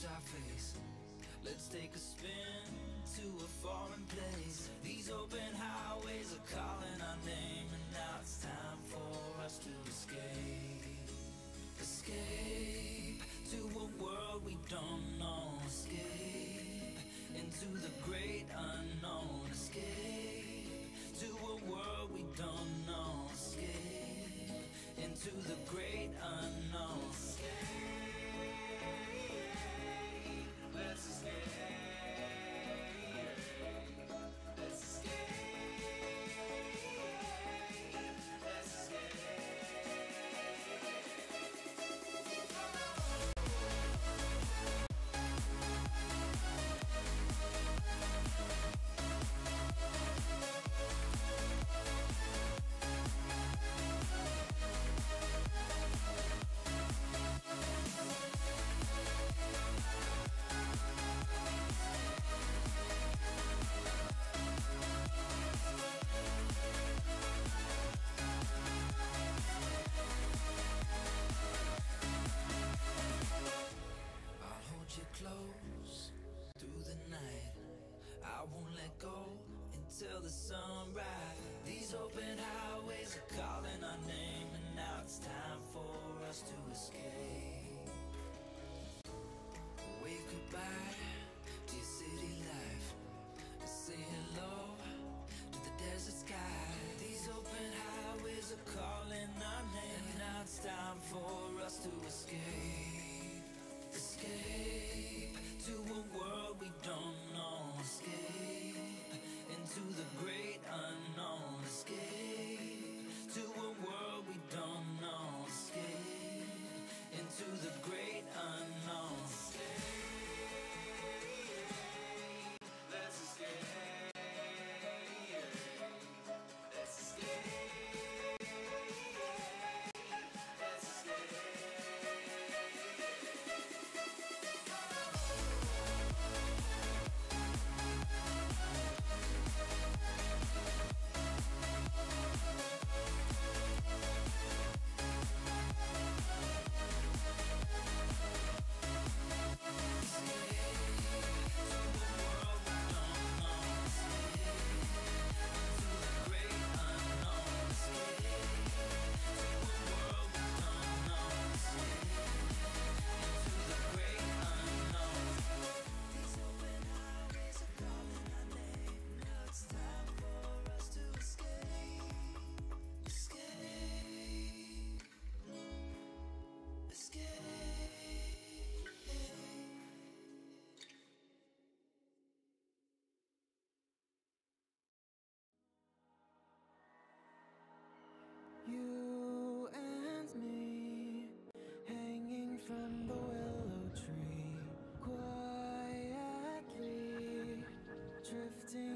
charge our face. Let's take a spin to a foreign place. These open highways are calling our name And now it's time for us to escape. Escape to a world we don't know. Escape into the great unknown. Escape to a world we don't know. Escape into the great unknown. till the sunrise. These open highways are calling our name And now it's time for us to escape. to the grave. drifting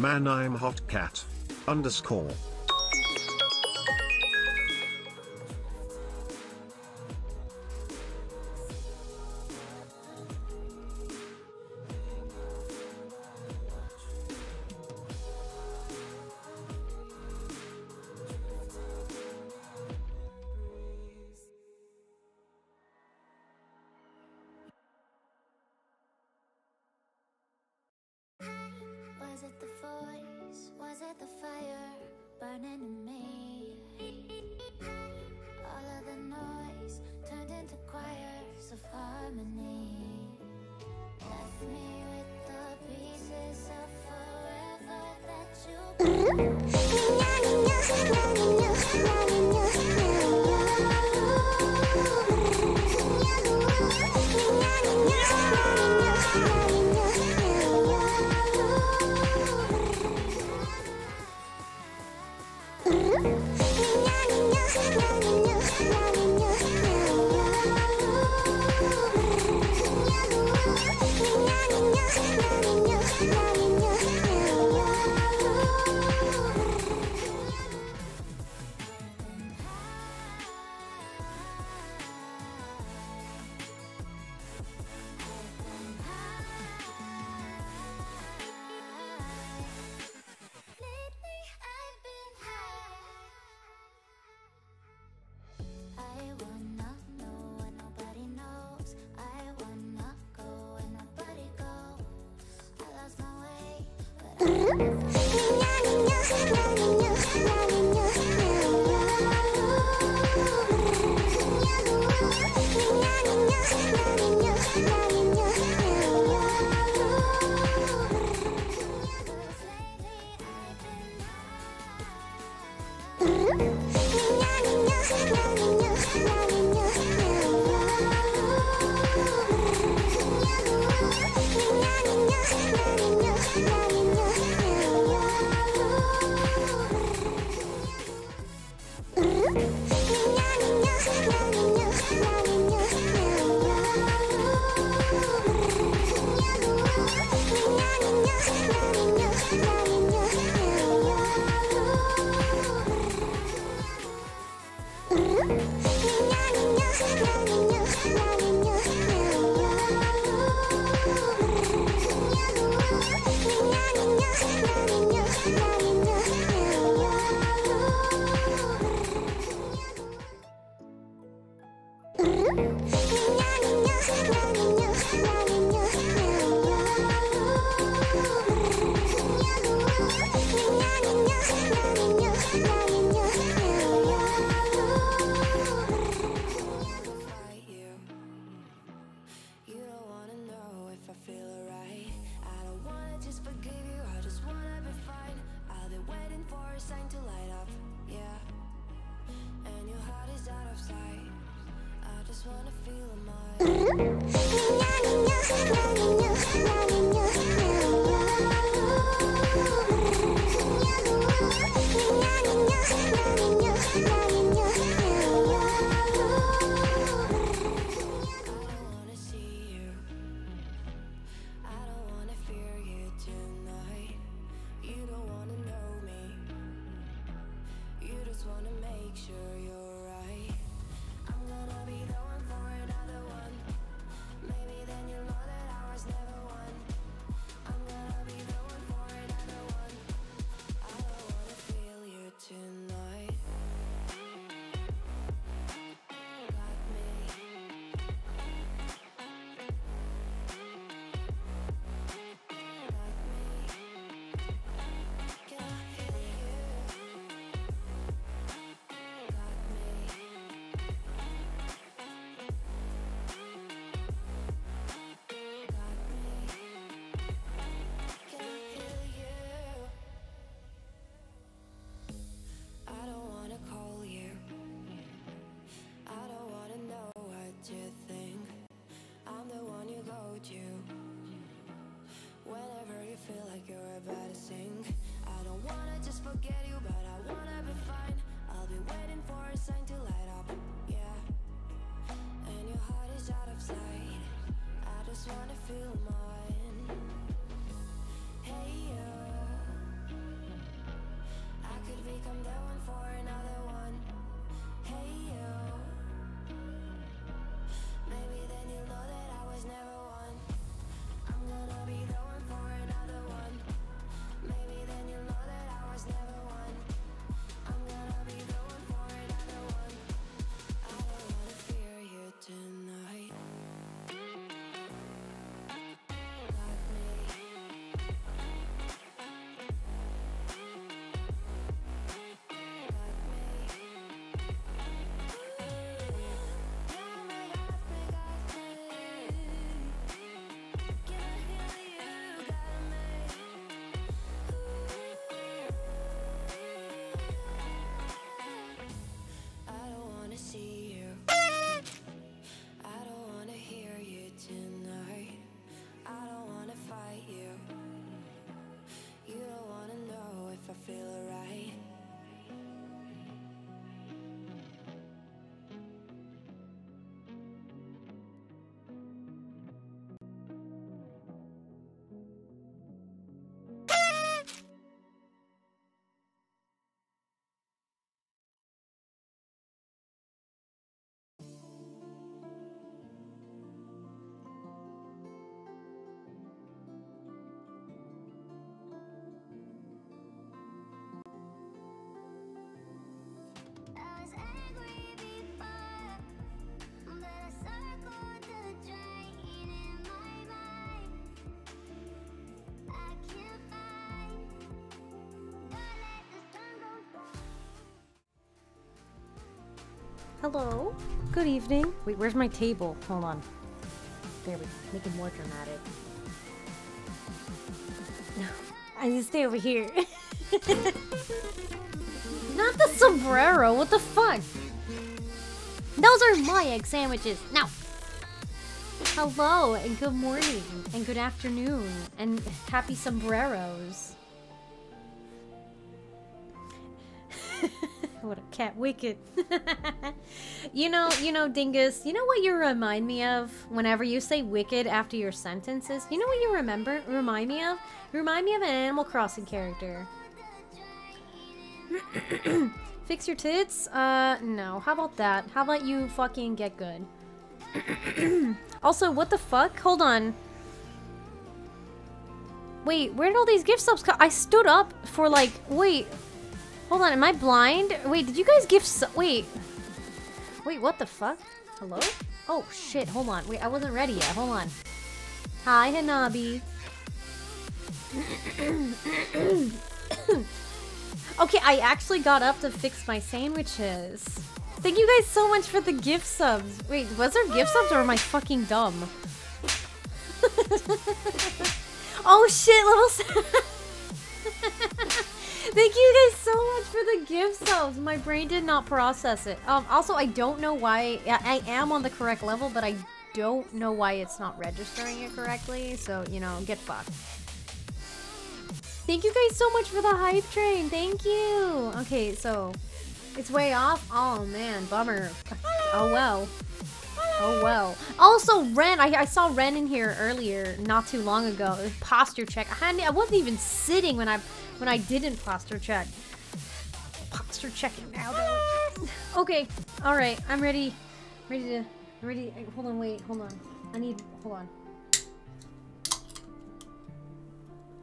Man I'm hot cat. Underscore. Hello. Good evening. Wait, where's my table? Hold on. There we go. Make it more dramatic. No. I need to stay over here. Not the sombrero. What the fuck? Those are my egg sandwiches. Now. Hello and good morning and good afternoon and happy sombreros. Cat wicked. you know, you know, Dingus, you know what you remind me of whenever you say wicked after your sentences? You know what you remember remind me of? Remind me of an Animal Crossing character. Fix your tits? Uh, no. How about that? How about you fucking get good? also, what the fuck? Hold on. Wait, where did all these gift subs come? I stood up for like, wait. Hold on, am I blind? Wait, did you guys give su- wait. Wait, what the fuck? Hello? Oh shit, hold on. Wait, I wasn't ready yet. Hold on. Hi, Hanabi. okay, I actually got up to fix my sandwiches. Thank you guys so much for the gift subs. Wait, was there gift subs or am I fucking dumb? oh shit, little Thank you guys so much for the gift subs. My brain did not process it. Um, also, I don't know why. I, I am on the correct level, but I don't know why it's not registering it correctly. So, you know, get fucked. Thank you guys so much for the hype train. Thank you. Okay, so it's way off. Oh man, bummer. Oh well. Oh well. Also, Ren. I, I saw Ren in here earlier, not too long ago. Posture check. I, I wasn't even sitting when I when I didn't posture check. Posture checking now. Okay. All right. I'm ready. Ready to. Ready. Hold on. Wait. Hold on. I need. Hold on.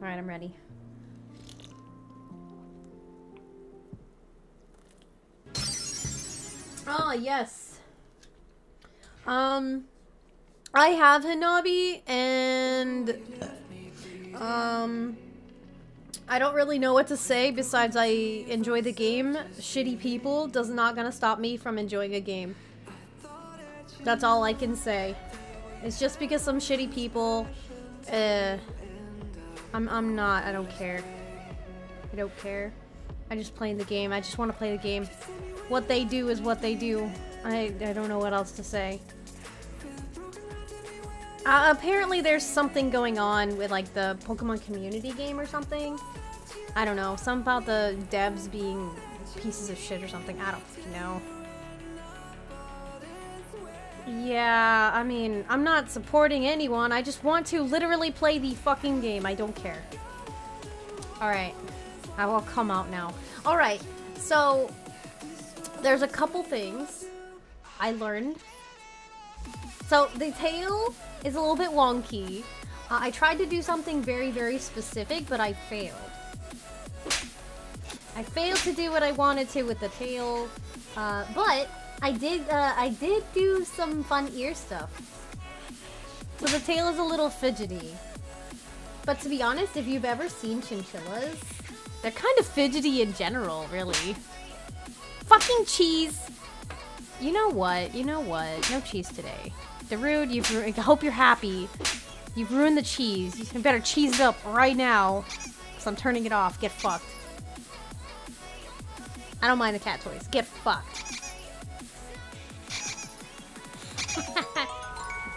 All right. I'm ready. Oh, yes. Um, I have Hanabi, and, um, I don't really know what to say besides I enjoy the game. Shitty people does not gonna stop me from enjoying a game. That's all I can say. It's just because some shitty people, uh, I'm, I'm not, I don't care. I don't care. I just play the game. I just want to play the game. What they do is what they do. I, I don't know what else to say. Uh, apparently there's something going on with like the Pokemon community game or something. I don't know. Some about the devs being pieces of shit or something. I don't know. Yeah, I mean, I'm not supporting anyone. I just want to literally play the fucking game. I don't care. Alright. I will come out now. Alright, so there's a couple things I learned. So the tail is a little bit wonky. Uh, I tried to do something very, very specific, but I failed. I failed to do what I wanted to with the tail, uh, but I did. Uh, I did do some fun ear stuff. So the tail is a little fidgety. But to be honest, if you've ever seen chinchillas, they're kind of fidgety in general, really. Fucking cheese! You know what? You know what? No cheese today. Darude, you've I hope you're happy. You've ruined the cheese. You better cheese it up right now. Because I'm turning it off. Get fucked. I don't mind the cat toys. Get fucked.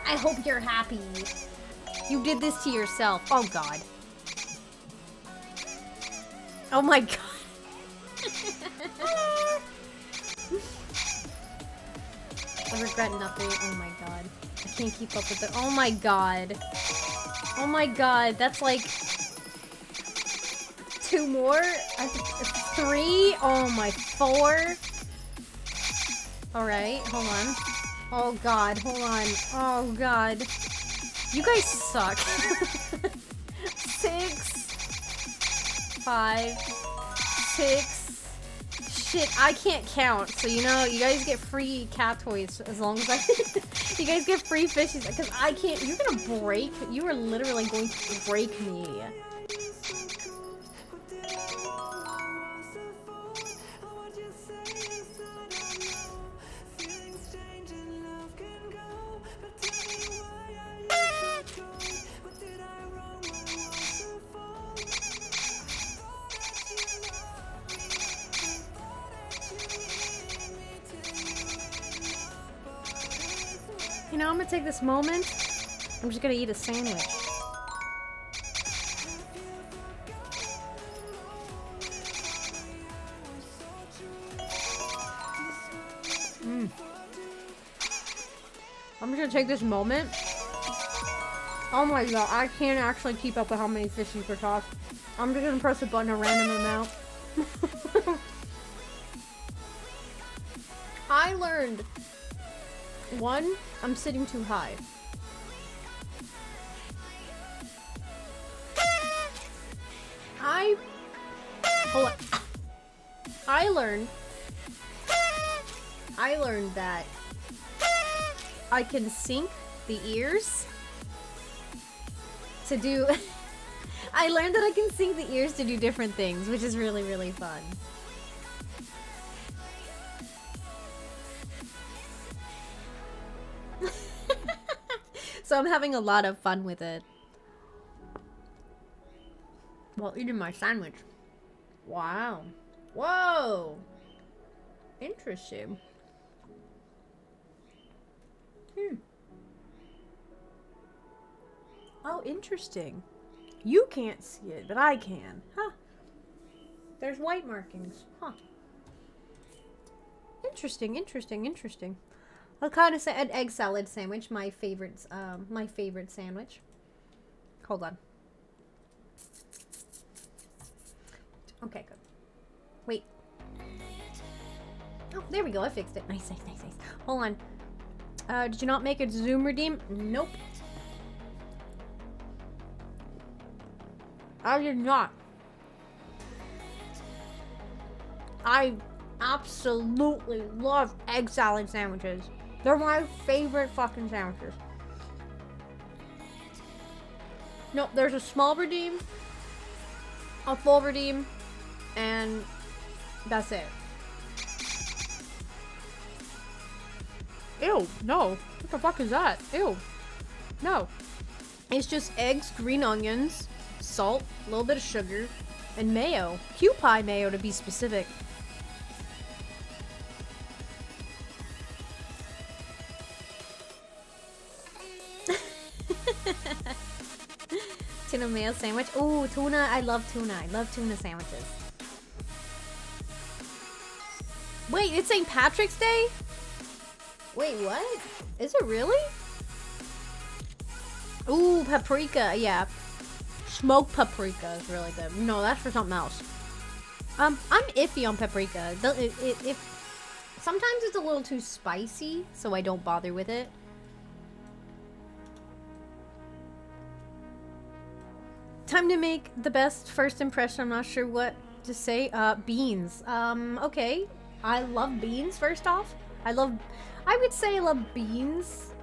I hope you're happy. You did this to yourself. Oh god. Oh my god. I regret nothing. Oh my god. I can't keep up with it. Oh my god. Oh my god. That's like... Two more? Th three? Oh my, four? Alright, hold on. Oh god, hold on. Oh god. You guys suck. Six. Five. Six. Shit, I can't count. So, you know, you guys get free cat toys as long as I... you guys get free fishes. Because I can't... You're gonna break... You are literally going to break me. Gonna take this moment. I'm just gonna eat a sandwich. Mm. I'm just gonna take this moment. Oh my god, I can't actually keep up with how many fish you could toss. I'm just gonna press a button a random amount. I learned one, I'm sitting too high. I hold on. I learned I learned that I can sync the ears to do I learned that I can sync the ears to do different things, which is really really fun. So I'm having a lot of fun with it. While eating my sandwich. Wow. Whoa. Interesting. Hmm. Oh, interesting. You can't see it, but I can. Huh. There's white markings. Huh. Interesting, interesting, interesting. Kind of an egg salad sandwich, my favorite, um, my favorite sandwich. Hold on. Okay, good. Wait. Oh, there we go. I fixed it. Nice, nice, nice, nice. Hold on. Uh, did you not make a Zoom redeem? Nope. I did not. I absolutely love egg salad sandwiches. They're my favorite fucking sandwiches. No, there's a small redeem, a full redeem, and that's it. Ew, no. What the fuck is that? Ew. No. It's just eggs, green onions, salt, a little bit of sugar, and mayo. Kewpie mayo to be specific. Tuna mayo sandwich. Ooh, tuna. I love tuna. I love tuna sandwiches. Wait, it's St. Patrick's Day? Wait, what? Is it really? Ooh, paprika. Yeah. Smoked paprika is really good. No, that's for something else. Um, I'm iffy on paprika. The- It, it, if sometimes it's a little too spicy, so I don't bother with it. Time to make the best first impression. I'm not sure what to say. Uh, beans. Um, okay. I love beans, first off. I love, I would say I love beans.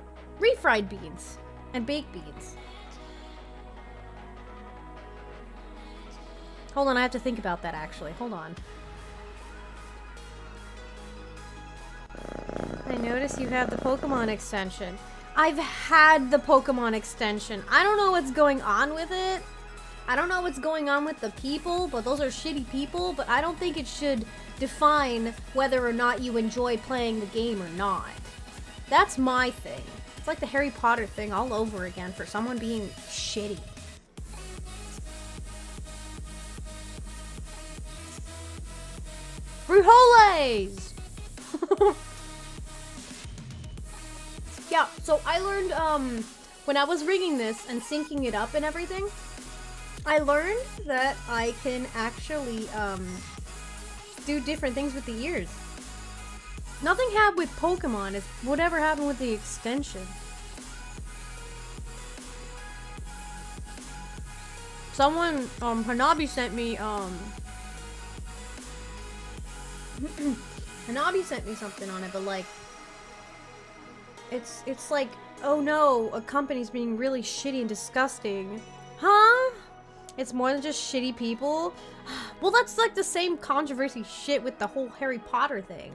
Refried beans. And baked beans. Hold on, I have to think about that actually. Hold on. I notice you have the Pokemon extension. I've had the Pokemon extension. I don't know what's going on with it. I don't know what's going on with the people, but those are shitty people, but I don't think it should define whether or not you enjoy playing the game or not. That's my thing. It's like the Harry Potter thing all over again for someone being shitty. Frijoles! yeah, so I learned, um, when I was rigging this and syncing it up and everything, I learned that I can actually, um, do different things with the ears. Nothing happened with Pokemon, it's whatever happened with the extension. Someone, um, Hanabi sent me, um, Hanabi sent me something on it, but like, it's, it's like, oh no, a company's being really shitty and disgusting. Huh? It's more than just shitty people? Well, that's like the same controversy shit with the whole Harry Potter thing.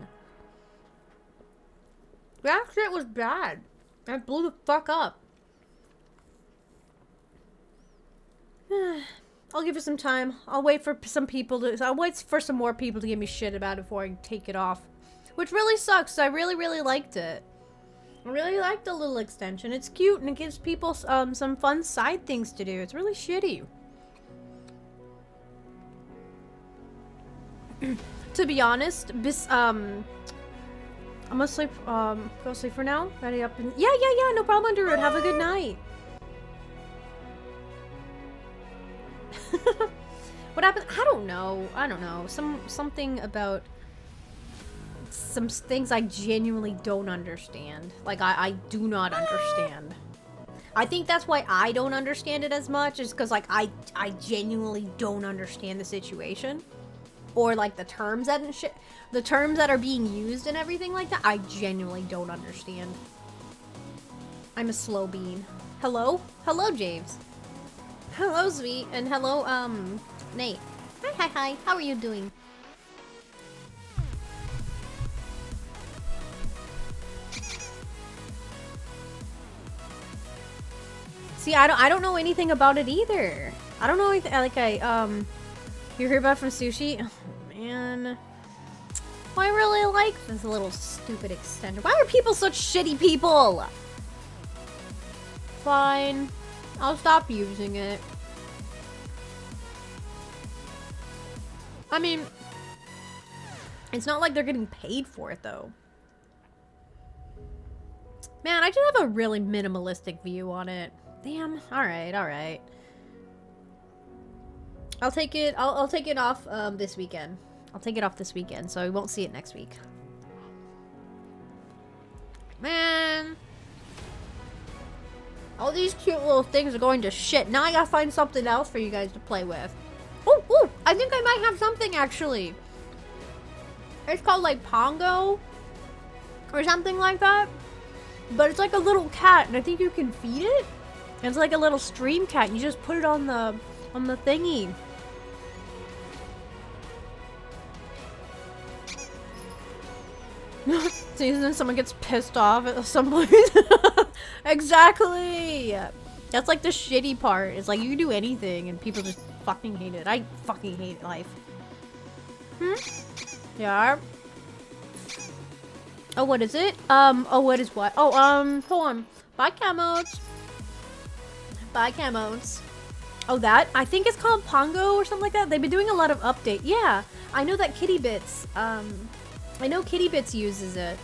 That shit was bad. That blew the fuck up. I'll give it some time. I'll wait for some people to. I'll wait for some more people to give me shit about it before I take it off. Which really sucks. I really, really liked it. I really like the little extension. It's cute and it gives people um, some fun side things to do. It's really shitty. to be honest, bis um I'm gonna sleep um go sleep for now. Ready up and Yeah, yeah, yeah, no problem, Underwood. Have a good night. what happened? I don't know. I don't know. Some something about some things I genuinely don't understand. Like I, I do not understand. I think that's why I don't understand it as much is because like I I genuinely don't understand the situation or like the terms that and shit the terms that are being used and everything like that I genuinely don't understand. I'm a slow bean. Hello? Hello, James. Hello, Sweet, and hello, um, Nate. Hi, hi, hi. How are you doing? See, I don't, I don't know anything about it either. I don't know anything. Like I, um, you hear about from sushi? Oh, man, well, I really like this little stupid extender. Why are people such shitty people? Fine, I'll stop using it. I mean, it's not like they're getting paid for it though. Man, I just have a really minimalistic view on it. Damn. Alright, All right. I'll take it. I'll, I'll take it off um, this weekend. I'll take it off this weekend, so we won't see it next week. Man, all these cute little things are going to shit. Now I gotta find something else for you guys to play with. Oh, oh! I think I might have something actually. It's called like Pongo or something like that. But it's like a little cat, and I think you can feed it. It's like a little stream cat. You just put it on the on the thingy. See, then someone gets pissed off at some point. exactly. That's like the shitty part. It's like you can do anything, and people just fucking hate it. I fucking hate life. Hmm. Yeah. Oh, what is it? Um, oh, what is what? Oh, um, hold on. Buy camos. Buy camos. Oh, that? I think it's called Pongo or something like that. They've been doing a lot of update. Yeah, I know that Kitty Bits, um, I know Kitty Bits uses it.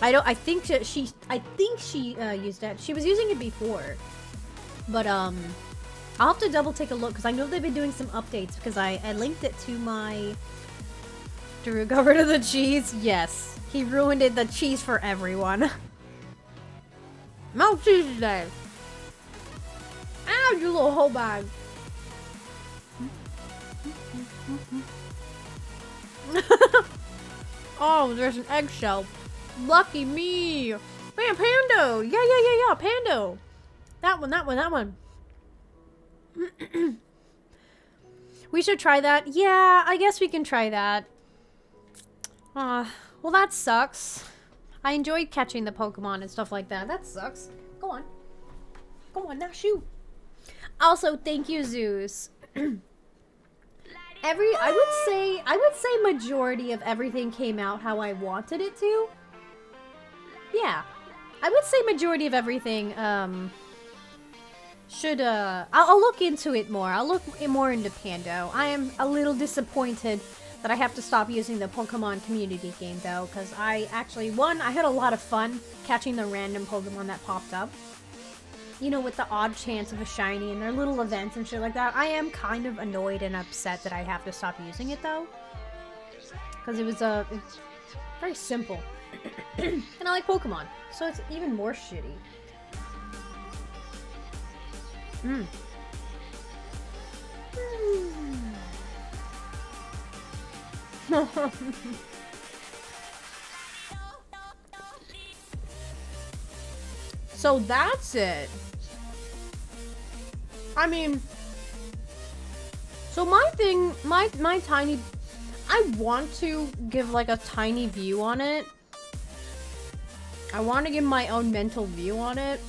I don't, I think she, I think she, uh, used it. She was using it before. But, um, I'll have to double take a look because I know they've been doing some updates because I, I linked it to my Drew got rid of the cheese. Yes. He ruined it, the cheese for everyone. no cheese today. Ow, you little hoe bag. oh, there's an eggshell. Lucky me. Man, Pando. Yeah, yeah, yeah, yeah. Pando. That one, that one, that one. we should try that. Yeah, I guess we can try that. Aw, well that sucks. I enjoyed catching the Pokemon and stuff like that. That sucks. Go on. Go on, now shoot. Also, thank you, Zeus. Every, I would say, I would say majority of everything came out how I wanted it to. Yeah. I would say majority of everything, um, should, uh, I'll, I'll look into it more. I'll look more into Pando. I am a little disappointed that I have to stop using the Pokemon community game, though, because I actually, one, I had a lot of fun catching the random Pokemon that popped up. You know, with the odd chance of a shiny and their little events and shit like that. I am kind of annoyed and upset that I have to stop using it, though. Because it was, uh, very simple. and I like Pokemon, so it's even more shitty. Mm. so that's it. I mean, so my thing, my my tiny, I want to give like a tiny view on it. I want to give my own mental view on it.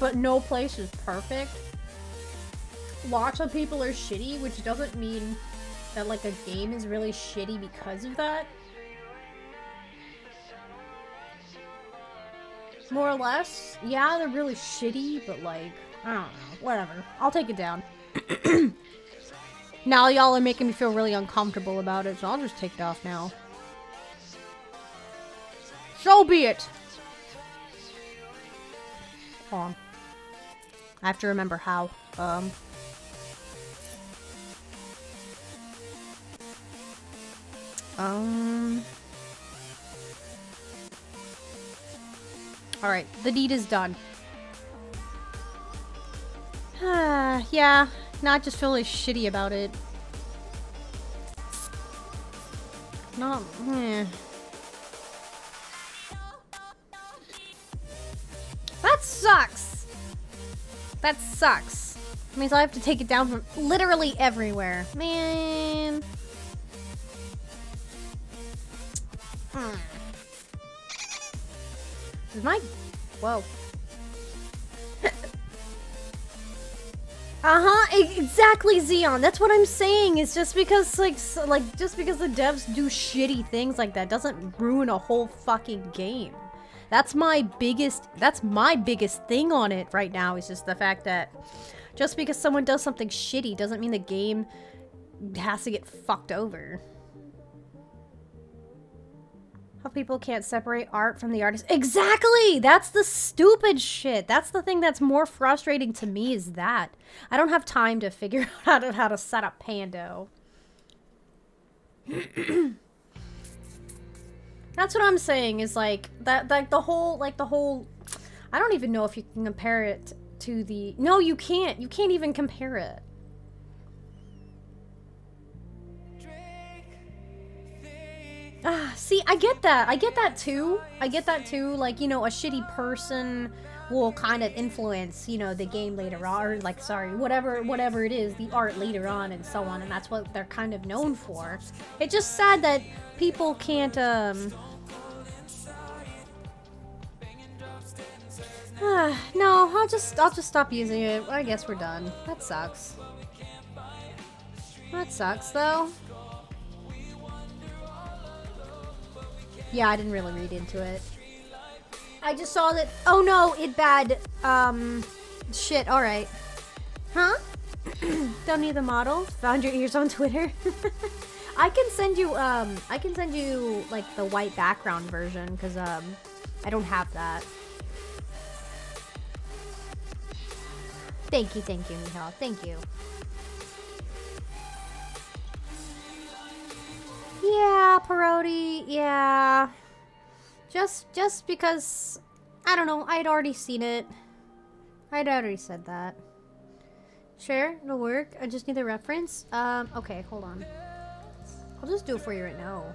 But no place is perfect. Lots of people are shitty, which doesn't mean that like a game is really shitty because of that. More or less. Yeah, they're really shitty, but like, I don't know. Whatever. I'll take it down. now y'all are making me feel really uncomfortable about it, so I'll just take it off now. So be it. Hold on. I have to remember how. Um. Um. Alright, the deed is done. yeah, not just feel really shitty about it. Not, eh. That sucks! That sucks. means I have to take it down from literally everywhere. Man. Hmm. Is my... Whoa. Uh-huh, exactly, Xeon. That's what I'm saying. It's just because, like, s like, just because the devs do shitty things like that doesn't ruin a whole fucking game. That's my biggest, that's my biggest thing on it right now, is just the fact that just because someone does something shitty doesn't mean the game has to get fucked over. People can't separate art from the artist. Exactly! That's the stupid shit. That's the thing that's more frustrating to me is that. I don't have time to figure out how to, how to set up Pando. that's what I'm saying is like that like the whole like the whole I don't even know if you can compare it to the No, you can't. You can't even compare it. Ah, see, I get that. I get that too. I get that too. Like, you know, a shitty person will kind of influence, you know, the game later on, or like, sorry, whatever, whatever it is, the art later on, and so on, and that's what they're kind of known for. It's just sad that people can't, um. Ah, no, I'll just, I'll just stop using it. I guess we're done. That sucks. That sucks, though. Yeah, I didn't really read into it. I just saw that. Oh no, it bad. Um, shit. All right. Huh? Don't need the model. Found your ears on Twitter. I can send you. Um, I can send you like the white background version because um, I don't have that. Thank you, thank you, Michal. Thank you. Yeah, parody. Yeah. Just just because I don't know, I'd already seen it. I'd already said that. Sure, it'll work. I just need the reference. Um, okay, hold on. I'll just do it for you right now.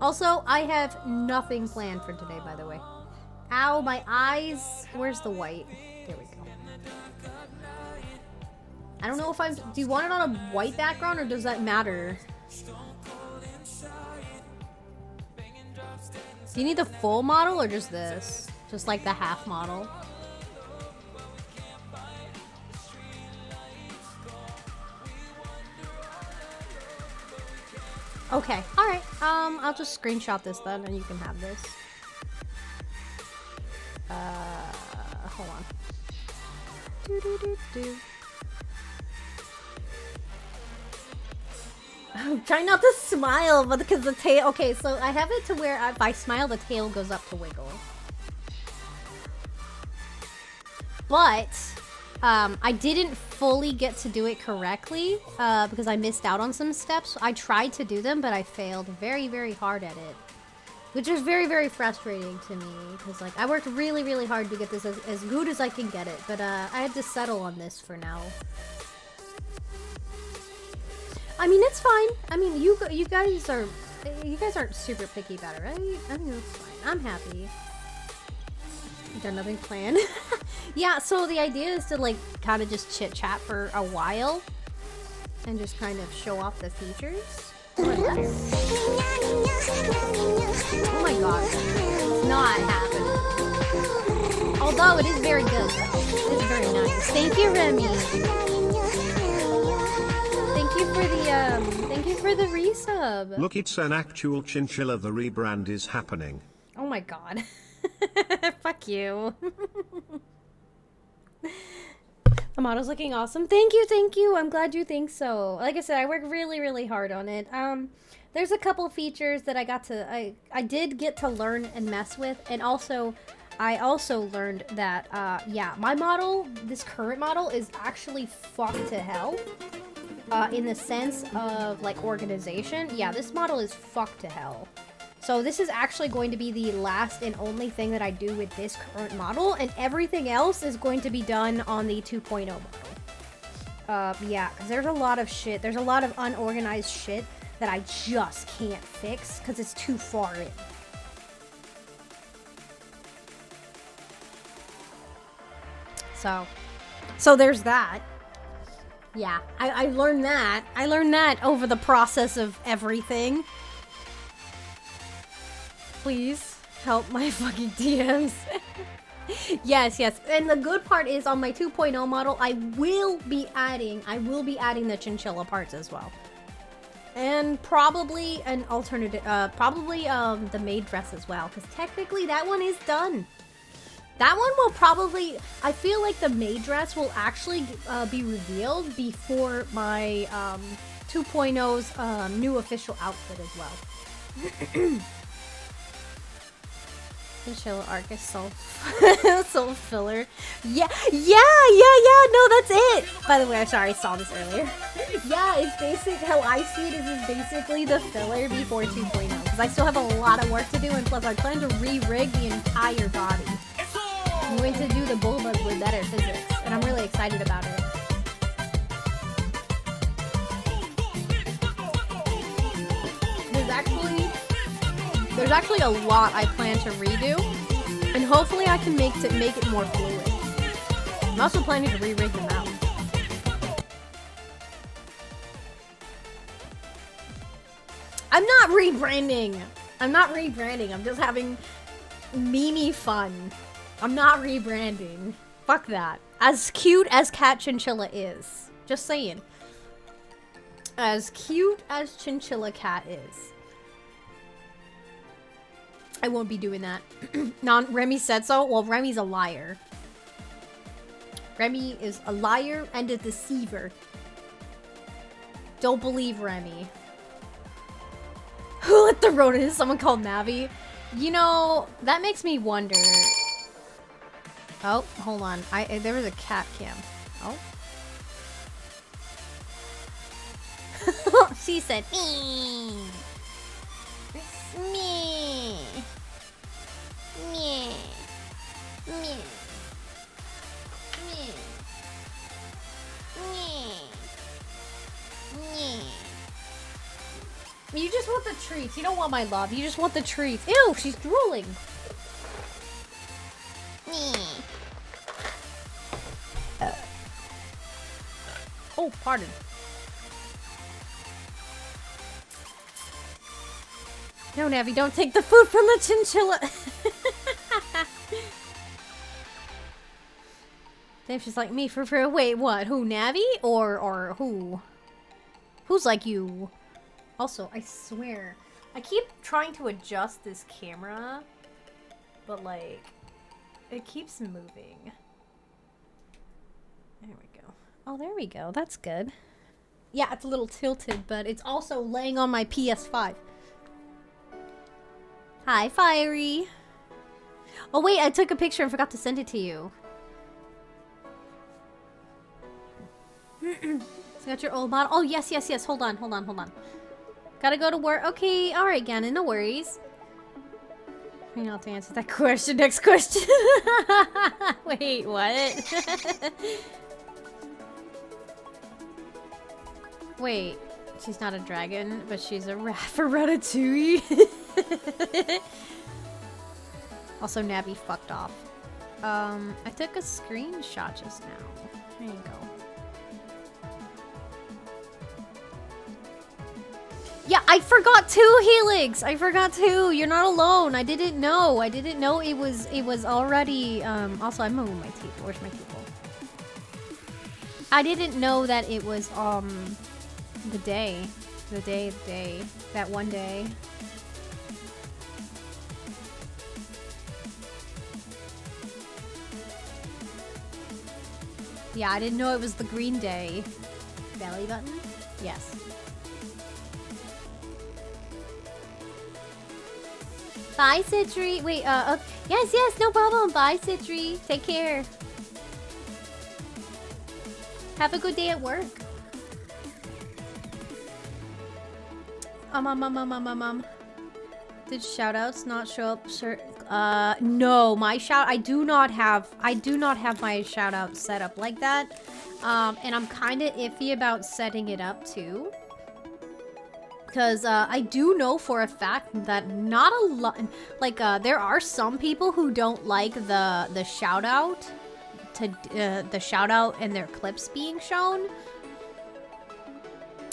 Also, I have nothing planned for today, by the way. Ow, my eyes. Where's the white? I don't know if I'm... Do you want it on a white background or does that matter? Do you need the full model or just this? Just like the half model? Okay, alright. Um, I'll just screenshot this then and you can have this. Uh, hold on. Do do do I'm trying not to smile, but because the tail. Okay, so I have it to where if I smile, the tail goes up to wiggle. But um, I didn't fully get to do it correctly uh, because I missed out on some steps. I tried to do them, but I failed very, very hard at it. Which is very, very frustrating to me because like I worked really, really hard to get this as, as good as I can get it. But uh, I had to settle on this for now. I mean, it's fine. I mean, you you guys are you guys aren't super picky about it, right? I mean, it's fine. I'm happy. Got nothing planned. yeah, so the idea is to like kind of just chit chat for a while and just kind of show off the features. Oh my god. It's not happening. Although it is very good. It is very nice. Thank you, Remy. Thank you for the um thank you for the resub. Look, it's an actual chinchilla. The rebrand is happening. Oh my god. Fuck you. the model's looking awesome. Thank you, thank you. I'm glad you think so. Like I said, I work really, really hard on it. Um, there's a couple features that I got to, I, I did get to learn and mess with, and also, I also learned that, uh, yeah, my model, this current model, is actually fucked to hell. Uh, in the sense of like organization, yeah, this model is fucked to hell. So this is actually going to be the last and only thing that I do with this current model, and everything else is going to be done on the 2.0 model. Uh, yeah, because there's a lot of shit. There's a lot of unorganized shit that I just can't fix because it's too far in. So, so there's that. Yeah, I, I learned that. I learned that over the process of everything. Please help my fucking DMs. yes, yes. And the good part is on my 2.0 model, I will be adding, I will be adding the chinchilla parts as well. And probably an alternative, uh, probably um, the maid dress as well, because technically that one is done. That one will probably, I feel like the maid dress will actually uh, be revealed before my um, 2.0's um, new official outfit as well. Chinchilla arc is soul, soul filler. Yeah, yeah, yeah, yeah. No, that's it. By the way, I'm sorry, I saw this earlier. yeah, it's basic. How I see it is, is basically the filler before 2.0 because I still have a lot of work to do, and plus I plan to re-rig the entire body. I'm going to do the bulbas with better physics, and I'm really excited about it. There's actually there's actually a lot I plan to redo, and hopefully I can make it make it more fluid. I'm also planning to re-rig them out. I'm not rebranding. I'm not rebranding. I'm just having Mimi fun. I'm not rebranding. Fuck that. As cute as Cat Chinchilla is. Just saying. As cute as Chinchilla Cat is. I won't be doing that. non Remy said so. Well, Remy's a liar. Remy is a liar and a deceiver. Don't believe Remy. Who let the road in? Someone called Navi. You know, that makes me wonder. Oh, hold on. I, I there was a cat cam. Oh. she said me. Me. Me. Me. Me. Me. Me. You just want the treats. You don't want my love. You just want the treats. Ew, she's drooling. Me. Oh, pardon. No, Navi, don't take the food from the chinchilla. Then she's like me for for wait what? Who Navi or or who? Who's like you? Also, I swear, I keep trying to adjust this camera, but like, it keeps moving. Oh, there we go. That's good. Yeah, it's a little tilted, but it's also laying on my PS5. Hi, Fiery. Oh, wait, I took a picture and forgot to send it to you. so got your old model. Oh, yes, yes, yes. Hold on, hold on, hold on. Gotta go to work. Okay, alright, Ganon, no worries. You know, to answer that question. Next question. Wait, what? Wait, she's not a dragon, but she's a rat for Ratatouille. also, Navi fucked off. Um, I took a screenshot just now. There you go. Yeah, I forgot two Helix. I forgot two. You're not alone. I didn't know. I didn't know it was it was already. Um. Also, I'm moving my teeth. Where's my teeth? I didn't know that it was um the day. The day, the day. That one day. Yeah, I didn't know it was the green day. Belly button? Yes. Bye, Citri. Wait, uh, okay. yes, yes, no problem. Bye, Citri. Take care. Have a good day at work. Um, um, um, um, um, um, um. Did shoutouts not show up? Sir, uh, no, my shout. I do not have. I do not have my shoutout set up like that. Um, and I'm kind of iffy about setting it up too. Because uh, I do know for a fact that not a lot, like uh, there are some people who don't like the the shout out to uh, the shout out and their clips being shown.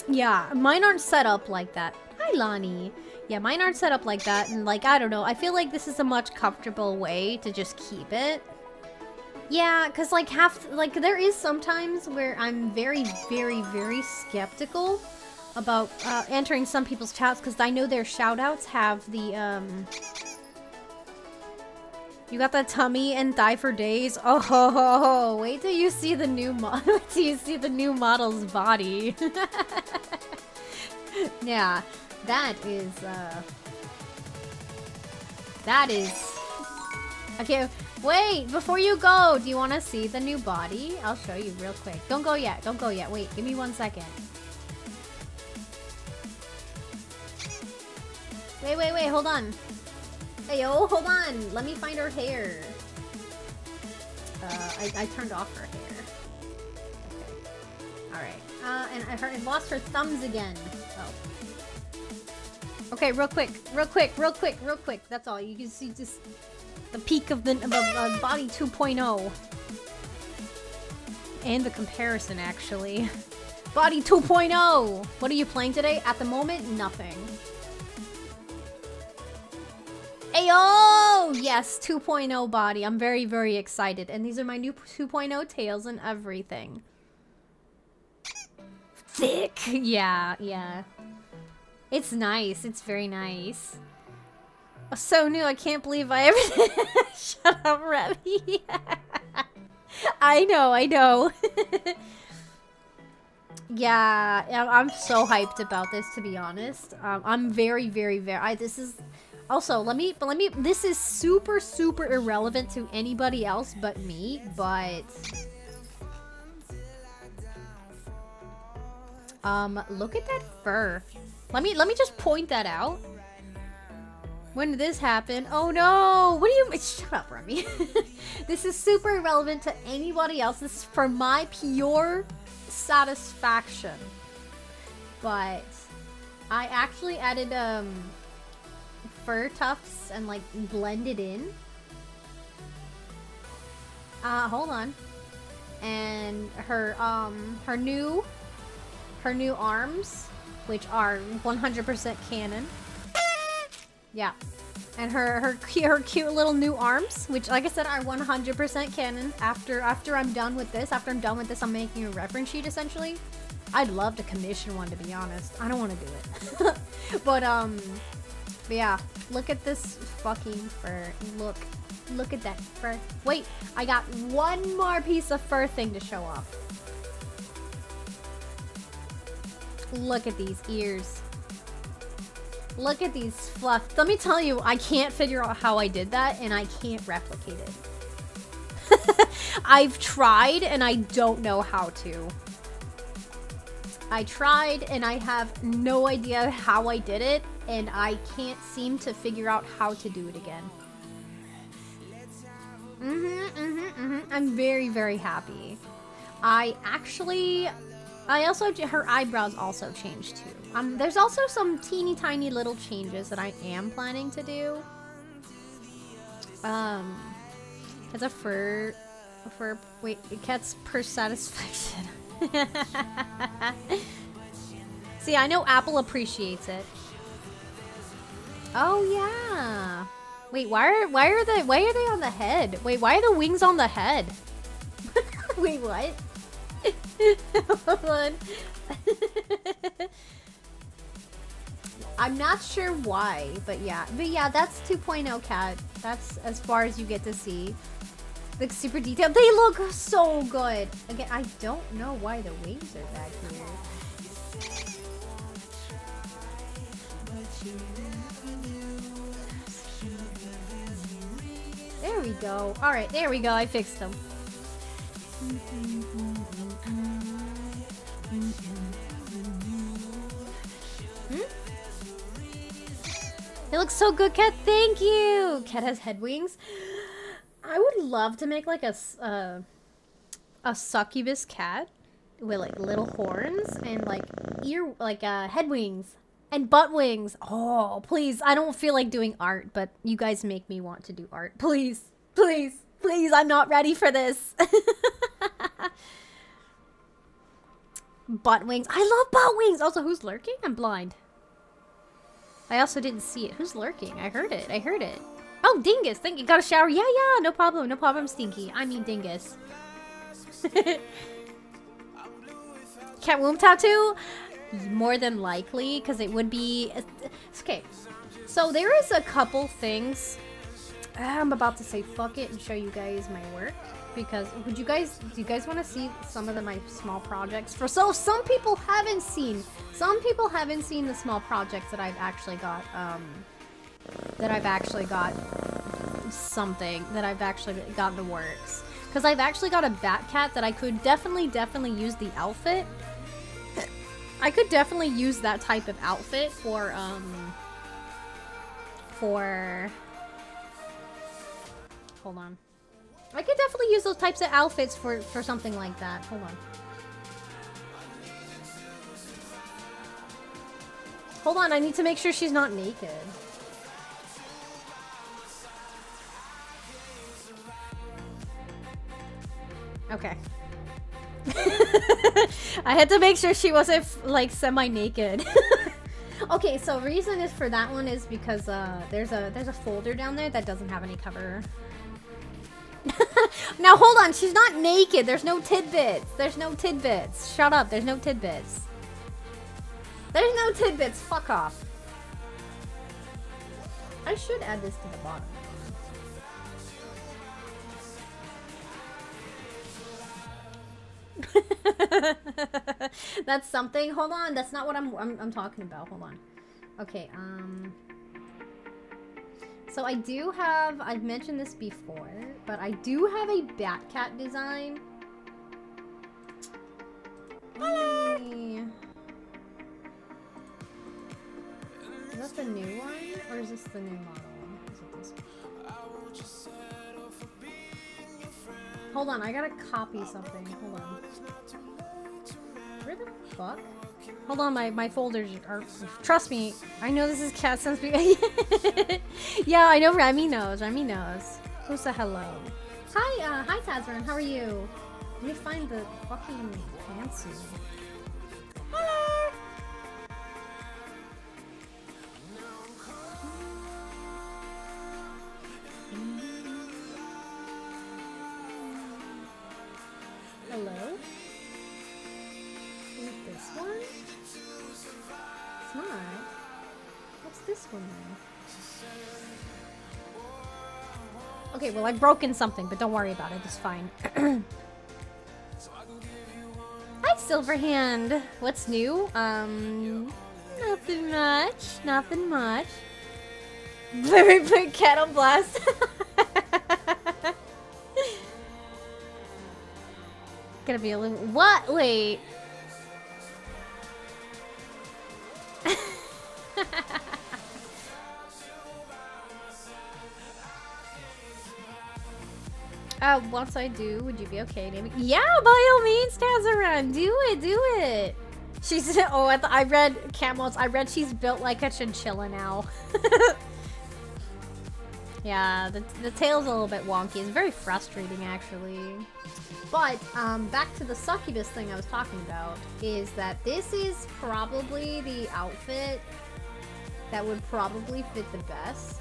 Yeah, mine aren't set up like that. Hi, Lonnie. Yeah, mine aren't set up like that, and like I don't know. I feel like this is a much comfortable way to just keep it. Yeah, because like half, like there is sometimes where I'm very, very, very skeptical about uh, entering some people's chats because I know their shoutouts have the um. You got the tummy and thigh for days. Oh, ho, ho, ho. wait till you see the new mod. wait till you see the new model's body. yeah, that is uh. That is. Okay, wait, before you go, do you want to see the new body? I'll show you real quick. Don't go yet, don't go yet. Wait, give me one second. Wait, wait, wait, hold on. Hey, yo, hold on. Let me find her hair. Uh, I, I turned off her hair. Okay. Alright. Uh, and I heard, I lost her thumbs again. Oh. Okay, real quick, real quick, real quick, real quick. That's all. You can see just the peak of the of body 2.0. And the comparison, actually. Body 2.0! What are you playing today? At the moment, nothing. Ayo! Yes, 2.0 body. I'm very, very excited. And these are my new 2.0 tails and everything. Thick! Yeah, yeah. It's nice. It's very nice. Oh, so new. I can't believe I ever... Shut up, Remy. I know, I know. yeah, I'm- so hyped about this, to be honest. Um, I'm very, very, very... I, this is... Also, let me, let me, this is super, super irrelevant to anybody else but me, but... Um, look at that fur. Let me, let me just point that out. When did this happen? Oh no! What do you, shut up, Remy. this is super irrelevant to anybody else. This is for my pure satisfaction. But, I actually added, um, fur tufts and like blended in. Uh, hold on. And her um her new her new arms, which are 100% canon. Yeah. And her her her cute little new arms, which like I said are 100% canon. After after I'm done with this, after I'm done with this, I'm making a reference sheet essentially. I'd love to commission one to be honest. I don't want to do it. but um but yeah, look at this fucking fur. Look. Look at that fur. Wait, I got one more piece of fur thing to show off. Look at these ears. Look at these fluff. Let me tell you, I can't figure out how I did that, and I can't replicate it. I've tried, and I don't know how to. I tried, and I have no idea how I did it, and I can't seem to figure out how to do it again. Mm-hmm, mm-hmm, mm-hmm. I'm very, very happy. I actually, I also, her eyebrows also changed too. Um, there's also some teeny tiny little changes that I am planning to do. Um, it's a fur, a fur, wait, it gets per satisfaction. See, I know Apple appreciates it. Oh yeah. Wait, why are why are the why are they on the head? Wait, why are the wings on the head? Wait, what? Hold on. I'm not sure why, but yeah. But yeah, that's 2.0 cat. That's as far as you get to see. Like super detailed. They look so good. Again, I don't know why the wings are back here. There we go. All right, there we go. I fixed them. It looks so good, Cat. Thank you. Cat has head wings. I would love to make like a uh, a succubus cat with like little horns and like ear like uh head wings and butt wings. Oh, please. I don't feel like doing art, but you guys make me want to do art. Please. Please. Please. I'm not ready for this. butt wings. I love butt wings. Also, who's lurking? I'm blind. I also didn't see it. Who's lurking? I heard it. I heard it. Oh, Dingus. Thank you. Got a shower. Yeah, yeah. No problem. No problem, Stinky. I mean Dingus. Cat womb tattoo? More than likely, because it would be... Uh, okay. So there is a couple things... I'm about to say fuck it and show you guys my work. Because would you guys... Do you guys want to see some of the, my small projects? For So some people haven't seen... Some people haven't seen the small projects that I've actually got... Um, that I've actually got something that I've actually got in the works. Because I've actually got a bat cat that I could definitely, definitely use the outfit. I could definitely use that type of outfit for, um, for, hold on. I could definitely use those types of outfits for, for something like that. Hold on. Hold on, I need to make sure she's not naked. Okay. I had to make sure she wasn't like semi-naked. okay, so reason is for that one is because uh, there's a there's a folder down there that doesn't have any cover. now hold on, she's not naked. There's no tidbits. There's no tidbits. Shut up. There's no tidbits. There's no tidbits. Fuck off. I should add this to the bottom. that's something. Hold on, that's not what I'm, I'm I'm talking about. Hold on. Okay, um So I do have I've mentioned this before, but I do have a Batcat design. Me- Is that the new one or is this the new model? Hold on, I gotta copy something. Hold on. Where the fuck? Hold on, my, my folders are. Trust me, I know this is cat sense. yeah, I know Remy knows. Remy knows. Who's the hello? Hi, uh, hi Tazrin, how are you? Let me find the fucking pantsuit. Hello! Hello? This one? It's not. What's this one then? Okay, well I've broken something, but don't worry about it. It's fine. Hi, Silverhand. What's new? Um, nothing much. Nothing much. Very big on blast. Gonna be a little. What? Wait. Uh, once I do, would you be okay? Yeah, by all means, Tazaran, do it, do it. She's oh, I, I read Camels. I read she's built like a chinchilla now. yeah, the the tail's a little bit wonky. It's very frustrating, actually. But um, back to the succubus thing I was talking about is that this is probably the outfit that would probably fit the best.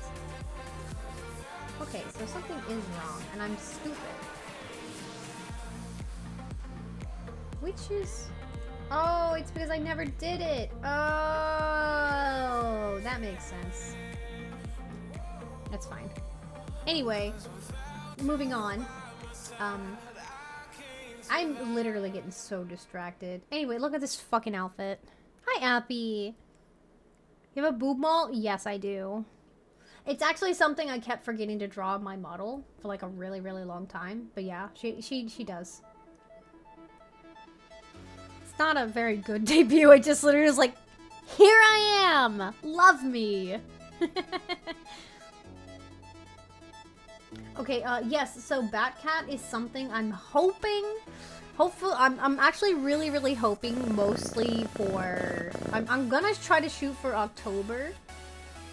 Okay, so something is wrong, and I'm stupid. Which is... Oh, it's because I never did it. Oh, that makes sense. That's fine. Anyway, moving on. Um, I'm literally getting so distracted. Anyway, look at this fucking outfit. Hi, Appy. You have a boob mall? Yes, I do. It's actually something I kept forgetting to draw my model for like a really, really long time. But yeah, she she she does. It's not a very good debut. I just literally was like, here I am. Love me. okay. Uh, yes. So Batcat is something I'm hoping. Hopefully, I'm, I'm actually really, really hoping mostly for... I'm, I'm gonna try to shoot for October.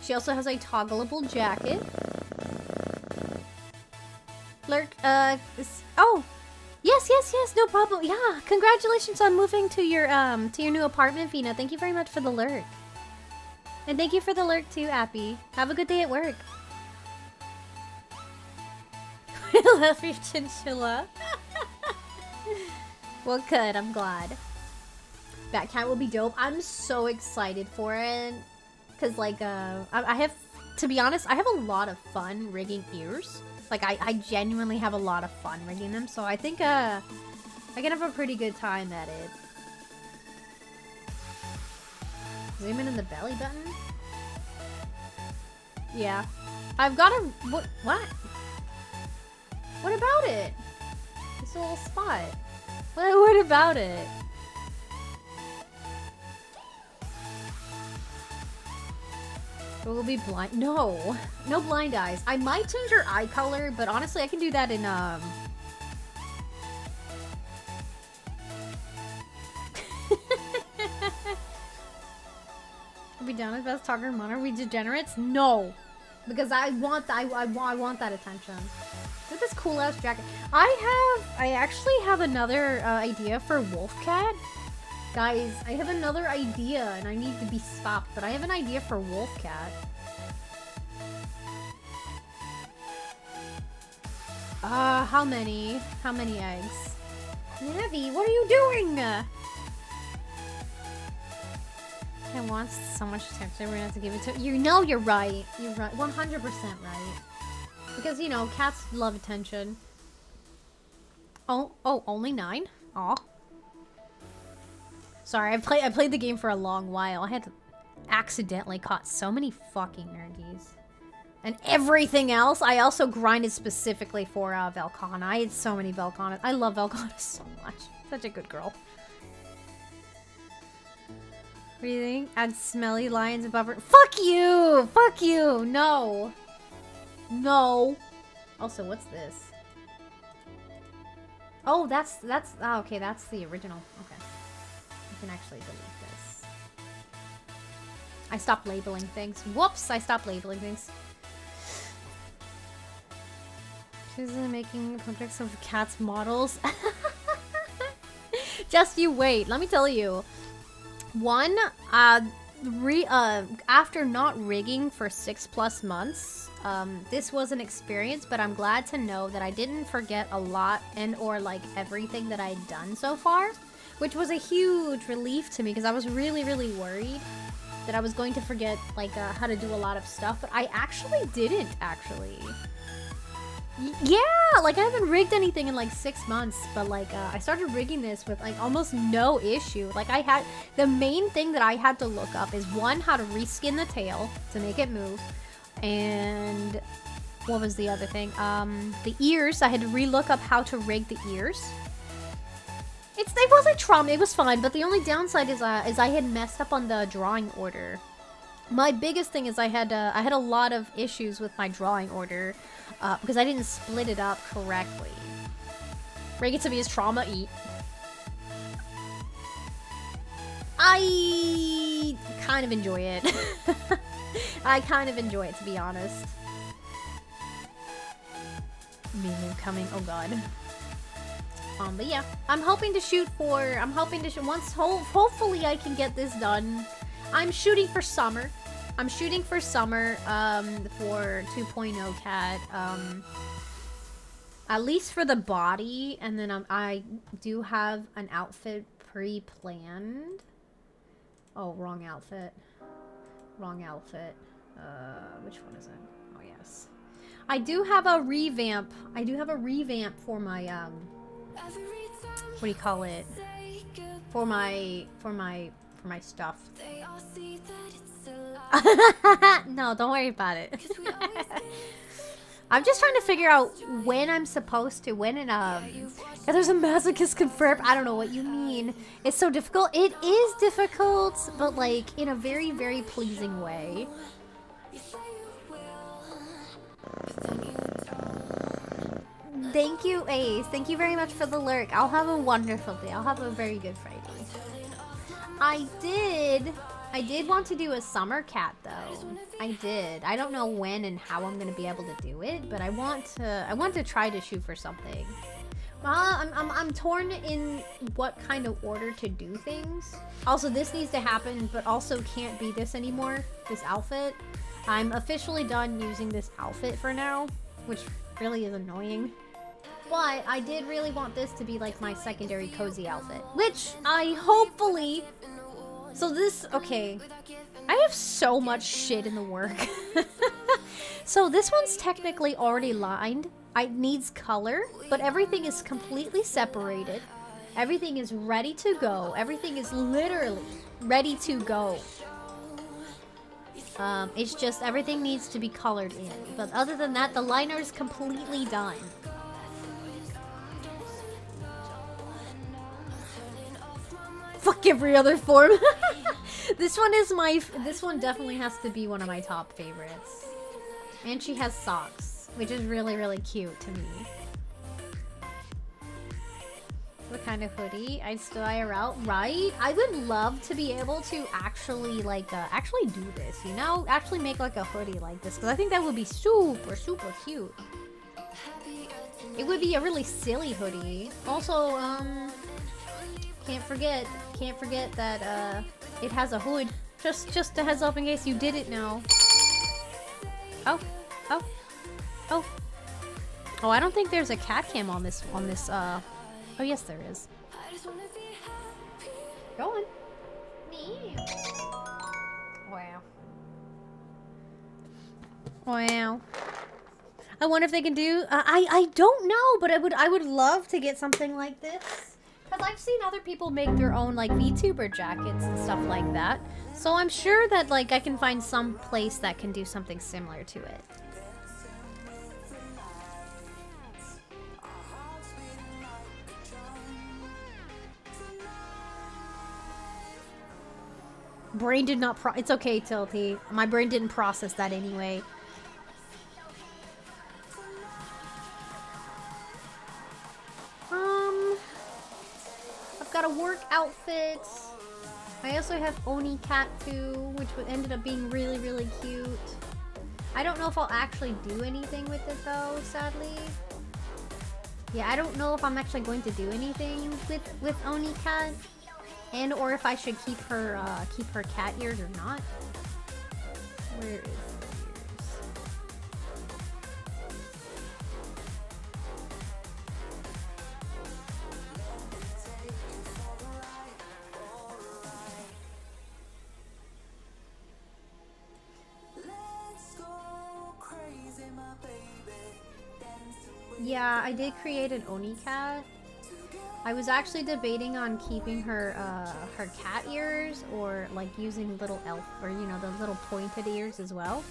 She also has a toggleable jacket. Lurk, uh, oh, yes, yes, yes, no problem. Yeah, congratulations on moving to your, um, to your new apartment, Vina. Thank you very much for the lurk. And thank you for the lurk too, Appy. Have a good day at work. I love your chinchilla. well, good, I'm glad. Batcat will be dope. I'm so excited for it. Because, like, uh, I, I have, to be honest, I have a lot of fun rigging ears. Like, I, I genuinely have a lot of fun rigging them. So I think, uh, I can have a pretty good time at it. Zoom in the belly button? Yeah. I've got a, what, what? What about it? This little spot. What, what about it? Will be blind. No, no blind eyes. I might change her eye color, but honestly, I can do that in um. Are we done with best talker and Are we degenerates? No, because I want I, I, I want that attention. Look at this cool ass jacket. I have I actually have another uh, idea for Wolfcat. Guys, I have another idea and I need to be stopped, but I have an idea for Wolfcat. Uh, how many? How many eggs? Navi, what are you doing? I want so much attention. We're gonna have to give it to you. Know you're right. You're right. 100% right. Because you know, cats love attention. Oh, oh, only nine. Aw. Sorry, I played I played the game for a long while. I had accidentally caught so many fucking nergies. And everything else, I also grinded specifically for uh, Velkhana. I had so many Velkhanas. I love Velkhana so much. Such a good girl. What do you think? Add smelly lions above her. Fuck you! Fuck you! No. No. Also, what's this? Oh, that's, that's, oh, okay, that's the original. Okay. I can actually delete this. I stopped labeling things. Whoops, I stopped labeling things. She's making projects of cats models. Just you wait. Let me tell you. One, uh, re uh, after not rigging for six plus months, um, this was an experience, but I'm glad to know that I didn't forget a lot and or like everything that I'd done so far, which was a huge relief to me because I was really, really worried that I was going to forget like uh, how to do a lot of stuff, but I actually didn't actually. Yeah, like I haven't rigged anything in like six months, but like uh, I started rigging this with like almost no issue. Like I had the main thing that I had to look up is one how to reskin the tail to make it move, and what was the other thing? Um, the ears. I had to relook up how to rig the ears. It's it wasn't trauma. It was fine, but the only downside is uh, is I had messed up on the drawing order. My biggest thing is I had uh, I had a lot of issues with my drawing order uh, because I didn't split it up correctly. Me as trauma eat. I kind of enjoy it. I kind of enjoy it to be honest. Mimu coming. Oh god. Um, but yeah, I'm hoping to shoot for. I'm hoping to shoot once. Ho hopefully, I can get this done. I'm shooting for summer. I'm shooting for summer. Um, for 2.0 cat. Um, at least for the body, and then I do have an outfit pre-planned. Oh, wrong outfit. Wrong outfit. Uh, which one is it? Oh yes. I do have a revamp. I do have a revamp for my um. What do you call it? For my for my for my stuff. no, don't worry about it. I'm just trying to figure out when I'm supposed to, when it, um, yeah, there's a masochist confirmed. I don't know what you mean. It's so difficult. It is difficult, but like in a very, very pleasing way. Thank you, Ace. Thank you very much for the lurk. I'll have a wonderful day. I'll have a very good Friday. I did. I did want to do a summer cat though. I did. I don't know when and how I'm gonna be able to do it, but I want to. I want to try to shoot for something. Well, I'm, I'm, I'm torn in what kind of order to do things. Also, this needs to happen, but also can't be this anymore. This outfit. I'm officially done using this outfit for now, which really is annoying. But I did really want this to be like my secondary cozy outfit, which I hopefully. So this, okay, I have so much shit in the work. so this one's technically already lined. It needs color, but everything is completely separated. Everything is ready to go. Everything is literally ready to go. Um, it's just everything needs to be colored in. But other than that, the liner is completely done. Fuck every other form. this one is my. This one definitely has to be one of my top favorites. And she has socks, which is really, really cute to me. What kind of hoodie? I'd still IRL, right? I would love to be able to actually, like, uh, actually do this, you know? Actually make, like, a hoodie like this, because I think that would be super, super cute. It would be a really silly hoodie. Also, um, can't forget, can't forget that, uh, it has a hood. Just, just a heads up in case you didn't know. Oh, oh, oh. Oh, I don't think there's a cat cam on this, on this, uh, oh yes there is. Go on. Me. Wow. Wow. I wonder if they can do. Uh, I I don't know, but I would I would love to get something like this because I've seen other people make their own like VTuber jackets and stuff like that. So I'm sure that like I can find some place that can do something similar to it. Brain did not pro- It's okay, Tilty. My brain didn't process that anyway. Got a work outfit. I also have Oni Cat too, which ended up being really, really cute. I don't know if I'll actually do anything with it though, sadly. Yeah, I don't know if I'm actually going to do anything with with Oni Cat, and or if I should keep her uh, keep her cat ears or not. Where is Yeah, I did create an Oni cat. I was actually debating on keeping her uh, her cat ears or like using little elf or you know the little pointed ears as well.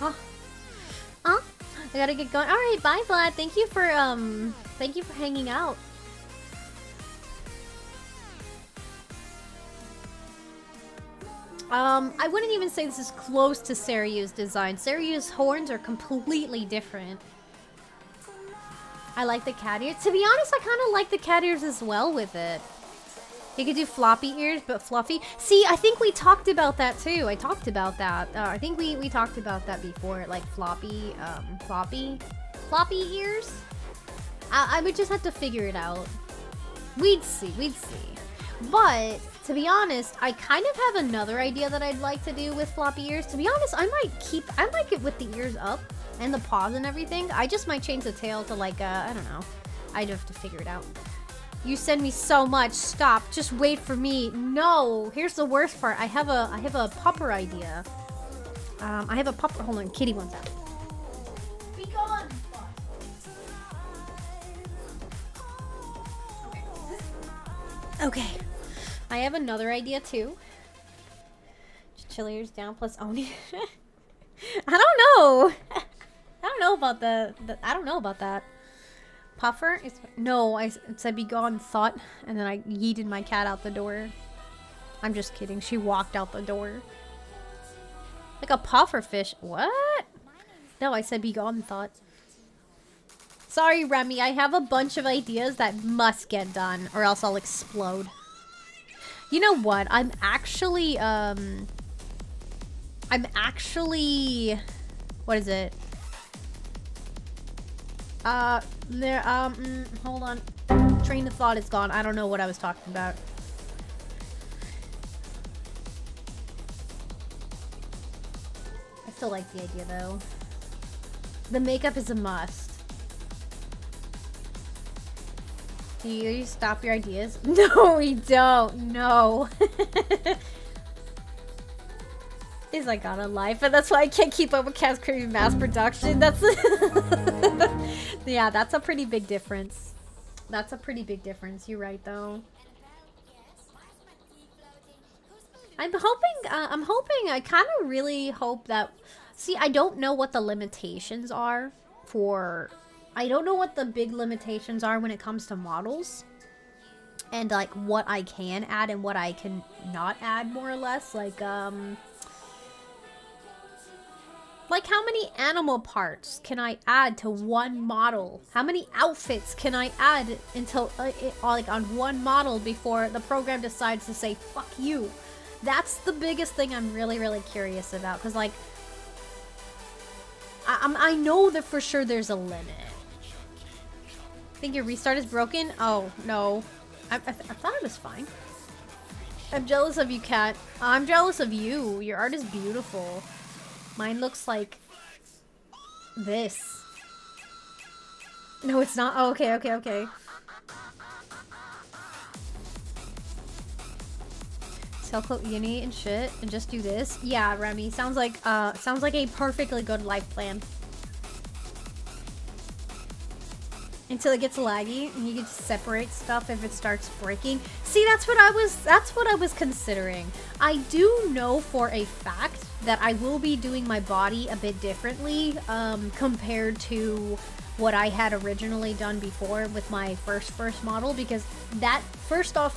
Oh, oh, I gotta get going. All right, bye, Vlad. Thank you for um, thank you for hanging out. Um, I wouldn't even say this is close to Saryu's design. Saryu's horns are completely different. I like the cat ears. To be honest, I kind of like the cat ears as well with it. You could do floppy ears, but fluffy. See, I think we talked about that too. I talked about that. Uh, I think we, we talked about that before, like floppy, um, floppy, floppy ears. I, I would just have to figure it out. We'd see, we'd see. But, to be honest, I kind of have another idea that I'd like to do with floppy ears. To be honest, I might keep, I like it with the ears up and the paws and everything. I just might change the tail to like, uh, I don't know. I'd have to figure it out. You send me so much. Stop. Just wait for me. No. Here's the worst part. I have a I have a pupper idea. Um, I have a puffer. Hold on, Kitty wants out. Be gone. Okay. I have another idea too. Chillers down plus Oni. I don't know. I don't know about the, the. I don't know about that. Puffer is no. I said be gone thought, and then I yeeted my cat out the door. I'm just kidding. She walked out the door. Like a puffer fish. What? No, I said be gone thought. Sorry, Remy. I have a bunch of ideas that must get done, or else I'll explode. You know what? I'm actually um. I'm actually. What is it? Uh, there. Um, mm, hold on. Train of thought is gone. I don't know what I was talking about. I still like the idea though. The makeup is a must. Do you stop your ideas? No, we don't. No. Is I got a life, and that's why I can't keep up with Cat's Creamy mass production. That's yeah, that's a pretty big difference. That's a pretty big difference. You're right, though. I'm hoping. Uh, I'm hoping. I kind of really hope that. See, I don't know what the limitations are for. I don't know what the big limitations are when it comes to models, and like what I can add and what I can not add, more or less. Like um. Like, how many animal parts can I add to one model? How many outfits can I add until uh, it, like on one model before the program decides to say "fuck you"? That's the biggest thing I'm really, really curious about. Cause like, I, I'm, I know that for sure there's a limit. Think your restart is broken? Oh no, I, I, th- I thought it was fine. I'm jealous of you, Kat. I'm jealous of you. Your art is beautiful. Mine looks like this. No, it's not. Oh, okay, okay, okay. Sell quote uni and shit and just do this. Yeah, Remy. Sounds like uh sounds like a perfectly good life plan. Until it gets laggy and you can separate stuff if it starts breaking. See, that's what I was that's what I was considering. I do know for a fact that I will be doing my body a bit differently um, compared to what I had originally done before with my first first model because that first off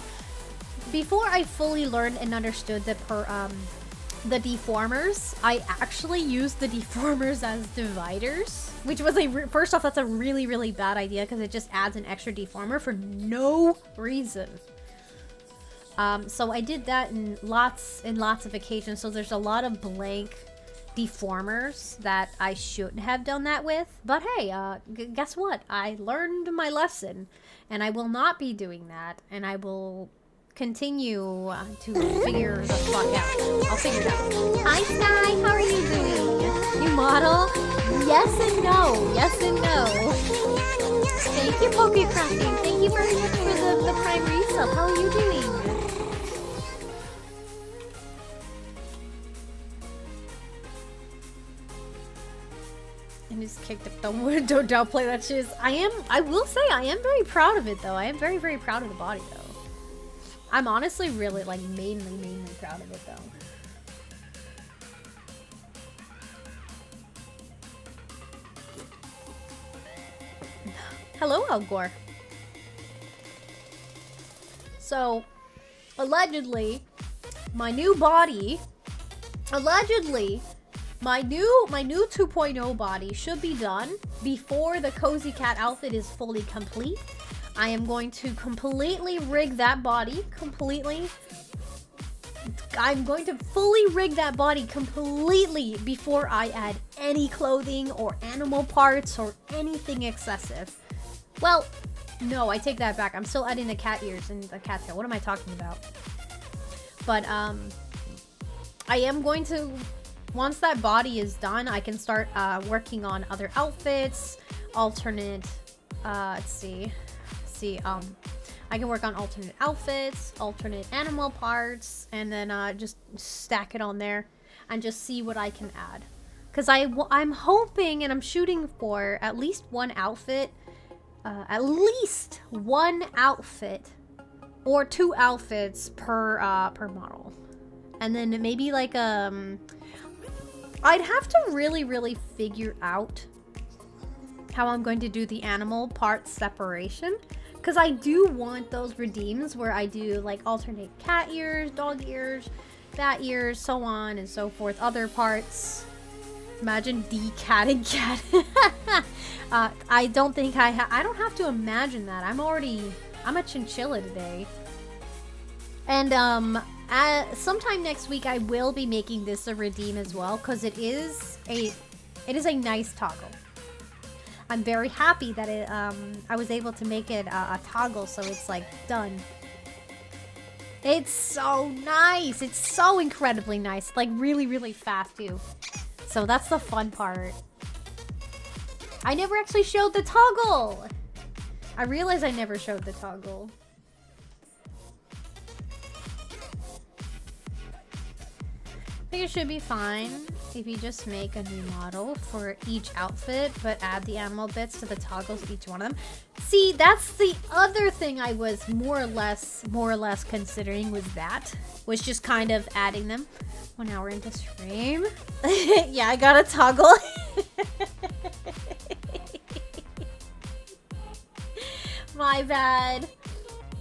before I fully learned and understood the per um the deformers, I actually used the deformers as dividers, which was a first off that's a really really bad idea because it just adds an extra deformer for no reason. Um, so I did that in lots in lots of occasions. So there's a lot of blank deformers that I shouldn't have done that with. But hey, uh, guess what? I learned my lesson, and I will not be doing that. And I will continue uh, to figure the fuck out. I'll figure it out. Hi Sky, how are you doing? You model? Yes and no. Yes and no. Thank you, Pokecrafting. Thank you very much for the, the prime resub. How are you doing? And just kicked up. Don't don't downplay that shit. I am. I will say I am very proud of it though. I am very very proud of the body though. I'm honestly really like mainly mainly proud of it though. Hello, Al Gore. So, allegedly, my new body, allegedly, my new my new 2.0 body should be done before the cozy cat outfit is fully complete. I am going to completely rig that body completely. I'm going to fully rig that body completely before I add any clothing or animal parts or anything excessive. Well, no, I take that back. I'm still adding the cat ears and the cat tail. What am I talking about? But um I am going to once that body is done, I can start uh, working on other outfits, alternate uh let's see. See um I can work on alternate outfits, alternate animal parts, and then uh, just stack it on there. and just see what I can add. Because I'm hoping and I'm shooting for at least one outfit. Uh, at least one outfit or two outfits per uh, per model. And then maybe like um I'd have to really really figure out how I'm going to do the animal part separation cuz I do want those redeems where I do like alternate cat ears, dog ears, bat ears, so on and so forth, other parts. Imagine decatted cat. uh, I don't think I ha- I don't have to imagine that. I'm already I'm a chinchilla today. And um uh, sometime next week I will be making this a redeem as well cuz it is a it is a nice toggle. I'm very happy that it um I was able to make it a, a toggle so it's like done. It's so nice. It's so incredibly nice. Like really really fast too. So that's the fun part. I never actually showed the toggle. I realize I never showed the toggle. I think it should be fine if you just make a new model for each outfit, but add the animal bits to the toggles each one of them. See, that's the other thing I was more or less, more or less considering was that, was just kind of adding them. One hour into stream. yeah, I got a toggle. My bad.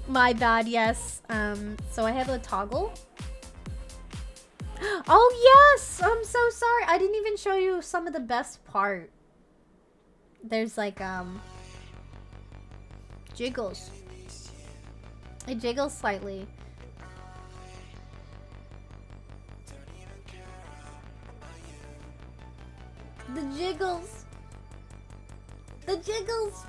My bad, yes. Um, so I have a toggle. Oh, yes! I'm so sorry. I didn't even show you some of the best part. There's like, um... Jiggles. It jiggles slightly. The jiggles. The jiggles.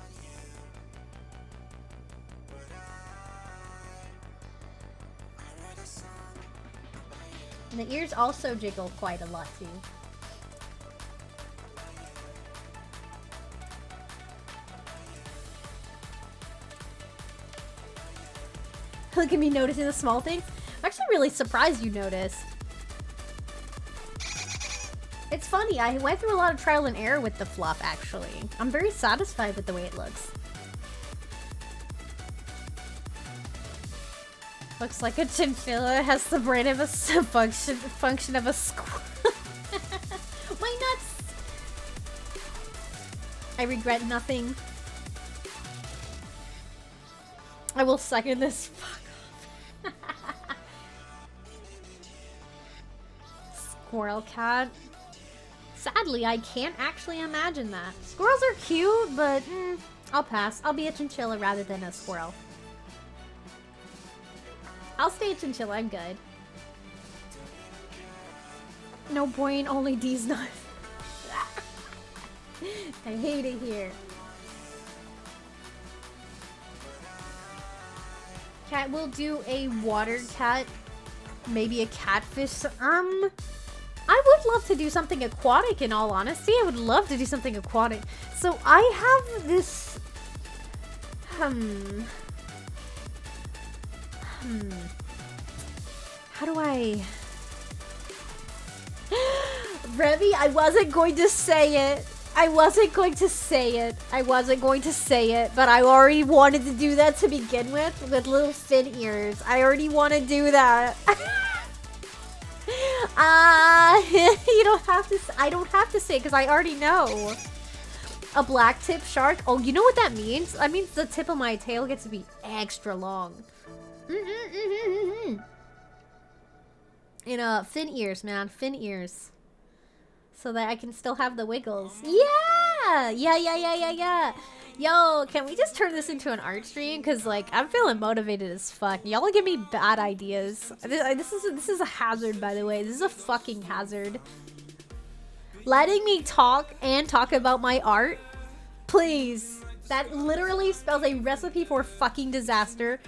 And the ears also jiggle quite a lot too. Look at me noticing the small things. I'm actually really surprised you noticed. It's funny, I went through a lot of trial and error with the fluff actually. I'm very satisfied with the way it looks. Looks like a chinchilla has the brain of a function function of a squirrel. My nuts! I regret nothing. I will second this. Fuck off. Squirrel cat. Sadly, I can't actually imagine that. Squirrels are cute, but mm, I'll pass. I'll be a chinchilla rather than a squirrel. I'll stay a chinchilla. I'm good. No point. Only D's not. I hate it here. Cat will do a water cat. Maybe a catfish. Um, I would love to do something aquatic. In all honesty, I would love to do something aquatic. So I have this. Hmm. Hmm. How do I... Remy, I wasn't going to say it. I wasn't going to say it. I wasn't going to say it, but I already wanted to do that to begin with, with little fin ears. I already want to do that. Ah, you don't have to. I don't have to say because I already know. A black tip shark. Oh, you know what that means? That means the tip of my tail gets to be extra long. Mm-mm-mm-mm-mm. In uh, fin ears, man, fin ears, so that I can still have the wiggles. Yeah, yeah, yeah, yeah, yeah, yeah. Yo, can we just turn this into an art stream? Cause like I'm feeling motivated as fuck. Y'all give me bad ideas. This, uh, is this is a hazard, by the way. This is a fucking hazard. Letting me talk and talk about my art, please. That literally spells a recipe for fucking disaster.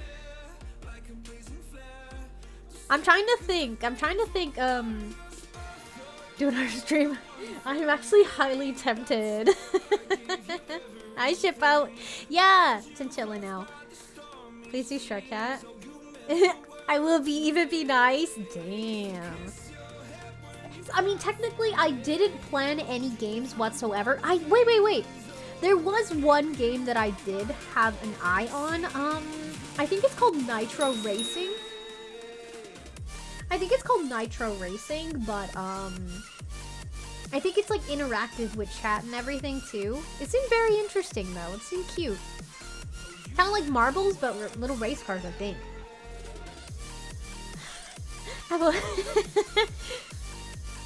I'm trying to think. I'm trying to think. Um, do an art stream. I'm actually highly tempted. I ship out. Yeah, chinchilla now. Please do Shark Cat. I will be even be nice. Damn. I mean, technically, I didn't plan any games whatsoever. I wait, wait, wait. There was one game that I did have an eye on. Um, I think it's called Nitro Racing. I think it's called Nitro Racing, but um, I think it's like interactive with chat and everything too. It seemed very interesting though. It seemed cute. Kind of like marbles, but little race cars, I think.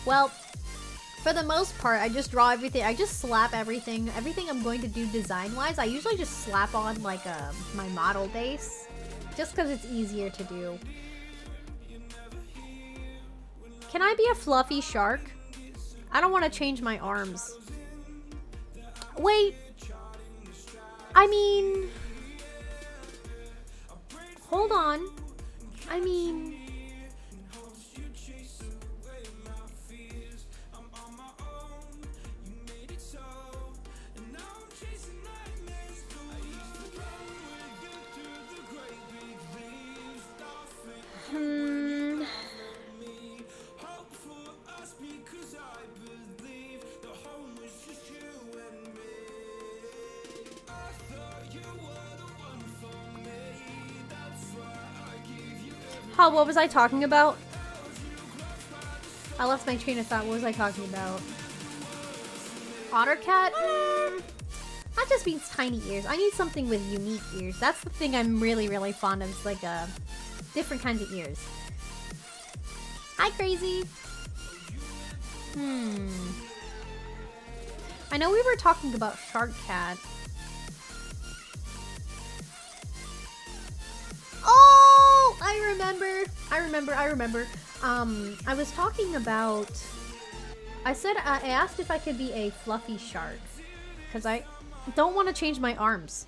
Well, for the most part, I just draw everything. I just slap everything. Everything I'm going to do design-wise, I usually just slap on like a, my model base. Just because it's easier to do. Can I be a fluffy shark? I don't want to change my arms. Wait. I mean... Hold on. I mean... Hmm. Huh, what was I talking about? I lost my train of thought. What was I talking about? Otter cat? Mm, that just means tiny ears. I need something with unique ears. That's the thing I'm really, really fond of. Is like uh, different kinds of ears. Hi, crazy. Hmm. I know we were talking about Shark Cat. Oh, I remember. I remember. I remember. Um, I was talking about. I said I asked if I could be a fluffy shark because I don't want to change my arms.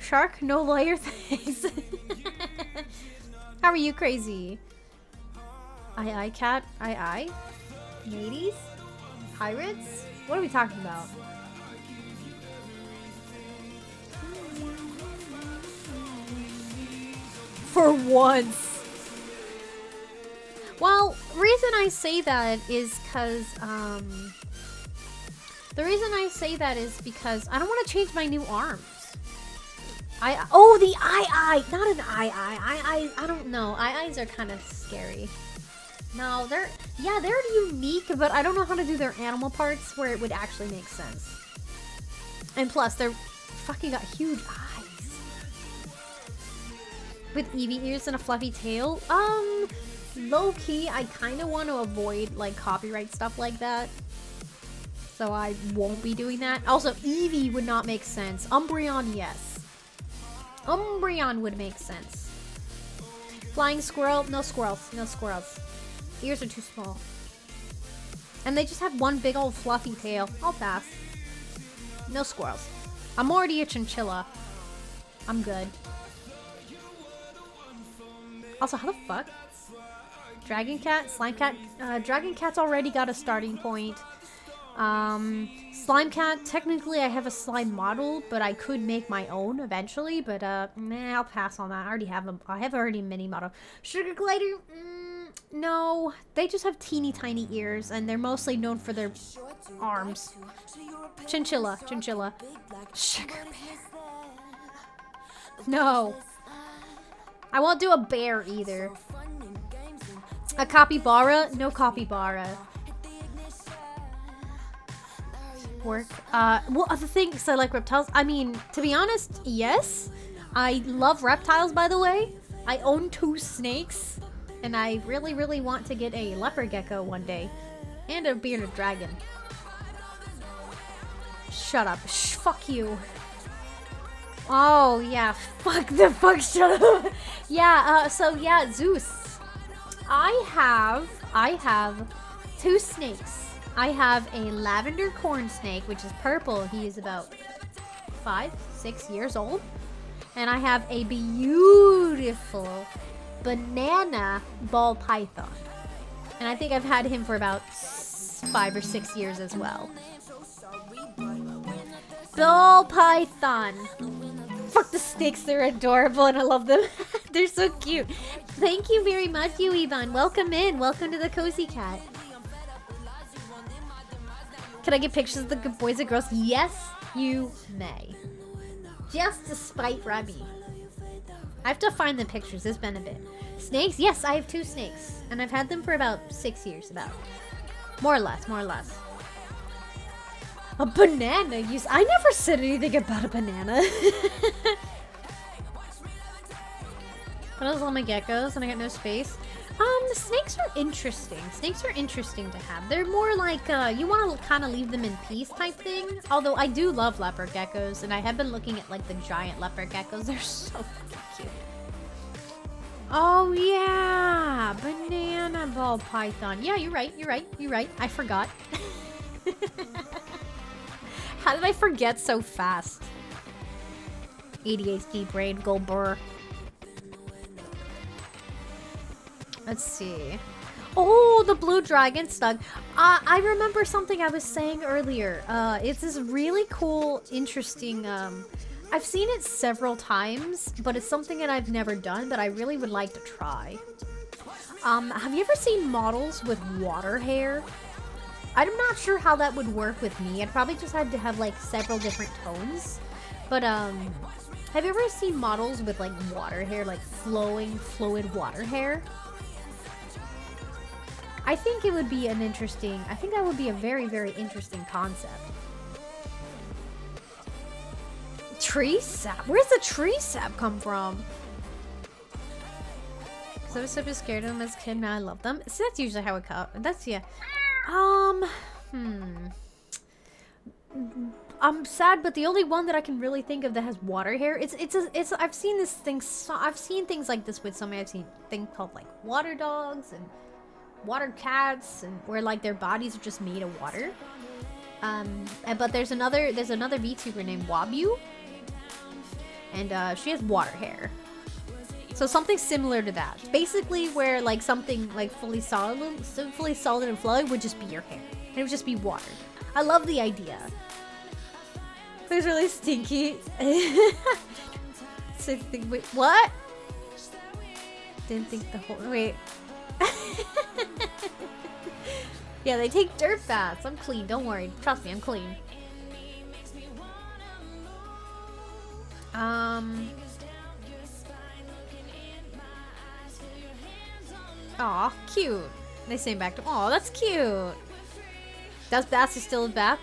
Shark, no lawyer, thanks. How are you, crazy? I I cat. I I. Ladies, pirates. What are we talking about? For once. Well, reason I say that is because, um... The reason I say that is because I don't want to change my new arms. I oh the eye eye, not an eye eye. I I I don't know. Eye eyes are kind of scary. No, they're yeah they're unique, but I don't know how to do their animal parts where it would actually make sense. And plus, they're fucking got huge eyes with Eevee ears and a fluffy tail. Um, low key, I kind of want to avoid like copyright stuff like that. So I won't be doing that. Also, Eevee would not make sense. Umbreon, yes. Umbreon would make sense. Flying squirrel, no squirrels, no squirrels. Ears are too small. And they just have one big old fluffy tail. I'll pass. No squirrels. I'm already a chinchilla. I'm good. Also, how the fuck? Dragon Cat, Slime Cat. Uh, Dragon Cat's already got a starting point. Um, Slime Cat, technically I have a slime model, but I could make my own eventually, but uh, nah, I'll pass on that. I already have a, I have already a mini model. Sugar Glider, mm, no, they just have teeny tiny ears, and they're mostly known for their arms. Chinchilla, chinchilla. Sugar Bear. No. I won't do a bear either. A capybara? No capybara. Work. Uh, well, the thing, I like reptiles. I mean, to be honest, yes. I love reptiles, by the way. I own two snakes, and I really, really want to get a leopard gecko one day, and a bearded dragon. Shut up. Shh, fuck you. Oh, yeah. Fuck the fuck, shut up. yeah, uh, so yeah, Zeus. I have, I have two snakes. I have a lavender corn snake, which is purple. He is about five, six years old. And I have a beautiful banana ball python. And I think I've had him for about five or six years as well. Ball python. Fuck the snakes, they're adorable and I love them. They're so cute. Thank you very much, you Ivan. Welcome in. Welcome to the Cozy Cat. Can I get pictures of the good boys and girls? Yes, you may. Just to spite Remy. I have to find the pictures. It's been a bit. Snakes? Yes, I have two snakes. And I've had them for about six years, about. More or less, more or less. A banana? S- I never said anything about a banana. What else all my geckos and I got no space? Um, snakes are interesting. Snakes are interesting to have. They're more like, uh, you want to kind of leave them in peace type thing. Although I do love leopard geckos, and I have been looking at like the giant leopard geckos. They're so fucking cute. Oh yeah, banana ball python. Yeah, you're right. You're right. You're right. I forgot. How did I forget so fast? ADHD brain go burr. Let's see. Oh, the blue dragon stug. Uh, I remember something I was saying earlier. Uh, it's this really cool, interesting. Um, I've seen it several times, but it's something that I've never done, but I really would like to try. Um, have you ever seen models with water hair? I'm not sure how that would work with me. I'd probably just had to have like several different tones. But um, have you ever seen models with like water hair, like flowing, fluid water hair? I think it would be an interesting. I think that would be a very, very interesting concept. Tree sap? Where's the tree sap come from? I was super scared of them as a kid. Now I love them. So that's usually how it comes. That's yeah. Um. Hmm. I'm sad, but the only one that I can really think of that has water hair, it's it's a, it's. I've seen this thing. So, I've seen things like this with somebody. I've seen things called like water dogs and water cats, and where like their bodies are just made of water. Um, and- but there's another there's another VTuber named Wabu, and uh, she has water hair. So something similar to that. Basically, where like something like fully solid, so fully solid and flowy would just be your hair, and it would just be water. I love the idea. It's really stinky. so think, wait, what? Didn't think the whole wait. yeah, they take dirt baths. I'm clean. Don't worry. Trust me, I'm clean. Um. Aw, cute. They say back to. Aw, that's cute. Does Bass is still a Bath?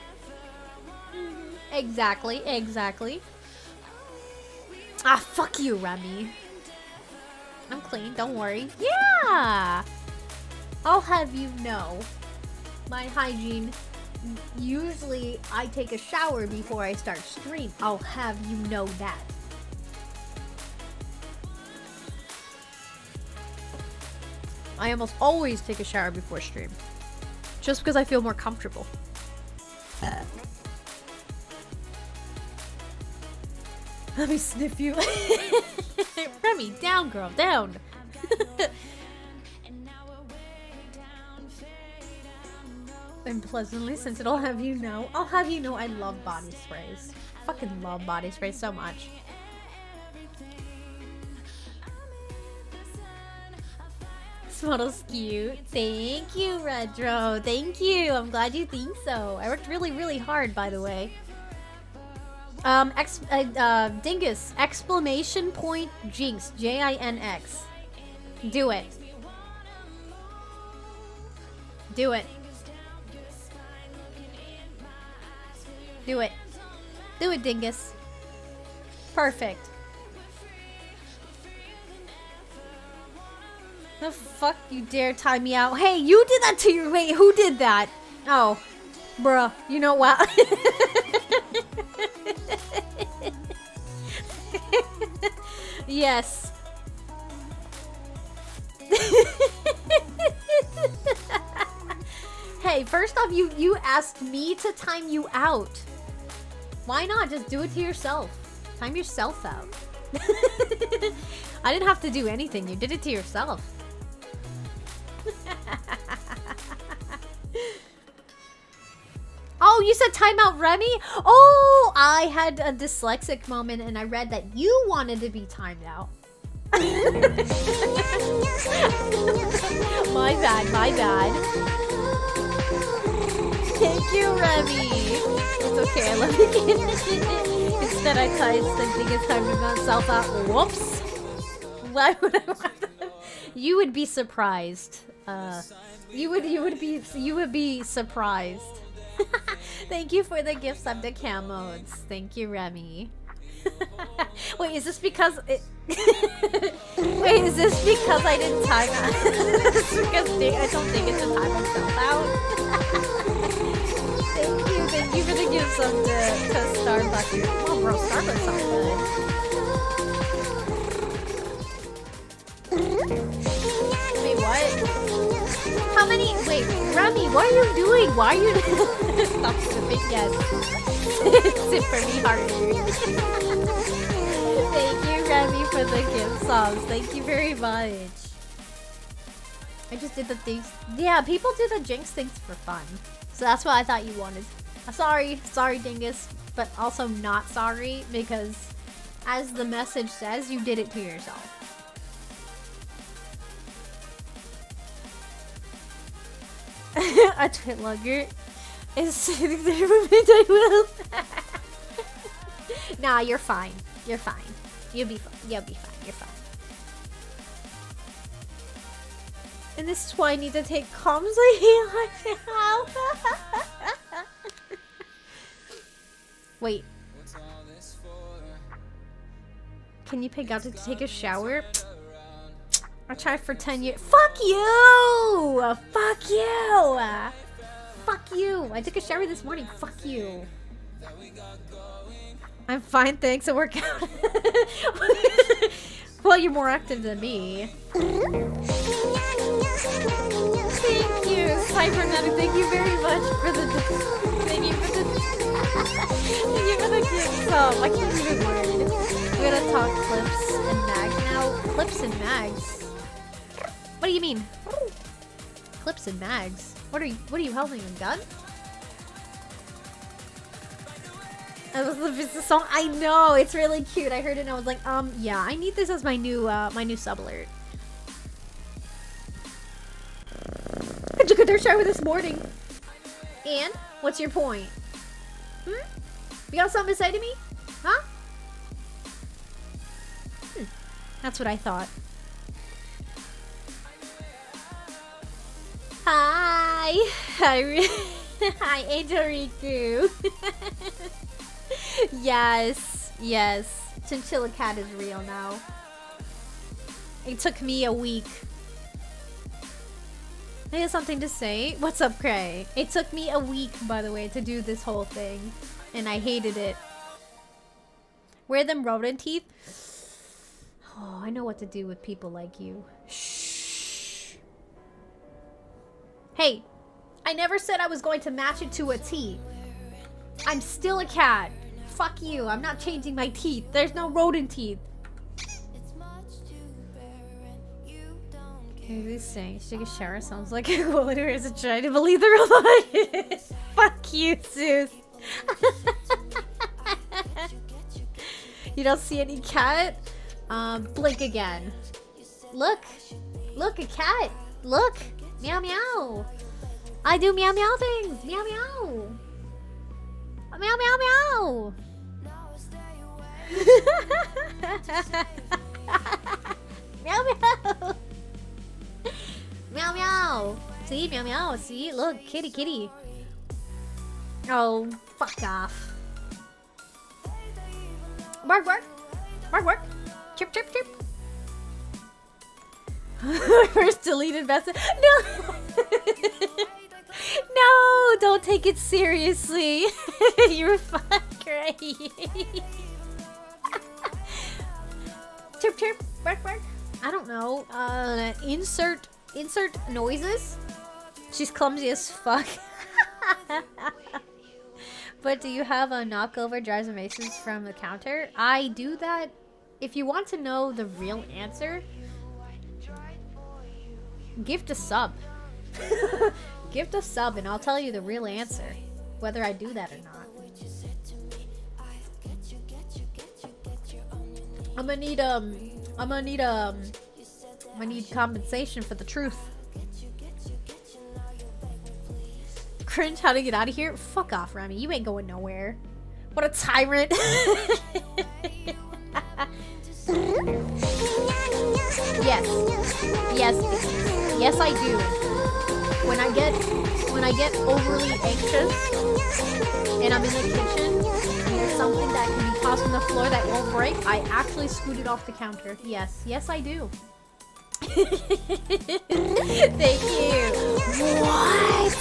Exactly, exactly. Ah, fuck you, Remy. I'm clean, don't worry. Yeah! I'll have you know, my hygiene, usually I take a shower before I start stream. I'll have you know that. I almost always take a shower before stream. Just because I feel more comfortable. Let me sniff you. Remy, down, girl, down. I'm pleasantly scented. I'll have you know. I'll have you know I love body sprays. Fucking love body sprays so much. Model's cute. Thank you, Retro. Thank you. I'm glad you think so. I worked really, really hard, by the way. Um, ex uh, uh, Dingus, exclamation point Jinx, J I N X. Do it. Do it. Do it. Do it, Dingus. Perfect. The fuck you dare tie me out? Hey, you did that to your wait, who did that? Oh. Bruh, you know what? yes. hey, first off, you you asked me to time you out. Why not just do it to yourself? Time yourself out. I didn't have to do anything. You did it to yourself. Oh, you said timeout Remy? Oh, I had a dyslexic moment and I read that you wanted to be timed out. my bad, my bad. Thank you, Remy. It's okay, I love you. Instead, I thinking it's time to not self out. Whoops. Why would I want that? You would be surprised. Uh, you would, you would be, you would be surprised. Thank you for the gifts of the camos. Thank you, Remy. Wait, is this because it... Wait, is this because I didn't time? Because I don't think it's a time myself out? thank you, thank you for the gifts of the Starbucks. Oh, bro, Starbucks sounds good. Wait, what? How many? Wait, Remy, what are you doing? Why are you? Stop sipping. Yes. Sip for me harder. Thank you, Remy, for the gift songs. Thank you very much. I just did the things. Yeah, people do the jinx things for fun. So that's what I thought you wanted. Sorry, sorry, Dingus, but also not sorry because, as the message says, you did it to yourself. A Twitlugger is sitting there with me. I will. nah, you're fine. You're fine. You'll be fine. You'll be fine. You're fine. And this is why I need to take comms right now. Wait. Can you pick out to take a shower? I tried for 10 years. Fuck you! Fuck you! Fuck you! I took a shower this morning. Fuck you. I'm fine, thanks. I work out. well, you're more active than me. Thank you, Cybernetic. Thank you very much for the. Thank you for the. thank you for the gift. Um, I can't even word. We're gonna talk clips and mags now. Clips and mags. What do you mean? Clips and mags. What are you? What are you holding? A gun? I was the song. I know it's really cute. I heard it and I was like, um, yeah, I need this as my new, uh, my new sub alert. I took a dirt shower this morning. And what's your point? Hmm? You got something to say to me? Huh? Hmm. That's what I thought. Hi. Hi. Hi, Angel Riku. yes. Yes. Chinchilla cat is real now. It took me a week. I have something to say. What's up, Cray? It took me a week, by the way, to do this whole thing. And I hated it. Wear them rodent teeth? Oh, I know what to do with people like you. Shh. Hey, I never said I was going to match it to a T. I'm still a cat. Fuck you. I'm not changing my teeth. There's no rodent teeth. Who's saying a shower sounds like a quality is trying to believe the robot. Fuck you, Zeus. you don't see any cat? Um, blink again. Look. Look, a cat. Look. Meow meow. I do meow meow things. Meow meow. Meow meow meow. meow meow. Meow meow. See, meow meow. See, look, kitty kitty. Oh, fuck off. Bark bark. Bark bark. Chirp chirp chirp. First deleted message. No. no, don't take it seriously. You're crazy. chirp chirp. Bark bark. I don't know. Uh, insert insert noises. She's clumsy as fuck. but do you have a knockover drives and maces from the counter? I do that. If you want to know the real answer, gift a sub. gift a sub and I'll tell you the real answer. Whether I do that or not. I'm gonna need um I'm gonna need um gonna need compensation for the truth. Cringe how to get out of here? Fuck off, Remy. You ain't going nowhere. What a tyrant. yes. Yes. Yes I do. When I get when I get overly anxious and I'm in the kitchen and there's something that can be tossed on the floor that won't break, I actually scoot it off the counter. Yes, yes I do. Thank you. What?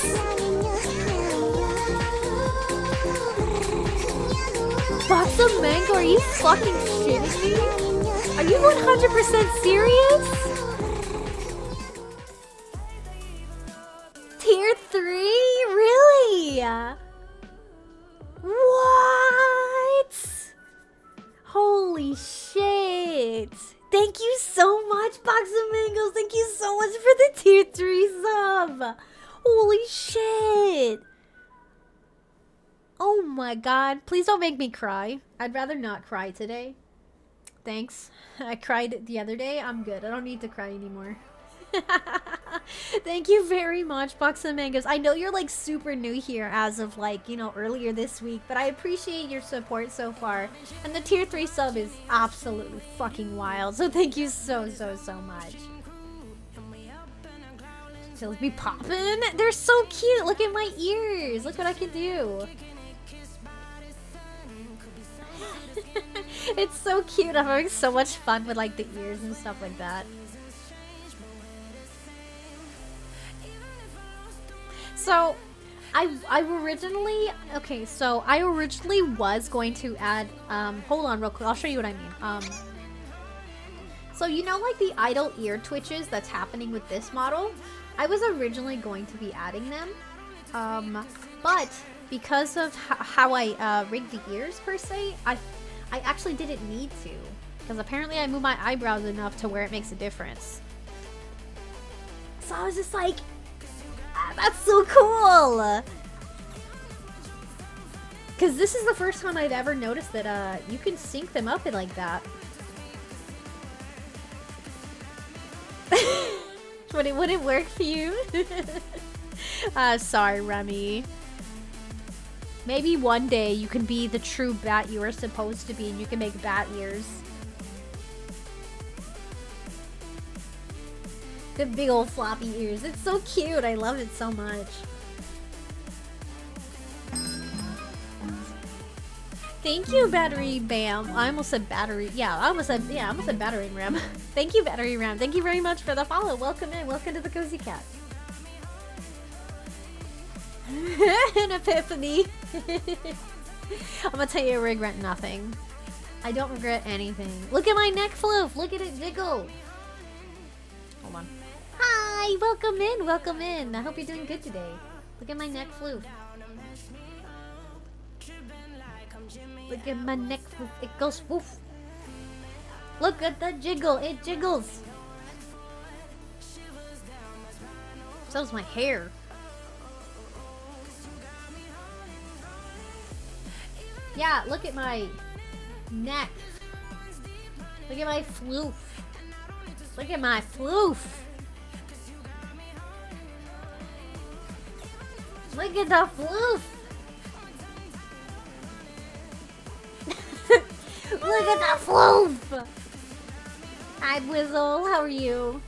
Box of mango? Are you fucking shitting me? Are you 100% serious? Tier 3? Really? What? Holy shit. Thank you so much, Box of Mangoes. Thank you so much for the tier 3 sub. Holy shit. Oh my god. Please don't make me cry. I'd rather not cry today. Thanks. I cried the other day. I'm good. I don't need to cry anymore. Thank you very much, Box of Mangoes. I know you're like super new here as of like, you know, earlier this week, but I appreciate your support so far. And the tier 3 sub is absolutely fucking wild. So thank you so, so, so much. Tills be popping. They're so cute. Look at my ears. Look what I can do. it's so cute. I'm having so much fun with like the ears and stuff like that. So, I I originally okay. So I originally was going to add. Um, hold on, real quick. I'll show you what I mean. Um, so you know, like the idle ear twitches that's happening with this model. I was originally going to be adding them, um, but because of how I uh, rigged the ears per se, I I actually didn't need to because apparently I move my eyebrows enough to where it makes a difference. So I was just like, ah, that's so cool. Because this is the first time I've ever noticed that uh, you can sync them up in like that. Would it, would it work for you? uh, sorry, Remy. Maybe one day you can be the true bat you are supposed to be and you can make bat ears. The big old floppy ears. It's so cute. I love it so much. Thank you, Battery Bam. I almost said battery. Yeah, I almost said yeah, I almost said battery ram. Thank you, Battery Ram. Thank you very much for the follow. Welcome in. Welcome to the Cozy Cat. An epiphany. I'm gonna tell you, I regret nothing. I don't regret anything. Look at my neck floof. Look at it jiggle. Hold on. Hi, welcome in, welcome in. I hope you're doing good today. Look at my neck floof. Look at my neck floof. It goes woof. Look at the jiggle. It jiggles. So's my hair. Yeah, look at my neck. Look at my floof. Look at my floof. Look at the floof. Look at the floof. Hi, Whizzle. How are you?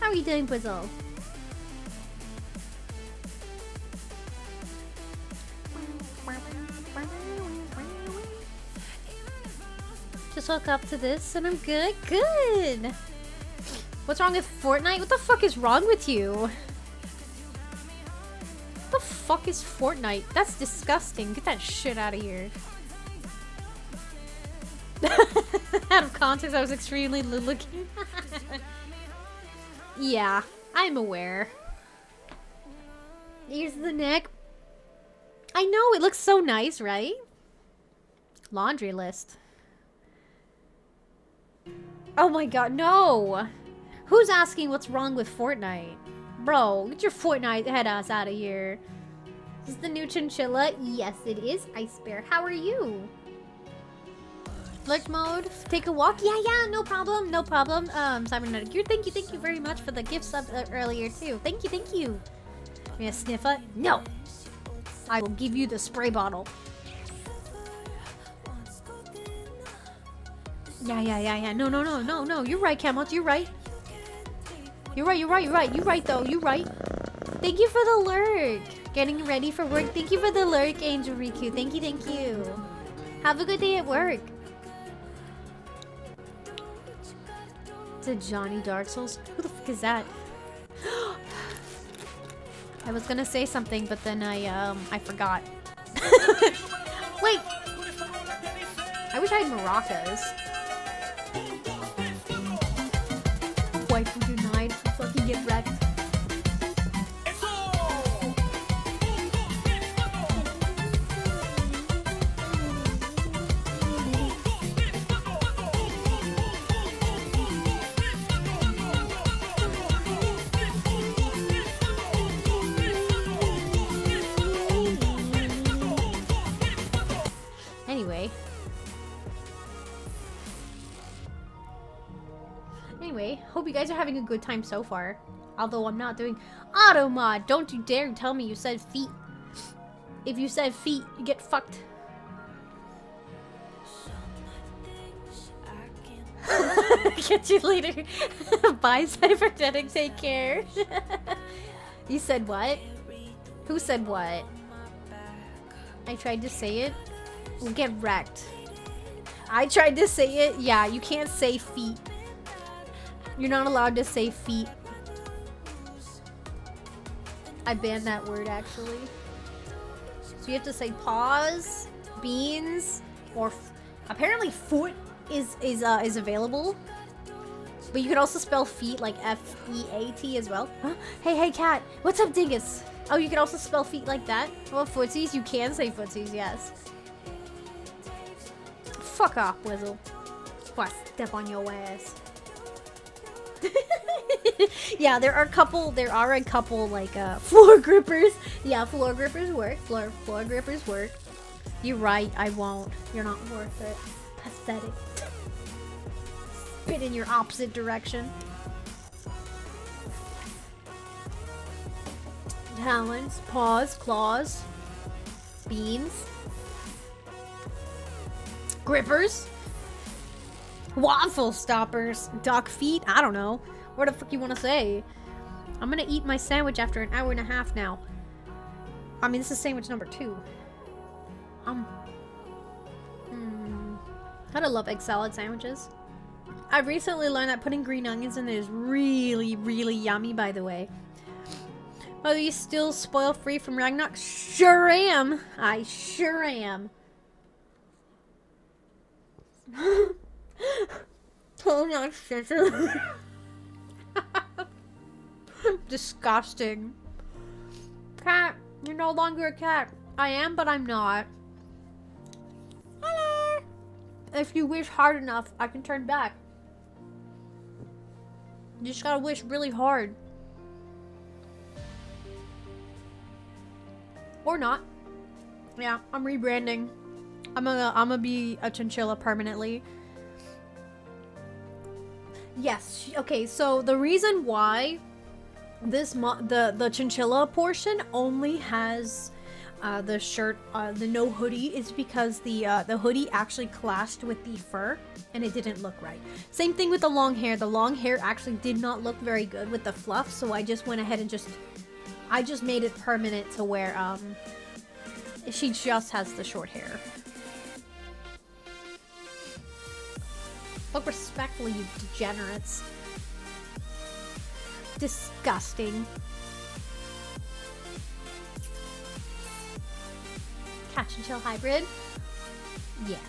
How are you doing, Whizzle? Just woke up to this and I'm good. Good! What's wrong with Fortnite? What the fuck is wrong with you? What the fuck is Fortnite? That's disgusting. Get that shit out of here. out of context, I was extremely looking. yeah, I'm aware. Here's the neck. I know, it looks so nice, right? Laundry list. Oh my god, no! Who's asking what's wrong with Fortnite? Bro, get your Fortnite head ass out of here. Is the new chinchilla? Yes, it is, Ice Bear. How are you? Lurk mode. Take a walk. Yeah, yeah, no problem, no problem. Um, cybernetic. You. Thank you, thank you very much for the gift sub earlier too. Thank you, thank you. You gonna sniff it? No. I will give you the spray bottle. Yeah, yeah, yeah, yeah. No, no, no, no, no. You're right, Camelot. You're right. You're right, you're right, you're right. You're right, though. You're right. Thank you for the lurk. Getting ready for work. Thank you for the lurk, Angel Riku. Thank you, thank you. Have a good day at work. Johnny Dark Souls? Who the fuck is that? I was gonna say something, but then I, um, I forgot. Wait! I wish I had maracas. Denied. Fucking get wrecked. Anyway, hope you guys are having a good time so far. Although I'm not doing auto mod. Don't you dare tell me you said feet. If you said feet, you get fucked. Catch you later. Bye, cybernetic. Take care. you said what? Who said what? I tried to say it. We'll get wrecked. I tried to say it. Yeah, you can't say feet. You're not allowed to say feet. I banned that word actually. So you have to say paws, beans, or apparently foot is is uh, is available. But you can also spell feet like F E A T as well. Huh? Hey, hey, cat. What's up, dingus? Oh, you can also spell feet like that. Well, footsies, you can say footsies, yes. Fuck off, Wizzle. Before I step on your ass. yeah, there are a couple. There are a couple like uh, floor grippers. Yeah, floor grippers work. Floor floor grippers work. You're right. I won't. You're not worth it. Pathetic. Spit in your opposite direction. Talons, paws, claws, beans, grippers. Waffle stoppers. Duck feet. I don't know. What the fuck you want to say? I'm gonna eat my sandwich after an hour and a half now. I mean, this is sandwich number two. Um. Hmm. I love egg salad sandwiches. I recently learned that putting green onions in it is really, really yummy, by the way. Are you still spoil free from Ragnarok? Sure am. I sure am. oh my shit. Disgusting. Cat, you're no longer a cat. I am, but I'm not. Hello. If you wish hard enough, I can turn back. You just gotta wish really hard. Or not. Yeah, I'm rebranding. I'm gonna I'm gonna be a chinchilla permanently. Yes. sh- Okay. So the reason why this the the chinchilla portion only has uh, the shirt, uh, the no hoodie, is because the uh, the hoodie actually clashed with the fur, and it didn't look right. Same thing with the long hair. The long hair actually did not look very good with the fluff, so I just went ahead and just I just made it permanent to where um she just has the short hair. Look respectfully, you degenerates. Disgusting. Catch and chill hybrid? Yes.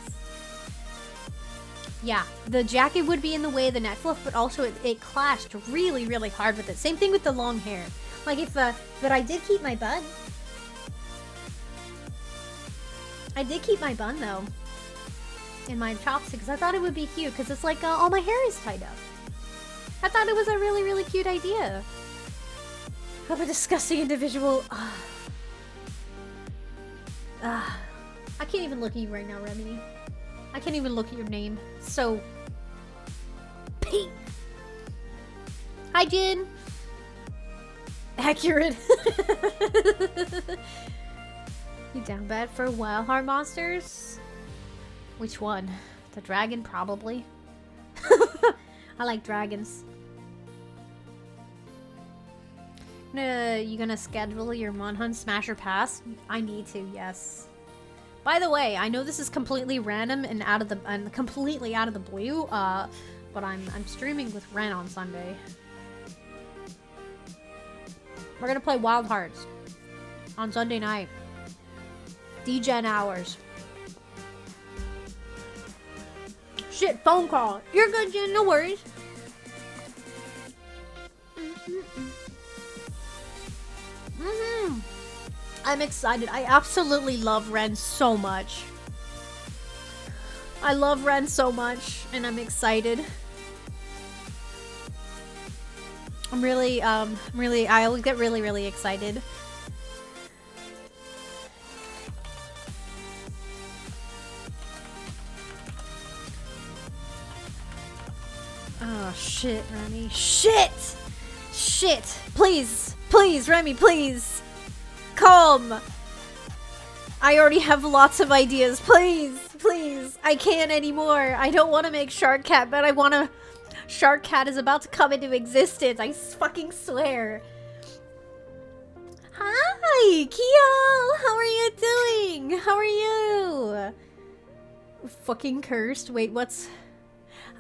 Yeah, the jacket would be in the way of the neck fluff, but also it, it clashed really, really hard with it. Same thing with the long hair. Like if, uh, but I did keep my bun. I did keep my bun though. In my chopsticks. I thought it would be cute because it's like uh, all my hair is tied up. I thought it was a really, really cute idea. I'm a disgusting individual. Ah. Ah. I can't even look at you right now, Remini. I can't even look at your name. So pink. Hi, Jin. Accurate. you down bad for Wild Heart Monsters? Which one? The dragon, probably. I like dragons. Gonna, you gonna schedule your Monhunt Smasher Pass? I need to, yes. By the way, I know this is completely random and out of the and completely out of the blue, uh, but I'm I'm streaming with Ren on Sunday. We're gonna play Wild Hearts on Sunday night. DGen hours. Phone call. You're good, Jen. No worries. Mm-hmm. I'm excited. I absolutely love Ren so much. I love Ren so much, and I'm excited. I'm really, um, really, I always get really, really excited. Oh, shit, Remy. Shit! Shit! Please! Please, Remy, please! Calm! I already have lots of ideas. Please! Please! I can't anymore. I don't want to make Shark Cat, but I want to... Shark Cat is about to come into existence. I fucking swear. Hi, Kyo! How are you doing? How are you? Fucking cursed. Wait, what's...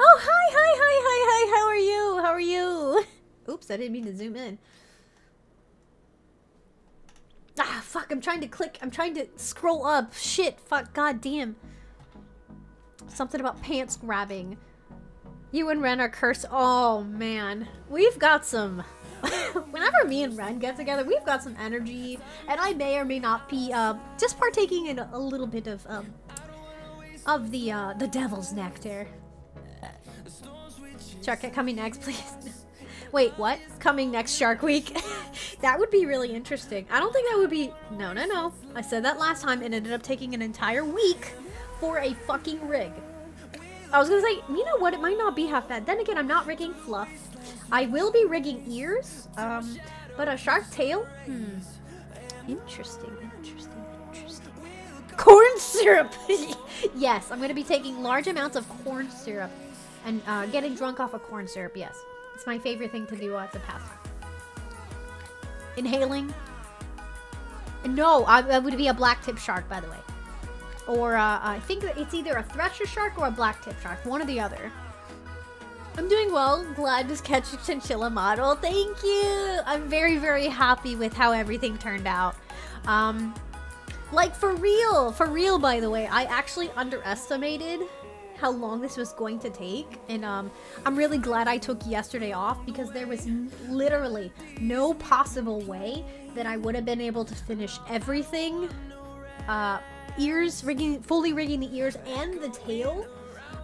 Oh, hi, hi, hi, hi, hi. How are you? How are you? Oops, I didn't mean to zoom in. Ah, fuck, I'm trying to click. I'm trying to scroll up. Shit, fuck, god damn. Something about pants grabbing. You and Ren are cursed. Oh, man. We've got some... Whenever me and Ren get together, we've got some energy. And I may or may not be uh, just partaking in a, little bit of... Um, of the, uh, the devil's nectar. Shark Cat coming next, please. Wait, what? Coming next Shark Week? that would be really interesting. I don't think that would be... No, no, no. I said that last time and ended up taking an entire week for a fucking rig. I was gonna say, you know what? It might not be half bad. Then again, I'm not rigging fluff. I will be rigging ears, um, but a shark tail? Hmm. Interesting, interesting, interesting. Corn syrup! yes, I'm gonna be taking large amounts of corn syrup and uh, getting drunk off of corn syrup, yes. It's my favorite thing to do as a pastime. Inhaling. No, I, that would be a black tip shark, by the way. Or uh, I think it's either a thresher shark or a black tip shark, one or the other. I'm doing well. Glad to catch a chinchilla model. Thank you. I'm very, very happy with how everything turned out. Um, like for real, for real. By the way, I actually underestimated how long this was going to take, and um, I'm really glad I took yesterday off because there was literally no possible way that I would have been able to finish everything. Uh, ears rigging, fully rigging the ears and the tail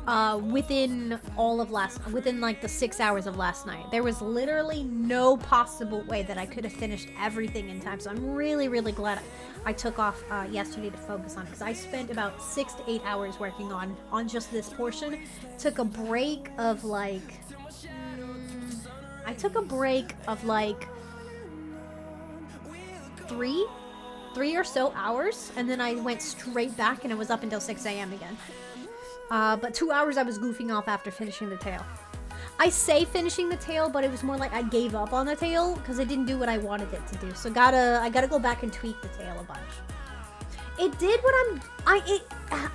uh, within all of last, within like the six hours of last night. There was literally no possible way that I could have finished everything in time. So I'm really, really glad I took off uh, yesterday to focus on because I spent about six to eight hours working on on just this portion. Took a break of like, mm, I took a break of like three three or so hours, and then I went straight back and it was up until 6 a.m. again. Uh, but two hours I was goofing off after finishing the tail. I say finishing the tail, but it was more like I gave up on the tail because it didn't do what I wanted it to do. So gotta I gotta go back and tweak the tail a bunch. It did what I'm I it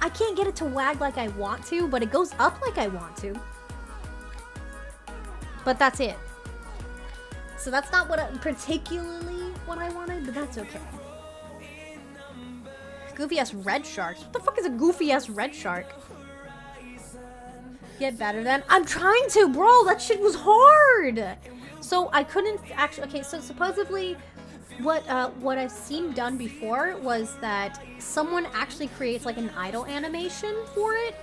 I can't get it to wag like I want to, but it goes up like I want to. But that's it. So that's not what I, particularly what I wanted, but that's okay. Goofy ass red sharks. What the fuck is a goofy ass red shark? Get better then. I'm trying to, bro. That shit was hard. So I couldn't actually. Okay, so supposedly, what uh, what I've seen done before was that someone actually creates like an idle animation for it.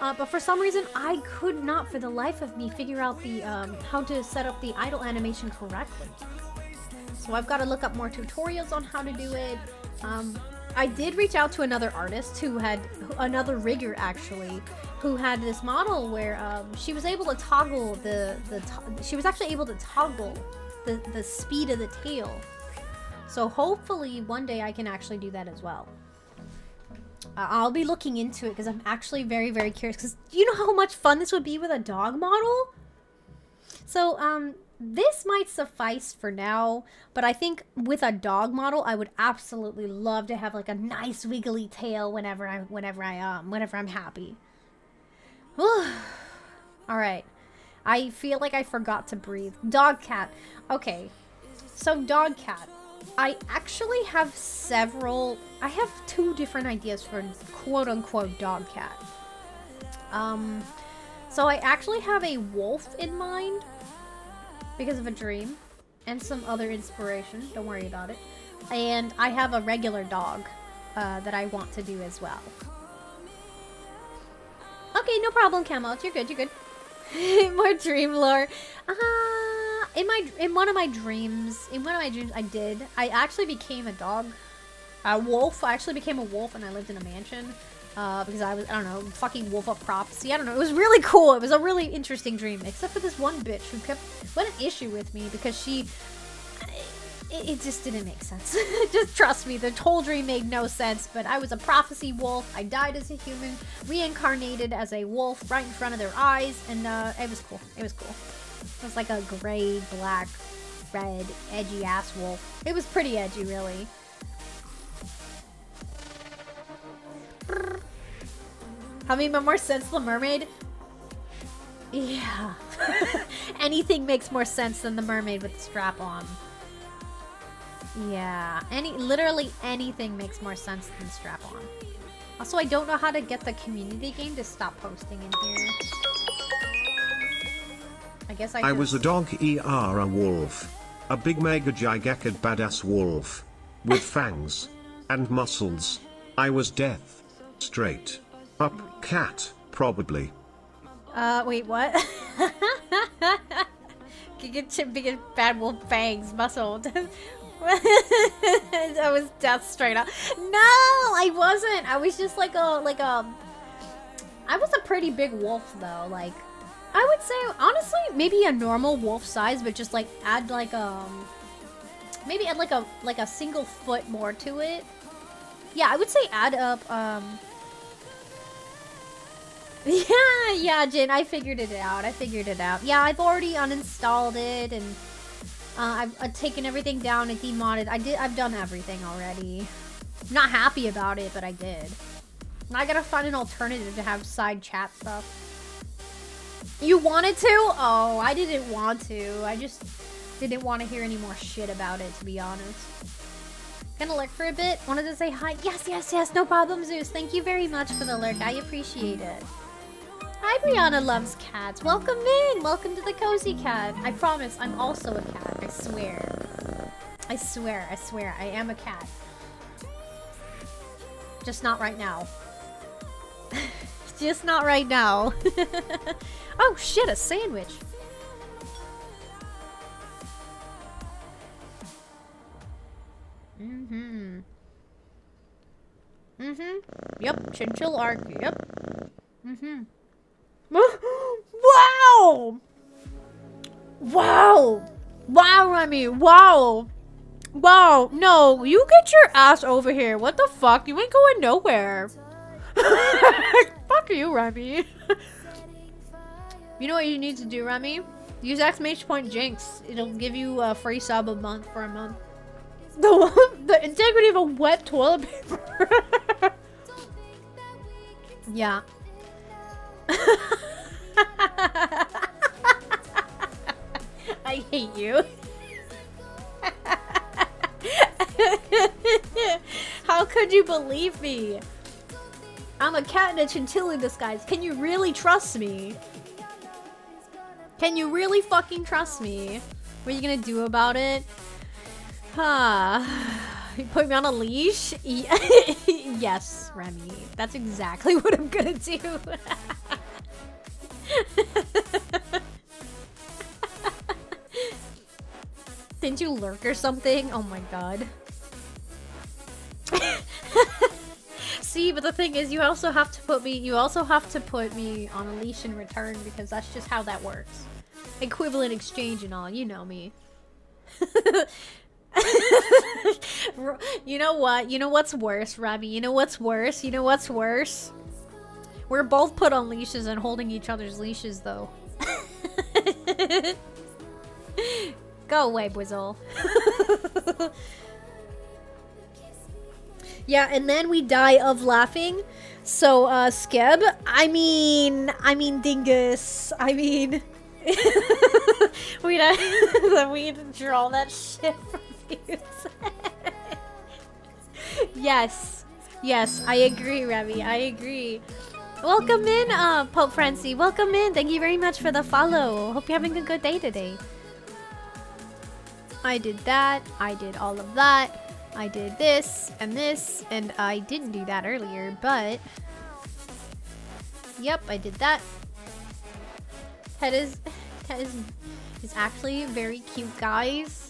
Uh, but for some reason, I could not, for the life of me, figure out the um, how to set up the idle animation correctly. So I've got to look up more tutorials on how to do it. Um, I did reach out to another artist who had another rigger actually, who had this model where um, she was able to toggle the the to- she was actually able to toggle the the speed of the tail. So hopefully one day I can actually do that as well. Uh, I'll be looking into it because I'm actually very very curious. Because you know how much fun this would be with a dog model. So um this might suffice for now, but I think with a dog model, I would absolutely love to have like a nice wiggly tail whenever I whenever I um whenever I'm happy. All right. I feel like I forgot to breathe. Dog cat. Okay. So dog cat. I actually have several I have two different ideas for quote unquote dog cat. Um so I actually have a wolf in mind because of a dream and some other inspiration. Don't worry about it. And I have a regular dog uh, that I want to do as well. Okay, no problem, Camo. You're good. You're good. More dream lore. Uh, in my in one of my dreams, in one of my dreams, I did. I actually became a dog, a wolf. I actually became a wolf, and I lived in a mansion. Uh, because I was, I don't know, fucking wolf of prophecy. I don't know. It was really cool. It was a really interesting dream, except for this one bitch who kept what an issue with me because she. It, it just didn't make sense. just trust me, the whole dream made no sense. But I was a prophecy wolf. I died as a human, reincarnated as a wolf right in front of their eyes, and uh, it was cool. It was cool. It was like a gray, black, red, edgy ass wolf. It was pretty edgy, really. How made more sense the mermaid? Yeah. Anything makes more sense than the mermaid with the strap on. Yeah. Any literally anything makes more sense than strap on. Also, I don't know how to get the community game to stop posting in here. I guess I I was a dog ER a wolf. A big mega gigantic badass wolf. With fangs. And muscles. I was death. Straight. Up cat, probably. Uh, wait, what? Giga big bad wolf fangs, muscled. I was death straight up. No, I wasn't. I was just like a like a. I was a pretty big wolf though. Like, I would say honestly, maybe a normal wolf size, but just like add like um, maybe add like a like a single foot more to it. Yeah, I would say add up um. Yeah, yeah, Jin, I figured it out. I figured it out. Yeah, I've already uninstalled it and uh, I've taken everything down and demodded. I did. I've done everything already. Not happy about it, but I did. I gotta find an alternative to have side chat stuff. You wanted to? Oh, I didn't want to. I just didn't want to hear any more shit about it, to be honest. Gonna lurk for a bit. Wanted to say hi. Yes, yes, yes. No problem, Zeus. Thank you very much for the lurk. I appreciate it. Hi, Brianna loves cats. Welcome in. Welcome to the cozy cat. I promise, I'm also a cat. I swear. I swear. I swear. I am a cat. Just not right now. Just not right now. oh shit! A sandwich. Mm-hmm. Mm-hmm. Yep. Chinchilla arc. Yep. Mm-hmm. Wow! Wow! Wow, Remy! Wow! Wow! No, you get your ass over here. What the fuck? You ain't going nowhere. fuck you, Remy. you know what you need to do, Remy? Use exclamation point Jinx. It'll give you a free sub a month for a month. The the integrity of a wet toilet paper. yeah. I hate you. How could you believe me? I'm a cat in a chinchilla disguise. Can you really trust me? Can you really fucking trust me? What are you gonna do about it? Huh. You put me on a leash? Yes, Remy. That's exactly what I'm gonna do. Didn't you lurk or something? Oh my god. See, but the thing is, you also have to put me. You also have to put me on a leash in return because that's just how that works. Equivalent exchange and all. You know me. You know what? You know what's worse, Robbie? You know what's worse? You know what's worse? We're both put on leashes and holding each other's leashes, though. Go away, Bwizzle. yeah, and then we die of laughing. So, uh, Skeb, I mean, I mean, Dingus, I mean, we'd, we'd draw that shit from yes, yes, I agree, Remy, I agree. Welcome in, uh, Pope Francie. Welcome in. Thank you very much for the follow. Hope you're having a good day today. I did that. I did all of that. I did this and this, and I didn't do that earlier, but... Yep, I did that. Ted is... Ted is, is actually very cute, guys.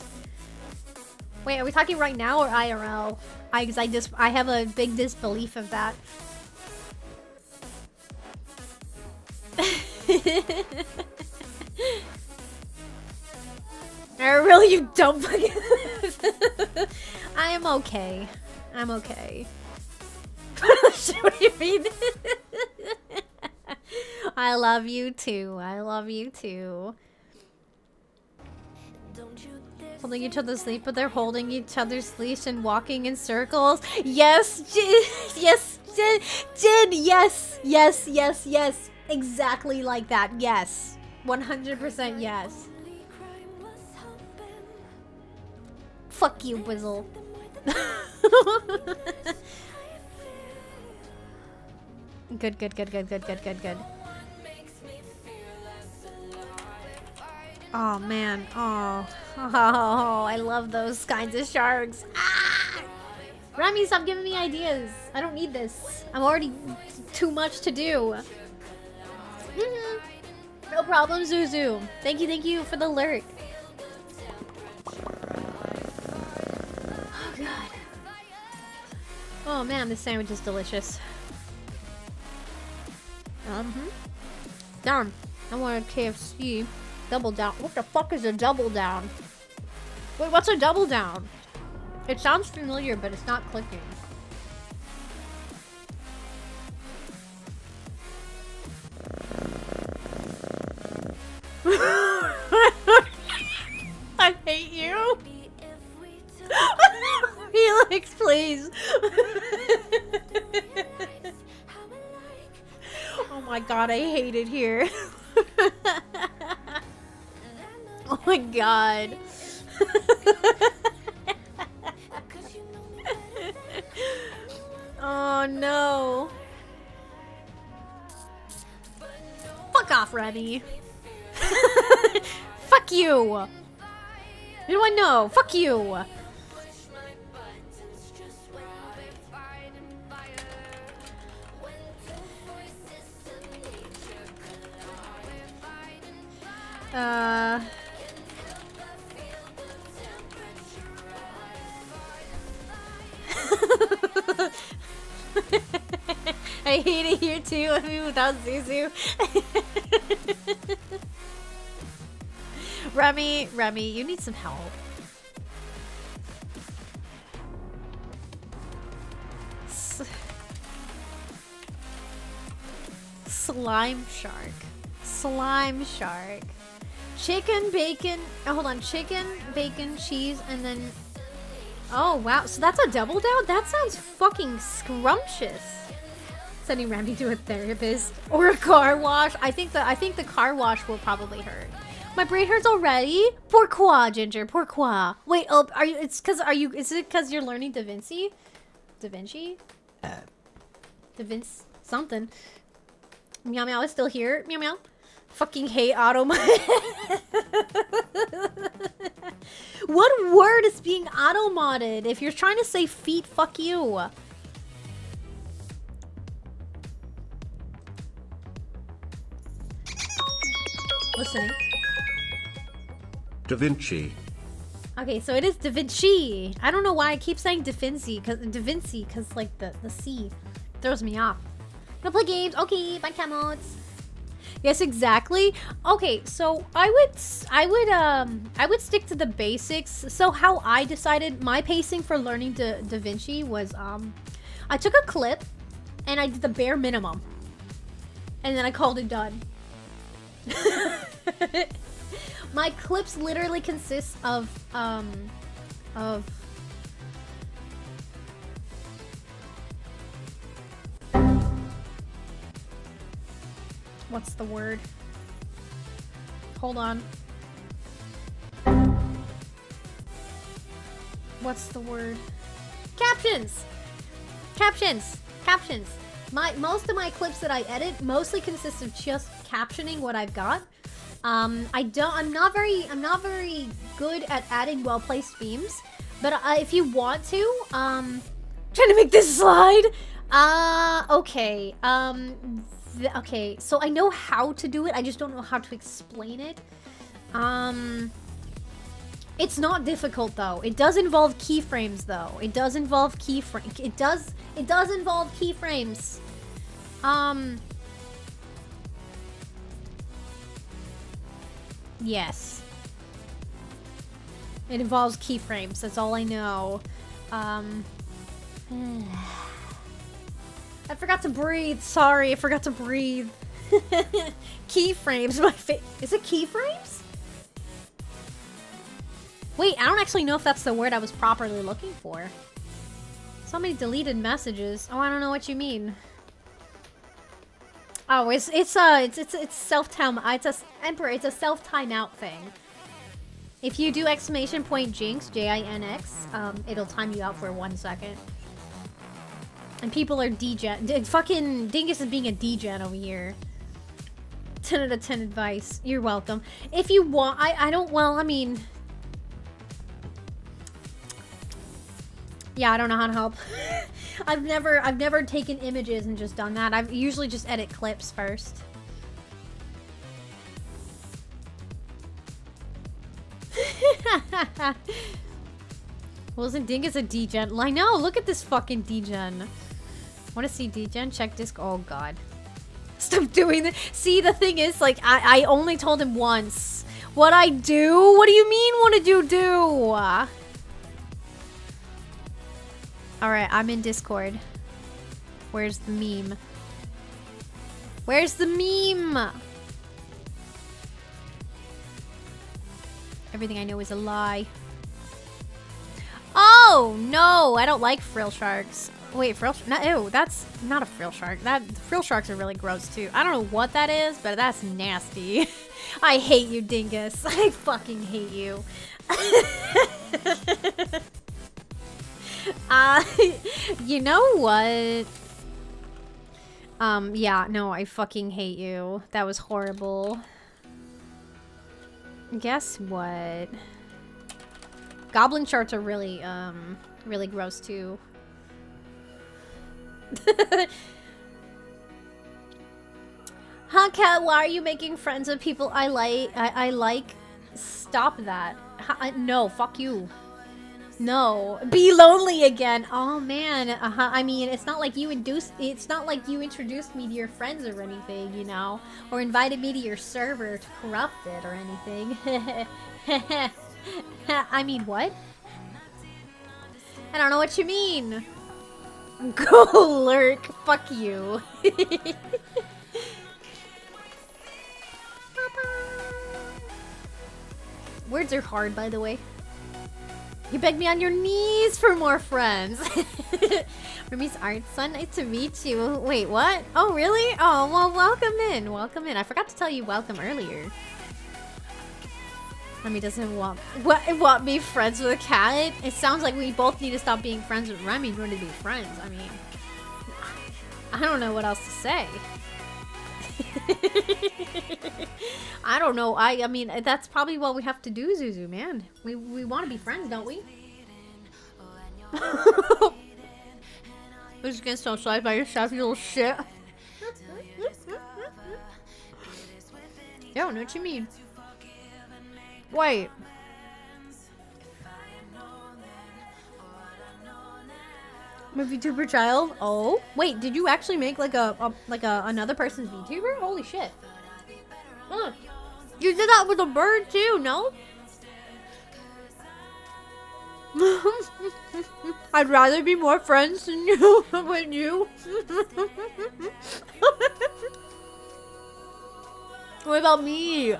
Wait, are we talking right now or IRL? I, cause I just, I have a big disbelief of that. I really you don't I am okay. I'm okay. what do you mean? I love you too. I love you too. Holding each other's leash, but they're holding each other's leash and walking in circles. Yes, Jin, yes, Jin, Jin, yes, yes, yes, yes. Exactly like that. Yes. 100% yes. Fuck you, Whizzle. good, good, good, good, good, good, good, good. Oh man, oh, oh, I love those kinds of sharks. Ah! Remy, stop giving me ideas. I don't need this. I'm already too much to do. Mhm. No problem, Zuzu. Thank you, thank you for the alert. Oh god. Oh man, this sandwich is delicious. Um, hmm. Damn, I want a KFC. Double down. What the fuck is a double down? Wait, what's a double down? It sounds familiar, but it's not clicking. I hate you. Felix, please. oh my god, I hate it here. oh my god. oh no. Fuck off, Remy. Fuck you. I know? Fuck you. Uh. I hate it here too. I mean, without Zuzu. Remy, Remy, you need some help. S- Slime shark. Slime shark. Chicken, bacon. Oh, hold on. Chicken, bacon, cheese, and then. Oh, wow. So that's a double down? That sounds fucking scrumptious. Sending Remy to a therapist or a car wash. I think the I think the car wash will probably hurt. My brain hurts already. Pourquoi, Ginger? Pourquoi? Wait, oh, are you? It's because are you? Is it because you're learning Da Vinci? Da Vinci? Uh, da Vinci something. Meow meow is still here. Meow meow. Fucking hate auto. what word is being auto modded? If you're trying to say feet, fuck you. Listening. Da Vinci. Okay, so it is Da Vinci. I don't know why I keep saying Da Vinci, cause Da Vinci, cause like the the C throws me off. Gonna play games. Okay, bye, Camots. Yes, exactly. Okay, so I would I would um I would stick to the basics. So how I decided my pacing for learning Da, da Vinci was um I took a clip and I did the bare minimum. And then I called it done. my clips literally consist of um of what's the word? Hold on. What's the word? Captions. Captions. Captions. My most of my clips that I edit mostly consist of just captioning what I've got. Um, I don't. I'm not very. I'm not very good at adding well-placed beams, But uh, if you want to, um, trying to make this slide. Uh, okay. Um, okay. So I know how to do it. I just don't know how to explain it. Um, it's not difficult though. It does involve keyframes though. It does involve keyframe. It does. It does involve keyframes. Um. Yes. It involves keyframes. That's all I know. Um. I forgot to breathe. Sorry, I forgot to breathe. keyframes. My fa- is it keyframes? Wait, I don't actually know if that's the word I was properly looking for. So many deleted messages. Oh, I don't know what you mean. Oh, it's it's uh it's it's it's self time. It's a emperor. It's a self timeout thing. If you do exclamation point jinx J I N X, um, it'll time you out for one second. And people are degen. Fucking Dingus is being a degen over here. 10 out of 10 advice. You're welcome. If you want, I, I don't, well, I mean, yeah, I don't know how to help. I've never, I've never taken images and just done that. I've usually just edit clips first. Wasn't Dingus a degen? I know, look at this fucking degen. Want to see degen? Check disc. Oh god. Stop doing that. See, the thing is, like, I, I only told him once. What I do? What do you mean, what did you do? Alright, I'm in Discord. Where's the meme? Where's the meme? Everything I know is a lie. Oh, no, I don't like frill sharks. Wait, frill sh- no, Ew, that's not a frill shark. That frill sharks are really gross too. I don't know what that is, but that's nasty. I hate you, dingus. I fucking hate you. uh, you know what? Um, yeah, no, I fucking hate you. That was horrible. Guess what? Goblin sharks are really, um, really gross too. huh, Cat? Why are you making friends with people I like? I, I like. Stop that. I- no, fuck you. No, be lonely again. Oh man, uh-huh. I mean, it's not like you induced. It's not like you introduced me to your friends or anything, you know, or invited me to your server to corrupt it or anything. I mean, what? I don't know what you mean. Go lurk. Fuck you. Words are hard, by the way. You begged me on your knees for more friends. Remy's art son, nice to meet you. Wait, what? Oh, really? Oh, well, welcome in. Welcome in. I forgot to tell you welcome earlier. Remy doesn't want what want me friends with a cat. It sounds like we both need to stop being friends with Remy in order to be friends. I mean, I don't know what else to say. I don't know. I I mean, that's probably what we have to do, Zuzu, man. We we want to be friends, don't we? We're just gonna stop slide by yourself, you little shit. I don't know what you mean. Wait. VTuber child? Oh, wait, did you actually make like a, a like a another person's VTuber? Holy shit! Huh. You did that with a bird too, no? I'd rather be more friends than you with you. what about me?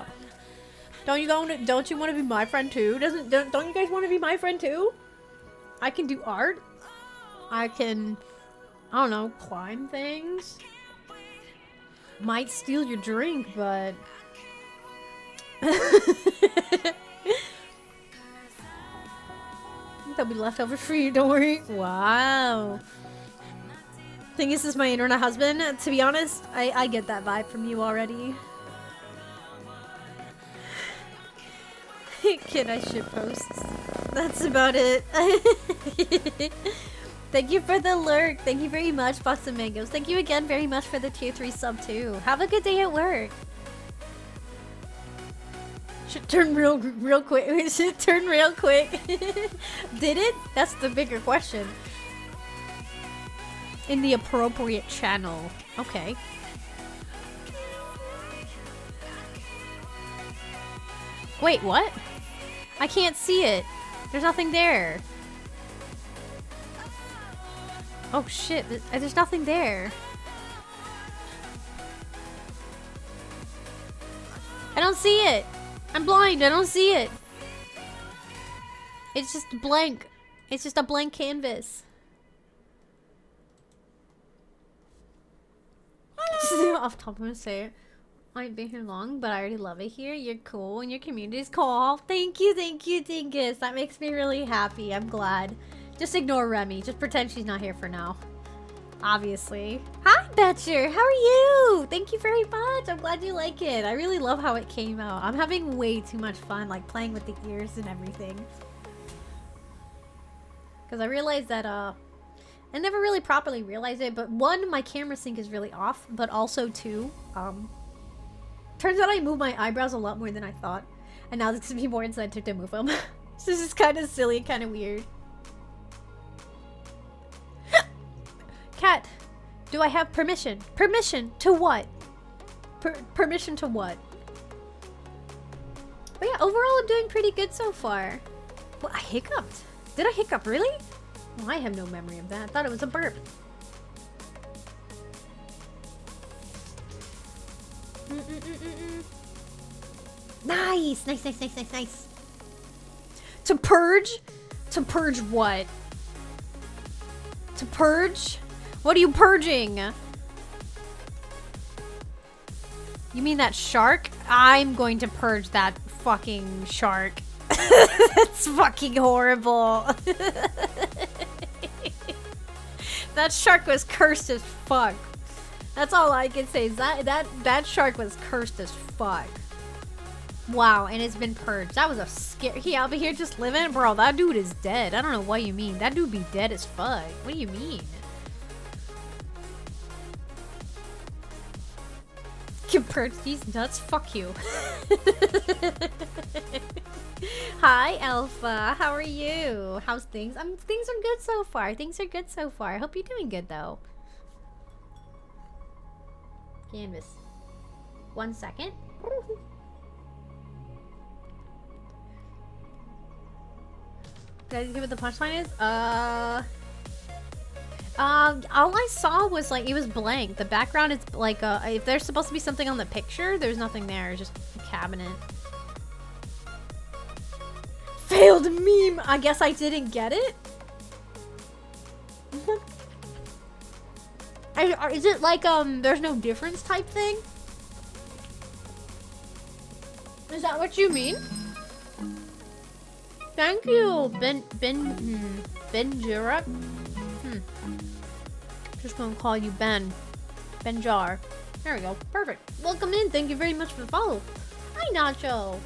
Don't you go? Don't you want to be my friend too? Doesn't don't, don't you guys want to be my friend too? I can do art. I can, I don't know, climb things. Might steal your drink, but. There'll be leftovers for you, don't worry. Wow. Thing is, this is my internet husband. To be honest, I, I get that vibe from you already. Kid, I shit posts. That's about it. Thank you for the lurk. Thank you very much, Boston Mangoes. Thank you again very much for the tier 3 sub too. Have a good day at work. Should turn real real quick. Should turn real quick. Did it? That's the bigger question. In the appropriate channel. Okay. Wait, what? I can't see it. There's nothing there. Oh shit, uh, there's nothing there. I don't see it. I'm blind. I don't see it. It's just blank. It's just a blank canvas. Off top, I'm gonna say it. I ain't been here long, but I already love it here. You're cool, and your community's cool. Thank you, thank you, Dingus. That makes me really happy. I'm glad. Just ignore Remy. Just pretend she's not here for now. Obviously. Hi, Betcher. How are you? Thank you very much. I'm glad you like it. I really love how it came out. I'm having way too much fun, like playing with the ears and everything. Because I realized that, uh, I never really properly realized it, but one, my camera sync is really off, but also two, um, turns out I move my eyebrows a lot more than I thought. And now gives me more incentive to move them. so this is kind of silly and kind of weird. Cat, do I have permission? Permission to what? Per permission to what? But yeah, overall I'm doing pretty good so far. Well, I hiccuped. Did I hiccup, really? Well, I have no memory of that. I thought it was a burp. Nice! Nice, nice, nice, nice, nice. To purge? To purge what? To purge? What are you purging? You mean that shark? I'm going to purge that fucking shark. That's fucking horrible. that shark was cursed as fuck. That's all I can say. Is that that that shark was cursed as fuck. Wow, and it's been purged. That was a scary. He out here just living, bro. That dude is dead. I don't know what you mean. That dude be dead as fuck. What do you mean? Can purge these nuts? Fuck you. Hi, Alpha. How are you? How's things? Um, things are good so far. Things are good so far. I hope you're doing good though. Canvas. One second. Did I give what the punchline is? Uh. Um, all I saw was like it was blank. The background is like uh, if there's supposed to be something on the picture, there's nothing there. Just a cabinet. Failed meme. I guess I didn't get it. Is it like um? There's no difference type thing? Is that what you mean? Thank you, Ben Ben hmm, Ben Jura. Hmm. Just gonna call you Ben. Ben Jar. There we go. Perfect. Welcome in. Thank you very much for the follow. Hi, Nacho.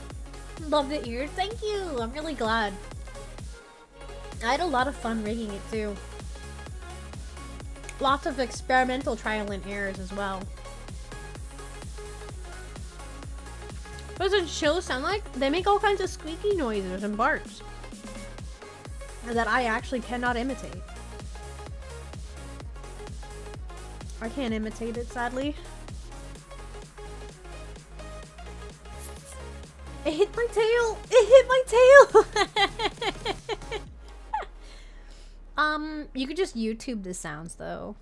Love the ears. Thank you. I'm really glad. I had a lot of fun rigging it too. Lots of experimental trial and errors as well. What does a chinchilla sound like? They make all kinds of squeaky noises and barks that I actually cannot imitate. I can't imitate it, sadly. It hit my tail! It hit my tail! um, you could just YouTube the sounds though.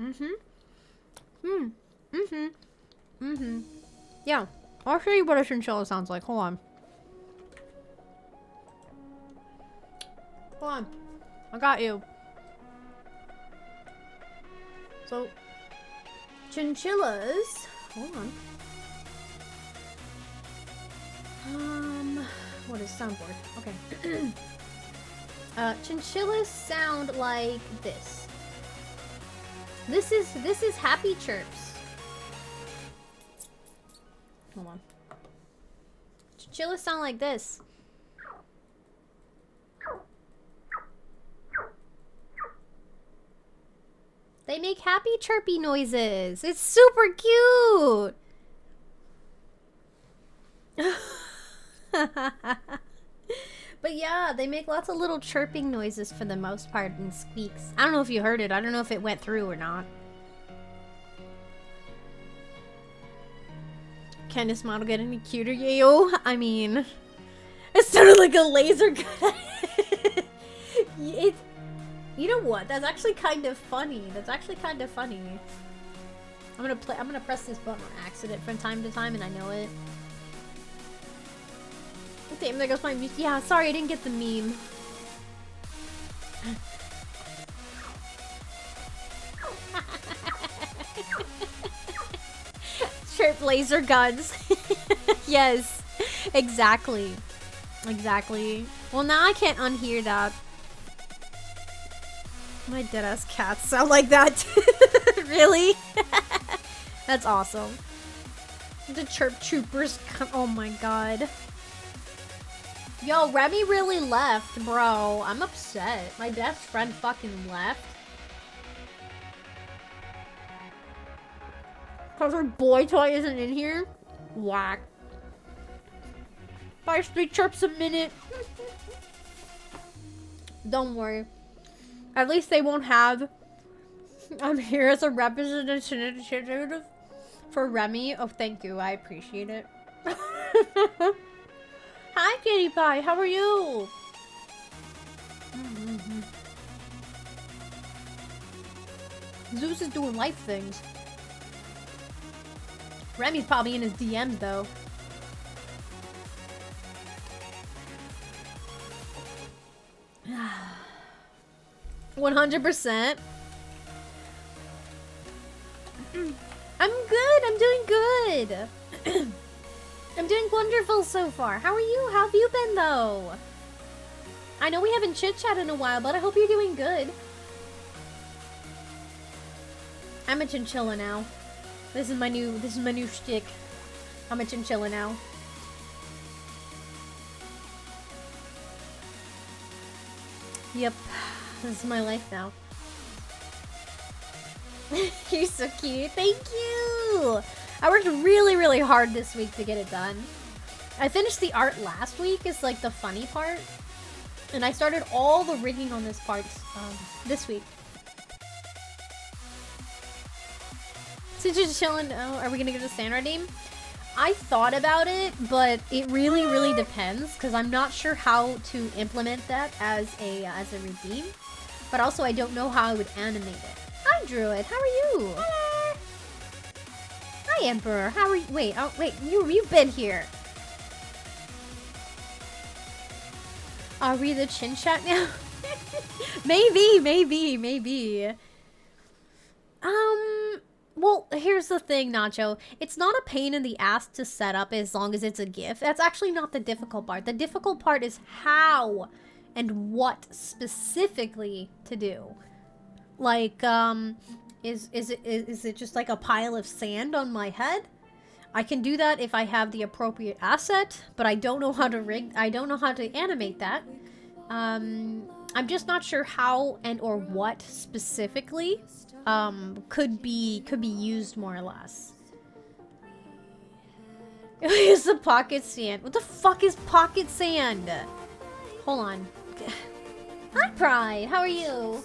Mm-hmm. Hmm. Mm-hmm. Mm-hmm. Yeah. I'll show you what a chinchilla sounds like. Hold on. Hold on. I got you. So, chinchillas. Hold on. Um, what is soundboard? Okay. uh, chinchillas sound like this. This is this is happy chirps. Hold on. Chinchillas sound like this. They make happy chirpy noises. It's super cute. but yeah, they make lots of little chirping noises for the most part and squeaks. I don't know if you heard it. I don't know if it went through or not. Can this model get any cuter, Yayo? I mean, it sounded like a laser gun. it's you know what? That's actually kind of funny. That's actually kind of funny. I'm gonna play. I'm gonna press this button on accident from time to time, and I know it. Damn, there goes my music. Yeah, sorry, I didn't get the meme. Chirp laser guns. yes, exactly. Exactly. Well, now I can't unhear that. My deadass cats sound like that. really? That's awesome. The chirp troopers come. Oh my god. Yo, Remy really left, bro. I'm upset. My best friend fucking left. Cause her boy toy isn't in here? Whack. Five three chirps a minute. Don't worry. At least they won't have. I'm here as a representative for Remy. Oh, thank you. I appreciate it. Hi, Kitty Pie. How are you? Zeus is doing life things. Remy's probably in his DMs though. One hundred percent. I'm good. I'm doing good. I'm doing wonderful so far. How are you? How have you been though? I know we haven't chit chat in a while, but I hope you're doing good. I'm a chinchilla now. This is my new. This is my new shtick. I'm a chinchilla now. Yep. This is my life now. You're so cute. Thank you. I worked really, really hard this week to get it done. I finished the art last week is like the funny part. And I started all the rigging on this part um, this week. So just chilling. Oh, are we gonna get the sand redeem? I thought about it, but it really, really depends because I'm not sure how to implement that as a as a redeem. But also, I don't know how I would animate it. Hi, Druid. How are you? Hello. Hi, Emperor. How are you? Wait. Oh, wait. You you've been here. Are we the chin shot now? maybe, maybe, maybe. Um. Well, here's the thing, Nacho. It's not a pain in the ass to set up as long as it's a GIF. That's actually not the difficult part. The difficult part is how and what specifically to do. Like, um, is, is, it, is, it just like a pile of sand on my head? I can do that if I have the appropriate asset, but I don't know how to rig, I don't know how to animate that. Um, I'm just not sure how and or what specifically um, could be could be used more or less. It's the pocket sand. What the fuck is pocket sand? Hold on. Hi, Pride. How are you?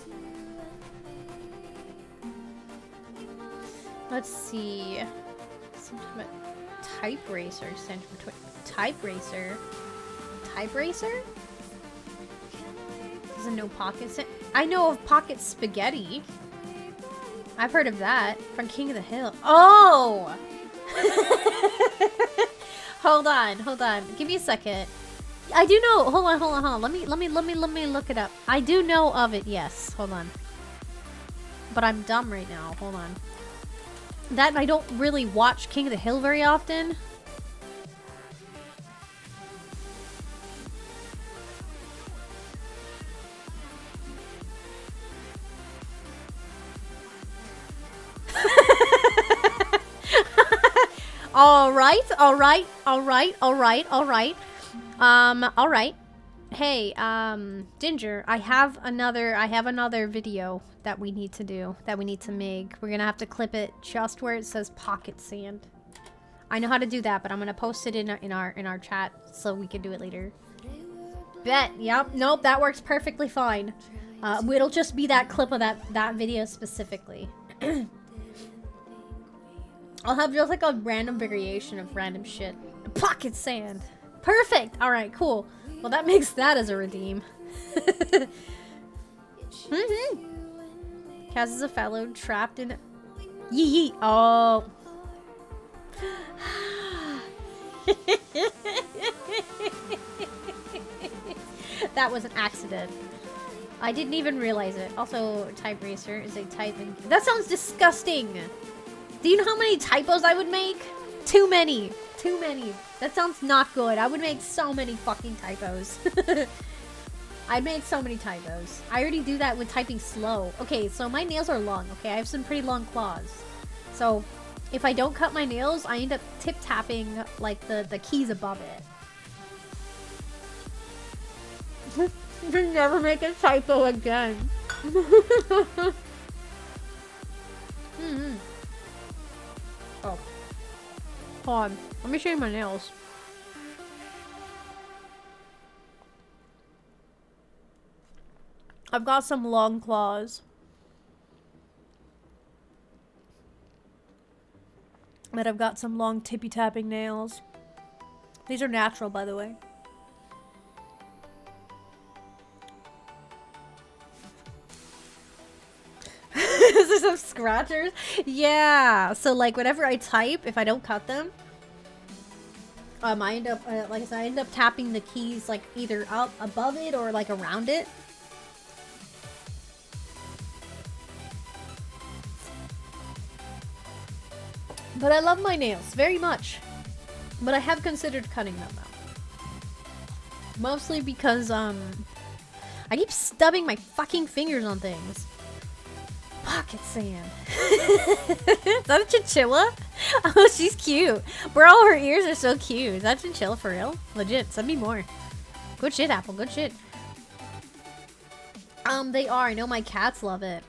Let's see. Some type of type racer type racer. Type racer? Doesn't know pocket. I know of pocket spaghetti. I've heard of that from King of the Hill. Oh! hold on, hold on. Give me a second. I do know. Hold on, hold on, hold on. Let me, let me, let me, let me look it up. I do know of it. Yes. Hold on. But I'm dumb right now. Hold on. That I don't really watch King of the Hill very often. all right, all right, all right, all right, all right. Um, all right. Hey, um, Ginger, I have another I have another video that we need to do, that we need to make. We're gonna have to clip it just where it says pocket sand. I know how to do that, but I'm gonna post it in our in our in our chat so we can do it later. Bet. Yep. Nope. That works perfectly fine. Uh, it'll just be that clip of that that video specifically. I'll have just like a random variation of random shit. Pocket sand. Perfect. All right. Cool. Well, that makes that as a redeem. mm-hmm. Kaz is a fellow trapped in. Yee yee. Oh. that was an accident. I didn't even realize it. Also, type racer is a type. That sounds disgusting. Do you know how many typos I would make? Too many. Too many. That sounds not good. I would make so many fucking typos. I'd make so many typos. I already do that with typing slow. Okay, so my nails are long, okay? I have some pretty long claws. So, if I don't cut my nails, I end up tip-tapping, like, the, the keys above it. you Never make a typo again. hmm Oh. Hold on. Let me show you my nails. I've got some long claws. But I've got some long tippy tapping nails. These are natural, by the way. Is there some scratchers? Yeah. So like whenever I type, if I don't cut them, um, I end up uh, like I said, I end up tapping the keys like either up above it or like around it. But I love my nails very much. But I have considered cutting them though. Mostly because um I keep stubbing my fucking fingers on things. Pocket sand. Is that a chinchilla? Oh, she's cute. Bro, her ears are so cute. Is that chinchilla for real? Legit. Send me more. Good shit, Apple. Good shit. Um, they are. I know my cats love it.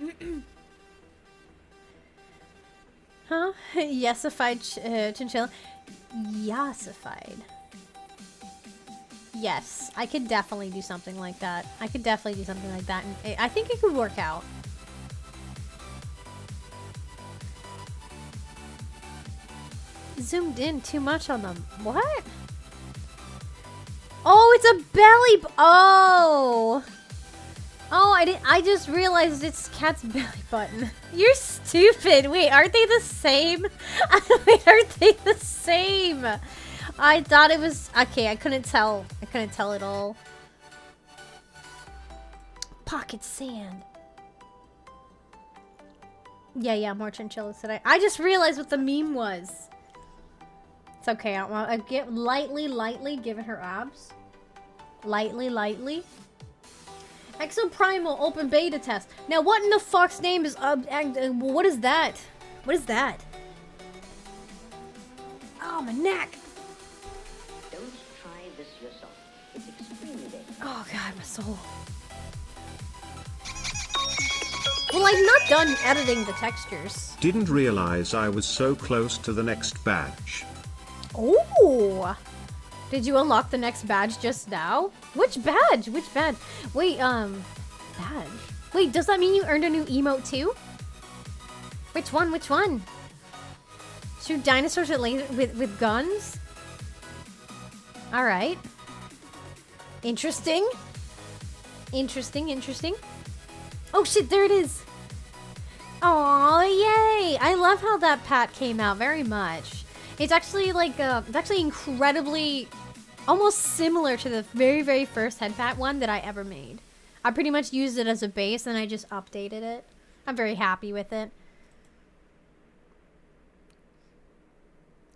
huh? Yesified ch uh, chinchilla. Yassified. Yes, I could definitely do something like that. I could definitely do something like that. And I- think it could work out. Zoomed in too much on them. What? Oh, it's a belly. Oh. Oh, I didn't. I just realized it's cat's belly button. You're stupid. Wait, aren't they the same? Wait, aren't they the same? I thought it was okay. I couldn't tell. I couldn't tell at all. Pocket sand. Yeah, yeah, more chinchillas today. I just realized what the meme was. It's okay. I, I get lightly, lightly giving her abs. Lightly, lightly. Exoprimal open beta test. Now, what in the fuck's name is uh, and, uh, what is that? What is that? Oh, my neck. Don't try this yourself. It's extremely dangerous. Oh god, my soul. Well, I'm not done editing the textures. Didn't realize I was so close to the next badge. Oh! Did you unlock the next badge just now? Which badge? Which badge? Wait, um, badge. Wait, does that mean you earned a new emote too? Which one? Which one? Shoot dinosaurs with laser with with guns? All right. Interesting. Interesting. Interesting. Oh shit! There it is. Oh yay! I love how that pat came out very much. It's actually like uh, it's actually incredibly, almost similar to the very very first head fat one that I ever made. I pretty much used it as a base and I just updated it. I'm very happy with it.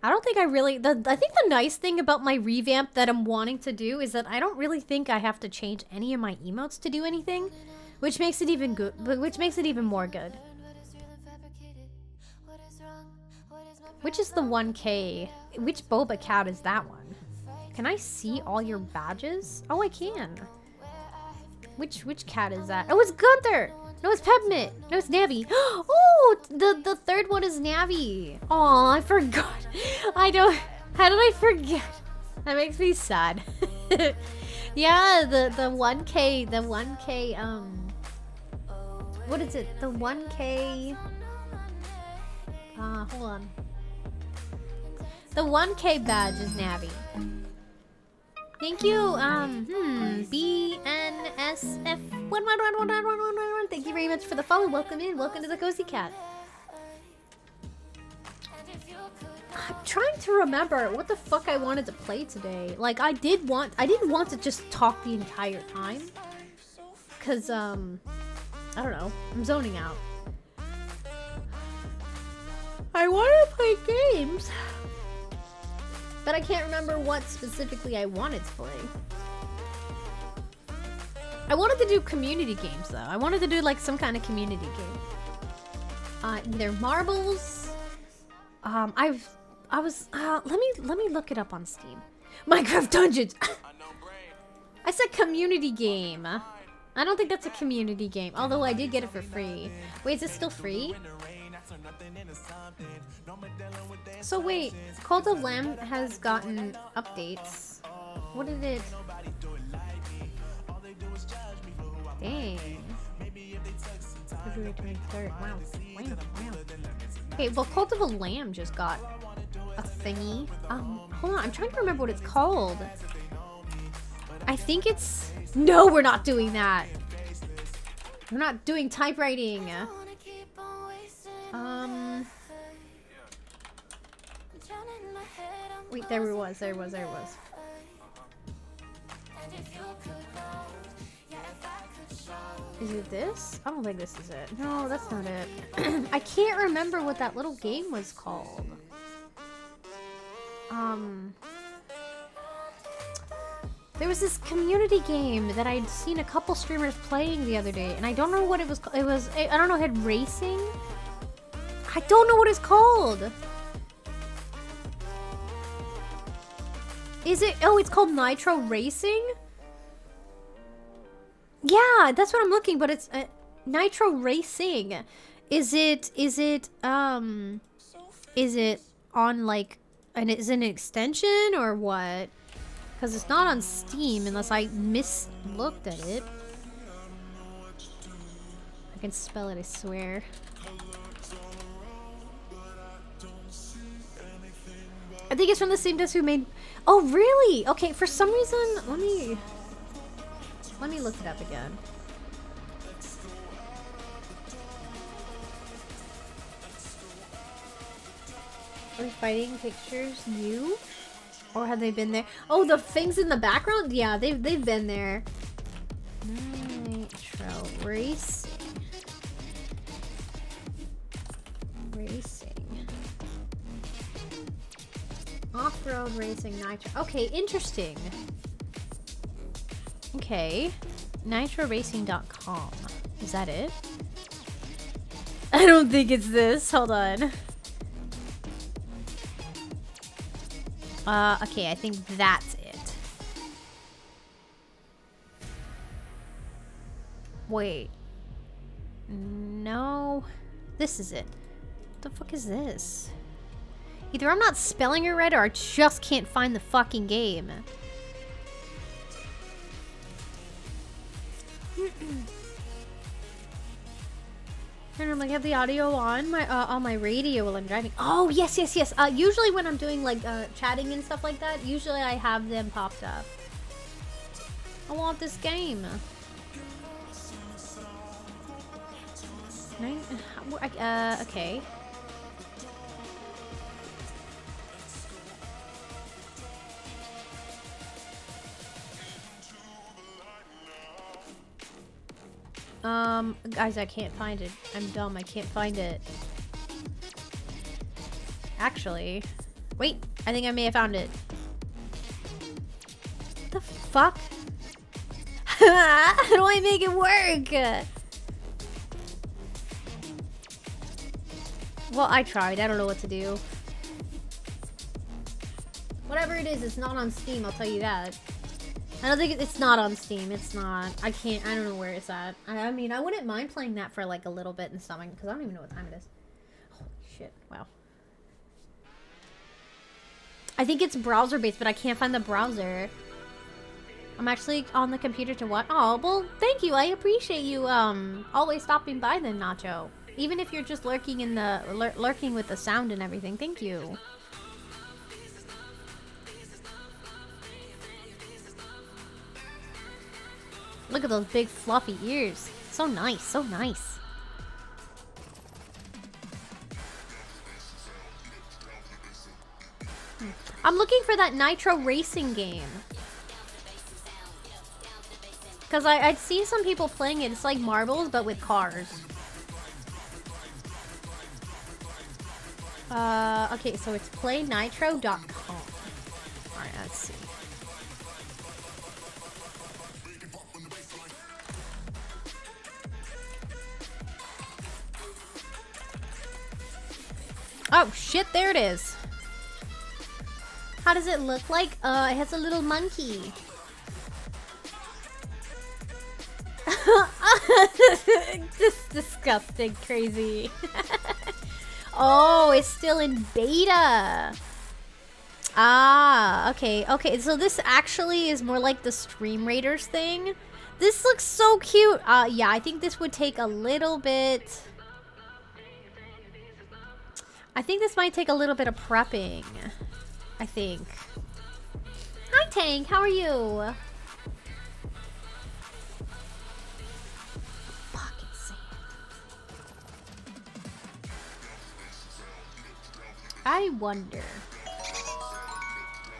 I don't think I really. The, I think the nice thing about my revamp that I'm wanting to do is that I don't really think I have to change any of my emotes to do anything, which makes it even good. Which makes it even more good. Which is the 1K? Which Boba Cat is that one? Can I see all your badges? Oh, I can. Which which cat is that? Oh, it's Gunther. No, it's Pepmint. No, it's Navi. Oh, the the third one is Navi. Oh, I forgot. I don't. How did I forget? That makes me sad. yeah, the the 1K, the 1K. Um, what is it? The 1K. Uh, hold on. The 1K badge is Navi. Thank you, um, hmm, BNSF111111. Thank you very much for the follow. Welcome in. Welcome to the Cozy Cat. I'm trying to remember what the fuck I wanted to play today. Like, I did want, I didn't want to just talk the entire time. Cause, um, I don't know. I'm zoning out. I want to play games. But I can't remember what specifically I wanted to play. I wanted to do community games though. I wanted to do like some kind of community game. Uh, either marbles. Um, I've, I was. Uh, let me let me look it up on Steam. Minecraft Dungeons. I said community game. I don't think that's a community game. Although I did get it for free. Wait, is it still free? So wait, Cult of Lamb has gotten updates. What did it? Dang. February 23rd. Wow. Wow. Wow. Okay, well, Cult of a Lamb just got a thingy. Um, hold on. I'm trying to remember what it's called. I think it's... No, we're not doing that. We're not doing typewriting. Um... Wait, there it was, there it was, there it was. Is it this? I don't think this is it. No, that's not it. I can't remember what that little game was called. Um... There was this community game that I'd seen a couple streamers playing the other day, and I don't know what it was. It was I don't know. It had racing. I don't know what it's called. Is it? Oh, it's called Nitro Racing. Yeah, that's what I'm looking. But it's uh, Nitro Racing. Is it? Is it? Um, is it on like and is it an extension or what? Because it's not on Steam unless I mislooked at it. I can spell it, I swear. I think it's from the same devs who made... Oh, really? Okay, for some reason... Let me... Let me look it up again. Are fighting pictures new? Or have they been there? Oh, the things in the background? Yeah, they've, they've been there. Nitro Racing. Off-road racing nitro. Okay, interesting. Okay. NitroRacing.com. Is that it? I don't think it's this. Hold on. Uh, okay, I think that's it. Wait. no. This is it. What the fuck is this? Either I'm not spelling it right or I just can't find the fucking game. and I normally have the audio on my uh, on my radio while I'm driving. Oh yes, yes, yes. Uh, usually when I'm doing like uh, chatting and stuff like that, usually I have them popped up. I want this game. Nine, uh, okay. Um, guys, I can't find it. I'm dumb. I can't find it. Actually, wait. I think I may have found it. What the fuck? How do I make it work? Well, I tried. I don't know what to do. Whatever it is, it's not on Steam, I'll tell you that. I don't think it's not on Steam. It's not. I can't. I don't know where it's at. I, I mean, I wouldn't mind playing that for like a little bit and something because I don't even know what time it is. Holy shit! Wow. I think it's browser based, but I can't find the browser. I'm actually on the computer to watch. Oh well, thank you. I appreciate you. Um, always stopping by then, Nacho. Even if you're just lurking in the lur- lurking with the sound and everything. Thank you. Look at those big fluffy ears. So nice, so nice. Hmm. I'm looking for that Nitro Racing game. Because I, I see some people playing it. It's like marbles, but with cars. Uh, okay, so it's playnitro.com. Alright, let's see. Oh shit, there it is. How does it look like? Uh, it has a little monkey. this disgusting, crazy. oh, it's still in beta. Ah, okay, okay. So this actually is more like the Stream Raiders thing. This looks so cute. Uh, yeah, I think this would take a little bit. I think this might take a little bit of prepping. I think. Hi, Tank. How are you? I wonder.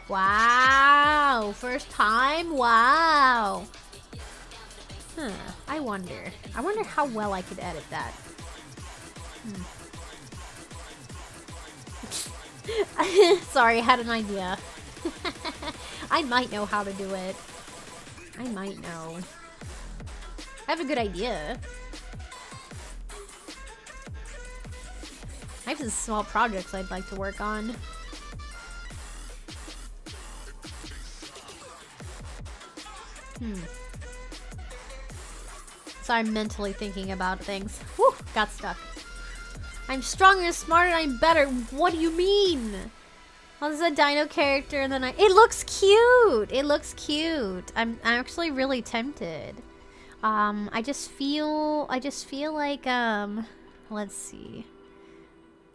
Wow. First time? Wow. Huh. I wonder. I wonder how well I could edit that. Hmm. Sorry, I had an idea. I might know how to do it. I might know. I have a good idea. I have some small projects I'd like to work on. Hmm. So I'm mentally thinking about things. Whew, got stuck. I'm stronger, smarter, I'm better. What do you mean? Well, is a dino character, and then I. It looks cute. It looks cute. I'm, I'm actually really tempted. Um, I just feel. I just feel like um. Let's see.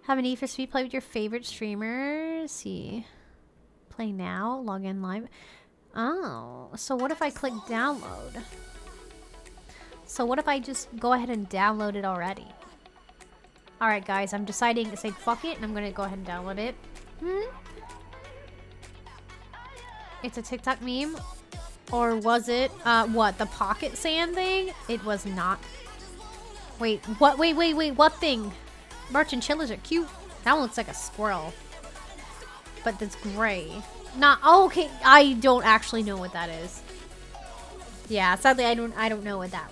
Have an E for speed play with your favorite streamers. See. Play now. Log in live. Oh, so what if I click download? So what if I just go ahead and download it already? Alright guys, I'm deciding to say fuck it and I'm gonna go ahead and download it. Hmm? It's a TikTok meme? Or was it, uh, what, the pocket sand thing? It was not. Wait, what, wait, wait, wait, what thing? Merchant chillers are cute. That one looks like a squirrel. But that's gray. Not, oh, okay, I don't actually know what that is. Yeah, sadly I don't, I don't know what that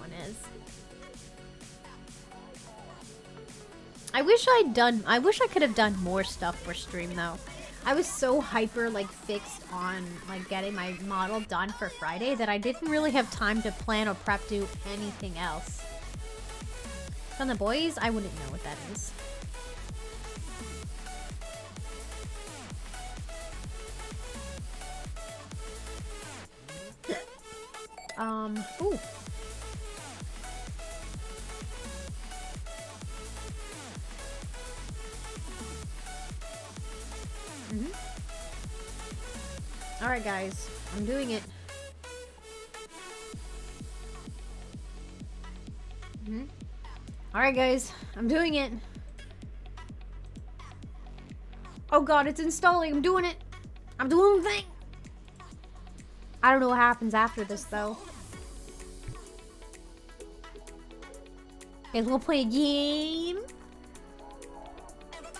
I wish I'd done, I wish I could have done more stuff for stream though. I was so hyper like fixed on like getting my model done for Friday that I didn't really have time to plan or prep do anything else. From the boys, I wouldn't know what that is. um, ooh. Mhm. All right, guys, I'm doing it. Mhm. All right, guys, I'm doing it. Oh god, it's installing. I'm doing it. I'm doing the thing. I don't know what happens after this though. Guys, we'll play a game.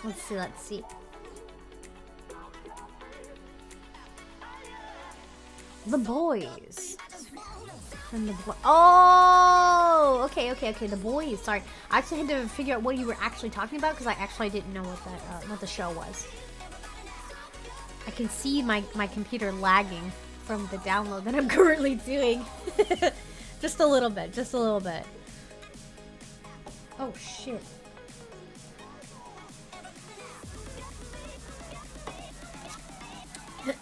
Let's see. Let's see. The boys. And the oh, okay, okay, okay. The boys. Sorry, I actually had to figure out what you were actually talking about because I actually didn't know what that uh, what the show was. I can see my my computer lagging from the download that I'm currently doing. just a little bit, just a little bit. Oh shit.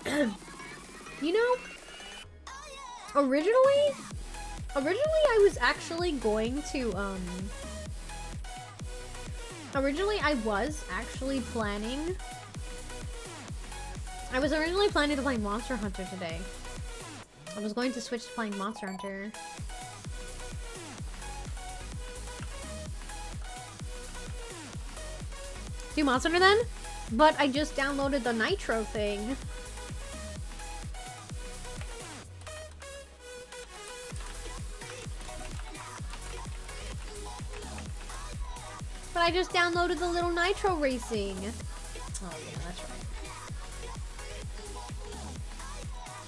you know, originally originally I was actually going to um originally I was actually planning I was originally planning to play Monster Hunter today. I was going to switch to playing Monster Hunter. Do Monster Hunter then? But I just downloaded the Nitro thing. But I just downloaded the little Nitro Racing. Oh yeah, that's right.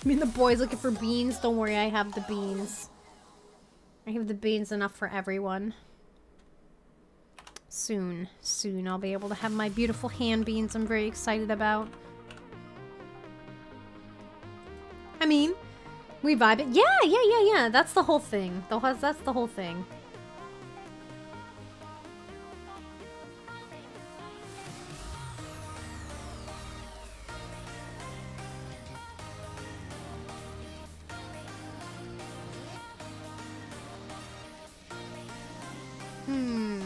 I mean, the boy's looking for beans. Don't worry, I have the beans. I have the beans enough for everyone. Soon, soon I'll be able to have my beautiful hand beans I'm very excited about. I mean, we vibe it. Yeah, yeah, yeah, yeah. That's the whole thing. The that's the whole thing. Hmm.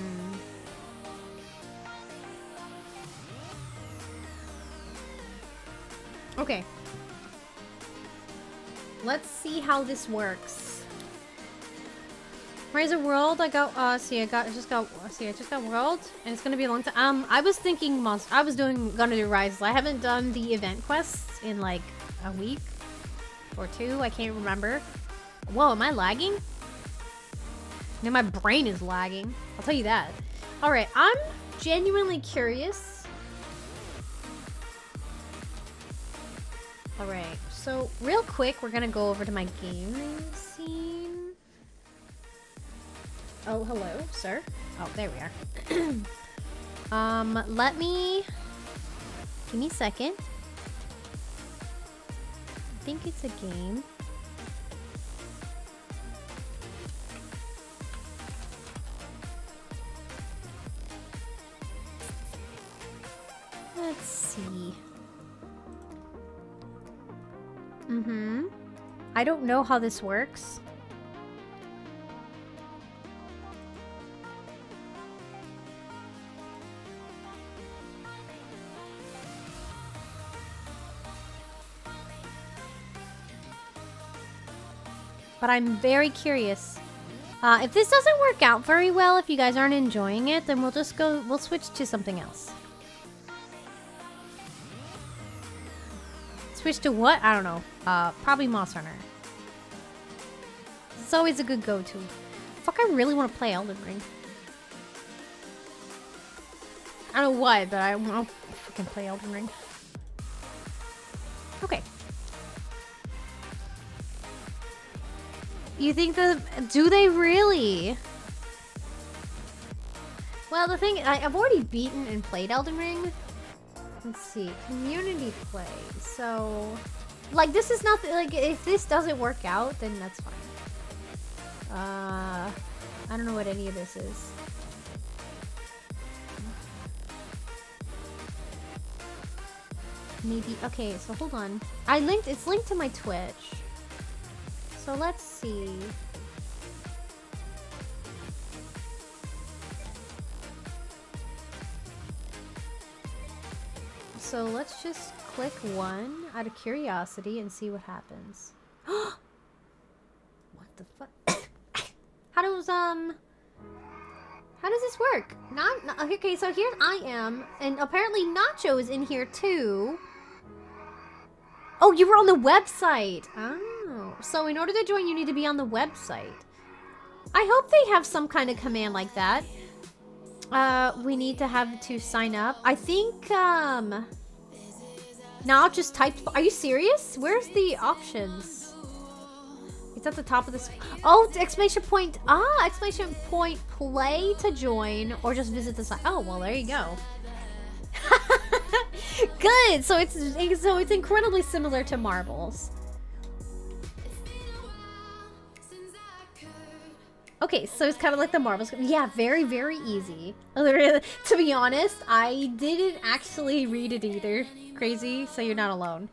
Okay. Let's see how this works. Rise of World, I got, uh, see, I got, I just got, see, I just got World, and it's gonna be a long time. Um, I was thinking Monster, I was doing, gonna do Rise. I haven't done the event quests in, like, a week or two, I can't remember. Whoa, am I lagging? Now my brain is lagging. I'll tell you that. Alright, I'm genuinely curious. Alright, so real quick, we're gonna go over to my gaming scene. Oh, hello, sir. Oh, there we are. um, let me... Give me a second. I think it's a game. Let's see. Mm-hmm. I don't know how this works. But I'm very curious. Uh, if this doesn't work out very well, if you guys aren't enjoying it, then we'll just go, we'll switch to something else. Switch to what? I don't know. Uh, probably Monster Hunter. It's always a good go-to. Fuck, I really want to play Elden Ring. I don't know why, but I want to fucking play Elden Ring. Okay. You think the... Do they really? Well, the thing... I, I've already beaten and played Elden Ring. Let's see. Community play. So, like, this is not, like, if this doesn't work out, then that's fine. Uh, I don't know what any of this is. Maybe, okay, so hold on. I linked, it's linked to my Twitch. So let's see. So let's just click one out of curiosity and see what happens. what the fuck? How does um? How does this work? Not, not okay. So here I am, and apparently Nacho is in here too. Oh, you were on the website. Oh, so in order to join, you need to be on the website. I hope they have some kind of command like that. Uh, we need to have to sign up. I think, um... Now just type... Are you serious? Where's the options? It's at the top of this... Oh, exclamation point... Ah, exclamation point play to join. Or just visit the site. Oh, well, there you go. Good! So it's, so it's incredibly similar to Marbles. Okay, so it's kind of like the marbles. Yeah, very, very easy. To be honest, I didn't actually read it either. Crazy, so you're not alone.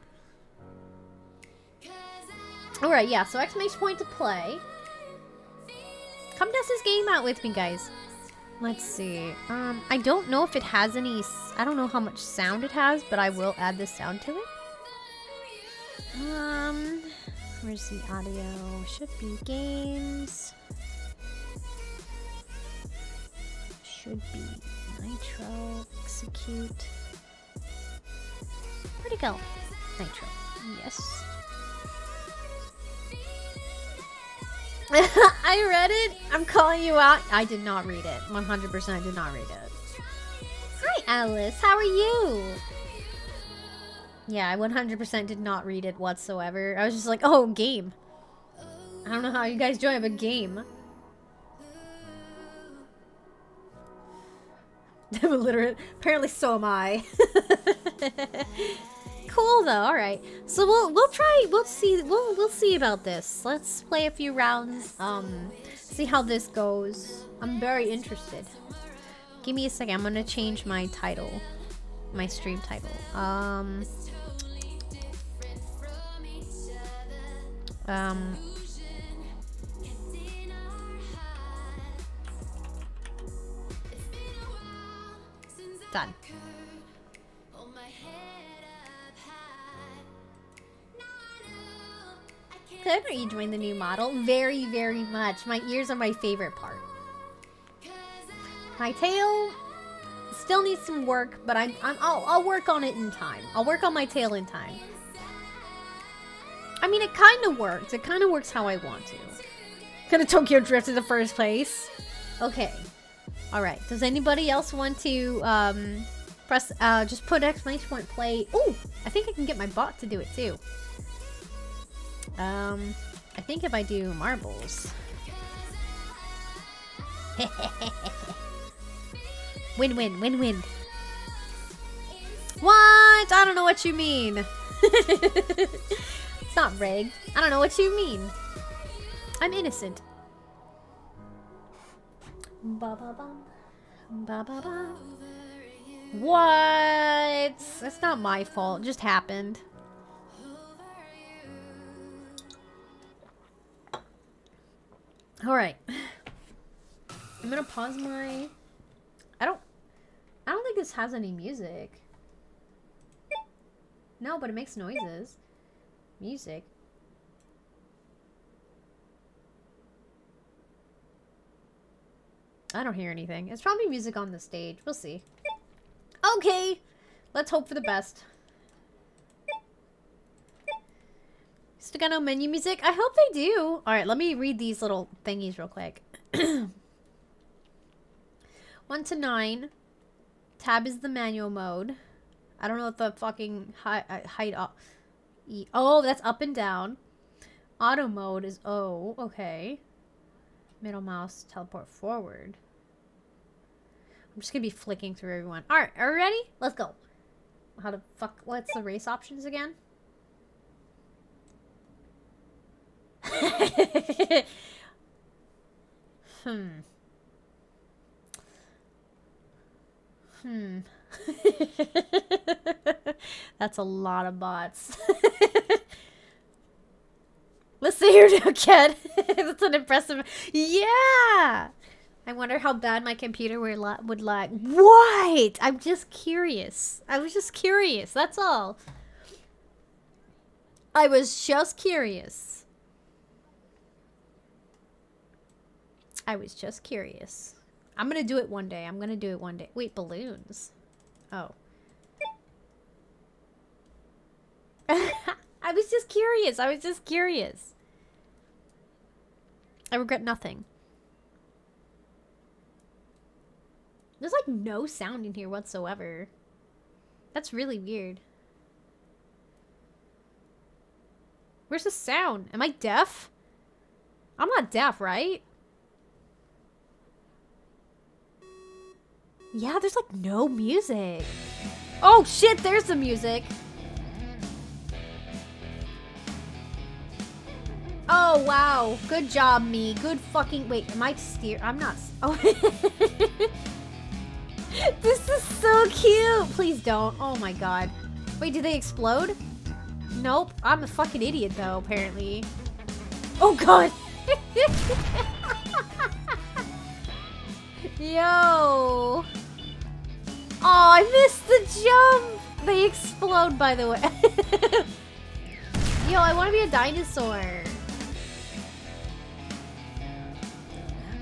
Alright, yeah, so exclamation point to play. Come test this game out with me, guys. Let's see. Um, I don't know if it has any... I don't know how much sound it has, but I will add this sound to it. Um, where's the audio? Should be games. Should be Nitro, execute. Where'd it go? Nitro. Yes. I read it. I'm calling you out. I did not read it. 100% I did not read it. Hi, Alice. How are you? Yeah, I 100% did not read it whatsoever. I was just like, oh, game. I don't know how you guys join, but game. Literally, apparently so am I. cool though. All right, so we'll we'll try. We'll see. We'll we'll see about this. Let's play a few rounds. Um, see how this goes. I'm very interested. Give me a second. I'm gonna change my title, my stream title. Um. Um. Done. Could you join the new model? Very, very much. My ears are my favorite part. My tail still needs some work, but I'm, I'm I'll, I'll work on it in time. I'll work on my tail in time. I mean, it kind of works. It kind of works how I want to. Could have Tokyo Drift in the first place. Okay. All right. Does anybody else want to um, press? Uh, just put exclamation point play. Oh, I think I can get my bot to do it too. Um, I think if I do marbles. win win win win. What? I don't know what you mean. it's not rigged. I don't know what you mean. I'm innocent. Ba ba. Ba ba bum. What? That's not my fault. It just happened. All right. I'm gonna pause my. I don't. I don't think this has any music. No, but it makes noises. Music. I don't hear anything. It's probably music on the stage. We'll see. Okay. Let's hope for the best. No menu music? I hope they do. Alright, let me read these little thingies real quick. 1 to 9. Tab is the manual mode. I don't know what the fucking height... Uh, height oh, that's up and down. Auto mode is O. Okay. Middle mouse, teleport forward. I'm just gonna be flicking through everyone. Alright, are we ready? Let's go. How to fuck... What's the race options again? hmm. Hmm. That's a lot of bots. Let's see here Ken. That's an impressive. Yeah. I wonder how bad my computer would, lag. What? I'm just curious. I was just curious. That's all. I was just curious. I was just curious. I'm gonna do it one day. I'm gonna do it one day. Wait, balloons. Oh. I was just curious. I was just curious. I regret nothing. There's like no sound in here whatsoever. That's really weird. Where's the sound? Am I deaf? I'm not deaf, right? Yeah, there's like no music. Oh shit, there's the music. Oh wow, good job, me. Good fucking. Wait, am I steer? I'm not. Oh. this is so cute. Please don't. Oh my god. Wait, do they explode? Nope. I'm a fucking idiot though. Apparently. Oh god. Yo. Oh, I missed the jump. They explode, by the way. Yo, I want to be a dinosaur.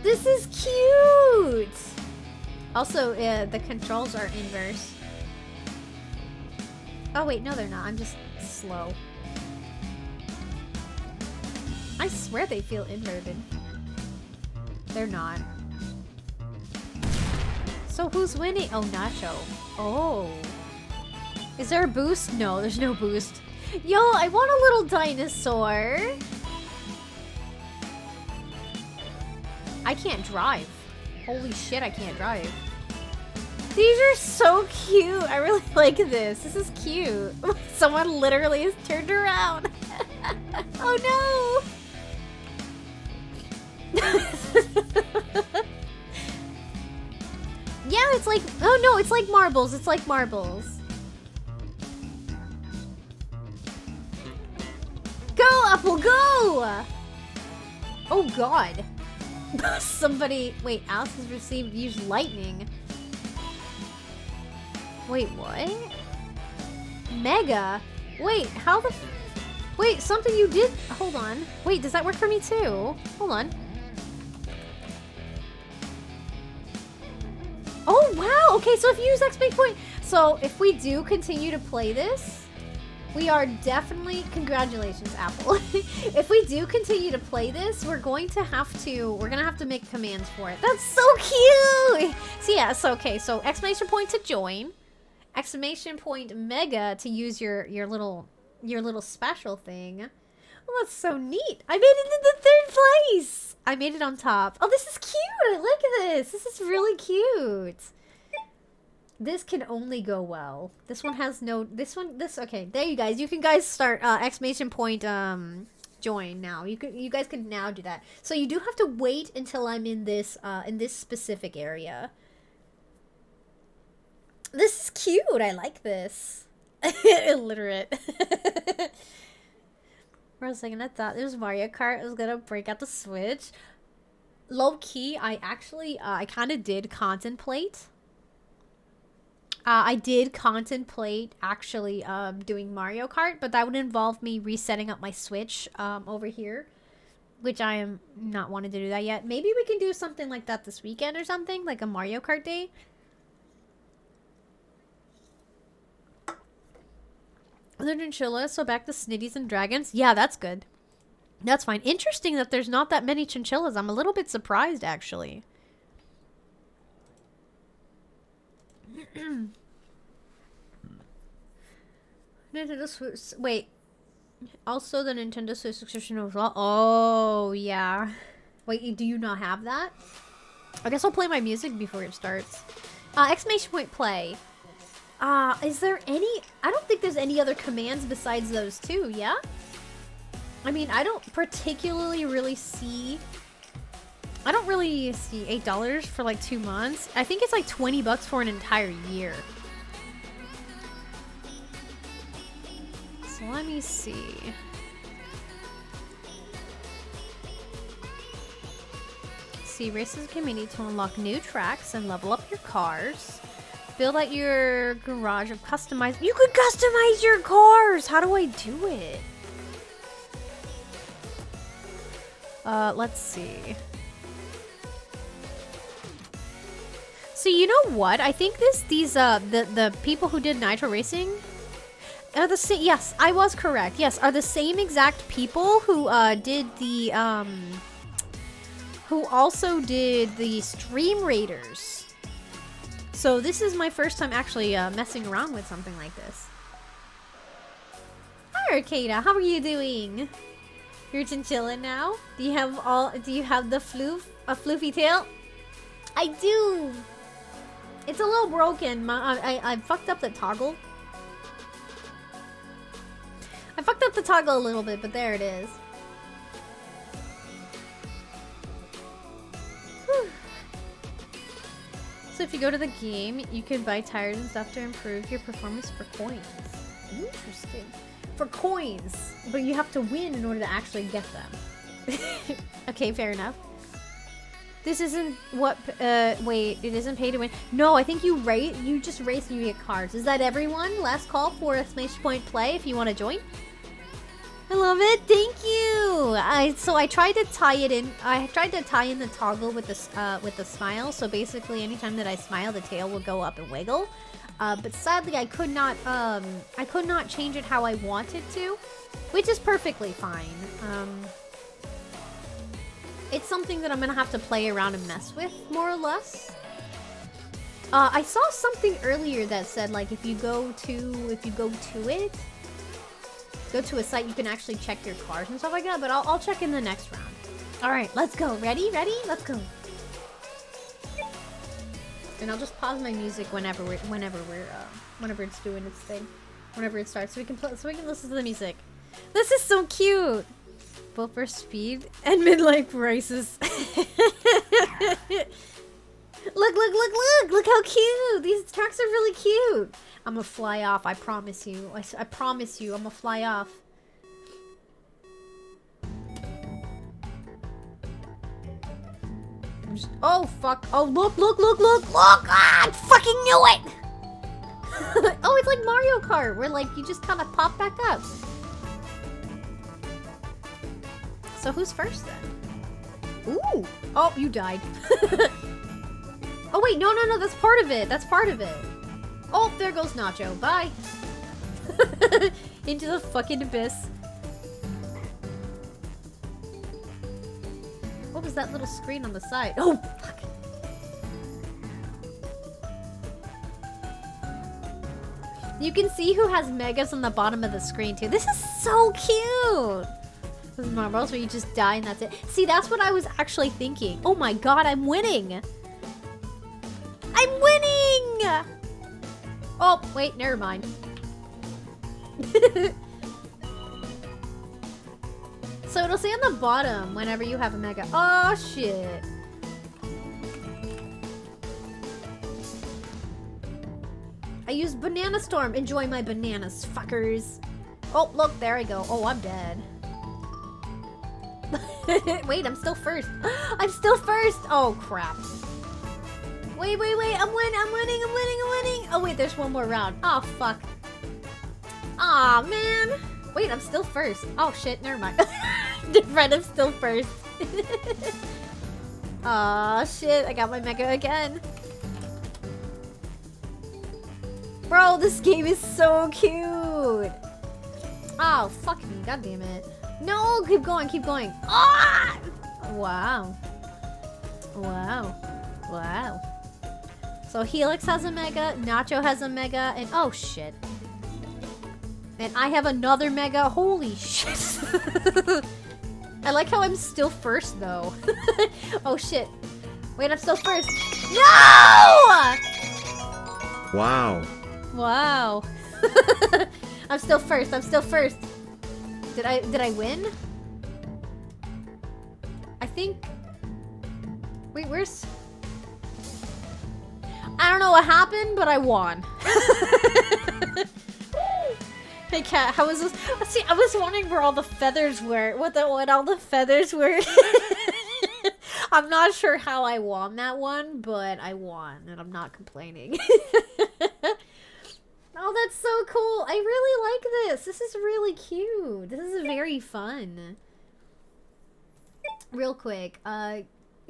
This is cute. Also, uh, the controls are inverse. Oh wait, no, they're not. I'm just slow. I swear they feel inverted. They're not. So who's winning? Oh, Nacho. Oh. Is there a boost? No, there's no boost. Yo, I want a little dinosaur. I can't drive. Holy shit, I can't drive. These are so cute. I really like this. This is cute. Someone literally has turned around. oh no. Yeah, it's like oh no, it's like marbles. It's like marbles. Go, Apple, go! Oh god. Somebody wait, Alice has received use lightning. Wait, what? Mega? Wait, how the Wait, something you did hold on. Wait, does that work for me too? Hold on. Oh wow! Okay, so if you use exclamation point, so if we do continue to play this, we are definitely congratulations, Apple. if we do continue to play this, we're going to have to we're gonna have to make commands for it. That's so cute. So yeah, so okay, so exclamation point to join, exclamation point mega to use your your little your little special thing. Well, that's so neat. I made it in the third place. I made it on top. Oh, this is cute. I like this. This is really cute. This can only go well. This one has no. This one. This okay. There you guys. You can guys start uh, exclamation point um join now. You can. You guys can now do that. So you do have to wait until I'm in this uh in this specific area. This is cute. I like this. Illiterate. For a second, I thought was Mario Kart. Was gonna break out the Switch. Low key, I actually, uh, I kind of did contemplate. Uh, I did contemplate actually um, doing Mario Kart, but that would involve me resetting up my Switch um, over here, which I am not wanting to do that yet. Maybe we can do something like that this weekend or something, like a Mario Kart day. Other chinchillas, so back to snitties and dragons. Yeah, that's good. That's fine. Interesting that there's not that many chinchillas. I'm a little bit surprised, actually. Nintendo Switch. Wait. Also, the Nintendo Switch subscription well. Oh, yeah. Wait, do you not have that? I guess I'll play my music before it starts. Uh, exclamation point play. Uh, is there any... I don't think there's any other commands besides those two, yeah? I mean, I don't particularly really see... I don't really see $8 for like two months. I think it's like 20 bucks for an entire year. So let me see. See, races community to unlock new tracks and level up your cars. Build out your garage of customize. You could customize your cars. How do I do it? Uh, let's see. So you know what? I think this these uh the the people who did Nitro Racing are the same. Yes, I was correct. Yes, are the same exact people who uh did the um who also did the Stream Raiders. So this is my first time actually uh, messing around with something like this. Hi, Arcada. How are you doing? You're chinchilla now. Do you have all? Do you have the floof a floofy tail? I do. It's a little broken. My, I, I I fucked up the toggle. I fucked up the toggle a little bit, but there it is. Whew. So if you go to the game, you can buy tires and stuff to improve your performance for coins. Interesting. For coins, but you have to win in order to actually get them. okay, fair enough. This isn't what. Uh, wait, it isn't pay to win. No, I think you rate. You just race and you get cards. Is that everyone? Last call for a Smash Point play. If you want to join. I love it. Thank you. I so I tried to tie it in. I tried to tie in the toggle with the uh, with the smile. So basically, anytime that I smile, the tail will go up and wiggle. Uh, but sadly, I could not. Um, I could not change it how I wanted to, which is perfectly fine. Um, it's something that I'm gonna have to play around and mess with more or less. Uh, I saw something earlier that said like if you go to if you go to it, go to a site, you can actually check your cars and stuff like that. But I'll, I'll check in the next round. All right, let's go. Ready? Ready? Let's go. And I'll just pause my music whenever we're whenever we're uh, whenever it's doing its thing, whenever it starts, so we can play, so we can listen to the music. This is so cute. Both for speed and midlife crisis. look, look, look, look! Look how cute! These tracks are really cute. I'm gonna fly off. I promise you. I promise you. I'm gonna fly off. Just- oh fuck! Oh look! Look! Look! Look! Look! Ah, I fucking knew it! oh, it's like Mario Kart, where like you just kind of pop back up. So who's first then? Ooh! Oh, you died. oh wait, no, no, no, that's part of it. That's part of it. Oh, there goes Nacho. Bye. Into the fucking abyss. What was that little screen on the side? Oh, fuck. You can see who has megas on the bottom of the screen too. This is so cute. This is marbles where you just die and that's it. See, that's what I was actually thinking. Oh my god, I'm winning. Oh, wait, never mind. so it'll say on the bottom whenever you have a mega. Oh shit. I used Banana Storm. Enjoy my bananas, fuckers. Oh, look, there I go. Oh, I'm dead. wait, I'm still first. I'm still first. Oh, crap. Wait, wait, wait. I'm winning. I'm winning. I'm winning. I'm winning. Oh, wait, there's one more round. Oh, fuck. Aw, man. Wait, I'm still first. Oh, shit. Never mind. Different. I'm still first. Aw, shit. I got my mega again. Bro, this game is so cute. Oh, fuck me. God damn it. No, keep going, keep going. Ah! Wow. Wow. Wow. So Helix has a mega, Nacho has a mega, and oh shit. And I have another mega. Holy shit. I like how I'm still first though. oh shit. Wait, I'm still first. No! Wow. Wow. I'm still first. I'm still first. Did I did I win? I think Wait, where's I don't know what happened, but I won. Hey cat, how was this? See, I was wondering where all the feathers were. What the what all the feathers were. I'm not sure how I won that one, but I won, and I'm not complaining. oh, that's so cool! I really like this. This is really cute. This is very fun. Real quick, uh,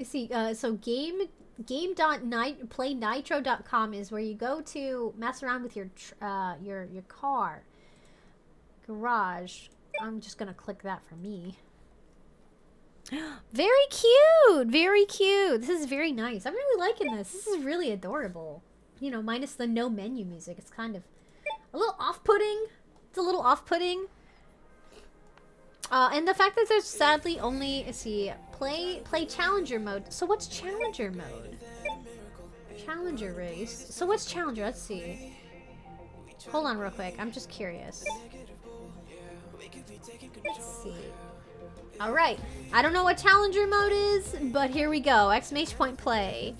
see, uh, so game game.playnitro.com is where you go to mess around with your uh, your your car garage. I'm just gonna click that for me. Very cute, very cute. This is very nice. I'm really liking this. This is really adorable. You know, minus the no menu music. It's kind of a little off-putting. It's a little off-putting. Uh, and the fact that there's sadly only see play play challenger mode. So what's challenger mode? Challenger race. So what's challenger? Let's see. Hold on real quick. I'm just curious. Let's see. Alright. I don't know what challenger mode is, but here we go. Exclamation point play.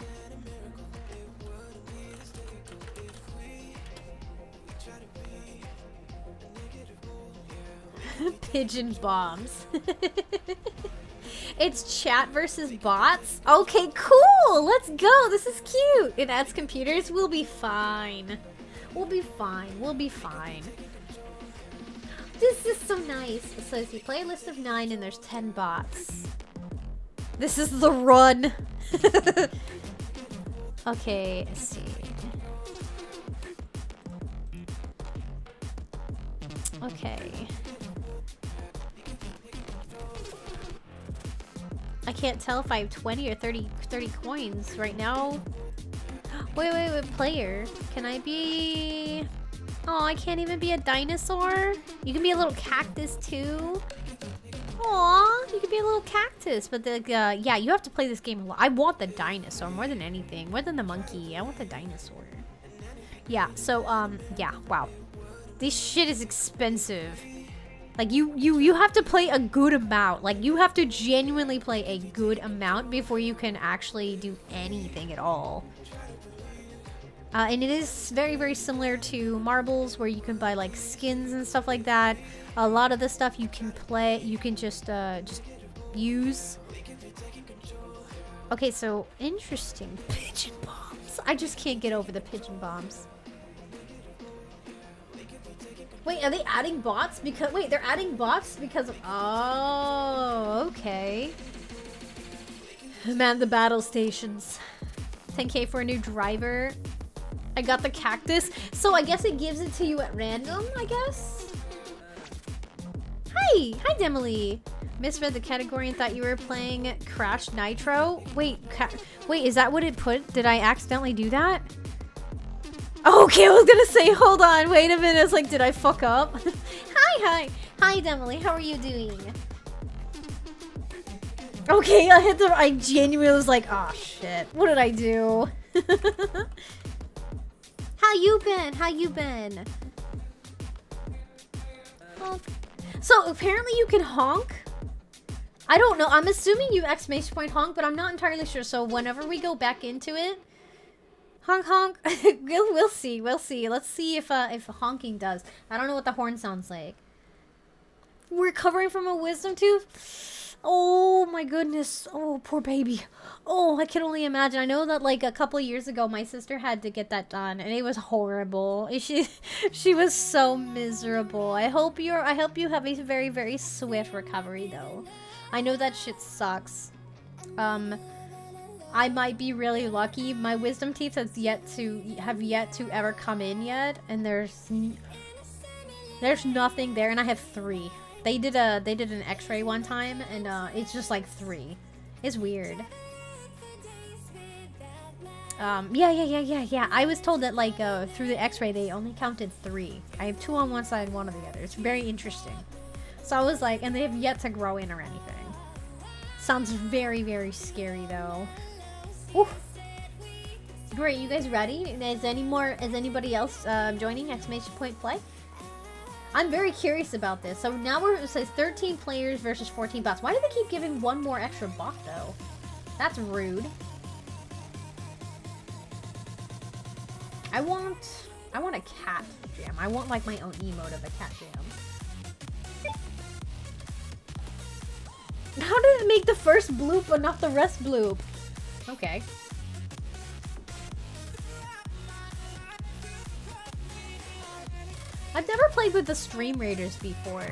Pigeon bombs. it's chat versus bots. Okay, cool. Let's go. This is cute. It adds computers. We'll be fine. We'll be fine. We'll be fine. This is so nice. So if you play a list of nine and there's ten bots. This is the run. okay, let's see. Okay. I can't tell if I have 20 or 30, 30 coins right now. Wait, wait, wait, player. Can I be... Oh, I can't even be a dinosaur? You can be a little cactus too? Aw, you can be a little cactus, but the, uh, yeah, you have to play this game a lot. I want the dinosaur more than anything, more than the monkey. I want the dinosaur. Yeah, so, um, yeah, wow. This shit is expensive. Like you, you, you have to play a good amount. Like you have to genuinely play a good amount before you can actually do anything at all. Uh, and it is very, very similar to marbles, where you can buy like skins and stuff like that. A lot of the stuff you can play, you can just, uh, just use. Okay, so interesting. Pigeon bombs. I just can't get over the pigeon bombs. Wait, are they adding bots? Because wait, they're adding bots because of oh, okay. Man, the battle stations. 10k for a new driver. I got the cactus, so I guess it gives it to you at random. I guess. Hi, hi, Demily. Misread the category and thought you were playing Crash Nitro. Wait, wait, is that what it put? Did I accidentally do that? Okay, I was gonna say, hold on, wait a minute. It's like, did I fuck up? hi, hi. Hi, Emily. How are you doing? Okay, I hit the- I genuinely was like, oh shit. What did I do? How you been? How you been? So, apparently you can honk? I don't know. I'm assuming you exclamation point honk, but I'm not entirely sure. So, whenever we go back into it, Honk honk. we'll we'll see. We'll see. Let's see if uh if honking does. I don't know what the horn sounds like. We're recovering from a wisdom tooth. Oh my goodness. Oh poor baby. Oh, I can only imagine. I know that like a couple years ago my sister had to get that done and it was horrible. She she was so miserable. I hope you're I hope you have a very very swift recovery though. I know that shit sucks. Um I might be really lucky. My wisdom teeth has yet to have yet to ever come in yet, and there's there's nothing there, and I have three. They did a they did an X-ray one time, and uh, it's just like three. It's weird. Um, yeah, yeah, yeah, yeah, yeah. I was told that like uh, through the X-ray they only counted three. I have two on one side, one on the other. It's very interesting. So I was like, and they have yet to grow in or anything. Sounds very, very scary though. Ooh. Great, you guys ready? Is any more? Is anybody else uh, joining? Exclamation point play. I'm very curious about this. So now we're it says 13 players versus 14 bots. Why do they keep giving one more extra bot though? That's rude. I want I want a cat jam. I want like my own emote of a cat jam. How did it make the first bloop but not the rest bloop? Okay. I've never played with the Stream Raiders before.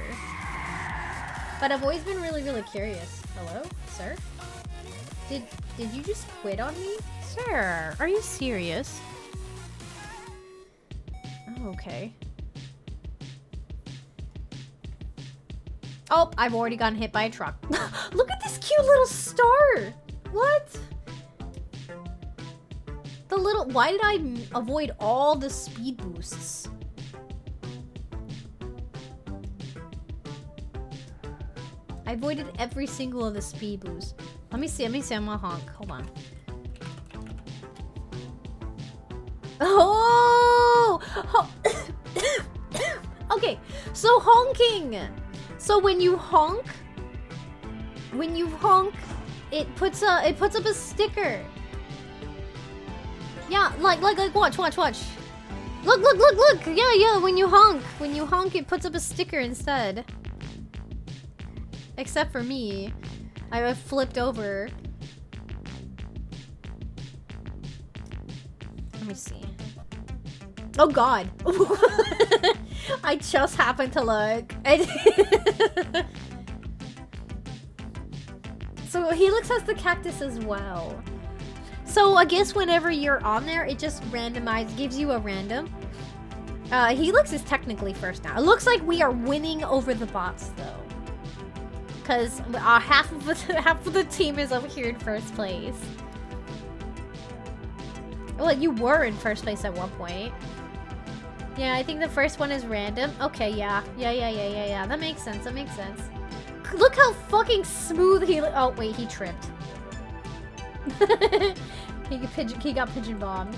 But I've always been really, really curious. Hello, sir? Did did you just quit on me? Sir, are you serious? Oh, okay. Oh, I've already gotten hit by a truck. Look at this cute little star! What? The little- why did I avoid all the speed boosts? I avoided every single of the speed boosts. Let me see, let me see, I'm gonna honk. Hold on. Oh! Okay, so honking. So when you honk, when you honk, it puts a it puts up a sticker. Yeah, like like like watch watch watch. Look look look look. Yeah yeah. When you honk, when you honk, it puts up a sticker instead. Except for me, I flipped over. Let me see. Oh god. I just happened to look. So Helix has the cactus as well. So I guess whenever you're on there, it just randomizes, gives you a random. Uh, Helix is technically first now. It looks like we are winning over the bots though. Because uh, half of the half of the team is over here in first place. Well, you were in first place at one point. Yeah, I think the first one is random. Okay, yeah. Yeah, yeah, yeah, yeah, yeah. That makes sense. That makes sense. Look how fucking smooth he... Oh, wait. He tripped. he, pigeon, he got pigeon bombed.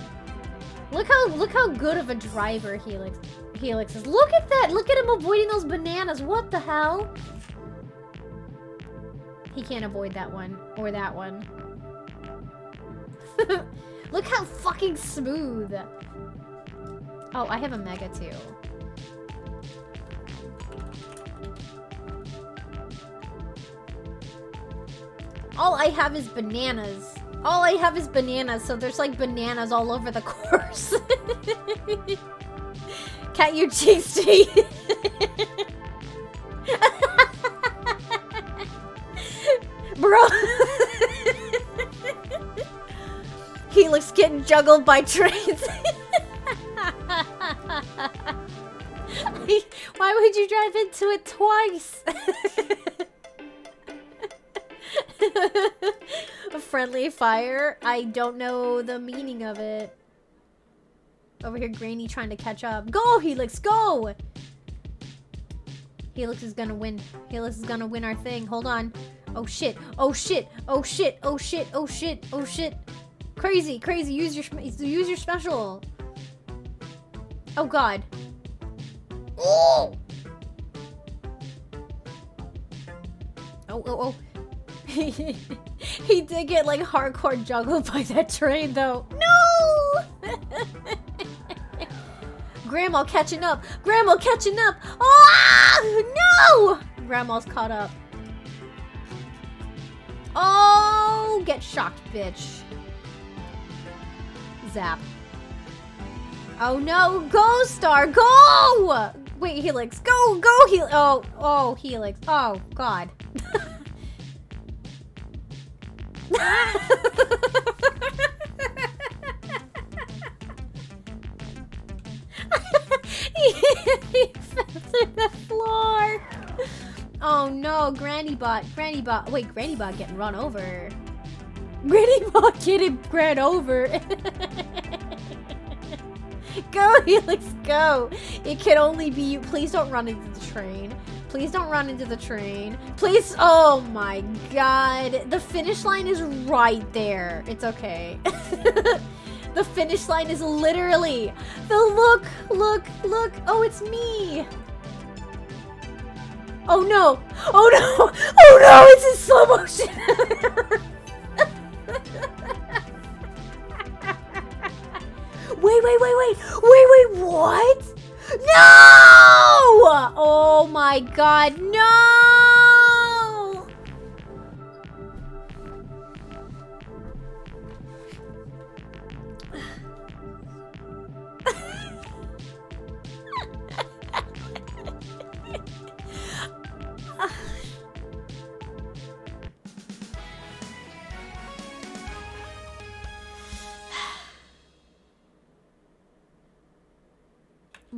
Look how look how good of a driver Helix Helix is. Look at that! Look at him avoiding those bananas. What the hell? He can't avoid that one or that one. Look how fucking smooth. Oh, I have a mega too. All I have is bananas. All I have is bananas, so there's like bananas all over the course. Cat you chased me. Bro. Helix getting juggled by trains. Why would you drive into it twice? A friendly fire? I don't know the meaning of it. Over here, Granny trying to catch up. Go, Helix, go! Helix is gonna win. Helix is gonna win our thing. Hold on. Oh shit. Oh shit. Oh shit. Oh shit. Oh shit. Oh shit. Crazy, crazy. Use your use your special. Oh god. Oh. Oh oh oh. he did get like hardcore juggled by that train though. No! Grandma catching up. Grandma catching up. Oh no! Grandma's caught up. Oh, get shocked, bitch. Zap. Oh no, go Star, go! Wait, Helix, go, go, Helix. Oh, oh, Helix. Oh, God. he, fell the floor. Oh no, Granny Bot, Granny Bot. Wait, Granny Bot getting run over. Granny Bot getting ran over. go, Helix, go. It can only be you. Please don't run into the train. Please don't run into the train. Please. Oh my god. The finish line is right there. It's okay. the finish line is literally. The look, look, look. Oh, it's me. Oh no! Oh no! Oh no! It's in slow motion! wait, wait, wait, wait, wait, wait, what? No! Oh my god, no!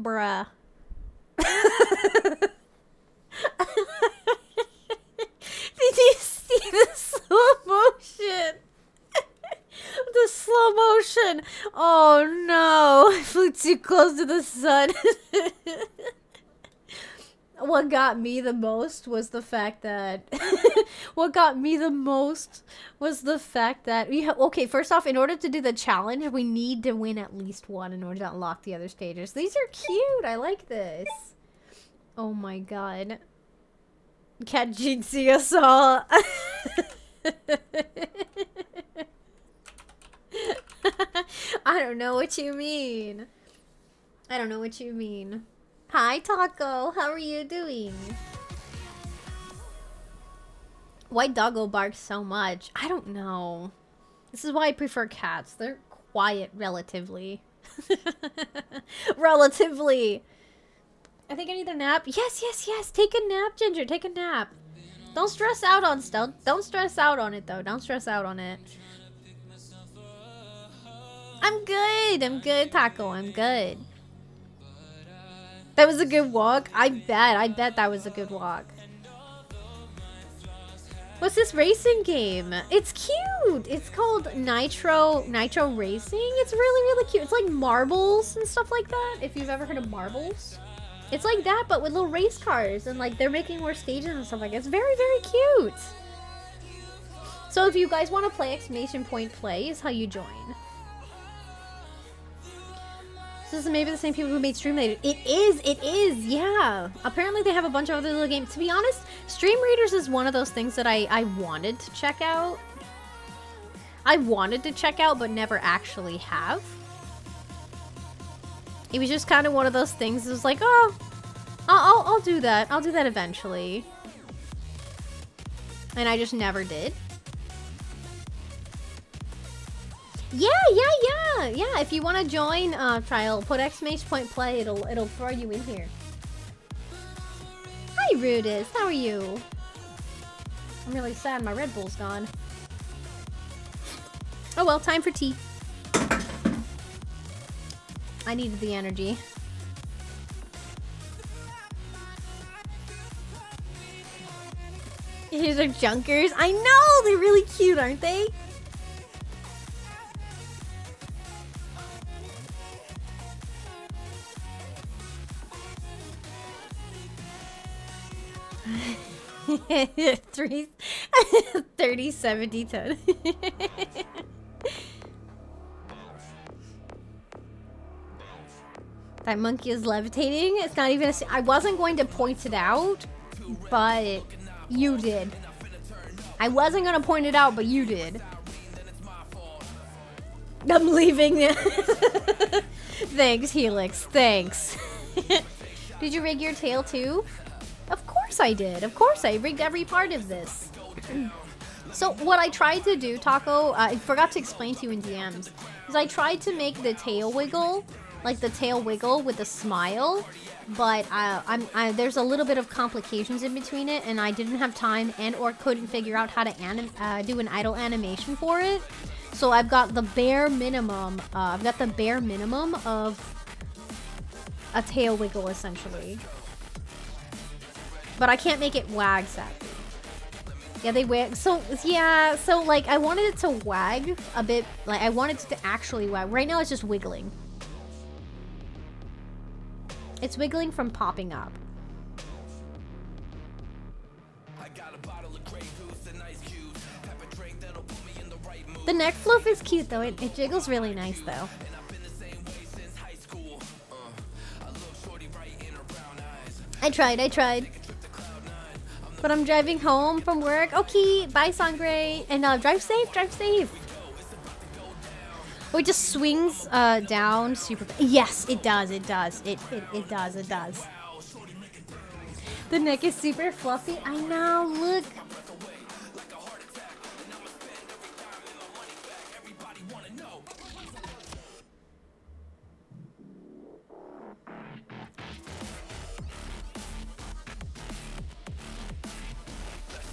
Bruh. Did you see the slow motion? the slow motion. Oh no. I flew too close to the sun. what got me the most was the fact that what got me the most was the fact that we ha- okay first off in order to do the challenge we need to win at least one in order to unlock the other stages. These are cute. I like this. Oh my god. Cat jinxing us all i don't know what you mean. I don't know what you mean. Hi, Taco. How are you doing? Why Doggo barks so much? I don't know. This is why I prefer cats. They're quiet, relatively. relatively. I think I need a nap. Yes, yes, yes. Take a nap, Ginger. Take a nap. Don't stress out on stuff. Don't stress out on it, though. Don't stress out on it. I'm good. I'm good, Taco. I'm good. That was a good walk. I bet. I bet that was a good walk. What's this racing game? It's cute. It's called Nitro Nitro Racing. It's really really cute. It's like marbles and stuff like that. If you've ever heard of marbles, it's like that but with little race cars and like they're making more stages and stuff like that. It's very very cute. So if you guys want to play exclamation point play is how you join. This is maybe the same people who made Stream Raiders. It is, it is, yeah. Apparently they have a bunch of other little games. To be honest, Stream Raiders is one of those things that I, I wanted to check out. I wanted to check out, but never actually have. It was just kind of one of those things. It was like, oh, I'll, I'll, I'll do that. I'll do that eventually. And I just never did. Yeah, yeah, yeah, yeah. If you want to join uh, trial, put exclamation point play. It'll it'll throw you in here. Hi, Rudis. How are you? I'm really sad my Red Bull's gone. Oh well, time for tea. I needed the energy. These are junkers. I know they're really cute, aren't they? Three, 30, 70, 10. that monkey is levitating. It's not even a. I wasn't going to point it out, but you did. I wasn't going to point it out, but you did. I'm leaving. Thanks, Helix. Thanks. did you rig your tail too? Of course I did. Of course I rigged every part of this. So what I tried to do, Taco, uh, I forgot to explain to you in DMs, is I tried to make the tail wiggle, like the tail wiggle with a smile, but uh, I'm, I, there's a little bit of complications in between it, and I didn't have time and or couldn't figure out how to uh, do an idle animation for it. So I've got the bare minimum, uh, I've got the bare minimum of a tail wiggle essentially. But I can't make it wag sadly. Yeah, they wag. So, yeah, so, like, I wanted it to wag a bit. Like, I wanted it to actually wag. Right now, it's just wiggling. It's wiggling from popping up. The neck floof is cute, though. It, it jiggles really nice, though. I tried, I tried. But I'm driving home from work. Okay, bye, Sangre. And uh, drive safe, drive safe. Oh, it just swings uh, down super. Yes, it does. It does. It, it it does. It does. The neck is super fluffy. I know. Look.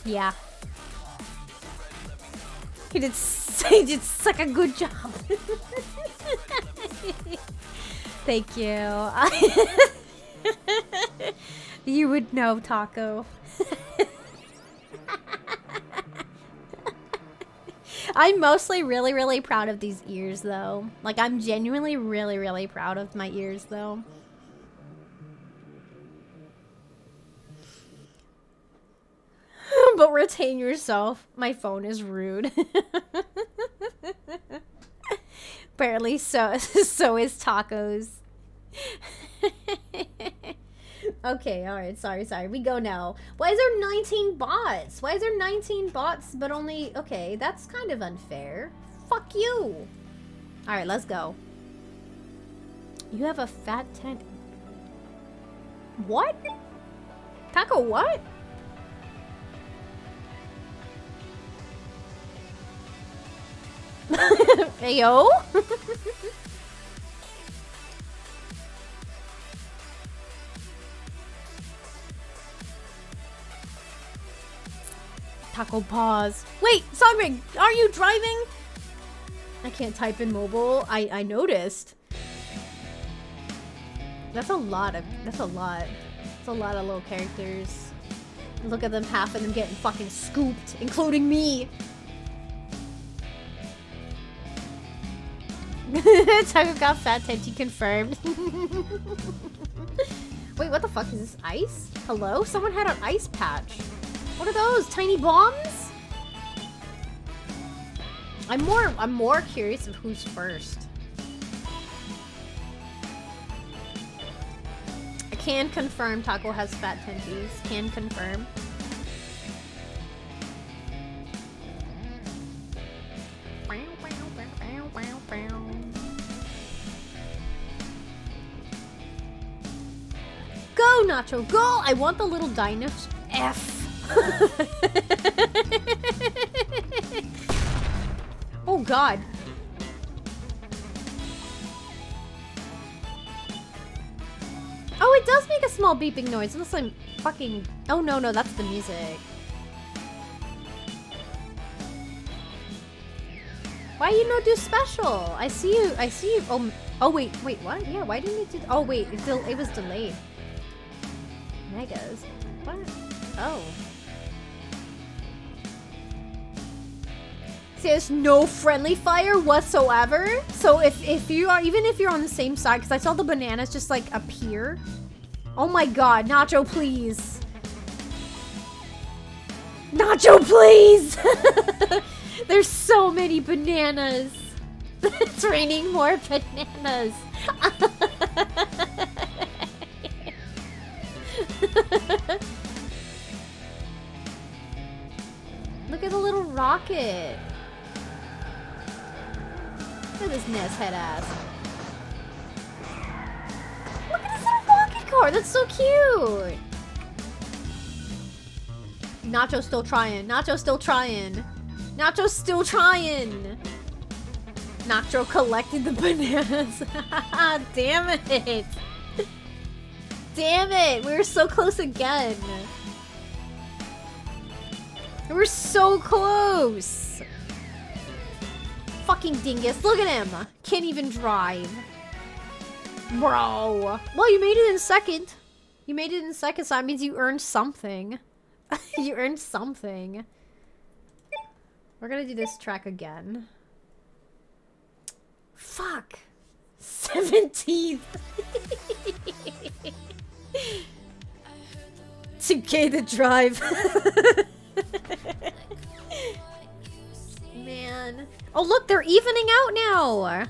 Yeah. He did, he did such a good job. Thank you. you would know, Taco. I'm mostly really, really proud of these ears, though. Like, I'm genuinely really, really proud of my ears, though. but retain yourself. My phone is rude. Apparently, so so is tacos. okay, all right. Sorry, sorry. We go now. Why is there 19 bots? Why is there 19 bots but only okay? That's kind of unfair. Fuck you. All right, let's go. You have a fat tent. What? Taco, what? Ayo? Taco pause. Wait, Sunbig, are you driving? I can't type in mobile. I I noticed. That's a lot of. That's a lot. That's a lot of little characters. Look at them, half of them getting fucking scooped, including me. Taco got fat Tenty confirmed. Wait, what the fuck is this? Ice? Hello? Someone had an ice patch. What are those? Tiny bombs? I'm more I'm more curious of who's first. I can confirm Taco has fat tenties. Can confirm. Go, Nacho, go! I want the little dinos. F. oh God. Oh, it does make a small beeping noise. Unless I'm fucking. Oh no, no, that's the music. Why you not do special? I see you. I see you. Oh, oh wait, wait, what? Yeah, why didn't you do? Oh wait, it, it was delayed. Megas. What? Oh. There's no friendly fire whatsoever. So if if you are even if you're on the same side, because I saw the bananas just like appear. Oh my god, Nacho, please. Nacho, please! There's so many bananas. it's raining more bananas. Look at the little rocket. Look at this Ness head ass. Look at this little rocket car. That's so cute. Nacho's still trying. Nacho's still trying. Nacho's still trying. Nacho collected the bananas. Damn it. Damn it. We were so close again. We were so close. Fucking dingus. Look at him. Can't even drive. Bro. Well, you made it in second. You made it in second, so that means you earned something. you earned something. We're gonna do this track again. Fuck. 17th. 2k to drive. Man. Oh, look, they're evening out now.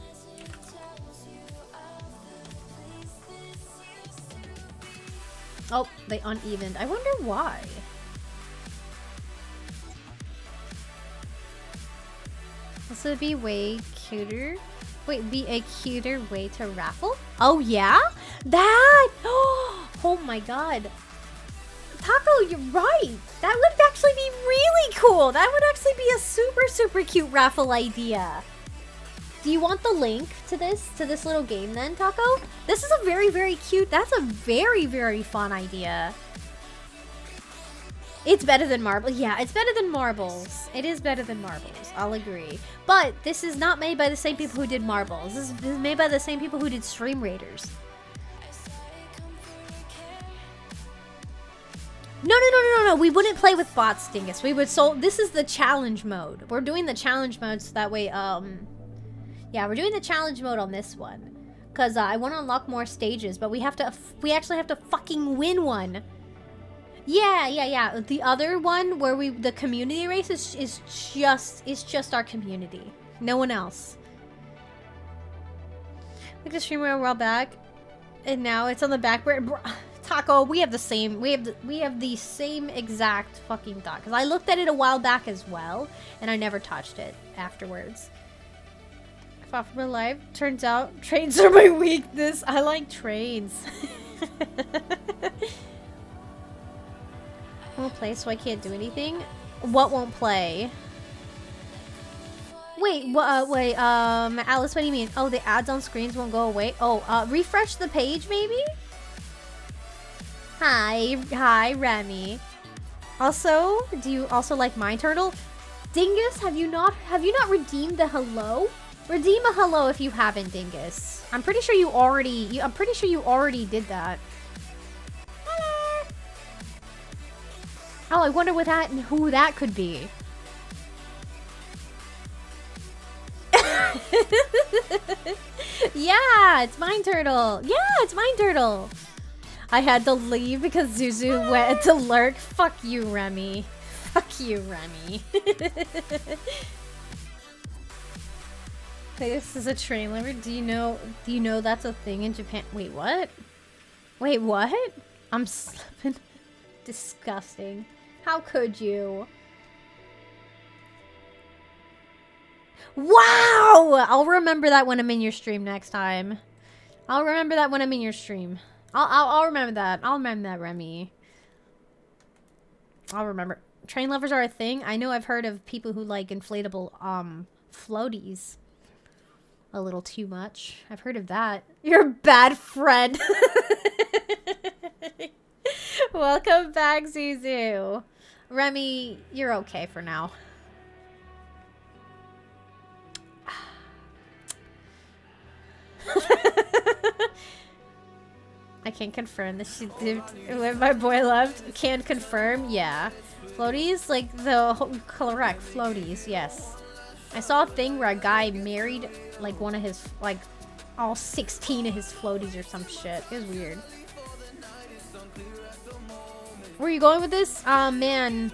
Oh, they unevened. I wonder why. This would be way cuter Wait, be a cuter way to raffle? Oh yeah? That! Oh, Oh my god. Taco, you're right. That would actually be really cool. That would actually be a super, super cute raffle idea. Do you want the link to this, to this little game then, Taco? This is a very, very cute, that's a very, very fun idea. It's better than marble. Yeah, it's better than marbles. It is better than marbles. I'll agree. But this is not made by the same people who did marbles. This is, this is made by the same people who did Stream Raiders. No, no, no, no, no, no. We wouldn't play with bots, Dingus. We would so this is the challenge mode. We're doing the challenge mode so that way um yeah, we're doing the challenge mode on this one. Cuz uh, I want to unlock more stages, but we have to we actually have to fucking win one. Yeah, yeah, yeah. The other one where we the community race is is just is just our community. No one else. Like the streamer a while back, and now it's on the back burner. Taco, we have the same. We have the, we have the same exact fucking thought. Because I looked at it a while back as well, and I never touched it afterwards. I fought for my life. Turns out trains are my weakness. I like trains. won't play, so I can't do anything. What won't play? Wait, uh, wait, um, Alice, what do you mean? Oh, the ads on screens won't go away? Oh, uh, refresh the page, maybe? Hi, hi, Remy. Also, do you also like my turtle? Dingus, have you not have you not redeemed the hello? Redeem a hello if you haven't, Dingus. I'm pretty sure you already you, I'm pretty sure you already did that. Hello. Oh, I wonder what that and who that could be. yeah, it's Mine Turtle. Yeah, it's Mine Turtle. I had to leave because Zuzu went to lurk. Fuck you, Remy. Fuck you, Remy. this is a train liver. Do you know? Do you know that's a thing in Japan? Wait, what? Wait, what? I'm slipping. Disgusting. How could you? Wow! I'll remember that when I'm in your stream next time. I'll remember that when I'm in your stream. I'll, I'll, I'll remember that. I'll remember that, Remy. I'll remember. Train lovers are a thing. I know I've heard of people who like inflatable um floaties a little too much. I've heard of that. You're a bad friend. Welcome back, Zuzu. Remy, you're okay for now. I can't confirm that she did when my boy left. Can confirm, yeah. Floaties, like the whole- correct floaties, yes. I saw a thing where a guy married like one of his like all 16 of his floaties or some shit. It was weird. Where are you going with this? Oh man.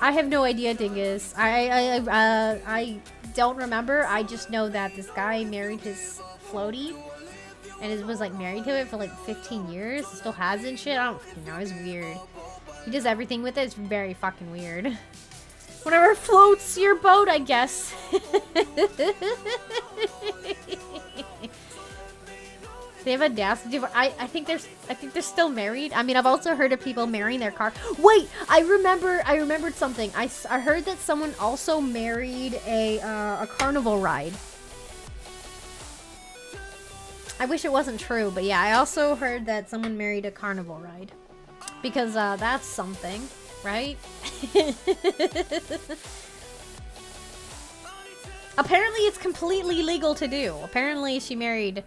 I have no idea, Dingus. I I I, uh, I don't remember. I just know that this guy married his floaty and it was like married to it for like 15 years. Still has and shit. I don't fucking know. It's weird. He does everything with it. It's very fucking weird. Whatever floats your boat, I guess. they have a dance. I I think I think they're still married. I mean, I've also heard of people marrying their car. Wait, I remember I remembered something. I heard that someone also married a uh, a carnival ride. I wish it wasn't true, but yeah, I also heard that someone married a carnival ride. Because uh, that's something, right? Apparently it's completely legal to do. Apparently she married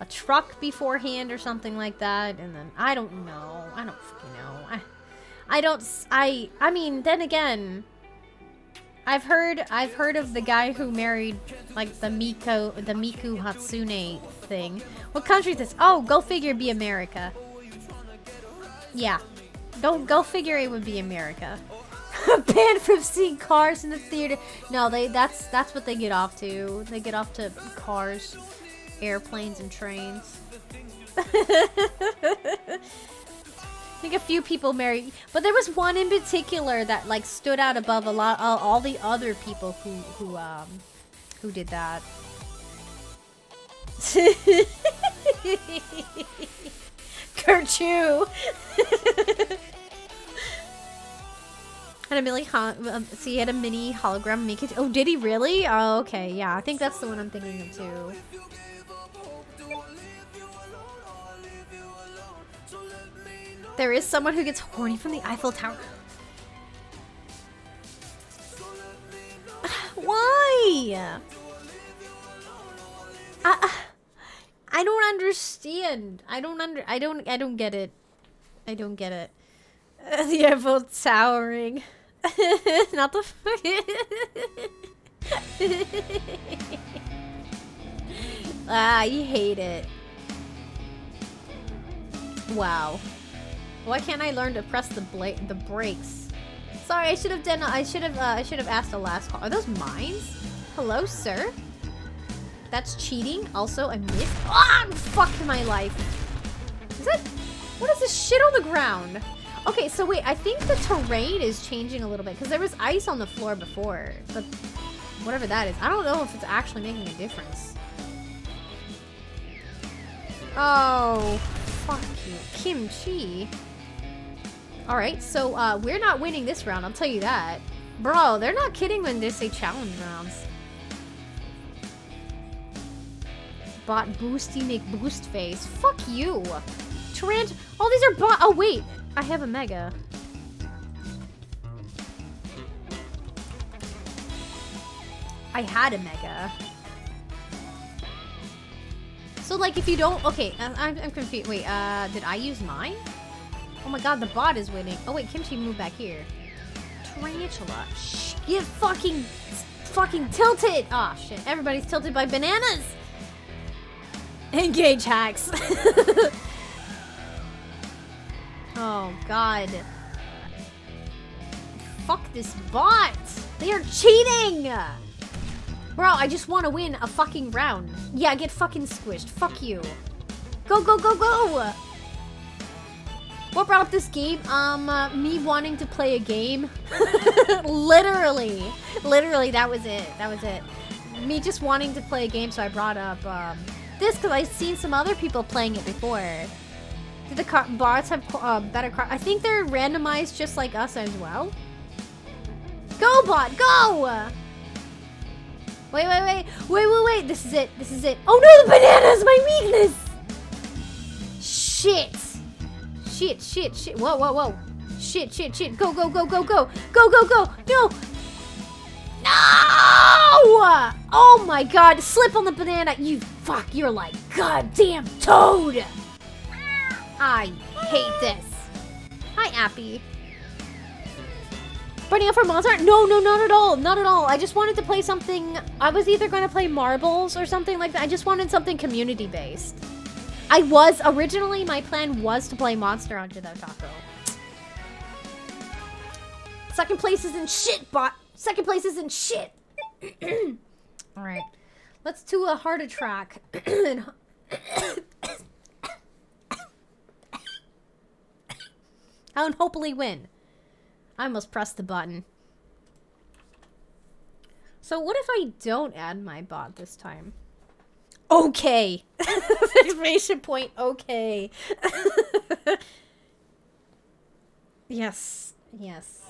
a truck beforehand or something like that, and then I don't know. I don't fucking know. I, I don't. I. I mean, then again, I've heard. I've heard of the guy who married like the Miko, the Miku Hatsune thing. What country is this? Oh, go figure. Be America. Yeah, go go figure. It would be America. Banned from seeing cars in the theater. No, they. That's that's what they get off to. They get off to cars, airplanes, and trains. Think a few people married, but there was one in particular that like stood out above a lot all, all the other people who who um who did that. Kerchoo! had a mini um, he had a mini hologram Mika. Oh, did he really? Oh, okay. Yeah, I think that's the one I'm thinking of too. There is someone who gets horny from the Eiffel Tower. Why? I, I don't understand. I don't under. I don't. I don't get it. I don't get it. Uh, the Eiffel Towering. Not the. ah, you hate it. Wow. Why can't I learn to press the bla the brakes? Sorry, I should have done. I should have. Uh, I should have asked the last call. Are those mines? Hello, sir. That's cheating. Also, I missed. Ah, fuck my life. Is that? What is this shit on the ground? Okay, so wait. I think the terrain is changing a little bit because there was ice on the floor before, but whatever that is, I don't know if it's actually making a difference. Oh, fuck you, kimchi. All right, so uh, we're not winning this round. I'll tell you that, bro. They're not kidding when they say challenge rounds. Bot boosty make boost face. Fuck you. Tarant. All these are bot. Oh wait, I have a mega. I had a mega. So like if you don't, okay, I'm, I'm confused. Wait, uh, did I use mine? Oh my god, the bot is winning. Oh wait, Kimchi moved back here. Tarantula. Shh, get fucking, fucking tilted. Ah shit, everybody's tilted by bananas. Engage hacks. oh god. Fuck this bot. They are cheating. Bro, I just want to win a fucking round. Yeah, get fucking squished. Fuck you. Go, go, go, go! What brought up this game? Um, uh, me wanting to play a game. literally. Literally, that was it. That was it. Me just wanting to play a game, so I brought up, um, this because I've seen some other people playing it before. Do the car bots have uh, better car? I think they're randomized just like us as well. Go, bot, go! Wait, wait, wait, wait, wait, wait. This is it. This is it. Oh no, the banana is my weakness. Shit. Shit, shit, shit. Whoa, whoa, whoa. Shit, shit, shit. Go, go, go, go, go. Go, go, go. No. No! Oh my god. Slip on the banana. You fuck. You're like goddamn toad. I hate this. Hi, Appy. Burning up for Monster? No, no, not at all. Not at all. I just wanted to play something. I was either going to play marbles or something like that. I just wanted something community based. I was originally, my plan was to play Monster Hunter though, Taco. Second place is in shit, bot. Second place is in shit. all right. Let's do a heart attack. and hopefully win. I almost pressed the button. So what if I don't add my bot this time? Okay. Exclamation point. Okay. yes. Yes.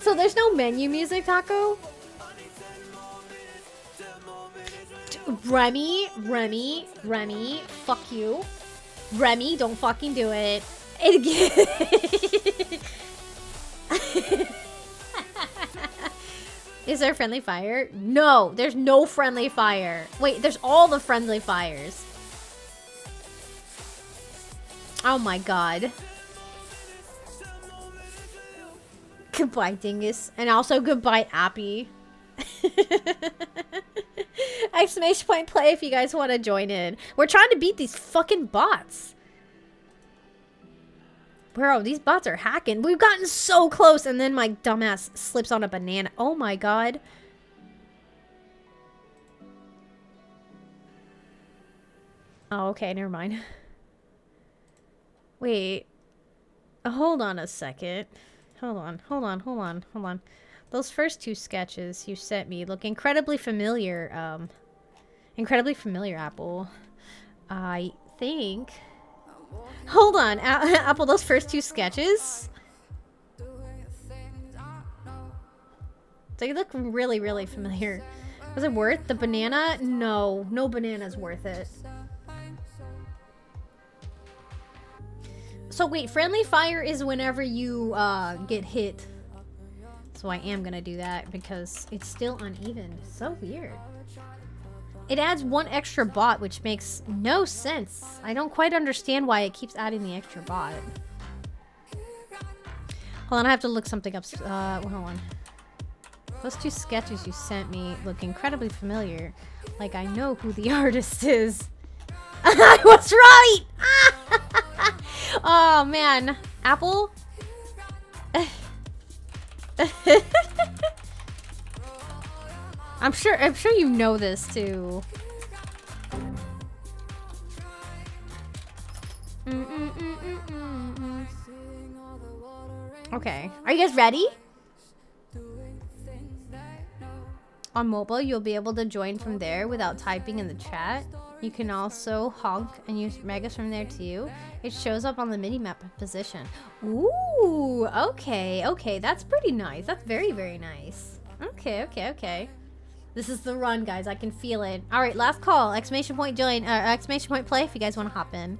So there's no menu music, Taco? Remy, Remy, Remy, fuck you. Remy, don't fucking do it. It again. Is there friendly fire? No, there's no friendly fire. Wait, there's all the friendly fires. Oh my god. Goodbye, Dingus. And also goodbye, Appy. Exclamation point play if you guys want to join in. We're trying to beat these fucking bots. Bro, these bots are hacking. We've gotten so close, and then my dumbass slips on a banana. Oh my god. Oh, okay, never mind. Wait. Hold on a second. Hold on, hold on, hold on, hold on. Those first two sketches you sent me look incredibly familiar. Um, Incredibly familiar, Apple. I think. Hold on, Apple. Those first two sketches. They look really, really familiar. Was it worth the banana? No, no banana's worth it. So wait, friendly fire is whenever you uh, get hit. So I am gonna do that because it's still uneven. So weird. It adds one extra bot, which makes no sense. I don't quite understand why it keeps adding the extra bot. Hold on, I have to look something up. Uh, hold on. Those two sketches you sent me look incredibly familiar. Like I know who the artist is. I was right! oh man. Apple? I'm sure I'm sure you know this too. Okay. Are you guys ready? On mobile, you'll be able to join from there without typing in the chat. You can also honk and use megas from there too. It shows up on the mini-map position. Ooh, okay, okay. That's pretty nice. That's very, very nice. Okay, okay, okay. This is the run, guys. I can feel it. All right, last call. Exclamation point join. Uh, exclamation point play if you guys want to hop in.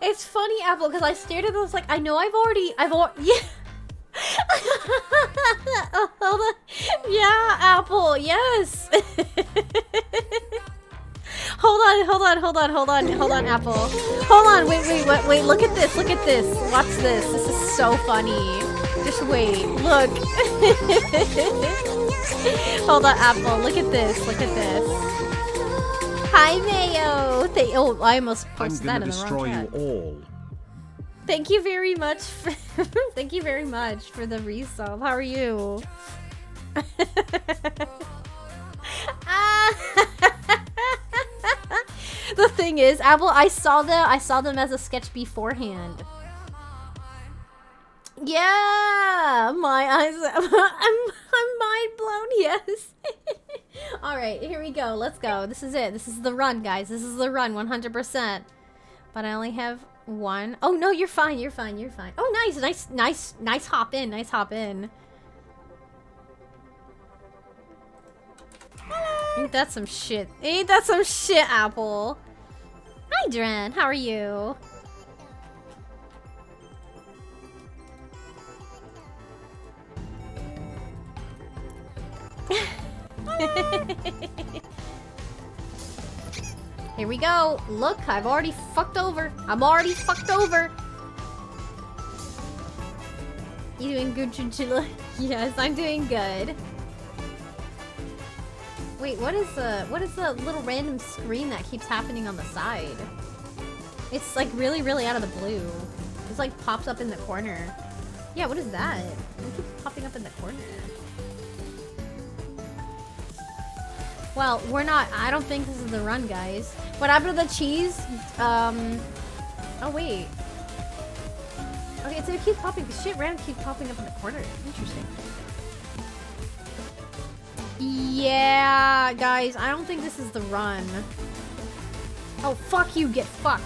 It's funny, Apple, because I stared at this like I know I've already, I've already, yeah. oh. Yeah, Apple. Yes. hold on, hold on, hold on, hold on, hold on, Apple. Hold on. Wait, wait, wait, wait. Look at this. Look at this. Watch this. This is so funny. Just wait. Look. hold on, Apple. Look at this. Look at this. Hi, Mayo. Oh, I almost I'm posted gonna that in the wrong destroy you all. Thank you very much. For, thank you very much for the resub. How are you? Ah. the thing is, Apple, I saw them. I saw them as a sketch beforehand. Yeah, my eyes. I'm I'm mind blown. Yes. All right, here we go. Let's go. This is it. This is the run, guys. This is the run, 100%. But I only have one. Oh no, you're fine. You're fine. You're fine. Oh, nice, nice, nice, nice. Hop in. Nice hop in. Ain't that some shit? Ain't that some shit, Apple? Hi, Dren. How are you? Here we go. Look, I've already fucked over. I'm already fucked over. You doing good, Chinchilla? yes, I'm doing good. Wait, what is the what is the little random screen that keeps happening on the side? It's like really, really out of the blue. It's like pops up in the corner. Yeah, what is that? It keeps popping up in the corner. Well, we're not. I don't think this is the run, guys. What happened to the cheese? Um. Oh wait. Okay, so it keeps popping. Shit, random keeps popping up in the corner. Interesting. Yeah, guys, I don't think this is the run. Oh, fuck you, get fucked.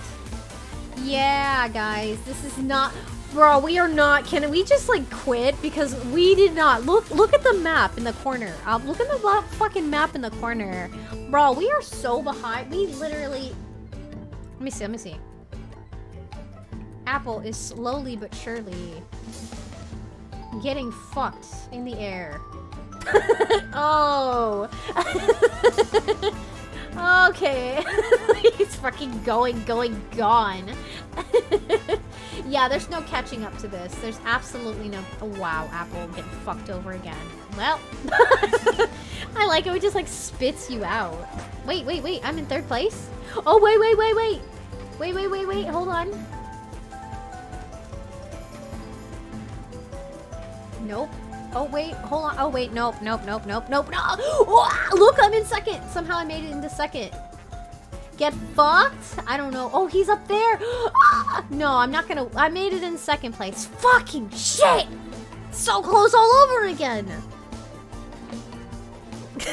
Yeah, guys, this is not... Bro, we are not... Can we just, like, quit? Because we did not... Look look at the map in the corner. Uh, look at the fucking map in the corner. Bro, we are so behind. We literally... Let me see, let me see. Apple is slowly but surely getting fucked in the air. oh. okay. He's fucking going, going, gone. Yeah, there's no catching up to this. There's absolutely no. Oh, wow, Apple getting fucked over again. Well, I like it. It just like spits you out. Wait, wait, wait. I'm in third place. Oh, wait, wait, wait, wait. Wait, wait, wait, wait. Hold on. Nope. Oh wait, hold on. Oh wait, nope, nope, nope, nope, nope, no. Look, I'm in second. Somehow I made it into second. Get fucked? I don't know. Oh, he's up there. Ah, no, I'm not gonna. I made it in second place. Fucking shit! So close all over again.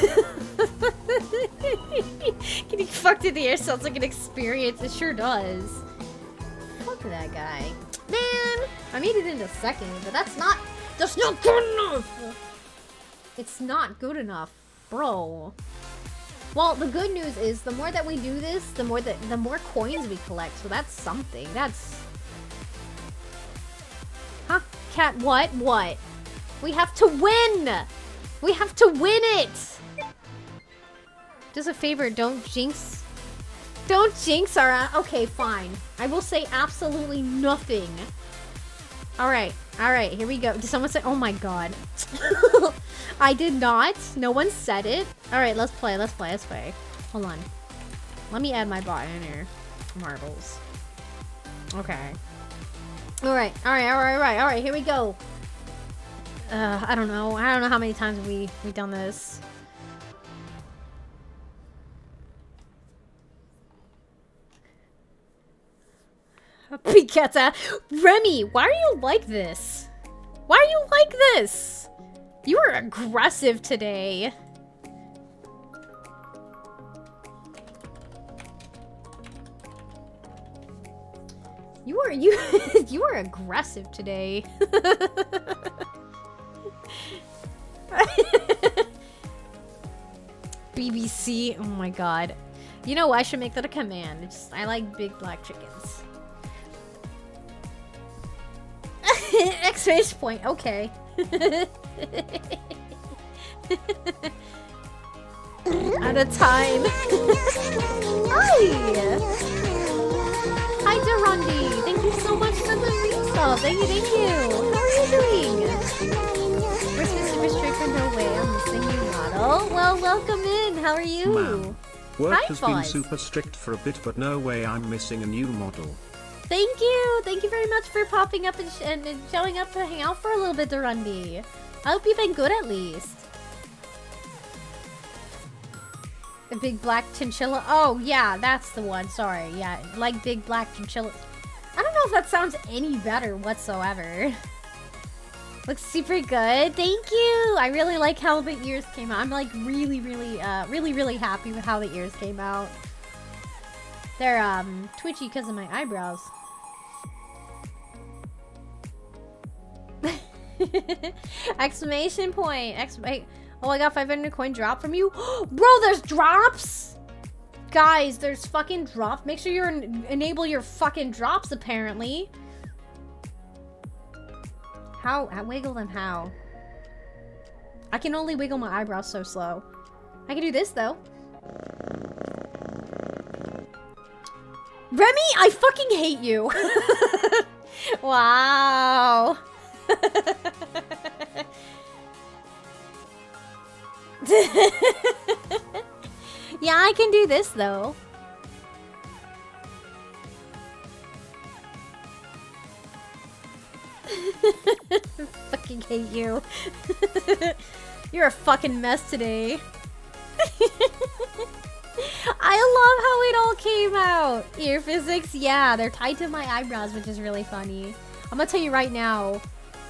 Getting fucked in the air sounds like an experience. It sure does. Fuck that guy. Man, I made it into second, but that's not. That's not good enough. It's not good enough, bro. Well, the good news is the more that we do this, the more that the more coins we collect. So that's something. That's Huh? Cat what? What? We have to win! We have to win it! Just a favor, don't jinx. Don't jinx our Okay, fine. I will say absolutely nothing. Alright, alright, here we go. Did someone say- Oh my god. I did not. No one said it. Alright, let's play, let's play, let's play. Hold on. Let me add my bot in here. Marbles. Okay. Alright, alright, alright, alright, alright, here we go. Uh, I don't know. I don't know how many times we we done this. Picata, Remy, why are you like this? Why are you like this? You are aggressive today. You are you you are aggressive today. BBC. Oh my god. You know, I should make that a command. It's, I like big black chickens. Exclamation point. Okay. At a time. Hi. Hi, Durandi. Thank you so much for the resub. Thank you, thank you. How are you doing? We're super straight for no way. I'm missing you, model. Well, welcome in. How are you? Man. Work Hi, has been super strict for a bit, but no way I'm missing a new model. Thank you. Thank you very much for popping up and, sh- and, showing up to hang out for a little bit, Durandi. I hope you've been good at least. The big black chinchilla. Oh, yeah, that's the one. Sorry. Yeah, like big black chinchilla. I don't know if that sounds any better whatsoever. Looks super good. Thank you. I really like how the ears came out. I'm like really, really, uh, really, really happy with how the ears came out. They're um twitchy because of my eyebrows. Exclamation point! Oh, I got 500 coin drop from you, bro. There's drops, guys. There's fucking drops. Make sure you en- enable your fucking drops. Apparently. How? I Wiggle them? How? I can only wiggle my eyebrows so slow. I can do this though. Remy, I fucking hate you. wow. yeah, I can do this though. fucking hate you. You're a fucking mess today. I love how it all came out. Ear physics, yeah, they're tied to my eyebrows, which is really funny. I'm gonna tell you right now,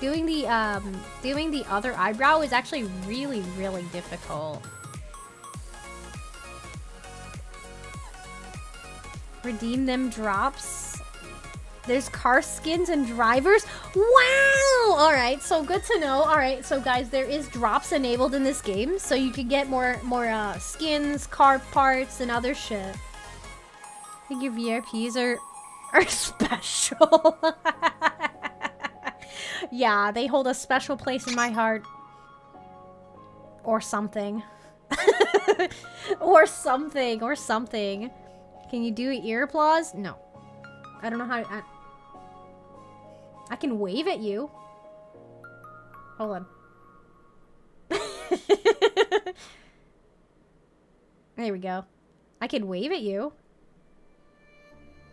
doing the um doing the other eyebrow is actually really, really difficult. Redeem them drops. There's car skins and drivers. Wow! Alright, so good to know. Alright, so guys, there is drops enabled in this game, so you can get more more uh, skins, car parts, and other shit. I think your VIPs are are special. yeah, they hold a special place in my heart. Or something. or something, or something. Can you do ear applause? No. I don't know how I, I can wave at you. Hold on. there we go. I can wave at you.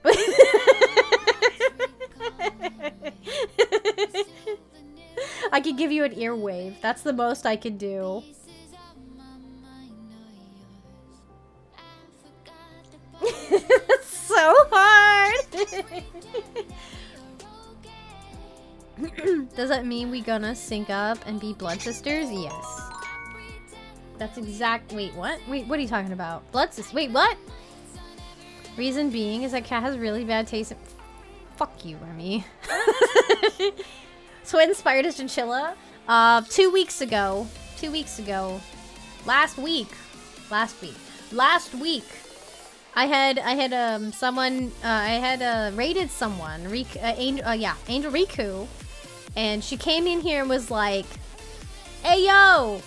I could give you an ear wave. That's the most I could do. So hard. Does that mean we gonna sync up and be blood sisters? Yes. That's exact. Wait, what? Wait, what are you talking about? Blood sis. Wait, what? Reason being is that cat has really bad taste. Fuck you, Remy. so I inspired a chinchilla. Uh, two weeks ago. Two weeks ago. Last week. Last week. Last week. I had I had um someone uh, I had uh, rated someone Rik- uh, Angel uh, yeah Angel Riku, and she came in here and was like, "Hey yo,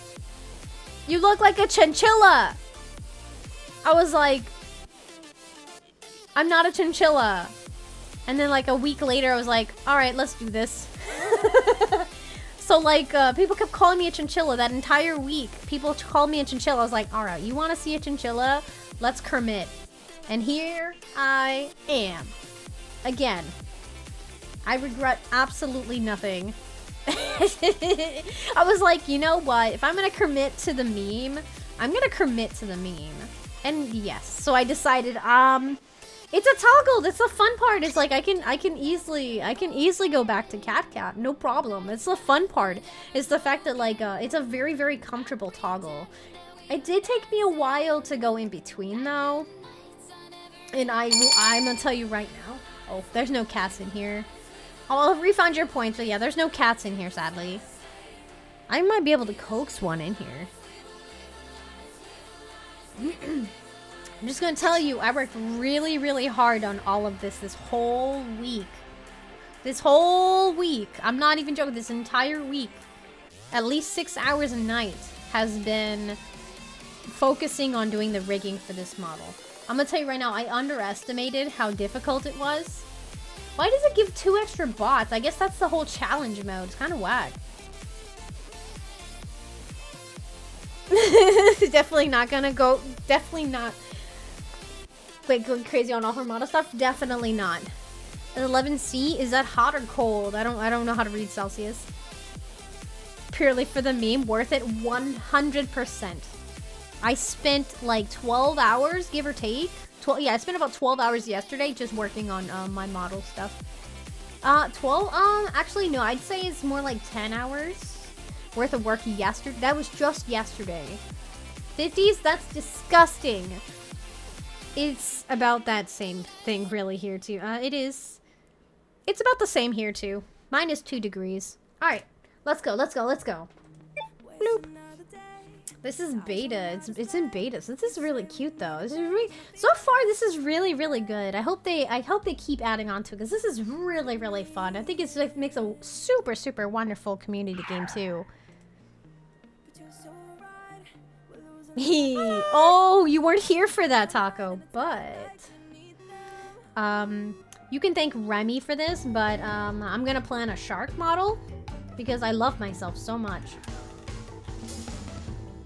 you look like a chinchilla." I was like, "I'm not a chinchilla," and then like a week later, I was like, "All right, let's do this." so like uh, people kept calling me a chinchilla that entire week. People called me a chinchilla. I was like, "All right, you want to see a chinchilla? Let's commit." And here I am. Again. I regret absolutely nothing. I was like, you know what? If I'm gonna commit to the meme, I'm gonna commit to the meme. And yes, so I decided, um, it's a toggle. That's the fun part. It's like I can, I can easily, I can easily go back to Cat Cat, no problem. It's the fun part. It's the fact that like, uh, it's a very, very comfortable toggle. It did take me a while to go in between though. And I, I'm gonna tell you right now. Oh, there's no cats in here. Oh, I'll refund your points, but yeah, there's no cats in here, sadly. I might be able to coax one in here. I'm just gonna tell you, I worked really, really hard on all of this this whole week. This whole week. I'm not even joking. This entire week, at least six hours a night, has been focusing on doing the rigging for this model. I'm gonna tell you right now, I underestimated how difficult it was. Why does it give two extra bots? I guess that's the whole challenge mode. It's kind of whack. definitely not gonna go. Definitely not. Wait, going crazy on all her model stuff? Definitely not. 11C is that hot or cold? I don't. I don't know how to read Celsius. Purely for the meme, worth it 100%. I spent like 12 hours, give or take. 12, yeah, I spent about 12 hours yesterday just working on um, my model stuff. Uh, 12, um, actually, no, I'd say it's more like 10 hours worth of work yesterday. That was just yesterday. 50s, that's disgusting. It's about that same thing, really, here, too. Uh, it is. It's about the same here, too. Minus two degrees. Alright, let's go, let's go, let's go. Bloop. This is beta. It's it's in beta. So this is really cute though. This is so far. This is really really good. I hope they I hope they keep adding on to it because this is really really fun. I think it's like makes a super super wonderful community game too. Oh, you weren't here for that taco, but um, you can thank Remy for this. But um, I'm gonna plan a shark model because I love myself so much.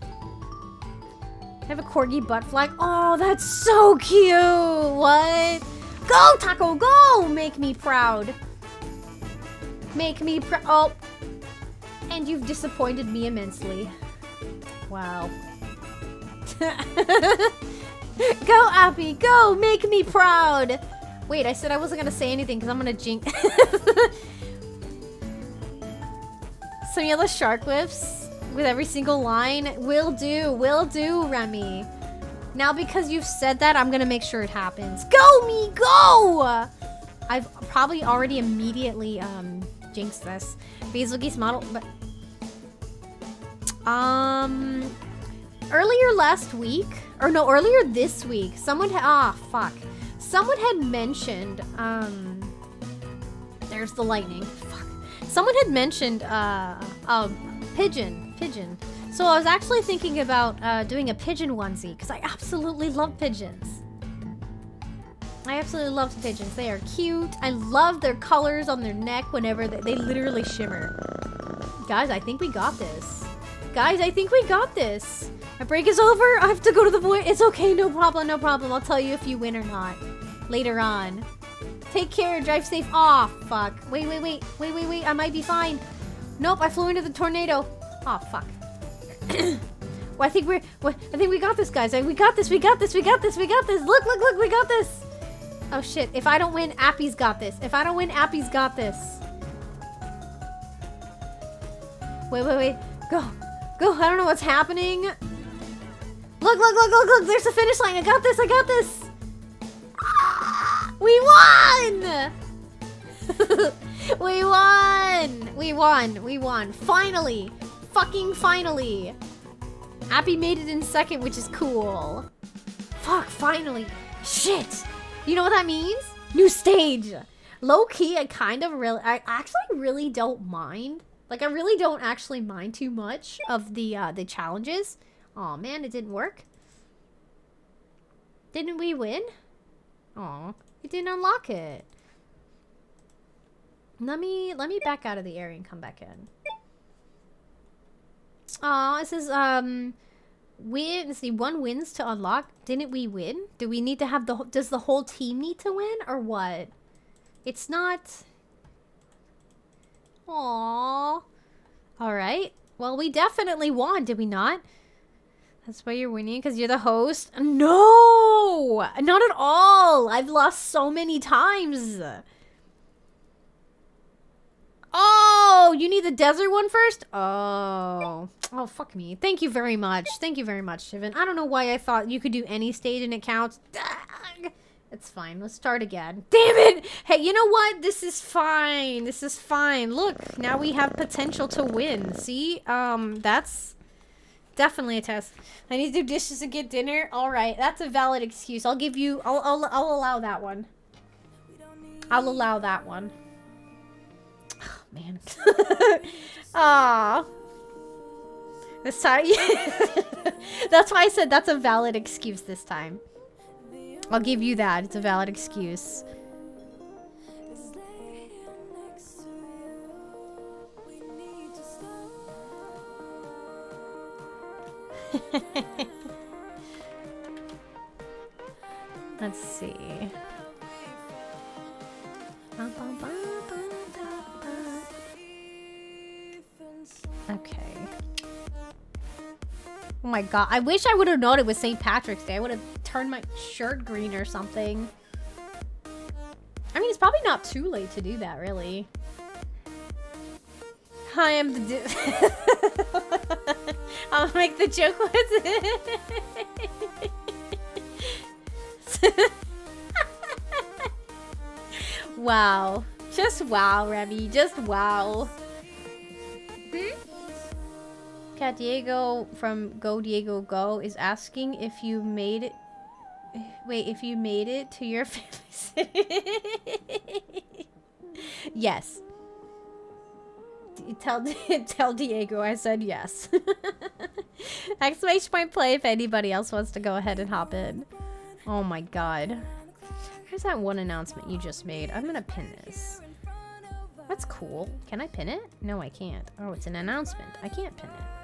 I have a corgi butt flag. Oh, that's so cute. What? Go, Taco, go! Make me proud. Make me proud. Oh. And you've disappointed me immensely. Wow. go, Appy, go! Make me proud! Wait, I said I wasn't gonna say anything because I'm gonna jinx. Some yellow shark whips with every single line. Will do, will do, Remy. Now because you've said that, I'm gonna make sure it happens. Go me, go! I've probably already immediately um jinxed this. Basil Geese model, but um earlier last week, or no, earlier this week, someone ah fuck, someone had mentioned um there's the lightning. Fuck. Someone had mentioned uh a pigeon, pigeon. So I was actually thinking about uh, doing a pigeon onesie because I absolutely love pigeons. I absolutely love pigeons. They are cute. I love their colors on their neck whenever they, they literally shimmer. Guys, I think we got this. Guys, I think we got this. My break is over. I have to go to the void. It's okay. No problem. No problem. I'll tell you if you win or not later on. Take care. Drive safe. Aw, oh, fuck. Wait, wait, wait. Wait, wait, wait. I might be fine. Nope, I flew into the tornado. Aw, oh, fuck. well, I think we're. Well, I think we got this, guys. We got this. We got this. We got this. We got this. Look, look, look. We got this. Oh shit! If I don't win, Appy's got this. If I don't win, Appy's got this. Wait, wait, wait. Go, go. I don't know what's happening. Look, look, look, look, look. There's the finish line. I got this. I got this. We won! we won! We won. We won. Finally. Fucking finally. Appy made it in second, which is cool. Fuck, finally. Shit. You know what that means? New stage. Low key, I kind of really, I actually really don't mind. Like, I really don't actually mind too much of the uh, the challenges. Oh man, it didn't work. Didn't we win? Oh, it didn't unlock it. Let me let me back out of the area and come back in. Oh, it says um win let's see one wins to unlock. Didn't we win? Do we need to have the does the whole team need to win or what? It's not Aww. Alright. Well, we definitely won, did we not? That's why you're winning because you're the host? No! Not at all! I've lost so many times. Oh, you need the desert one first? Oh. Oh, fuck me. Thank you very much. Thank you very much, Shivan. I don't know why I thought you could do any stage and it counts. It's fine. Let's start again. Damn it! Hey, you know what? This is fine. This is fine. Look, now we have potential to win. See? Um, that's definitely a test. I need to do dishes and get dinner. All right, that's a valid excuse. I'll give you. I'll. I'll, I'll allow that one. I'll allow that one. Oh, man. Ah. This time. that's why I said that's a valid excuse this time. I'll give you that. It's a valid excuse. Let's see. Okay. Oh my god. I wish I would have known it was St. Patrick's Day. I would have turned my shirt green or something. I mean, it's probably not too late to do that, really. Hi, I'm the du- I'll make the joke with wow. Just wow, Remy. Just wow. Hmm? Cat Diego from Go Diego Go is asking if you made it. Wait, if you made it to your family city. yes. Tell tell Diego I said yes. Exclamation point play if anybody else wants to go ahead and hop in. Oh my god. Here's that one announcement you just made. I'm gonna pin this. That's cool. Can I pin it? No, I can't. Oh, it's an announcement. I can't pin it.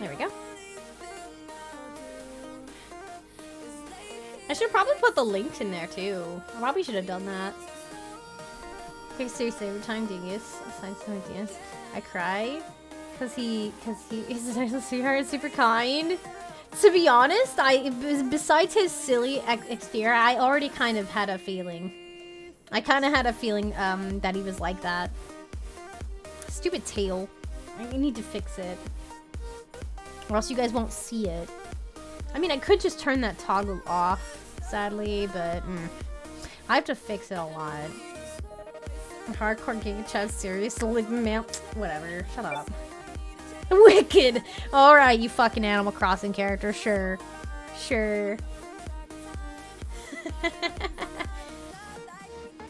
There we go. I should probably put the links in there too. I probably should have done that. Okay, seriously, every time Dingus assigns some ideas, I cry because he, because he is a nice sweetheart, and super kind. To be honest, I besides his silly ex- exterior, I already kind of had a feeling. I kind of had a feeling um, that he was like that. Stupid tail. I need to fix it. Or else you guys won't see it. I mean, I could just turn that toggle off, sadly, but mm, I have to fix it a lot. Hardcore Giga Chat, serious like man whatever. Shut up. Wicked! Alright, you fucking Animal Crossing character, sure. Sure.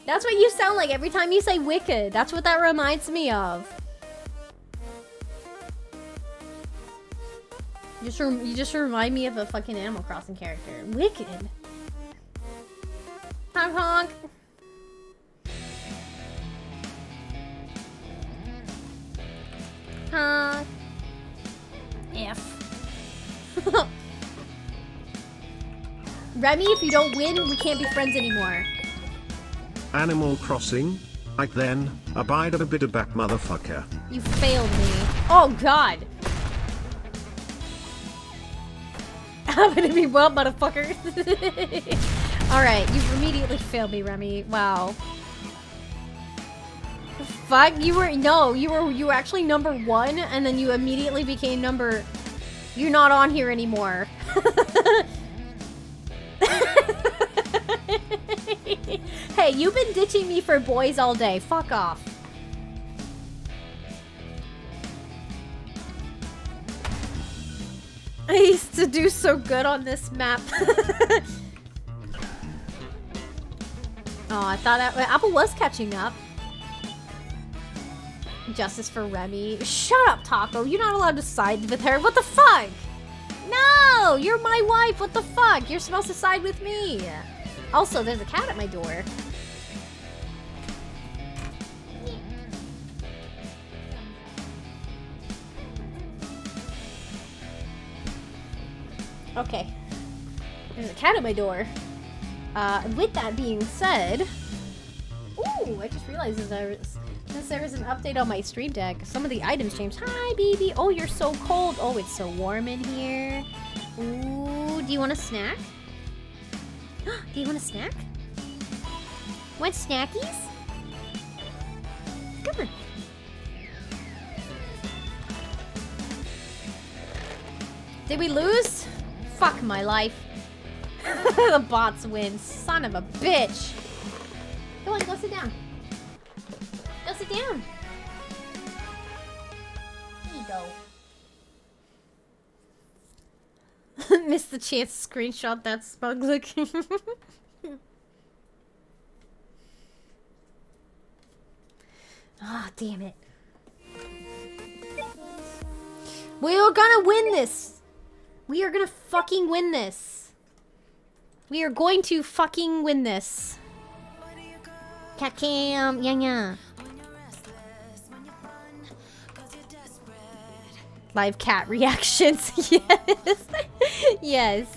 That's what you sound like every time you say wicked. That's what that reminds me of. You just, rem- you just remind me of a fucking Animal Crossing character. Wicked. Honk honk. Honk. F. Remy, if you don't win, we can't be friends anymore. Animal Crossing? Like then, abide at a bit of back motherfucker. You failed me. Oh god. Happen to be well, motherfucker. Alright, you immediately failed me, Remy. Wow. Fuck, you were no, you were you were actually number one, and then you immediately became number. You're not on here anymore. hey, you've been ditching me for boys all day. Fuck off. I used to do so good on this map. oh, I thought Apple was catching up. Justice for Remy. Shut up, Taco. You're not allowed to side with her. What the fuck? No! You're my wife. What the fuck? You're supposed to side with me. Also, there's a cat at my door. Okay. There's a cat at my door. Uh, with that being said... Ooh, I just realized there was, since an update on my stream deck, some of the items changed. Hi, baby. Oh, you're so cold. Oh, it's so warm in here. Ooh, do you want a snack? do you want a snack? Want snackies? Come on. Did we lose? Fuck my life. the bots win. Son of a bitch. Go on, go sit down. Go sit down. There you go. Missed the chance to screenshot that smug looking. Ah, damn it. We're gonna win this. We are gonna fucking win this. We are going to fucking win this. Cat cam, yeah, yeah. Live cat reactions, yes. yes.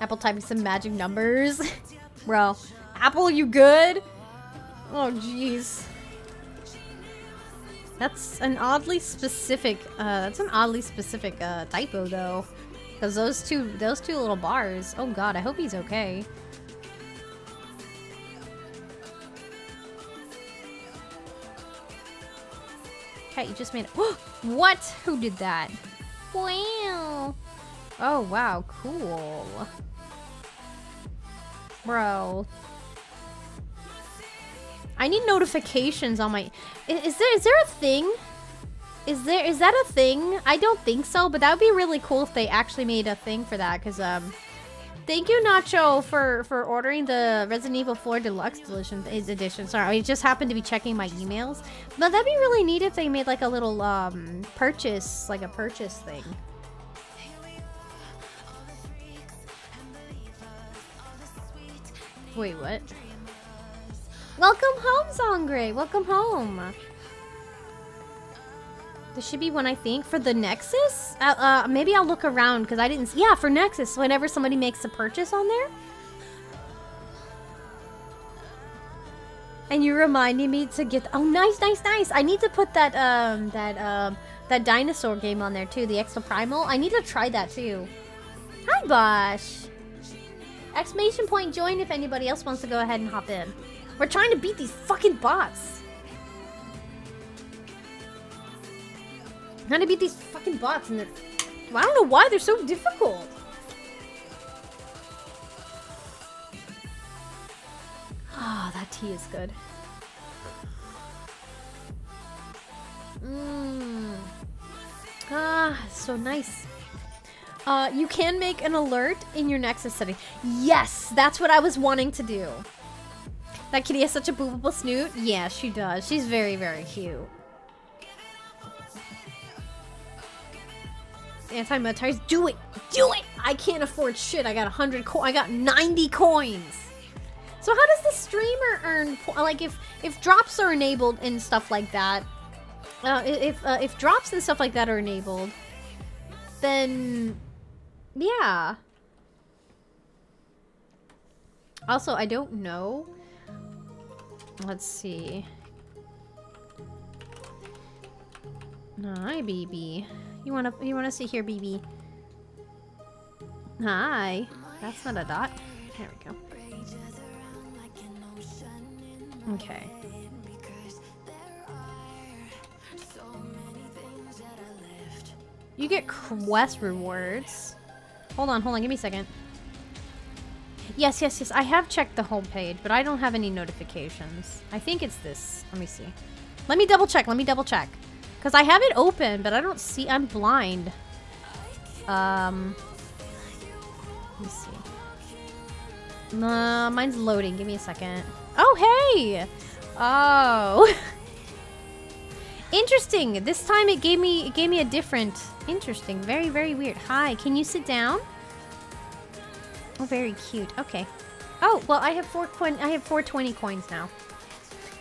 Appy typing some magic numbers. Bro, Appy, you good? Oh, jeez. That's an oddly specific, uh, that's an oddly specific, uh, typo, though. Because those two, those two little bars. Oh god, I hope he's okay. Cat, you just made it. what? Who did that? Wow. Oh, wow, cool. Bro, I need notifications on my. Is, there is there a thing? Is there is that a thing? I don't think so, but that would be really cool if they actually made a thing for that. Cause um, thank you Nacho for for ordering the Resident Evil 4 Deluxe edition. Edition. Sorry, I just happened to be checking my emails. But that'd be really neat if they made like a little um purchase, like a purchase thing. Wait, what? Welcome home, Zongray. Welcome home. This should be one, I think, for the Nexus. Uh, uh maybe I'll look around because I didn't. See Yeah, for Nexus. Whenever somebody makes a purchase on there. And you reminded me to get. Oh, nice, nice, nice. I need to put that um that um that dinosaur game on there too. The Exoprimal. I need to try that too. Hi, Bosh. Exclamation point join if anybody else wants to go ahead and hop in. We're trying to beat these fucking bots. Trying to beat these fucking bots and they're... I don't know why they're so difficult. Ah, oh, that tea is good. Mmm. Ah, so nice. Uh, you can make an alert in your Nexus setting. Yes, that's what I was wanting to do. That kitty has such a boobable snoot. Yeah, she does. She's very, very cute. Anti-Metars, do it! Do it! I can't afford shit. I got 100 co I got 90 coins. So how does the streamer earn like if if drops are enabled and stuff like that? Uh, if uh, if drops and stuff like that are enabled, then yeah. Also, I don't know Let's see. Hi, BB. You wanna you wanna sit here, BB? Hi. That's not a dot. There we go. Okay. You get quest rewards. Hold on, hold on, give me a second. Yes, yes, yes. I have checked the homepage, but I don't have any notifications. I think it's this. Let me see. Let me double check. Let me double check. Because I have it open, but I don't see. I'm blind. Um. Let me see. Nah, mine's loading. Give me a second. Oh, hey! Oh. Interesting. This time it gave me it gave me a different. Interesting. Very very weird. Hi. Can you sit down? Oh, very cute. Okay. Oh well, I have four coin. I have four twenty coins now.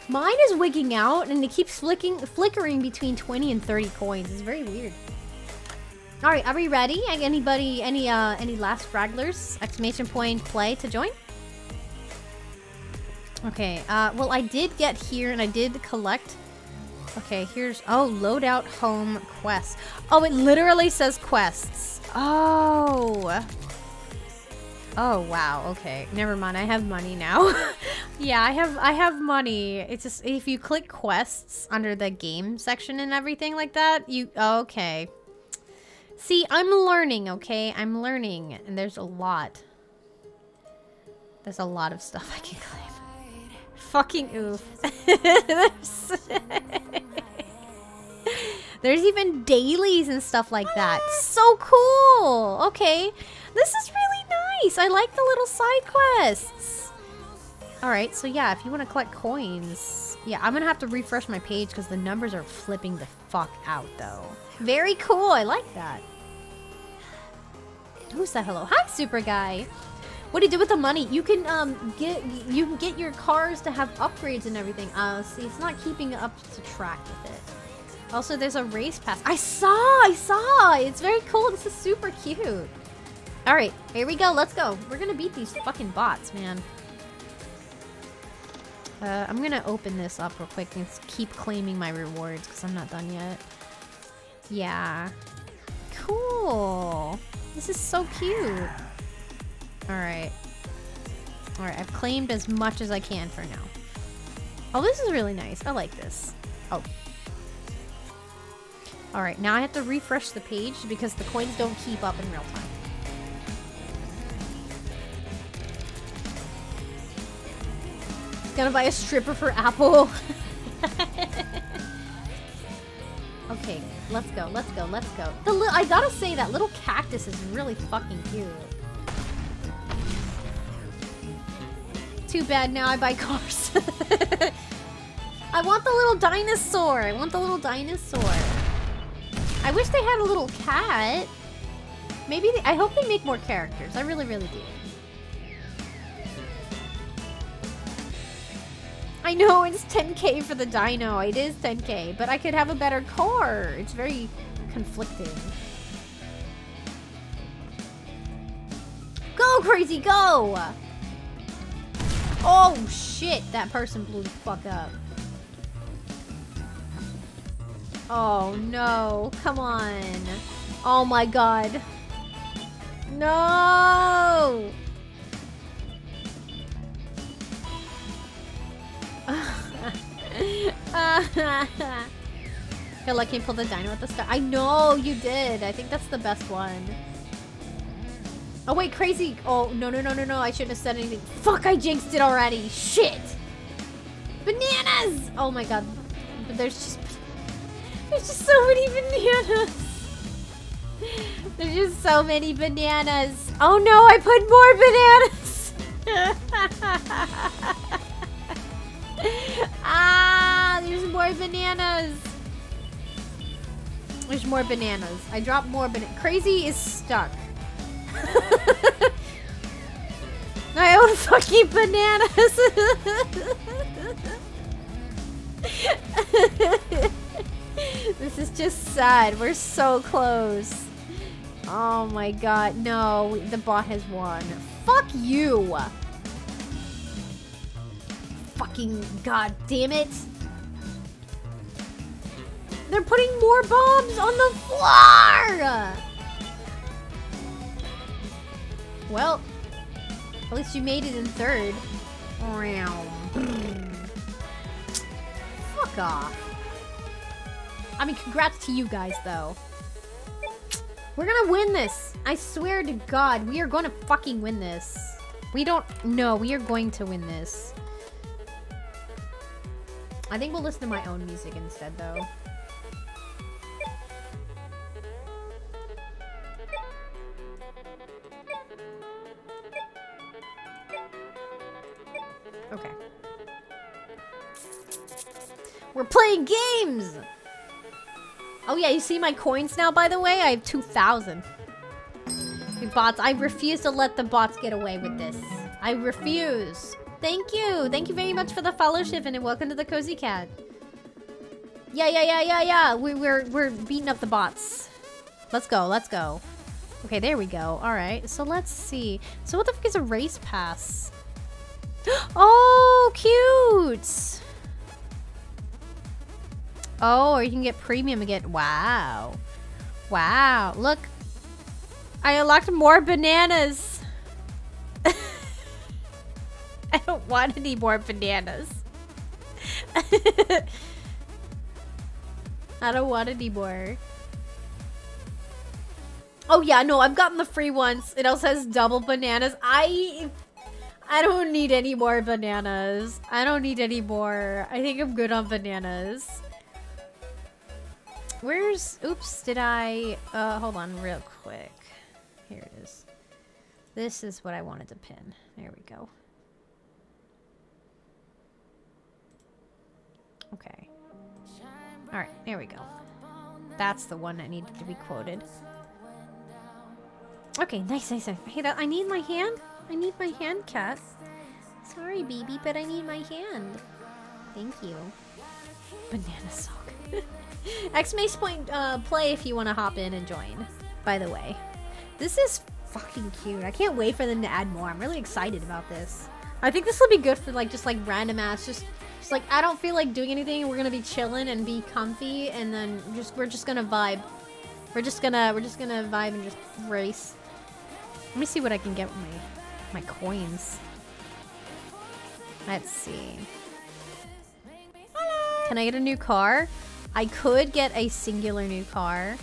Mine is wigging out, and it keeps flicking flickering between twenty and thirty coins. It's very weird. All right, are we ready? Anybody? Any uh any last stragglers? Exclamation point play to join. Okay. Uh, well, I did get here, and I did collect Okay, here's... Oh, loadout home quests. Oh, it literally says quests. Oh. Oh, wow. Okay. Never mind. I have money now. yeah, I have I have money. It's just if you click quests under the game section and everything like that, you oh, okay. See, I'm learning, okay? I'm learning and there's a lot. There's a lot of stuff I can claim. Fucking oof. There's- There's even dailies and stuff like that. So cool. Okay. This is really nice. I like the little side quests. All right. So yeah, if you want to collect coins, yeah, I'm to have to refresh my page because the numbers are flipping the fuck out though. Very cool. I like that. Who said hello? Hi, super guy. What do you do with the money? You can um get you can get your cars to have upgrades and everything. Uh, see, it's not keeping up to track with it. Also, there's a race pass. I saw, I saw. It's very cool. This is super cute. All right, here we go. Let's go. We're gonna beat these fucking bots, man. Uh, I'm gonna open this up real quick and keep claiming my rewards because I'm not done yet. Yeah. Cool. This is so cute. All right. All right, I've claimed as much as I can for now. Oh, this is really nice. I like this. Oh. All right, now I have to refresh the page because the coins don't keep up in real time. Gonna buy a stripper for Appy. okay, let's go, let's go, let's go. The li- I gotta say that little cactus is really fucking cute. Too bad now I buy cars. I want the little dinosaur. I want the little dinosaur. I wish they had a little cat. Maybe they, I hope they make more characters. I really, really do. I know it's 10k for the dino. It is 10k, but I could have a better car. It's very conflicting. Go, crazy, go! Oh, shit. That person blew the fuck up. Oh, no. Come on. Oh, my God. No! Feel like you pulled the dino at the start. I know you did. I think that's the best one. Oh wait, crazy. Oh no no no no no! I shouldn't have said anything. Fuck! I jinxed it already. Shit. Bananas. Oh my god. But there's just there's just so many bananas. There's just so many bananas. Oh no! I put more bananas. ah! There's more bananas. There's more bananas. I dropped more bananas. Crazy is stuck. I own fucking bananas. this is just sad. We're so close. Oh my god, no. The bot has won. Fuck you. Fucking god damn it. They're putting more bombs on the floor. Well, at least you made it in third. Fuck off. I mean, congrats to you guys, though. We're gonna win this. I swear to God, we are gonna fucking win this. We don't... No, we are going to win this. I think we'll listen to my own music instead, though. Okay. We're playing games! Oh yeah, you see my coins now, by the way? I have 2,000. Bots, I refuse to let the bots get away with this. I refuse. Thank you. Thank you very much for the fellowship and welcome to the Cozy Cat. Yeah, yeah, yeah, yeah, yeah. We, we're, we're beating up the bots. Let's go, let's go. Okay, there we go. All right, so let's see. So what the fuck is a race pass? Oh, cute! Oh, or you can get premium again. Wow. Wow. Look. I unlocked more bananas. I don't want any more bananas. I don't want any more. Oh yeah, no, I've gotten the free ones. It also has double bananas. I I don't need any more bananas. I don't need any more. I think I'm good on bananas. Where's... Oops, did I... Uh, hold on real quick. Here it is. This is what I wanted to pin. There we go. Alright, there we go. That's the one that needed to be quoted. Okay, nice, nice, nice. Hey, that, I need my hand. I need my hand, cat. Sorry, baby, but I need my hand. Thank you. Banana sock. X Mace Point uh, play if you want to hop in and join. By the way, this is fucking cute. I can't wait for them to add more. I'm really excited about this. I think this will be good for like just like random ass. Just, like I don't feel like doing anything. We're gonna be chilling and be comfy, and then just we're just gonna vibe. We're just gonna we're just gonna vibe and just race. Let me see what I can get with my my coins. Let's see. Can I get a new car? I could get a singular new car.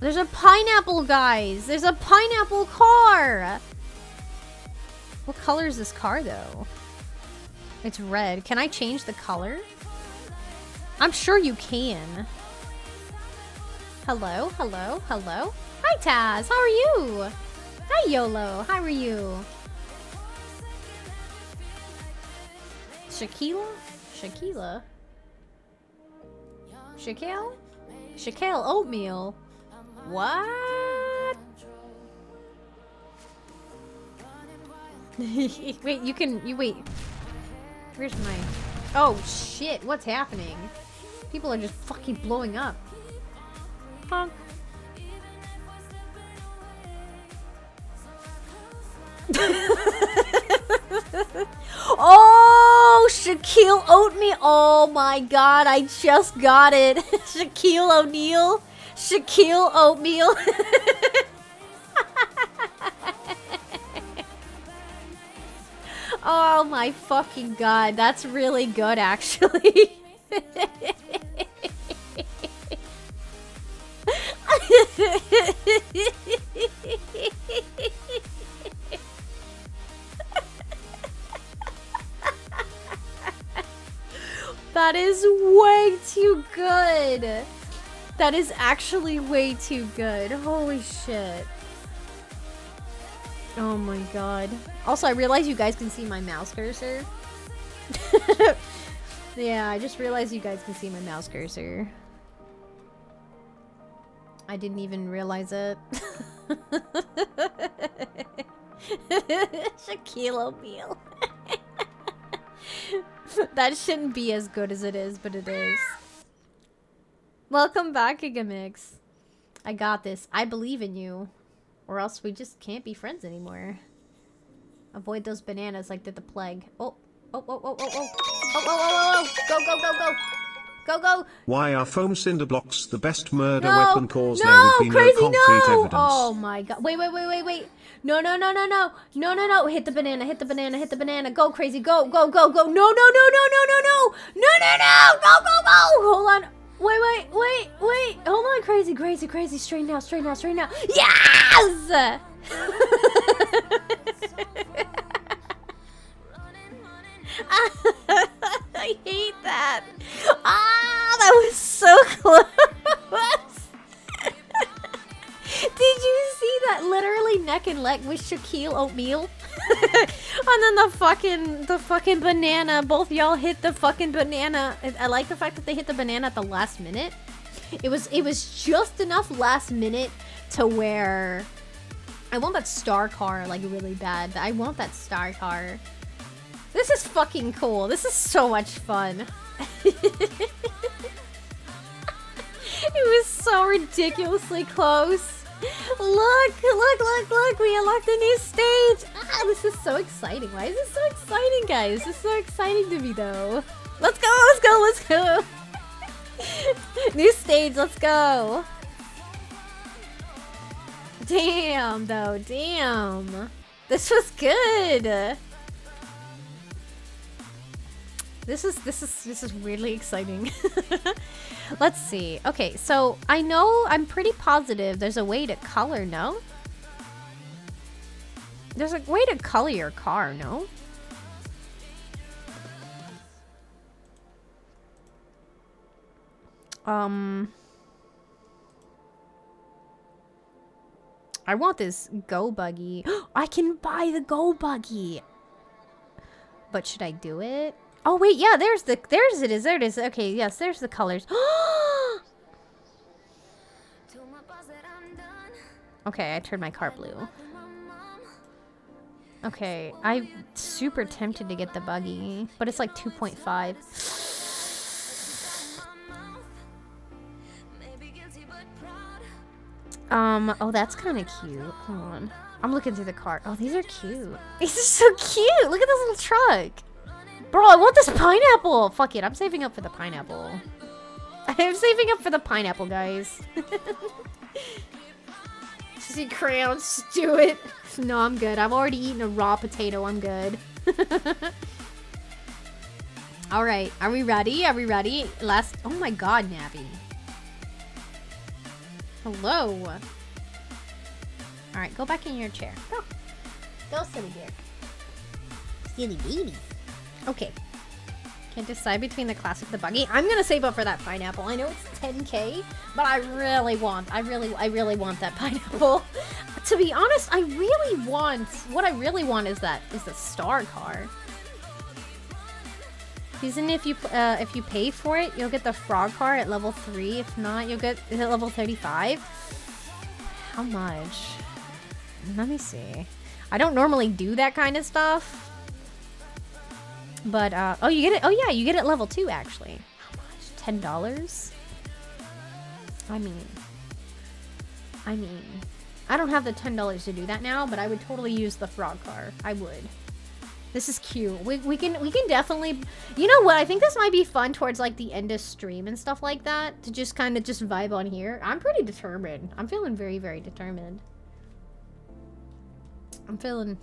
There's a pineapple, guys! There's a pineapple car! What color is this car, though? It's red. Can I change the color? I'm sure you can. Hello, hello, hello. Hi, Taz. How are you? Hi, YOLO. How are you? Shaquila? Shaquila? Shaquille? Shaquille oatmeal? What? wait, you can, you wait. Where's my... Oh, shit, what's happening? People are just fucking blowing up. Honk. oh, Shaquille O'Neal. Oh my god, I just got it. Shaquille O'Neal. Shaquille Oatmeal. oh my fucking god, that's really good actually. that is way too good. That is actually way too good. Holy shit. Oh my god. Also, I realize you guys can see my mouse cursor. yeah, I just realized you guys can see my mouse cursor. I didn't even realize it. Shaquille O'Neal. that shouldn't be as good as it is, but it is. Welcome back, Gigamix. I got this. I believe in you. Or else we just can't be friends anymore. Avoid those bananas like did the plague. Oh. Oh, oh, oh, oh, oh. Oh, oh, oh, oh, oh. Go, go, go, go. Go, go. Why are foam cinder blocks the best murder No, weapon cause no, there would be crazy, no concrete no. evidence? Oh my god. Wait, wait, wait, wait, wait. No, no, no, no, no. No, no, no. Hit the banana, hit the banana, hit the banana. Go crazy. Go, go, go, go. No, no, no, no, no, no, no. No, no, no. Go, go, go. Hold on. Wait, wait, wait, wait. Hold on. Crazy, crazy, crazy. Straighten out, straighten out, straighten out. Yes! I hate that. Ah, that was so close. Did you see that literally neck and leg with Shaquille O'Neal? and then the fucking the fucking banana. Both y'all hit the fucking banana. I- like the fact that they hit the banana at the last minute. It was it was just enough last minute to where I want that star car like really bad. I want that star car. This is fucking cool. This is so much fun. it was so ridiculously close. Look, look, look, look. We unlocked a new stage. Ah, this is so exciting. Why is this so exciting, guys? This is so exciting to me, though. Let's go, let's go, let's go. new stage, let's go. Damn, though, damn. This was good. This is this is this is weirdly exciting. Let's see. Okay, so I know I'm pretty positive there's a way to color, no? There's a way to color your car, no? Um I want this go buggy. I can buy the go buggy. But should I do it? Oh wait, yeah, there's the there's it is. There it is. Okay, yes, there's the colors. okay, I turned my car blue. Okay, I'm super tempted to get the buggy, but it's like 2.5. Um, oh, that's kind of cute. Hold on. I'm looking through the cart. Oh, these are cute. These are so cute. Look at this little truck. Bro, I want this pineapple. Fuck it. I'm saving up for the pineapple. I'm saving up for the pineapple, guys. See crayons. Do it. No, I'm good. I've already eaten a raw potato. I'm good. All right. Are we ready? Are we ready? Last. Oh my god, Navi. Hello. All right. Go back in your chair. Go. Go, silly dear. Silly baby. Okay. Can't decide between the classic the buggy. I'm gonna save up for that pineapple. I know it's 10k, but I really want, I really, I really want that pineapple. to be honest, I really want, what I really want is that, is the star car. Even if you, uh, if you pay for it, you'll get the frog car at level 3. If not, you'll get it level 35. How much? Let me see. I don't normally do that kind of stuff. But, uh, oh, you get it. Oh, yeah, you get it level two, actually. How much? $10? I mean, I mean, I don't have the $10 to do that now, but I would totally use the frog car. I would. This is cute. We, we can we can definitely you know what I think this might be fun towards like the end of stream and stuff like that to just kind of just vibe on here. I'm pretty determined. I'm feeling very very determined. I'm feeling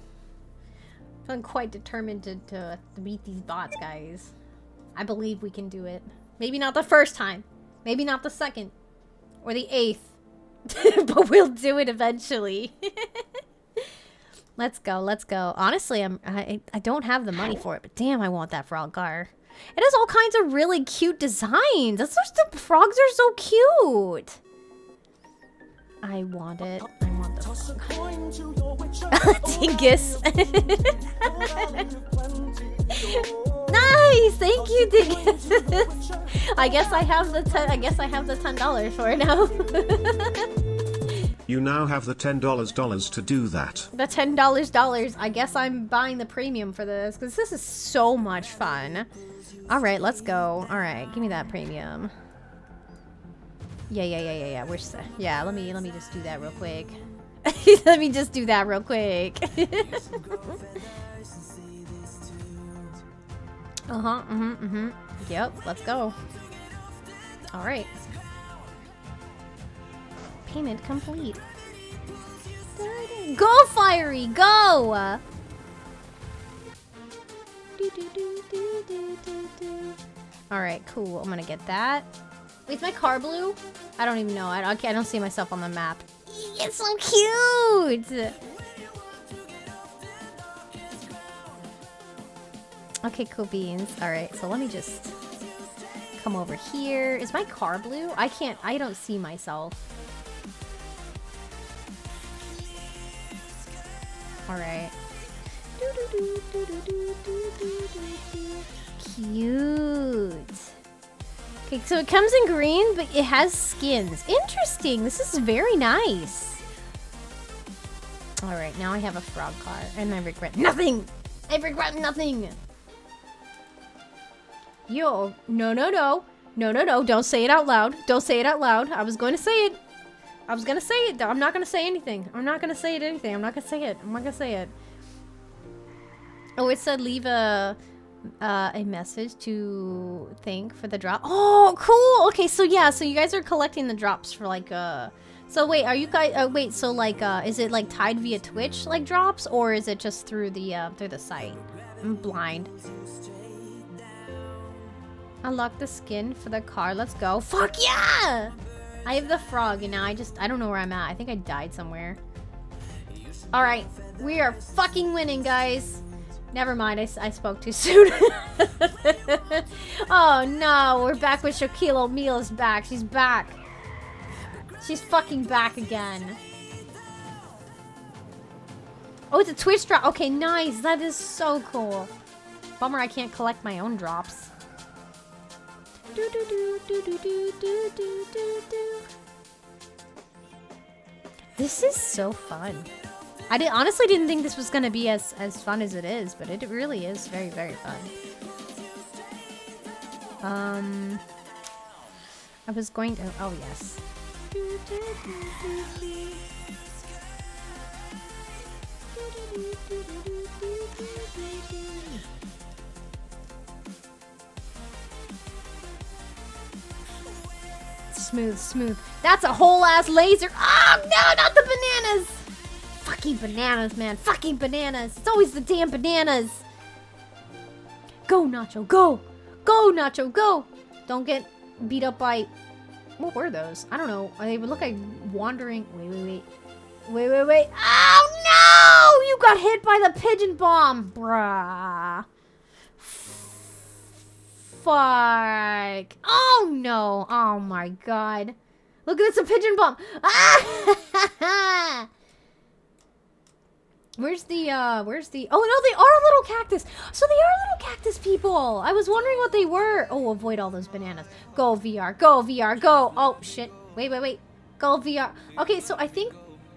feeling quite determined to, to, to beat these bots, guys. I believe we can do it. Maybe not the first time. Maybe not the second. Or the eighth. but we'll do it eventually. let's go, let's go. Honestly, I'm I, I don't have the money for it, but damn, I want that frog car. It has all kinds of really cute designs. That's just the frogs are so cute. I want it. I want the Dingus. nice, thank you, Dingus. I guess I have the ten. I guess I have the ten dollars for it now. You now have the $10 dollars to do that. the ten dollars dollars. I guess I'm buying the premium for this because this is so much fun. All right, let's go. All right, give me that premium. Yeah, yeah, yeah, yeah, yeah. We're yeah. Let me let me just do that real quick. let me just do that real quick. uh huh. Mhm. Mhm. Yep. Let's go. Alright. Payment complete. Go, Fiery! Go! Alright, cool. I'm gonna get that. Wait, is my car blue? I don't even know. I don't, I don't see myself on the map. It's so cute! Okay, cool beans. Alright, so let me just come over here. Is my car blue? I can't, I don't see myself. Alright. Cute. So it comes in green, but it has skins. Interesting. This is very nice. Alright, now I have a frog car, and I regret nothing! I regret nothing! Yo, no, no, no. No, no, no. Don't say it out loud. Don't say it out loud. I was going to say it. I was going to say it. I'm not going to say anything. I'm not going to say it anything. I'm not going to say it. I'm not going to say it. Oh, it said leave a uh, a message to thank for the drop. Oh, cool. Okay, so yeah, so you guys are collecting the drops for like uh so wait, are you guys uh, wait, so like uh is it like tied via Twitch like drops or is it just through the uh through the site? I'm blind. Unlock the skin for the car. Let's go. Fuck yeah! I have the frog and now I just I don't know where I'm at. I think I died somewhere. All right, we are fucking winning, guys. Never mind, I, I spoke too soon. oh no, we're back with Shaquille O'Neal's back. She's back. She's fucking back again. Oh, it's a Twitch drop. Okay, nice. That is so cool. Bummer I can't collect my own drops. Do, do, do, this is so fun. I did, honestly didn't think this was gonna be as as fun as it is, but it really is very very fun. Um, I was going to. Oh yes. Smooth, smooth. That's a whole ass laser. Oh no, not the bananas! Fucking bananas, man. Fucking bananas. It's always the damn bananas. Go, Nacho. Go. Go, Nacho. Go. Don't get beat up by. What were those? I don't know. They would look like wandering. Wait, wait, wait. Wait, wait, wait. Oh no! You got hit by the pigeon bomb, bruh. Fuck. Oh no. Oh my god. Look, it's a pigeon bomb. Ah! Where's the, uh, where's the, oh no, they are a little cactus. So they are little cactus people. I was wondering what they were. Oh, avoid all those bananas. Go VR, go VR, go. Oh, shit. Wait, wait, wait. Go VR. Okay, so I think,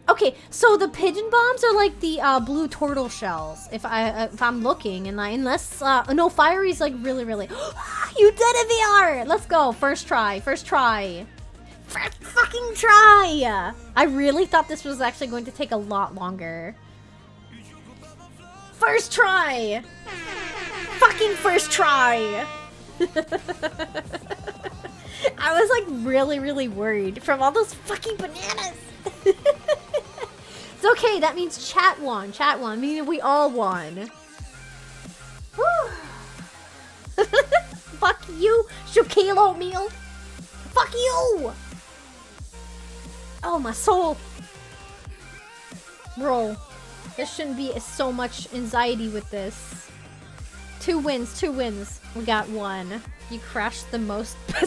okay, so the pigeon bombs are like the, uh, blue turtle shells. If I, uh, if I'm looking and I, unless, uh, no, Fiery's like really, really, you did it VR. Let's go. First try, first try. First fucking try. I really thought this was actually going to take a lot longer. First try! Fucking first try! I was like really, really worried from all those fucking bananas. it's okay, that means chat won. Chat won, meaning we all won. Fuck you, Shaquille O'Neal. Fuck you! Oh, my soul. Bro, there shouldn't be so much anxiety with this. Two wins, two wins. We got one. You crashed the most.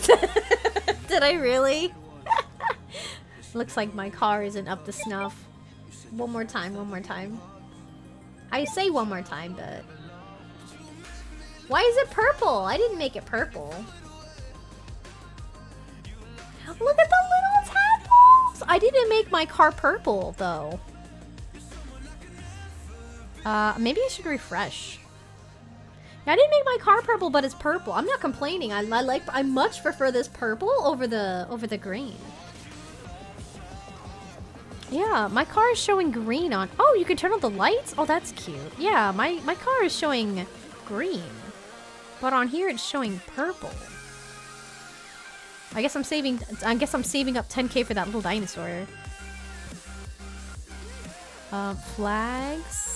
Did I really? Looks like my car isn't up to snuff. One more time, one more time. I say one more time, but... Why is it purple? I didn't make it purple. Look at the little tadpoles! I didn't make my car purple, though. Uh, maybe I should refresh. I didn't make my car purple, but it's purple. I'm not complaining. I, I like. I much prefer this purple over the over the green. Yeah, my car is showing green on. Oh, you can turn on the lights. Oh, that's cute. Yeah, my my car is showing green, but on here it's showing purple. I guess I'm saving. I guess I'm saving up 10k for that little dinosaur. Uh, flags,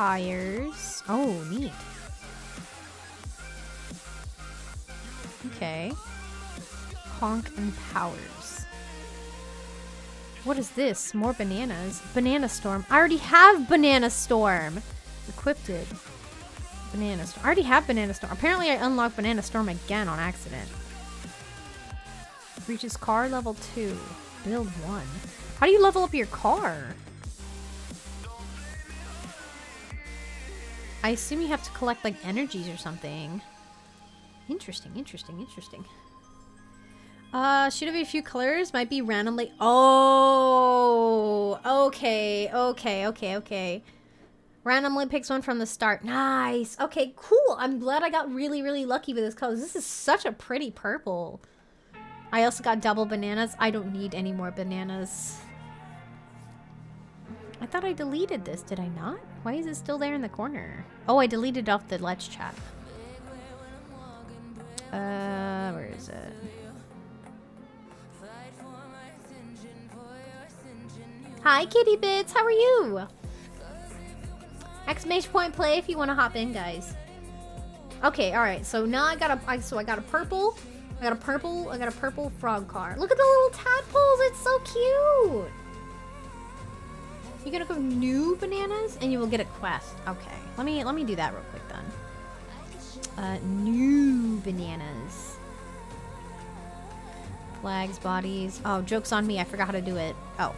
tires. Oh, neat. Okay. Honk and powers. What is this? More bananas. Banana storm. I already have banana storm. Equipped it. Banana storm. I already have banana storm. Apparently, I unlocked banana storm again on accident. Reaches car level two. Build one. How do you level up your car? I assume you have to collect like energies or something. Interesting, interesting, interesting. Uh, should have a few colors. Might be randomly. Oh, okay, okay, okay, okay. Randomly picks one from the start. Nice. Okay, cool. I'm glad I got really, really lucky with this color. This is such a pretty purple. I also got double bananas. I don't need any more bananas. I thought I deleted this. Did I not? Why is it still there in the corner? Oh, I deleted off the Let's Chat. Uh, where is it? Hi, Kitty Bits. How are you? Exclamation point play if you want to hop in, guys. Okay, all right. So now I got a. I, so I got a purple. I got a purple. I got a purple frog car. Look at the little tadpoles. It's so cute. You're gonna go new bananas, and you will get a quest. Okay, let me let me do that real quick then. Uh, new bananas. Flags, bodies. Oh, joke's on me. I forgot how to do it. Oh.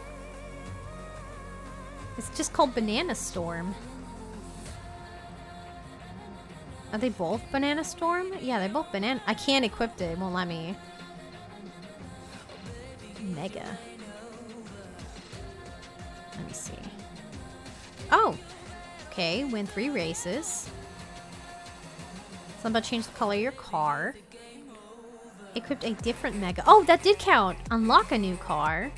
It's just called Banana Storm. Are they both Banana Storm? Yeah, they're both banana. I can't equip it. It won't let me. Mega. Let me see. Oh! Okay, win three races. About change the color of your car. Equipped a different mega. Oh, that did count! Unlock a new car.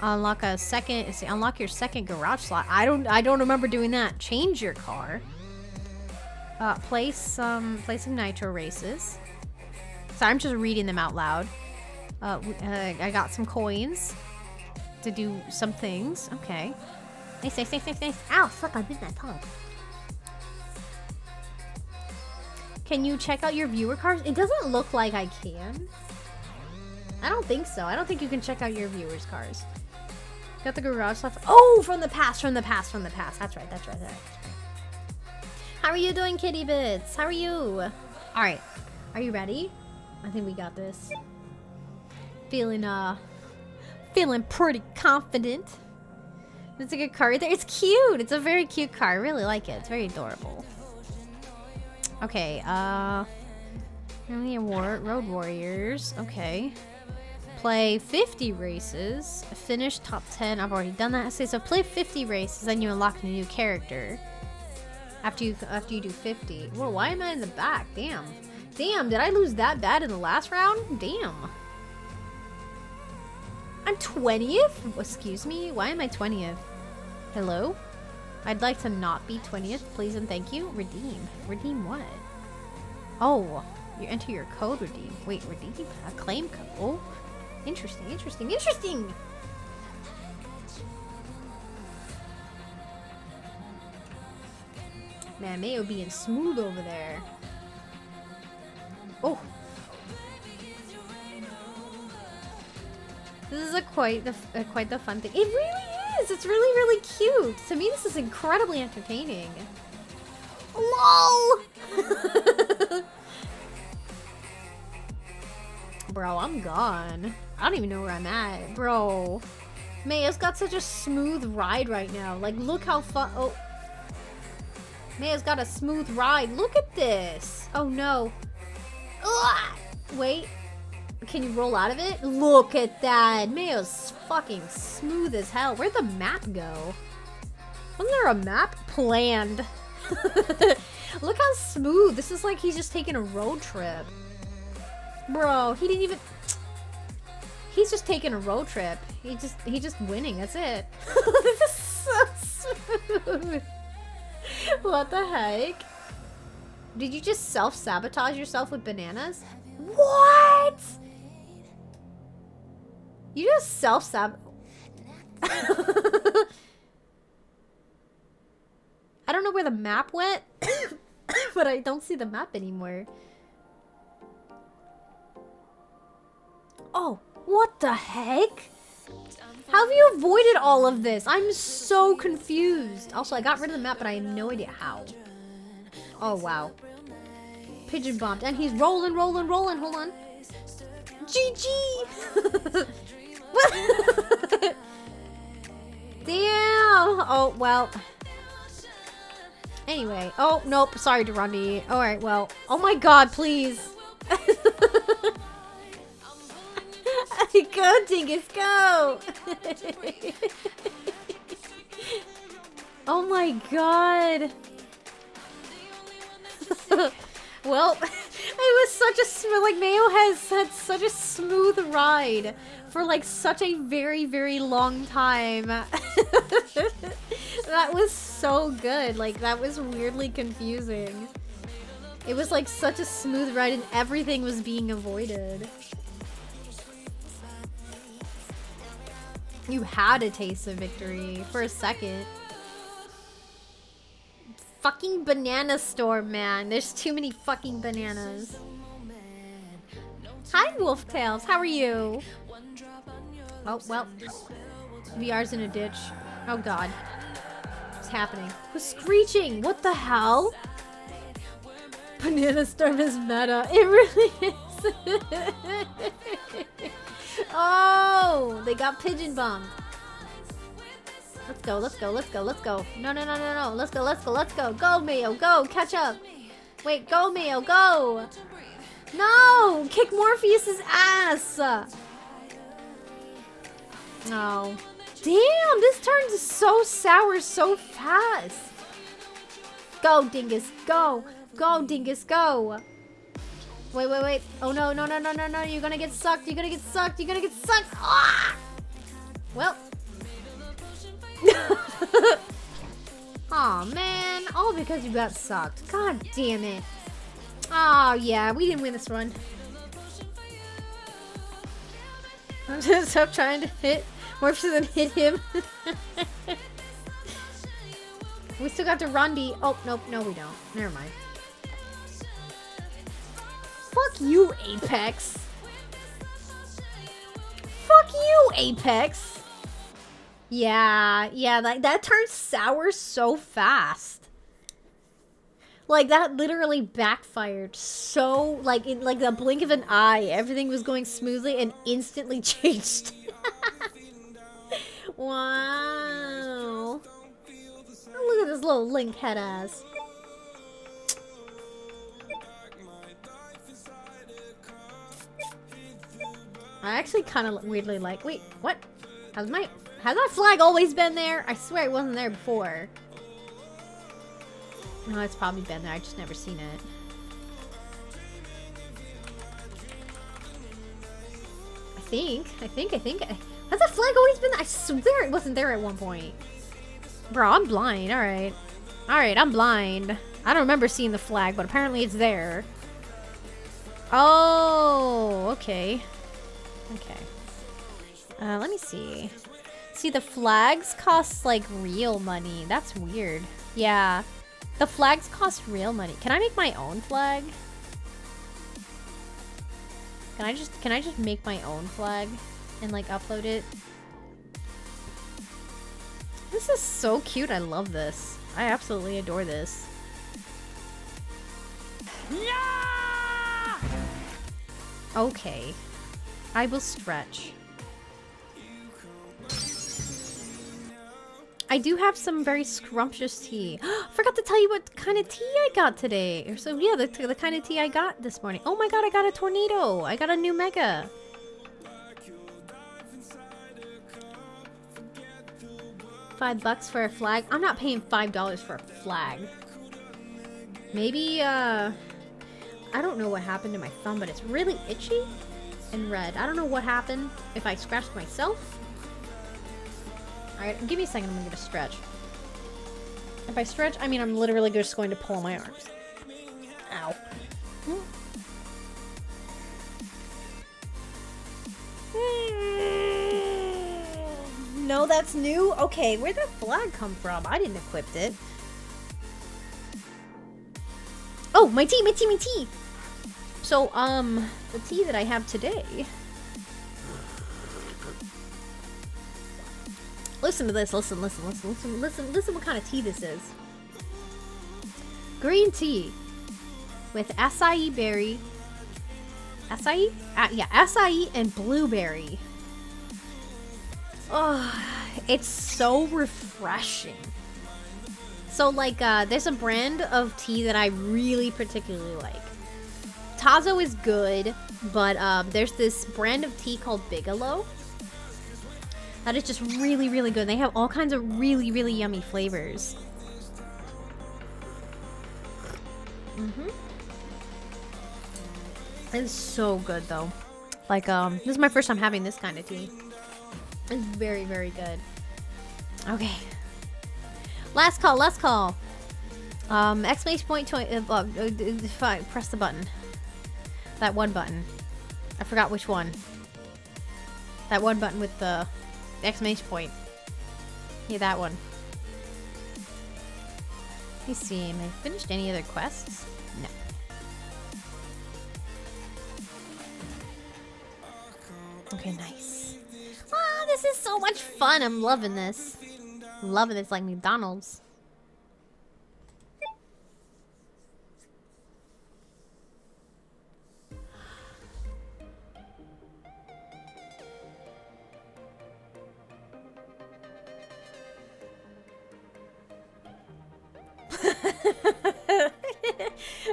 Unlock a second. See, unlock your second garage slot. I don't. I don't remember doing that. Change your car. Uh, place some. Place some nitro races. Sorry, I'm just reading them out loud. Uh, uh, I got some coins to do some things. Okay. Nice, nice, nice, nice, nice. Ow, fuck, I bit my tongue. Can you check out your viewer cards? It doesn't look like I can. I don't think so. I don't think you can check out your viewers' cars. Got the garage left. Oh, from the past, from the past, from the past. That's right, that's right, that's right. How are you doing, kitty bits? How are you? All right. Are you ready? I think we got this. Feeling, uh, feeling pretty confident. It's a good car right there. It's cute. It's a very cute car. I really like it. It's very adorable. Okay, uh... Family Award, Road Warriors. Okay. Play 50 races. Finish top 10. I've already done that. Okay, so play 50 races, then you unlock a new character. After you after you do 50. Well, why am I in the back? Damn. Damn, did I lose that bad in the last round? Damn. I'm 20th? Excuse me? Why am I 20th? Hello? I'd like to not be 20th, please and thank you. Redeem. Redeem what? Oh, you enter your code redeem. Wait, redeem? A claim code? Oh, interesting, interesting, interesting! Man, Mayo being smooth over there. Oh, This is a quite the a quite the fun thing. It really is. It's really really cute. To me, this is incredibly entertaining. LOL. Bro, I'm gone. I don't even know where I'm at, bro. Maya's got such a smooth ride right now. Like, look how fun. Oh, Maya's got a smooth ride. Look at this. Oh no. Ugh. Wait. Can you roll out of it? Look at that. Mayo's fucking smooth as hell. Where'd the map go? Wasn't there a map planned? Look how smooth. This is like he's just taking a road trip. Bro, he didn't even... He's just taking a road trip. He just he just winning. That's it. this is so smooth. What the heck? Did you just self-sabotage yourself with bananas? What? You just self sab. I don't know where the map went, but I don't see the map anymore. Oh, what the heck? How have you avoided all of this? I'm so confused. Also, I got rid of the map, but I have no idea how. Oh, wow. Pigeon bombed. And he's rolling, rolling, rolling. Hold on. GG! Damn! Oh, well. Anyway. Oh, nope. Sorry, Durandi. Alright, well. Oh my god, please. go, Dingus, go! oh my god. Well, it was such a smooth, like Mayo has had such a smooth ride for like such a very, very long time. that was so good. Like that was weirdly confusing. It was like such a smooth ride and everything was being avoided. You had a taste of victory for a second. Fucking banana store, man. There's too many fucking bananas. Hi, Wolftails. How are you? Oh, well. VR's in a ditch. Oh, God. What's happening? Who's screeching? What the hell? Banana Storm is meta. It really is. oh, they got pigeon bombed. Let's go, let's go, let's go, let's go. No, no, no, no, no. Let's go, let's go, let's go. Go, Mayo, go. Catch up. Wait, go, Mayo, go. No! Kick Morpheus's ass! No. Damn, this turns so sour so fast. Go, Dingus, go. Go, Dingus, go. Wait, wait, wait. Oh, no, no, no, no, no, no. You're gonna get sucked. You're gonna get sucked. You're gonna get sucked. Ah! Well. Aw, man. All because you got sucked. God damn it. Oh, yeah. We didn't win this run. I'm just Stop trying to hit Morpheus and hit him. we still got to Rundy. Oh, nope. No, we don't. Never mind. Fuck you, Apex. Fuck you, Apex. Yeah, yeah, like that turns sour so fast. Like that literally backfired so like in like the blink of an eye, everything was going smoothly and instantly changed. wow. Oh, look at this little link head ass. I actually kind of weirdly like. Wait, what? How's my has that flag always been there? I swear it wasn't there before. No, it's probably been there. I just never seen it. I think. I think. I think. Has that flag always been there? I swear it wasn't there at one point. Bro, I'm blind. All right. All right, I'm blind. I don't remember seeing the flag, but apparently it's there. Oh, okay. Okay. Uh, let me see. See, the flags cost, like, real money. That's weird. Yeah. The flags cost real money. Can I make my own flag? Can I just, can I just make my own flag and, like, upload it? This is so cute. I love this. I absolutely adore this. Yeah! Okay. I will stretch. I do have some very scrumptious tea. Forgot to tell you what kind of tea I got today. So yeah, the, the kind of tea I got this morning. Oh my god, I got a tornado. I got a new mega. Five bucks for a flag? I'm not paying five dollars for a flag. Maybe, uh... I don't know what happened to my thumb, but it's really itchy and red. I don't know what happened. If I scratched myself? Alright, give me a second. I'm gonna stretch. If I stretch, I mean I'm literally just going to pull my arms. Ow. No, that's new? Okay, where'd that flag come from? I didn't equip it. Oh, my tea, my tea, my tea! So, um, the tea that I have today... Listen to this, listen, listen, listen, listen, listen, listen what kind of tea this is. Green tea with acai berry. Acai? Uh, yeah, acai and blueberry. Oh, it's so refreshing. So, like, uh, there's a brand of tea that I really particularly like. Tazo is good, but um, there's this brand of tea called Bigelow. That is just really, really good. They have all kinds of really, really yummy flavors. Mm-hmm. It's so good, though. Like, um, this is my first time having this kind of tea. It's very, very good. Okay. Last call, last call. Um, exclamation point, uh, uh, fine, press the button. That one button. I forgot which one. That one button with the exclamation point. Yeah, that one. Let me see, am I finished any other quests? No. Okay, nice. Ah, this is so much fun. I'm loving this. Loving this like McDonald's.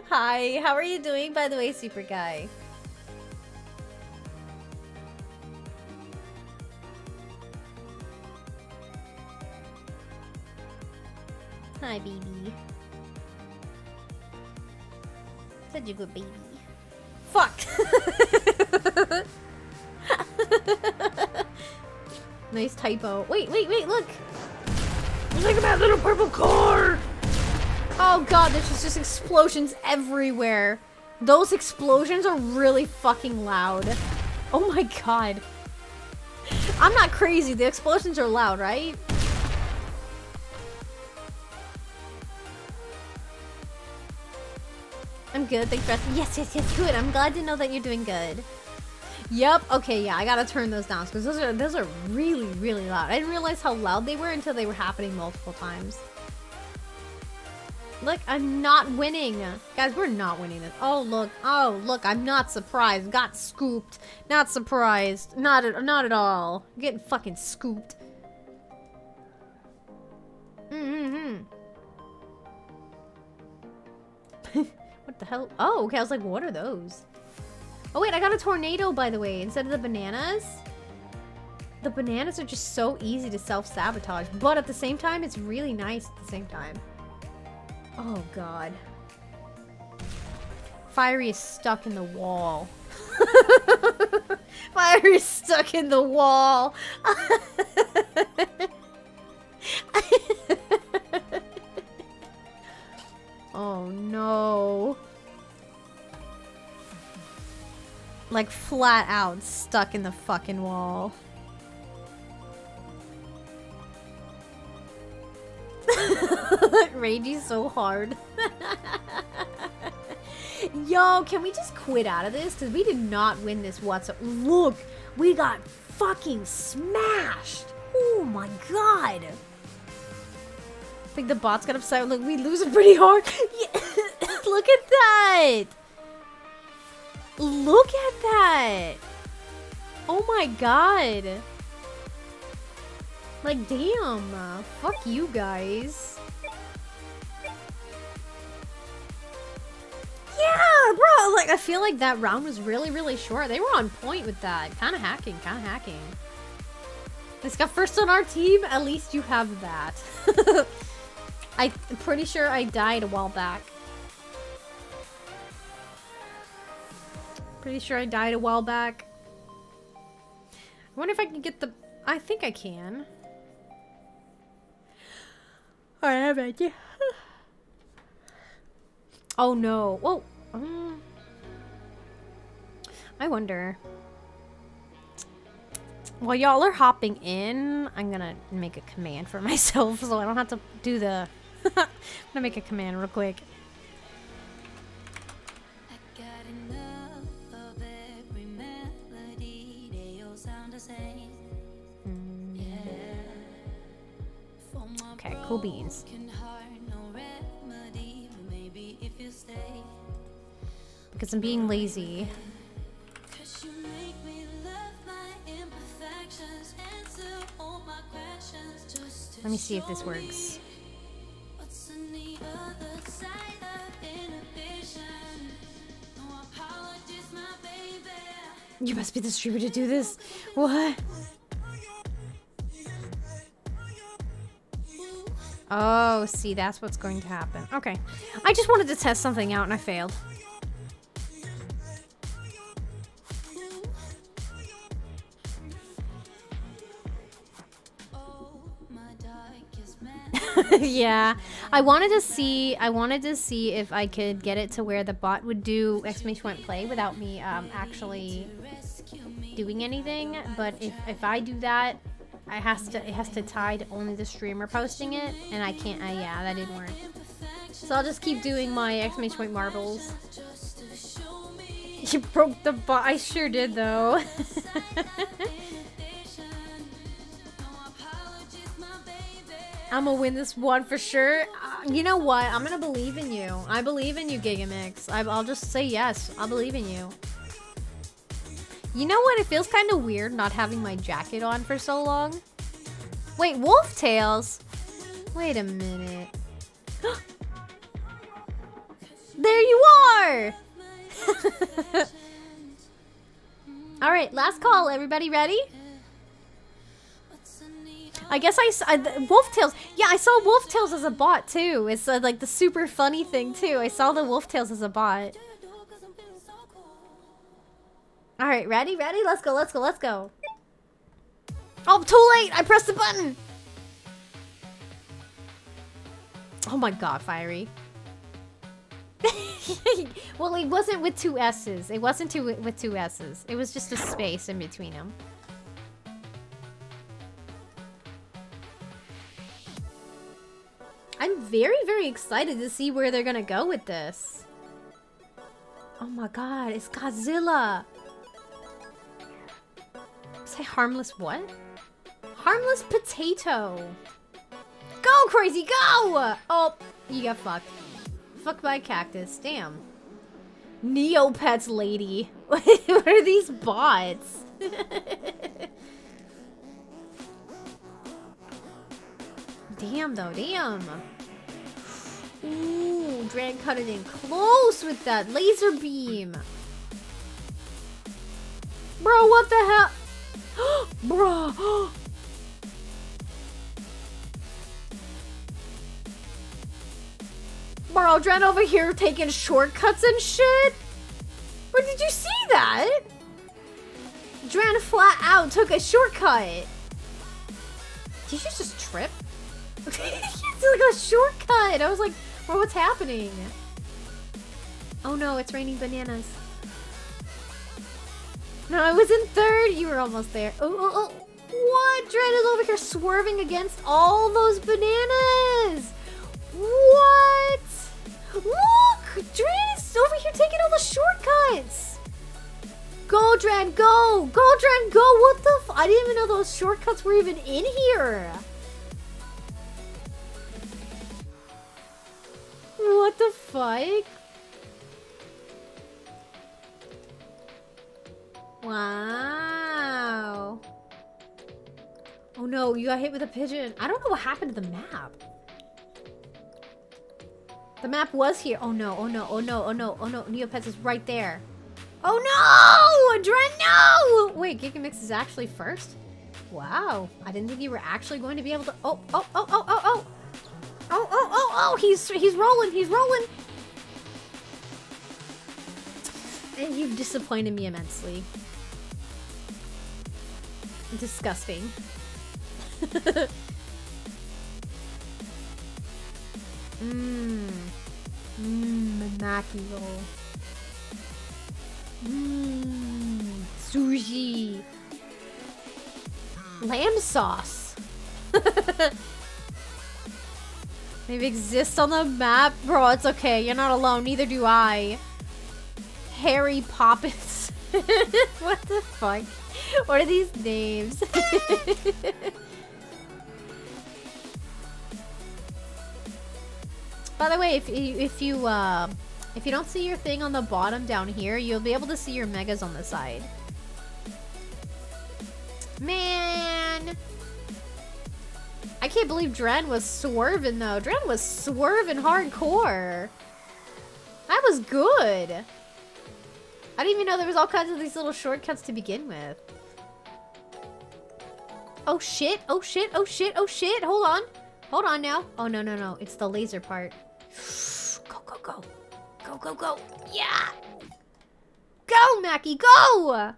Hi, how are you doing, by the way, Super Guy? Hi, baby. Such a good baby. Fuck! nice typo. Wait, wait, wait, look! Look at that little purple car! Oh god, there's just, explosions everywhere. Those explosions are really fucking loud. Oh my god. I'm not crazy, the explosions are loud, right? I'm good, thanks for asking. Yes, yes, yes, good. I'm glad to know that you're doing good. Yep, okay, yeah, I gotta turn those down because those are those are really, really loud. I didn't realize how loud they were until they were happening multiple times. Look, I'm not winning. Guys, we're not winning this. Oh, look. Oh, look, I'm not surprised. Got scooped. Not surprised. Not at, not at all. Getting fucking scooped. Mm-hmm. what the hell? Oh, okay, I was like, what are those? Oh, wait, I got a tornado, by the way, instead of the bananas. The bananas are just so easy to self-sabotage, but at the same time, it's really nice at the same time. Oh god. Fiery is stuck in the wall. Fiery is stuck in the wall. oh no. Like flat out stuck in the fucking wall. Ragey so hard. Yo, can we just quit out of this? Because we did not win this whatsoever. Look, we got fucking smashed. Oh my god. I think the bots got upset. Look, we lose it pretty hard. Look at that. Look at that. Oh my god. Like, damn. uh, fuck you guys. Yeah, bro. Like, I feel like that round was really, really short. They were on point with that. Kind of hacking, kind of hacking. This got first on our team. At least you have that. I'm pretty sure I died a while back. Pretty sure I died a while back. I wonder if I can get the... I think I can. I have an idea. oh no. Whoa. Um, I wonder. While y'all are hopping in, I'm gonna make a command for myself so I don't have to do the. I'm gonna make a command real quick. You stay, Because I'm being lazy. Let me see if this works. You must be the streamer to do this. What? Oh, see, that's what's going to happen. Okay. I just wanted to test something out and I failed. Yeah. I wanted to see I wanted to see if I could get it to where the bot would do exclamation point play without me um, actually doing anything. But if, if I do that, I has to it has to tie to only the streamer posting it, and I can't. I, yeah, that didn't work. So I'll just keep doing my exclamation point marbles. You broke the bot. I sure did though. I'm gonna win this one for sure. Uh, you know what? I'm gonna believe in you. I believe in you, Gigamix. I, I'll just say yes. I believe in you. You know what? It feels kind of weird not having my jacket on for so long. Wait, wolf tails? Wait a minute. there you are! Alright, last call. Everybody ready? I guess I, s- I th- Wolf Tails. Yeah, I saw Wolf Tails as a bot too. It's uh, like the super funny thing too. I saw the Wolf Tails as a bot. All right, ready, ready. Let's go, let's go, let's go. Oh, too late. I pressed the button. Oh my god, fiery. well, it wasn't with two S's. It wasn't two with two S's. It was just a space in between them. I'm very, very excited to see where they're gonna go with this. Oh my god, it's Godzilla! Say harmless what? Harmless potato! Go, crazy, go! Oh, you got fucked. Fucked by cactus, damn. Neopets lady. what are these bots? Damn though, damn. Ooh, Dran cut it in close with that laser beam. Bro, what the hell? Bro, Dren over here taking shortcuts and shit? Where did you see that? Dren flat out took a shortcut. Did you just trip? it's like a shortcut. I was like, what's happening? Oh no, it's raining bananas. No, I was in third. You were almost there. Oh, oh, oh. What? Dread is over here swerving against all those bananas. What? Look! Dread is over here taking all the shortcuts. Go, Dren, go! Go, Dren, go! What the I didn't even know those shortcuts were even in here. What the fuck? Wow. Oh no, you got hit with a pigeon. I don't know what happened to the map. The map was here. Oh no, oh no, oh no, oh no, oh no. Neopets is right there. Oh no! Dren, no! Wait, Gigamix is actually first? Wow. I didn't think you were actually going to be able to. Oh, oh, oh, oh, oh, oh! Oh, oh, oh, oh! He's he's rolling. He's rolling. And you've disappointed me immensely. Disgusting. Mmm. Mmm, maki roll. Mmm. Sushi. Lamb sauce. They exist on the map. Bro, it's okay. You're not alone. Neither do I. Harry Poppins. what the fuck? What are these names? By the way, if you if you uh, if you don't see your thing on the bottom down here, you'll be able to see your megas on the side. Man, I can't believe Dren was swerving though. Dren was swerving hardcore. That was good. I didn't even know there was all kinds of these little shortcuts to begin with. Oh shit, oh shit, oh shit, oh shit. Hold on. Hold on now. Oh no, no, no. It's the laser part. Go, go, go. Go, go, go. Yeah. Go, Mackie, go!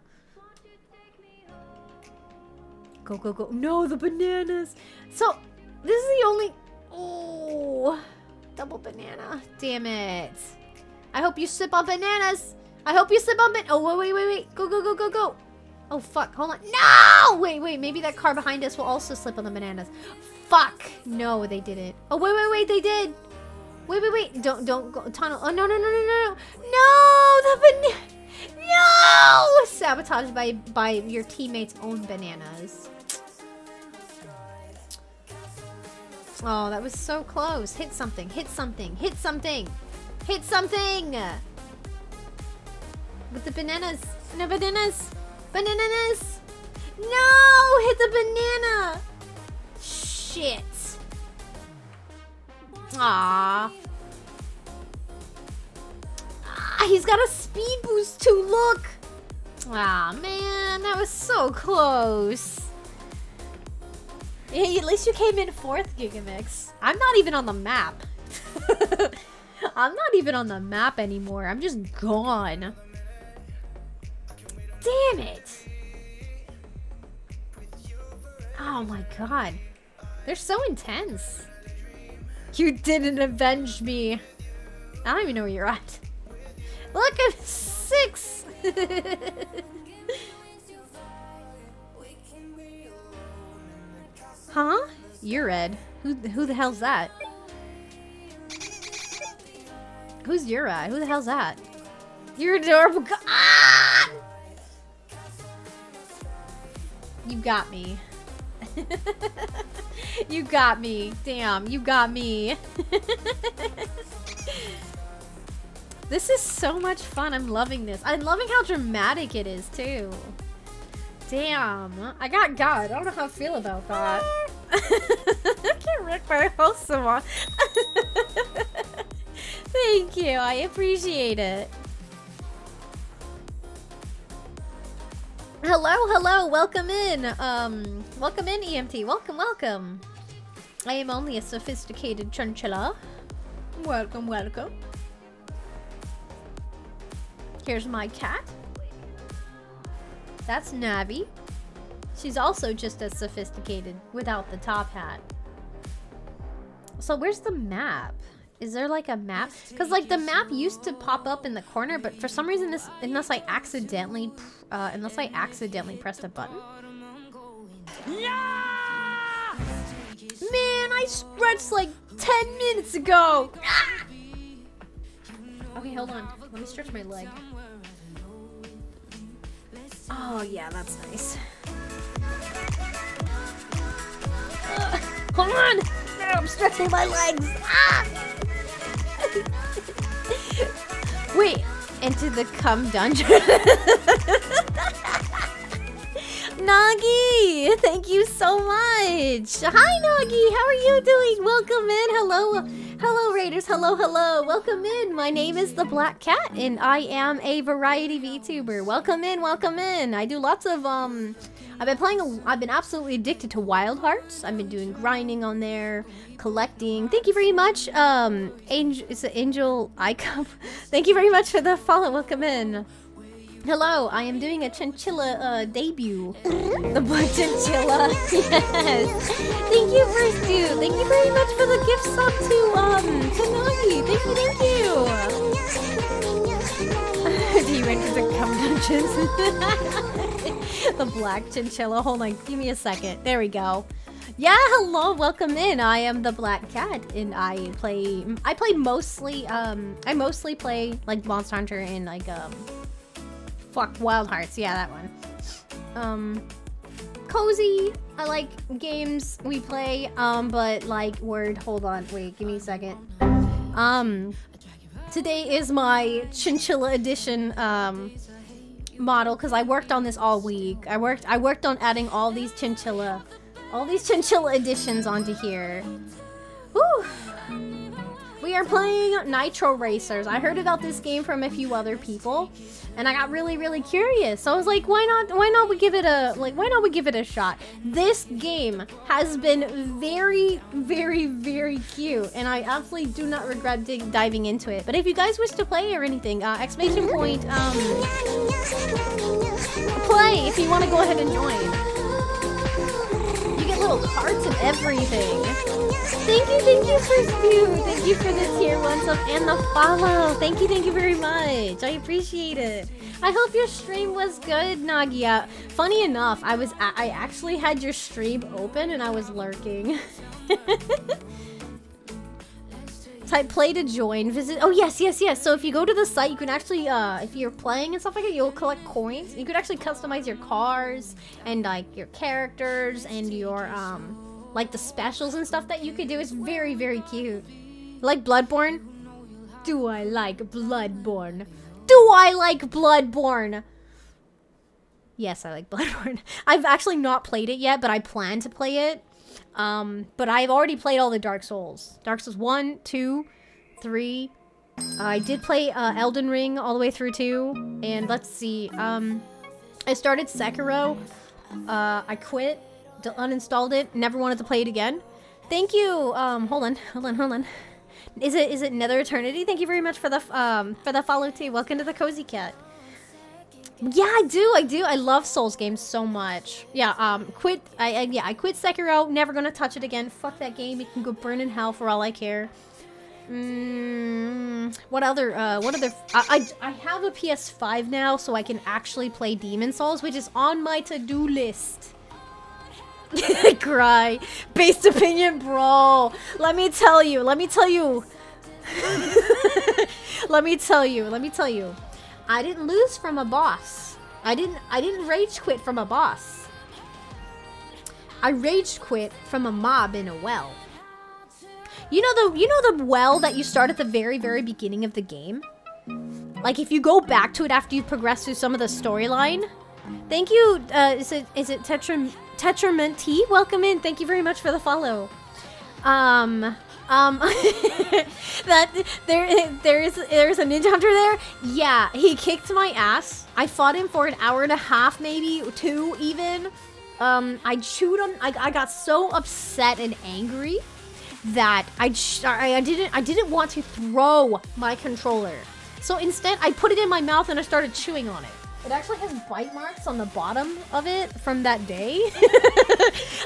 Go, go, go. No, the bananas. So, this is the only... Oh, double banana. Damn it. I hope you sip on bananas. I hope you sip on ban- Oh, wait, wait, wait, wait. Go, go, go, go, go. Oh, fuck. Hold on. No! Wait, wait. Maybe that car behind us will also slip on the bananas. Fuck. No, they didn't. Oh, wait, wait, wait. They did. Wait, wait, wait. Don't, don't go. Tunnel. Oh, no, no, no, no, no. No! No the banana. No! Sabotaged by, by your teammates' own bananas. Oh, that was so close. Hit something. Hit something. Hit something. Hit something! With the bananas. No bananas. Bananas. No! Hit the banana! Shit. Ah. Ah, he's got a speed boost too, look! Ah, man, that was so close. Hey, at least you came in fourth, Gigamix. I'm not even on the map. I'm not even on the map anymore. I'm just gone. Damn it! Oh my god. They're so intense. You didn't avenge me. I don't even know where you're at. Look at six! huh? You're red. Who, who the hell's that? Who's Yura? Who the hell's that? You're adorable. Ah! You got me. you got me. Damn, you got me. this is so much fun. I'm loving this. I'm loving how dramatic it is, too. Damn. I got God. I don't know how I feel about that. I can't wreck my so much. Thank you. I appreciate it. Hello, hello. Welcome in. Um, welcome in, EMT. Welcome, welcome. I am only a sophisticated chinchilla. Welcome, welcome. Here's my cat. That's Navi. She's also just as sophisticated without the top hat. So where's the map? Is there like a map? Because like the map used to pop up in the corner, but for some reason this, unless I accidentally, uh, unless I accidentally pressed a button. Man, I stretched like 10 minutes ago. Ah! Okay, hold on. Let me stretch my leg. Oh yeah, that's nice. Uh, hold on! No, I'm stretching my legs! Ah! Wait, into the cum dungeon. Nagi, thank you so much. Hi, Nagi. How are you doing? Welcome in. Hello, hello, Raiders. Hello, hello. Welcome in. My name is the Black Cat, and I am a variety VTuber. Welcome in. Welcome in. I do lots of um. I've been playing. A, I've been absolutely addicted to Wild Hearts. I've been doing grinding on there, collecting. Thank you very much. Um, Angel. It's an Angel Icon. Thank you very much for the follow. Welcome in. Hello, I am doing a chinchilla uh, debut. the black chinchilla. yes. Thank you for dude. Thank you very much for the gift sub to um Tanagi. Thank you, thank you. you entered the cum dungeons. the black chinchilla. Hold on, give me a second. There we go. Yeah, hello, welcome in. I am the Black Cat, and I play. I play mostly. Um, I mostly play like Monster Hunter and like um, fuck Wild Hearts. Yeah, that one. Um, cozy. I like games we play. Um, but like word. Hold on, wait, give me a second. Um, today is my chinchilla edition. Um, model because I worked on this all week. I worked. I worked on adding all these chinchilla all these chinchilla additions onto here. Whew. We are playing Nitro Racers. I heard about this game from a few other people, and I got really, really curious. So I was like, why not? Why not we give it a like? Why not we give it a shot? This game has been very, very, very cute, and I absolutely do not regret diving into it. But if you guys wish to play or anything, uh, exclamation point, um, play if you want to go ahead and join. You little cards and everything. Thank you, thank you for Stu. Thank you for the tier one sub and the follow. Thank you, thank you very much. I appreciate it. I hope your stream was good, Nagia. Funny enough, I was I actually had your stream open and I was lurking. Type play to join. Visit. Oh yes, yes, yes. So if you go to the site, you can actually, uh, if you're playing and stuff like that, you'll collect coins. You could actually customize your cars and like your characters and your um, like the specials and stuff that you could do. It's very, very cute. Like Bloodborne. Do I like Bloodborne? Do I like Bloodborne? Yes, I like Bloodborne. I've actually not played it yet, but I plan to play it. Um, but I've already played all the Dark Souls. Dark Souls 1, 2, 3. I did play uh, Elden Ring all the way through 2. And let's see. Um, I started Sekiro. Uh, I quit, uninstalled it, never wanted to play it again. Thank you. Um, hold on, hold on, hold on. Is it is it Nether Eternity? Thank you very much for the um for the follow too. Welcome to the Cozy Cat. Yeah, I do. I do. I love Souls games so much. Yeah. Um. Quit. I, I yeah. I quit Sekiro. Never gonna touch it again. Fuck that game. It can go burn in hell for all I care. Mm, what other? Uh. What other? I, I I have a PS5 now, so I can actually play Demon Souls, which is on my to-do list. Cry. Based opinion, bro. Let me tell you. Let me tell you. let me tell you. Let me tell you. I didn't lose from a boss. I didn't I didn't rage quit from a boss. I rage quit from a mob in a well. You know the you know the well that you start at the very very beginning of the game? Like if you go back to it after you've progressed through some of the storyline? Thank you. Uh, is it is it Tetra Tetrament? Welcome in. Thank you very much for the follow. Um, um, that there there's there's a ninja hunter there. Yeah, he kicked my ass. I fought him for an hour and a half, maybe two even. Um, I chewed on. I, I got so upset and angry that I, I I didn't I didn't want to throw my controller. So instead, I put it in my mouth and I started chewing on it. It actually has bite marks on the bottom of it from that day.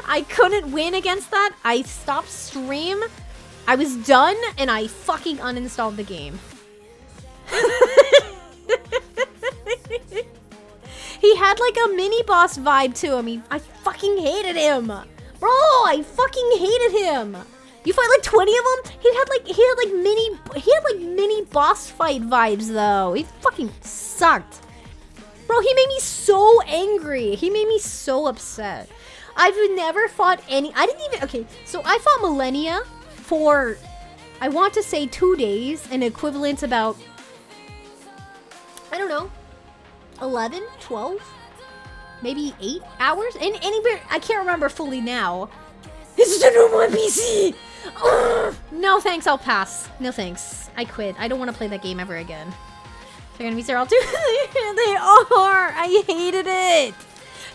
I couldn't win against that. I stopped stream. I was done and I fucking uninstalled the game. he had like a mini boss vibe to him. He, I fucking hated him. Bro, I fucking hated him. You fight like 20 of them? He had like he had like mini he had like mini boss fight vibes though. He fucking sucked. Bro, he made me so angry. He made me so upset. I've never fought any. I didn't even. Okay, so I fought Malenia for, I want to say two days, an equivalent about, I don't know, 11, 12, maybe 8 hours? And anywhere, I can't remember fully now. This is a normal NPC! Ugh. No thanks, I'll pass. No thanks. I quit. I don't want to play that game ever again. They're gonna be all too. they are. I hated it.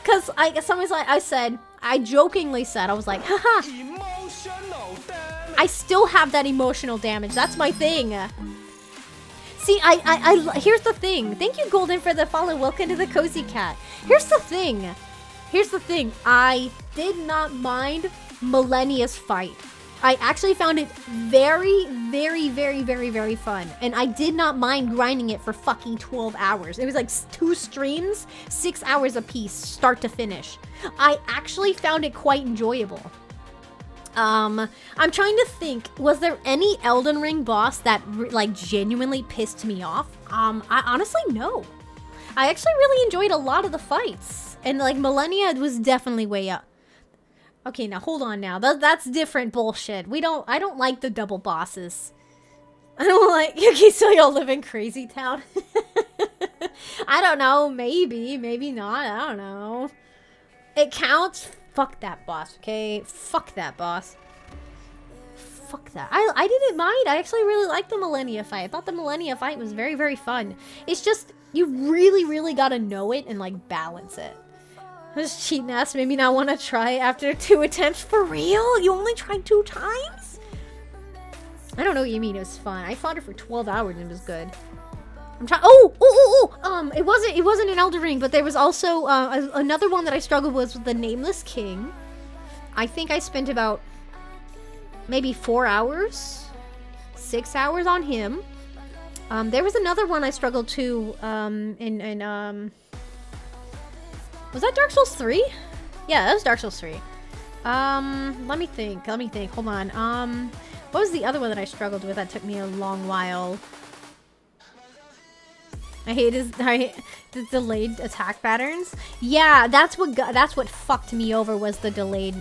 Cause I somebody's like I said, I jokingly said, I was like, haha. I still have that emotional damage. That's my thing. See, I, I, I, here's the thing. Thank you, Golden, for the follow. Welcome to the Cozy Cat. Here's the thing. Here's the thing. I did not mind Malenia's fight. I actually found it very, very, very, very, very fun. And I did not mind grinding it for fucking 12 hours. It was like two streams, six hours a piece, start to finish. I actually found it quite enjoyable. Um, I'm trying to think, was there any Elden Ring boss that like genuinely pissed me off? Um, I honestly no. I actually really enjoyed a lot of the fights. And like Malenia was definitely way up. Okay, now hold on now. That, that's different bullshit. We don't I don't like the double bosses. I don't like Okay, so y'all live in Crazy Town. I don't know, maybe, maybe not. I don't know. It counts. Fuck that boss, okay? Fuck that boss. Fuck that. I, I didn't mind. I actually really liked the Malenia fight. I thought the Malenia fight was very, very fun. It's just, you really, really gotta know it and, like, balance it. This cheating ass made me not want to try after two attempts. For real? You only tried two times? I don't know what you mean. It was fun. I fought it for 12 hours and it was good. I'm trying. Oh, oh, oh, oh. Um, it wasn't. It wasn't an Elden Ring, but there was also uh, a- another one that I struggled with, with the Nameless King. I think I spent about maybe four hours, six hours on him. Um, there was another one I struggled to. Um, in in um, was that Dark Souls three? Yeah, that was Dark Souls three. Um, let me think. Let me think. Hold on. Um, what was the other one that I struggled with that took me a long while? I hate his I hate the delayed attack patterns. Yeah, that's what got, that's what fucked me over was the delayed.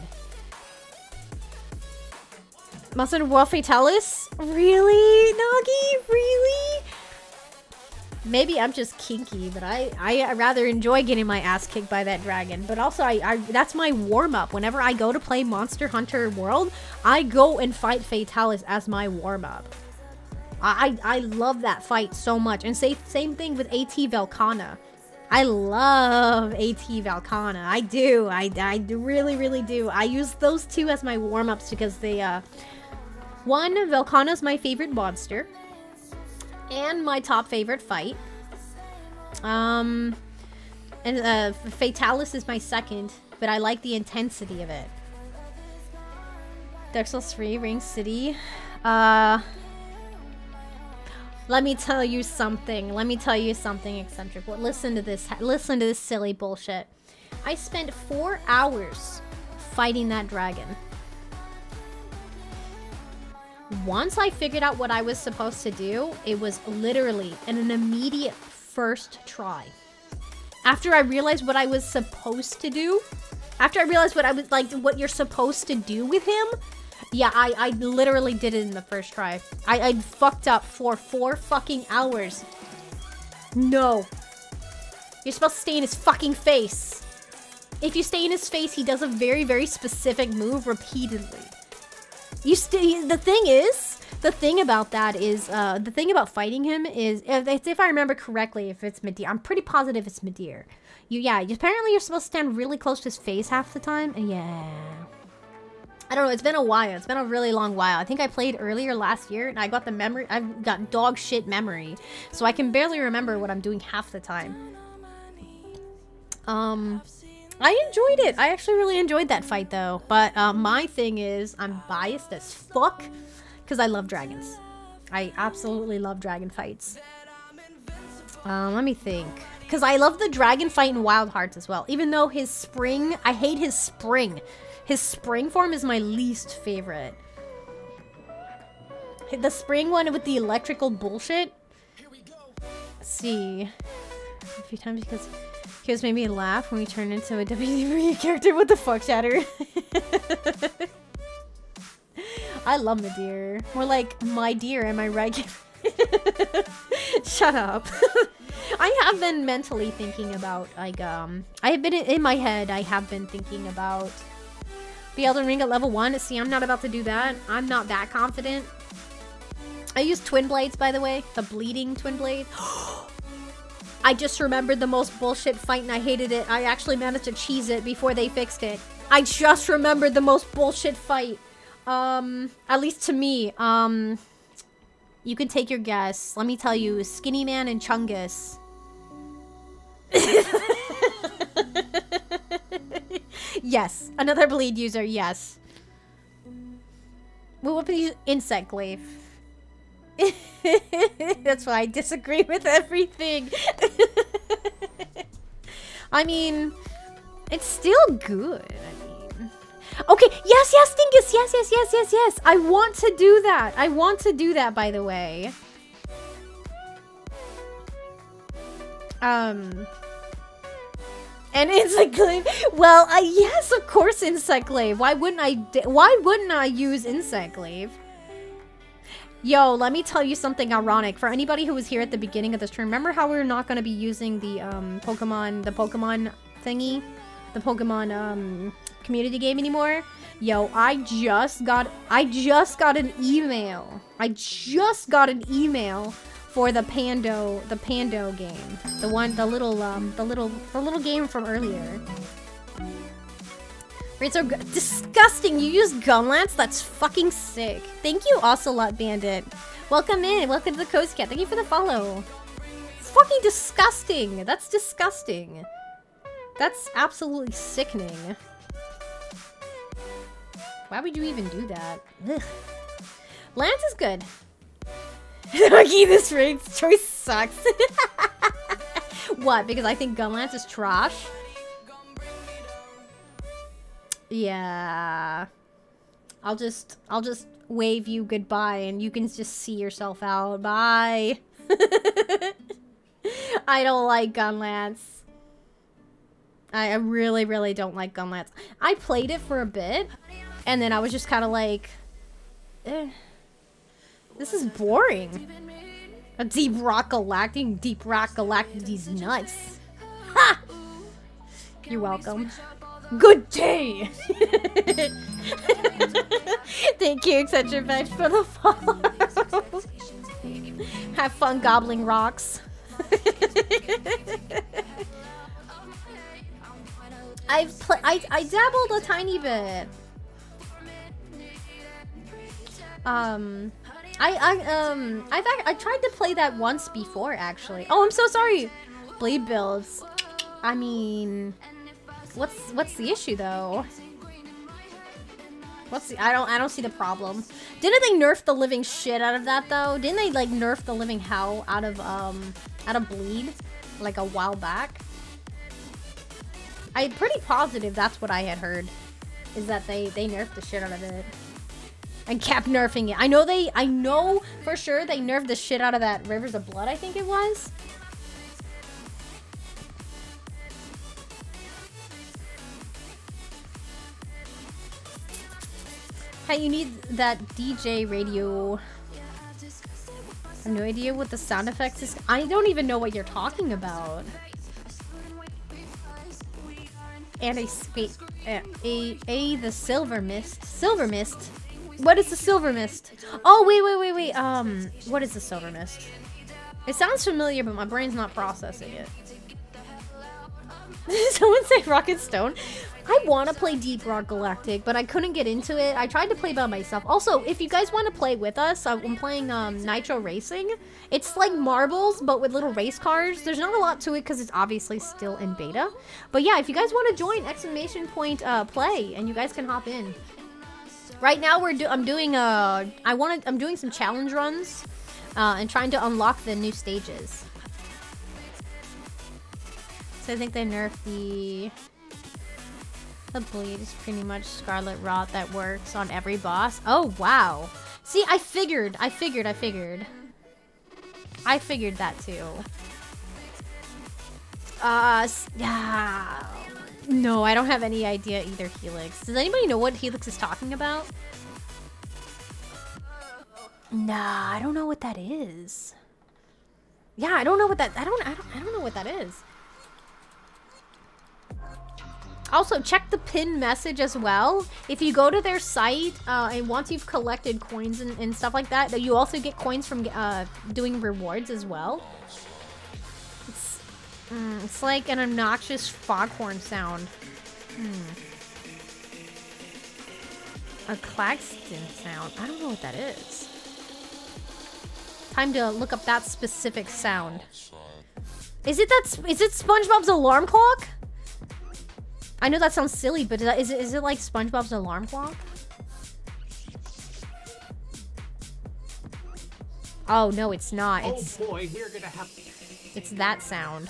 War Fatalis? Really, Nagi? Really? Maybe I'm just kinky, but I, I rather enjoy getting my ass kicked by that dragon. But also, I, I that's my warm up. Whenever I go to play Monster Hunter World, I go and fight Fatalis as my warm up. I, I love that fight so much. And say, same thing with AT Velkhana. I love AT Velkhana. I do. I, I really, really do. I use those two as my warm ups because they, uh, one, Velkhana's my favorite monster and my top favorite fight. Um, and uh, Fatalis is my second, but I like the intensity of it. Souls 3, Ring City. Uh, let me tell you something. Let me tell you something eccentric. Well, listen to this. Listen to this silly bullshit. I spent four hours fighting that dragon. Once I figured out what I was supposed to do, it was literally an immediate first try. After I realized what I was supposed to do, after I realized what I was like, what you're supposed to do with him, yeah, I, I literally did it in the first try. I, I fucked up for four fucking hours. No. You're supposed to stay in his fucking face. If you stay in his face, he does a very, very specific move repeatedly. You stay. The thing is, the thing about that is, uh, the thing about fighting him is, if, if I remember correctly, if it's Midir, I'm pretty positive it's Midir. You, yeah, apparently you're supposed to stand really close to his face half the time, yeah. I don't know. It's been a while. It's been a really long while. I think I played earlier last year, and I got the memory. I've got dog shit memory, so I can barely remember what I'm doing half the time. Um, I enjoyed it. I actually really enjoyed that fight, though. But uh, my thing is, I'm biased as fuck because I love dragons. I absolutely love dragon fights. Um, let me think. Because I love the dragon fight in Wild Hearts as well. Even though his spring, I hate his spring. His spring form is my least favorite. The spring one with the electrical bullshit. Let's see. A few times because Kids made me laugh when we turned into a WWE character. What the fuck, Shatter? I love the deer. More like my dear, am I right? Shut up. I have been mentally thinking about like um I have been in my head I have been thinking about the Elden Ring at level 1. See, I'm not about to do that. I'm not that confident. I use twin blades by the way, the bleeding twin blade. I just remembered the most bullshit fight and I hated it. I actually managed to cheese it before they fixed it. I just remembered the most bullshit fight. Um, at least to me. Um, you can take your guess. Let me tell you, Skinny Man and Chungus. yes, another bleed user, yes. Well, what is insect glaive? That's why I disagree with everything. I mean, it's still good. I mean, okay, yes, yes, Dingus, yes, yes, yes, yes, yes. I want to do that. I want to do that. By the way. Um. And insect glaive. Well, uh, yes, of course, insect glaive. Why wouldn't I? Why wouldn't I use insect glaive? Yo, let me tell you something ironic. For anybody who was here at the beginning of this stream, remember how we were not going to be using the um, Pokemon, the Pokemon thingy, the Pokemon um, community game anymore? Yo, I just got, I just got an email. I just got an email for the Pando, the Pando game, the one, the little, um, the little, the little game from earlier. It's so disgusting. You use Gunlance? That's fucking sick. Thank you, Ocelot Bandit. Welcome in. Welcome to the Cozy Cat. Thank you for the follow. Fucking disgusting. That's disgusting. That's absolutely sickening. Why would you even do that? Ugh. Lance is good. Lucky this rank's choice sucks. what? Because I think Gunlance is trash? Yeah. I'll just I'll just wave you goodbye and you can just see yourself out. Bye. I don't like Gunlance. I I really, really don't like Gunlance. I played it for a bit, and then I was just kind of like, eh, this is boring. A deep rock galactic, deep rock galactic, these nuts. Ha! You're welcome. Good day! Thank you, etc. Veg, for the follow. Have fun gobbling rocks. I've I I dabbled a tiny bit. Um, I I um I've I tried to play that once before actually. Oh, I'm so sorry. Blade builds. I mean, what's what's the issue though? What's the I don't I don't see the problem. Didn't they nerf the living shit out of that though? Didn't they like nerf the living hell out of um out of bleed like a while back? I'm pretty positive that's what I had heard. Is that they they nerfed the shit out of it. And kept nerfing it. I know they I know for sure they nerfed the shit out of that Rivers of Blood, I think it was. Hey, you need that DJ radio. I have no idea what the sound effects is. I don't even know what you're talking about. And a a, a a the silver mist, silver mist. What is the silver mist? Oh wait wait wait wait. Um, what is the silver mist? It sounds familiar, but my brain's not processing it. Did Someone say Rocket Stone. I want to play Deep Rock Galactic, but I couldn't get into it. I tried to play by myself. Also, if you guys want to play with us, uh, I'm playing um, Nitro Racing. It's like marbles, but with little race cars. There's not a lot to it because it's obviously still in beta. But yeah, if you guys want to join, exclamation point uh, play, and you guys can hop in. Right now, we're do I'm doing uh I want I'm doing some challenge runs, uh, and trying to unlock the new stages. So I think they nerfed the the bleed is pretty much Scarlet Rot that works on every boss. Oh, wow. See, I figured, I figured, I figured. I figured that too. Uh, yeah. No, I don't have any idea either, Helix. Does anybody know what Helix is talking about? Nah, I don't know what that is. Yeah, I don't know what that, I don't, I don't, I don't know what that is. Also, check the pin message as well. If you go to their site, uh, and once you've collected coins and, and stuff like that, you also get coins from uh, doing rewards as well. It's, mm, it's like an obnoxious foghorn sound. Hmm. A klaxon sound. I don't know what that is. Time to look up that specific sound. Is it that? Is it SpongeBob's alarm clock? I know that sounds silly, but is it, is it like SpongeBob's alarm clock? Oh no, it's not. Oh boy, we're gonna have. it's that sound.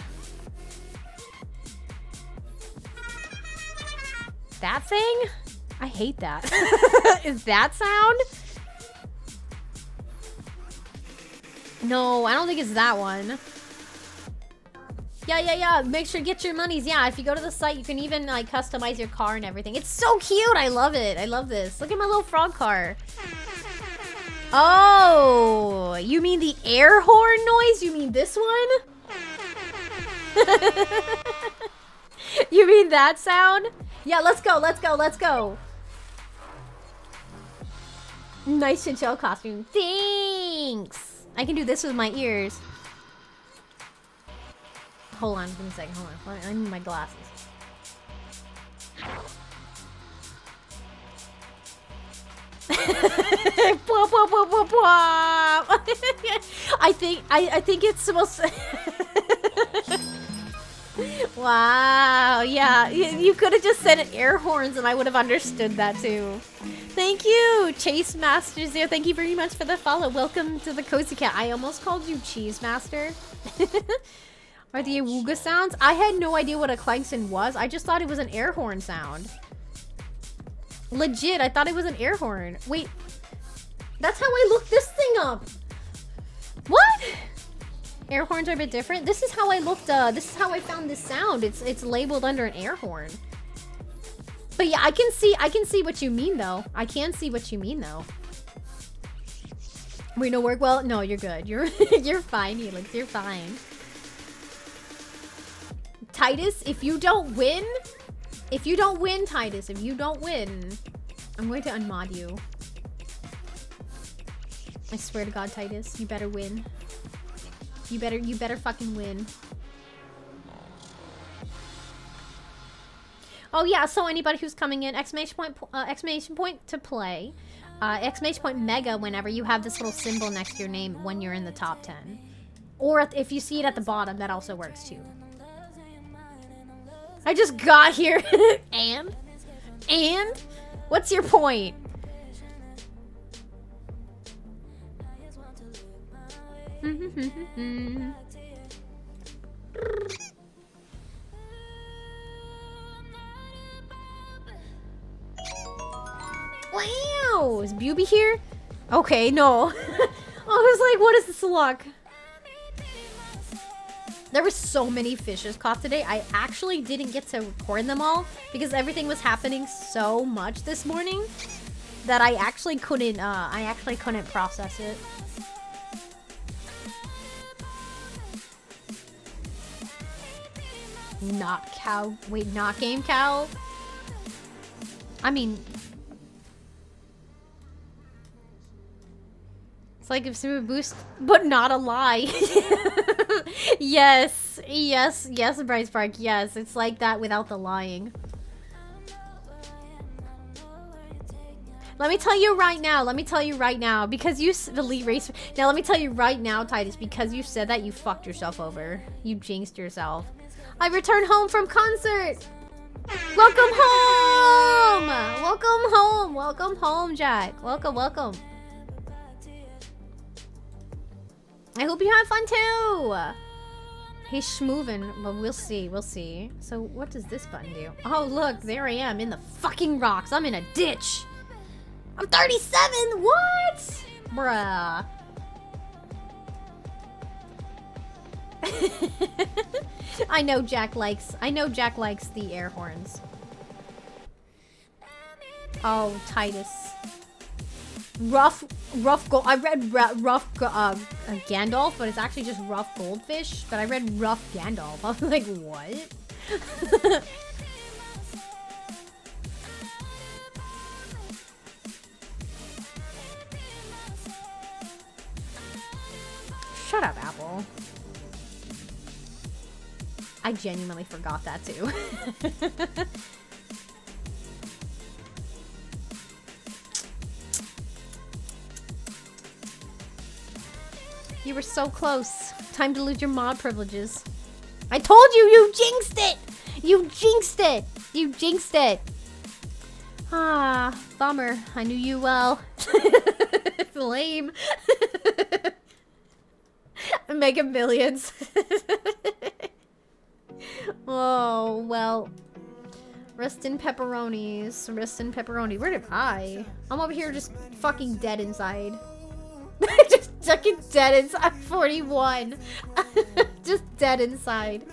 That thing? I hate that. Is that sound? No, I don't think it's that one. Yeah, yeah, yeah. Make sure get your monies. Yeah, if you go to the site, you can even like customize your car and everything. It's so cute. I love it. I love this. Look at my little frog car. Oh, you mean the air horn noise? You mean this one? you mean that sound? Yeah, let's go, let's go, let's go. Nice chinchilla costume. Thanks. I can do this with my ears. Hold on, give me a second. Hold on. I need my glasses. Bwah, bwah, bwah, bwah, bwah. I think I, I think it's supposed to Wow, yeah. You, you could have just said air horns and I would have understood that too. Thank you, Chase Masters there. Thank you very much for the follow. Welcome to the Cozy Cat. I almost called you Cheese Master. Are the awooga sounds? I had no idea what a klaxon was. I just thought it was an air horn sound. Legit, I thought it was an air horn. Wait, that's how I looked this thing up. What? Air horns are a bit different. This is how I looked. Uh, this is how I found this sound. It's it's labeled under an air horn. But yeah, I can see I can see what you mean though. I can see what you mean though. Wait, no work well? No, you're good. You're you're fine, Helix. You're fine. Titus, if you don't win, if you don't win, Titus, if you don't win, I'm going to unmod you. I swear to God, Titus, you better win. You better, you better fucking win. Oh yeah, so anybody who's coming in, exclamation point, uh, exclamation point to play, uh, exclamation point mega whenever you have this little symbol next to your name when you're in the top 10. Or if- if you see it at the bottom, that also works too. I just got here. and? And? What's your point? Wow! Is Buby here? Okay, no. I was like, what is this luck? There were so many fishes caught today. I actually didn't get to record them all because everything was happening so much this morning that I actually couldn't. Uh, I actually couldn't process it. Not cow. Wait, not game cow. I mean, it's like if Super Boost, but not a lie. yes, yes, yes, Bryce Park. Yes, it's like that without the lying. Let me tell you right now. Let me tell you right now. Because you the elite race. Now let me tell you right now, Titus. Because you said that, you fucked yourself over. You jinxed yourself. I returned home from concert. Welcome home. Welcome home. Welcome home, Jack. Welcome, welcome. I hope you have fun too. He's schmoovin', but we'll see, we'll see. So what does this button do? Oh look, there I am in the fucking rocks. I'm in a ditch. I'm 37. What? Bruh. I know Jack likes. I know Jack likes the air horns. Oh, Titus. Rough, rough gold. I read rough uh, uh, Gandalf, but it's actually just rough goldfish. But I read rough Gandalf. I was like, what? Shut up, Apple. I genuinely forgot that too. you were so close. Time to lose your mod privileges. I told you, you jinxed it! You jinxed it! You jinxed it! Ah, bummer. I knew you well. Lame. Mega Millions. Oh, well. Rest in pepperonis. Rest in pepperoni. Where did I? I'm over here just fucking dead inside. just fucking dead inside. I'm 41. just dead inside.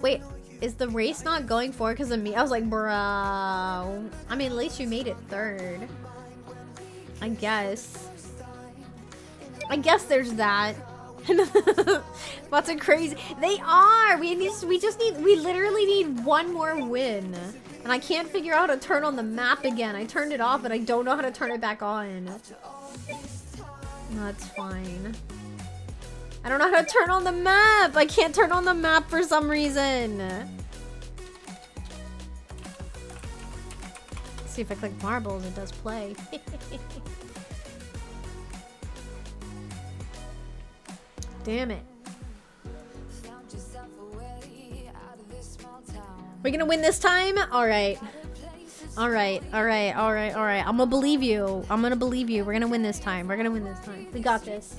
Wait, is the race not going forward because of me? I was like, bro. I mean, at least you made it third. I guess. I guess there's that. Lots of crazy. They are. We need. We just need. We literally need one more win, and I can't figure out how to turn on the map again. I turned it off, but I don't know how to turn it back on. That's fine. I don't know how to turn on the map. I can't turn on the map for some reason. see if I click marbles, it does play. Damn it. We're gonna win this time? Alright. Alright, alright, alright, alright. I'm gonna believe you. I'm gonna believe you. We're gonna win this time. We're gonna win this time. We got this.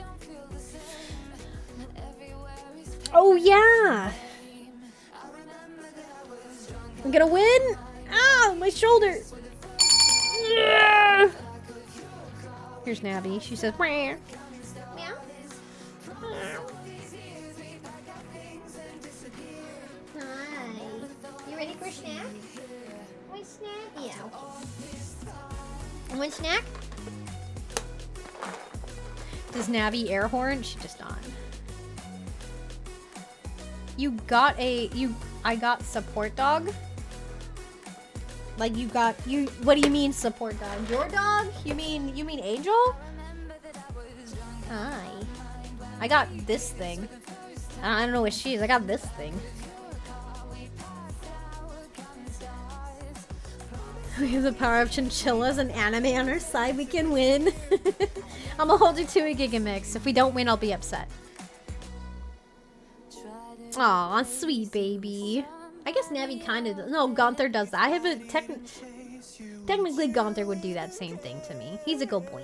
Oh, yeah! I'm gonna win? Ah, my shoulder! Yeah. Here's Navi. She says, Meow. Want snack? Does Navi air horn? She just on. You got a you I got support dog? Like you got you what do you mean support dog? Your dog? You mean you mean Angel? Hi. I got this thing. I don't know what she is. I got this thing. We have the power of chinchillas and anime on our side. We can win. I'm gonna hold you to a Gigamix. If we don't win, I'll be upset. Aw, sweet baby. I guess Navi kind of. No, Gunther does that. I have a tech. Technically, Gunther would do that same thing to me. He's a good boy.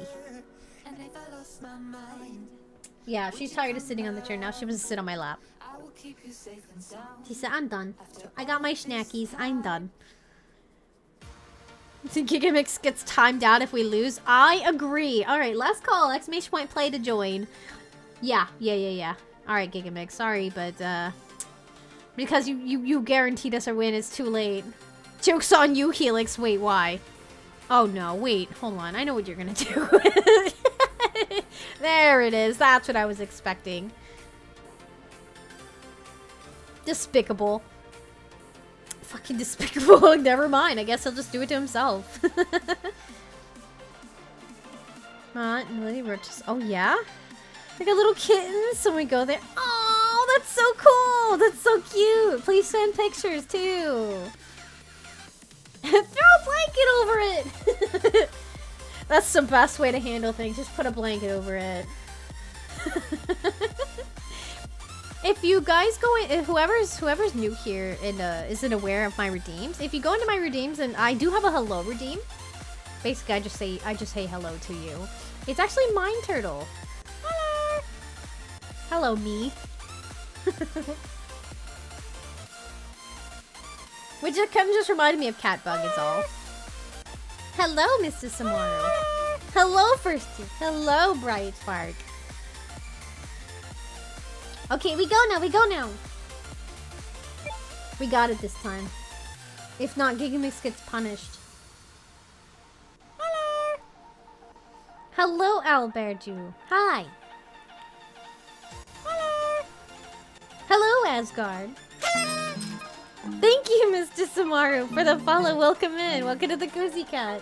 Yeah, she's tired of sitting on the chair now. She wants to sit on my lap. She said, I'm done. I got my snackies. I'm done. Gigamix gets timed out if we lose. I agree. Alright, last call. Exclamation point play to join. Yeah, yeah, yeah, yeah. Alright, Gigamix. Sorry, but, uh... Because you, you, you guaranteed us a win, it's too late. Joke's on you, Helix. Wait, why? Oh, no. Wait, hold on. I know what you're gonna do. there it is. That's what I was expecting. Despicable. Fucking despicable. Never mind. I guess he'll just do it to himself. Not really rich. Oh, yeah? Like a little kitten. So we go there. Oh, that's so cool. That's so cute. Please send pictures, too. Throw a blanket over it. that's the best way to handle things. Just put a blanket over it. If you guys go in, whoever's whoever's new here and uh, isn't aware of my redeems, if you go into my redeems and I do have a hello redeem, basically I just say I just say hello to you. It's actually Mind Turtle. Hello. Hello, me. Which just kind of just reminded me of Catbug, is all. Hello, Mr. Samaru. Hello, Firsty. Hello, Bright Spark. Okay, we go now, we go now. We got it this time. If not, Gigamix gets punished. Hello. Hello, Albertu. Hi. Hello. Hello, Asgard. Thank you, Mr. Samaru, for the follow. Welcome in. Welcome to the Cozy Cat.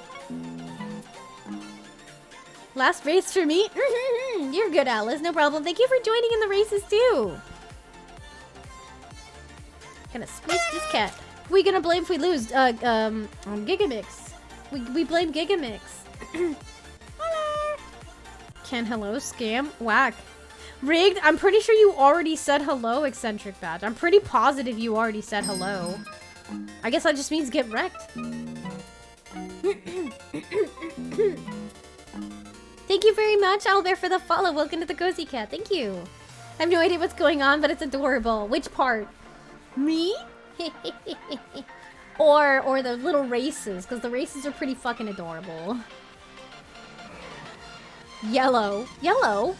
Last race for me? You're good, Alice. No problem. Thank you for joining in the races, too. Gonna squeeze this cat. We gonna blame if we lose? Uh, um, um, Gigamix. We, we blame Gigamix. hello. Can hello scam? Whack. Rigged? I'm pretty sure you already said hello, Eccentric Badge. I'm pretty positive you already said hello. I guess that just means get wrecked. Thank you very much, Albert, for the follow. Welcome to the Cozy Cat. Thank you. I have no idea what's going on, but it's adorable. Which part? Me? or or the little races, because the races are pretty fucking adorable. Yellow. Yellow?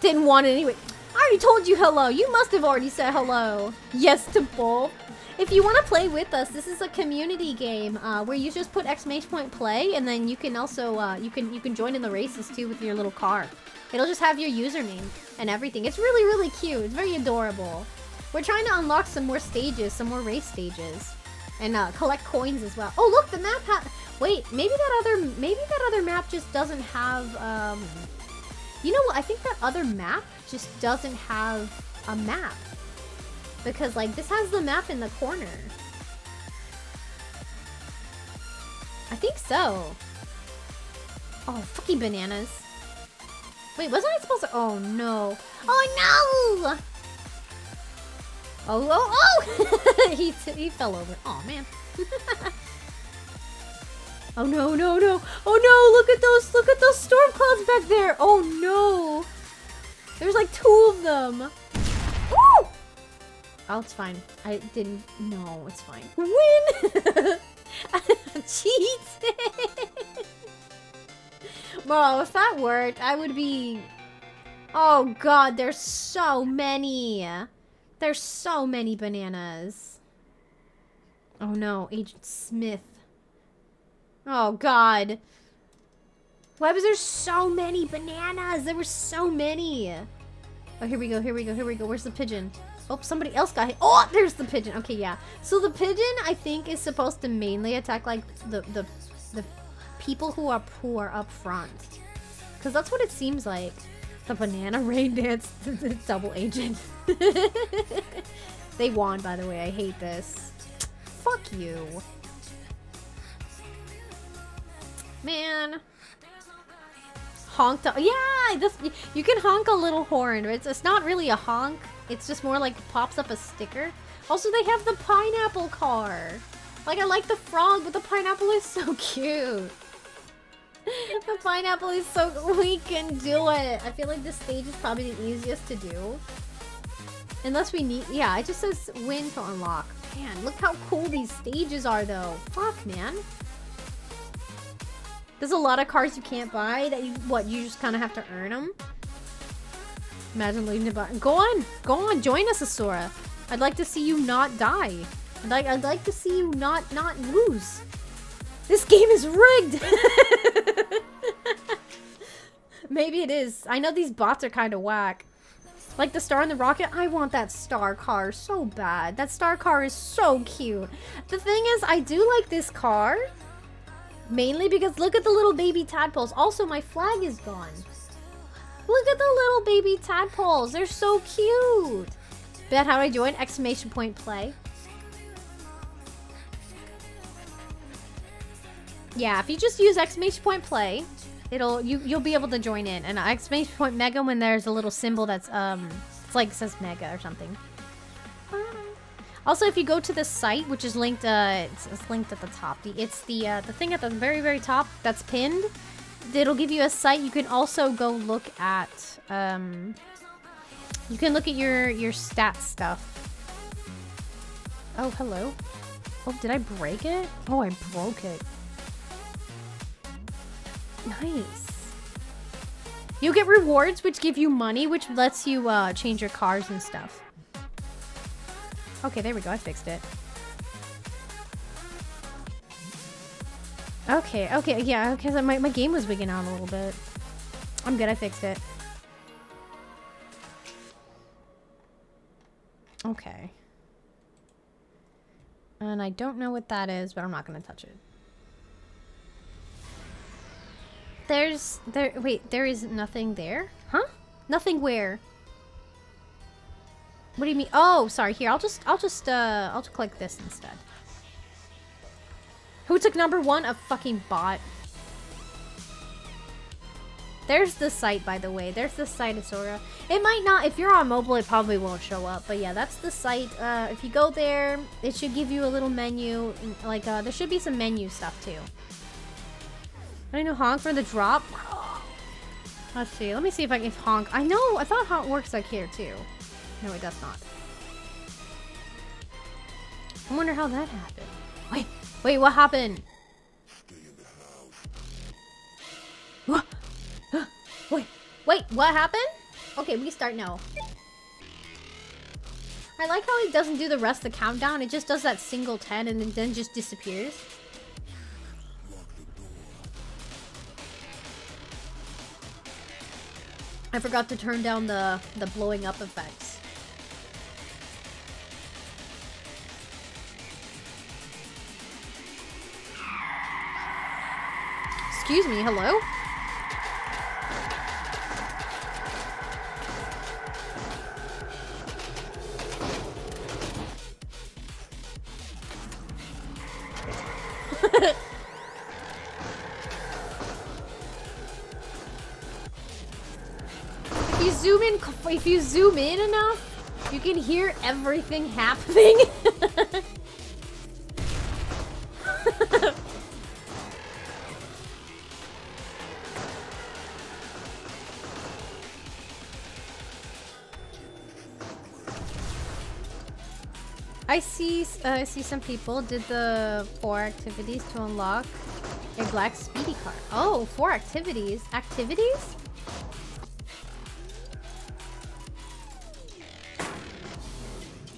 Didn't want it anyway. I already told you hello. You must have already said hello. Yes to both. If you want to play with us, this is a community game uh, where you just put exclamation point play, and then you can also uh, you can you can join in the races too with your little car. It'll just have your username and everything. It's really really cute. It's very adorable. We're trying to unlock some more stages, some more race stages, and uh, collect coins as well. Oh look, the map ha- Wait, maybe that other maybe that other map just doesn't have. Um, you know what? I think that other map just doesn't have a map. Because, like, this has the map in the corner. I think so. Oh, fucking bananas. Wait, wasn't I supposed to- Oh, no. Oh, no! Oh, oh, oh! he, he fell over. Oh, man. oh, no, no, no. Oh, no, look at those, look at those storm clouds back there. Oh, no. There's like two of them. Oh, it's fine. I didn't. No, it's fine. Win! Cheat! Bro, if that worked, I would be. Oh god, there's so many. There's so many bananas. Oh no, Agent Smith. Oh god. Why was there so many bananas? There were so many. Oh, here we go, here we go, here we go. Where's the pigeon? Oh, somebody else got hit. Oh, there's the pigeon. Okay, yeah. So the pigeon, I think, is supposed to mainly attack like the the the people who are poor up front, because that's what it seems like. The banana rain dance, double agent. they won, by the way. I hate this. Fuck you, man. Honked. Yeah, this you can honk a little horn. It's it's not really a honk. It's just more like pops up a sticker. Also, they have the pineapple car. Like, I like the frog, but the pineapple is so cute. the pineapple is so... We can do it. I feel like this stage is probably the easiest to do. Unless we need... Yeah, it just says win to unlock. Man, look how cool these stages are, though. Fuck, man. There's a lot of cars you can't buy that you... What, you just kind of have to earn them? Imagine leaving the button. Go on, go on, join us, Asura. I'd like to see you not die. I'd like, I'd like to see you not, not lose. This game is rigged. Maybe it is. I know these bots are kind of whack. Like the star and the rocket, I want that star car so bad. That star car is so cute. The thing is, I do like this car. Mainly because look at the little baby tadpoles. Also, my flag is gone. Look at the little baby tadpoles. They're so cute. Bet how do I join? Exclamation point play. Yeah, if you just use exclamation point play, it'll you you'll be able to join in. And exclamation point mega when there's a little symbol that's um it's like says mega or something. Also, if you go to the site, which is linked, uh, it's, it's linked at the top. The, it's the uh, the thing at the very very top that's pinned it'll give you a site. You can also go look at, um, you can look at your, your stats stuff. Oh, hello. Oh, did I break it? Oh, I broke it. Nice. You'll get rewards, which give you money, which lets you, uh, change your cars and stuff. Okay, there we go. I fixed it. Okay, okay, yeah, because my, my game was wigging out a little bit. I'm good, I fixed it. Okay. And I don't know what that is, but I'm not gonna touch it. There's, there, wait, there is nothing there? Huh? Nothing where? What do you mean? Oh, sorry, here, I'll just, I'll just, uh, I'll just click this instead. Who took number one? A fucking bot. There's the site, by the way. There's the site, Asura. It might not, if you're on mobile, it probably won't show up. But yeah, that's the site. Uh, if you go there, it should give you a little menu. Like, uh, there should be some menu stuff, too. I know honk for the drop. Let's see. Let me see if I can honk. I know. I thought honk works like here too. No, it does not. I wonder how that happened. Wait, wait, what happened? What? Wait, wait, what happened? Okay, we start now. I like how it doesn't do the rest of the countdown. It just does that single 10 and then- just disappears. I forgot to turn down the, the blowing up effects. Excuse me, hello? If you zoom in, if you zoom in enough, you can hear everything happening. I see. Uh, I see some people did the four activities to unlock a black speedy car. Oh, four activities. Activities?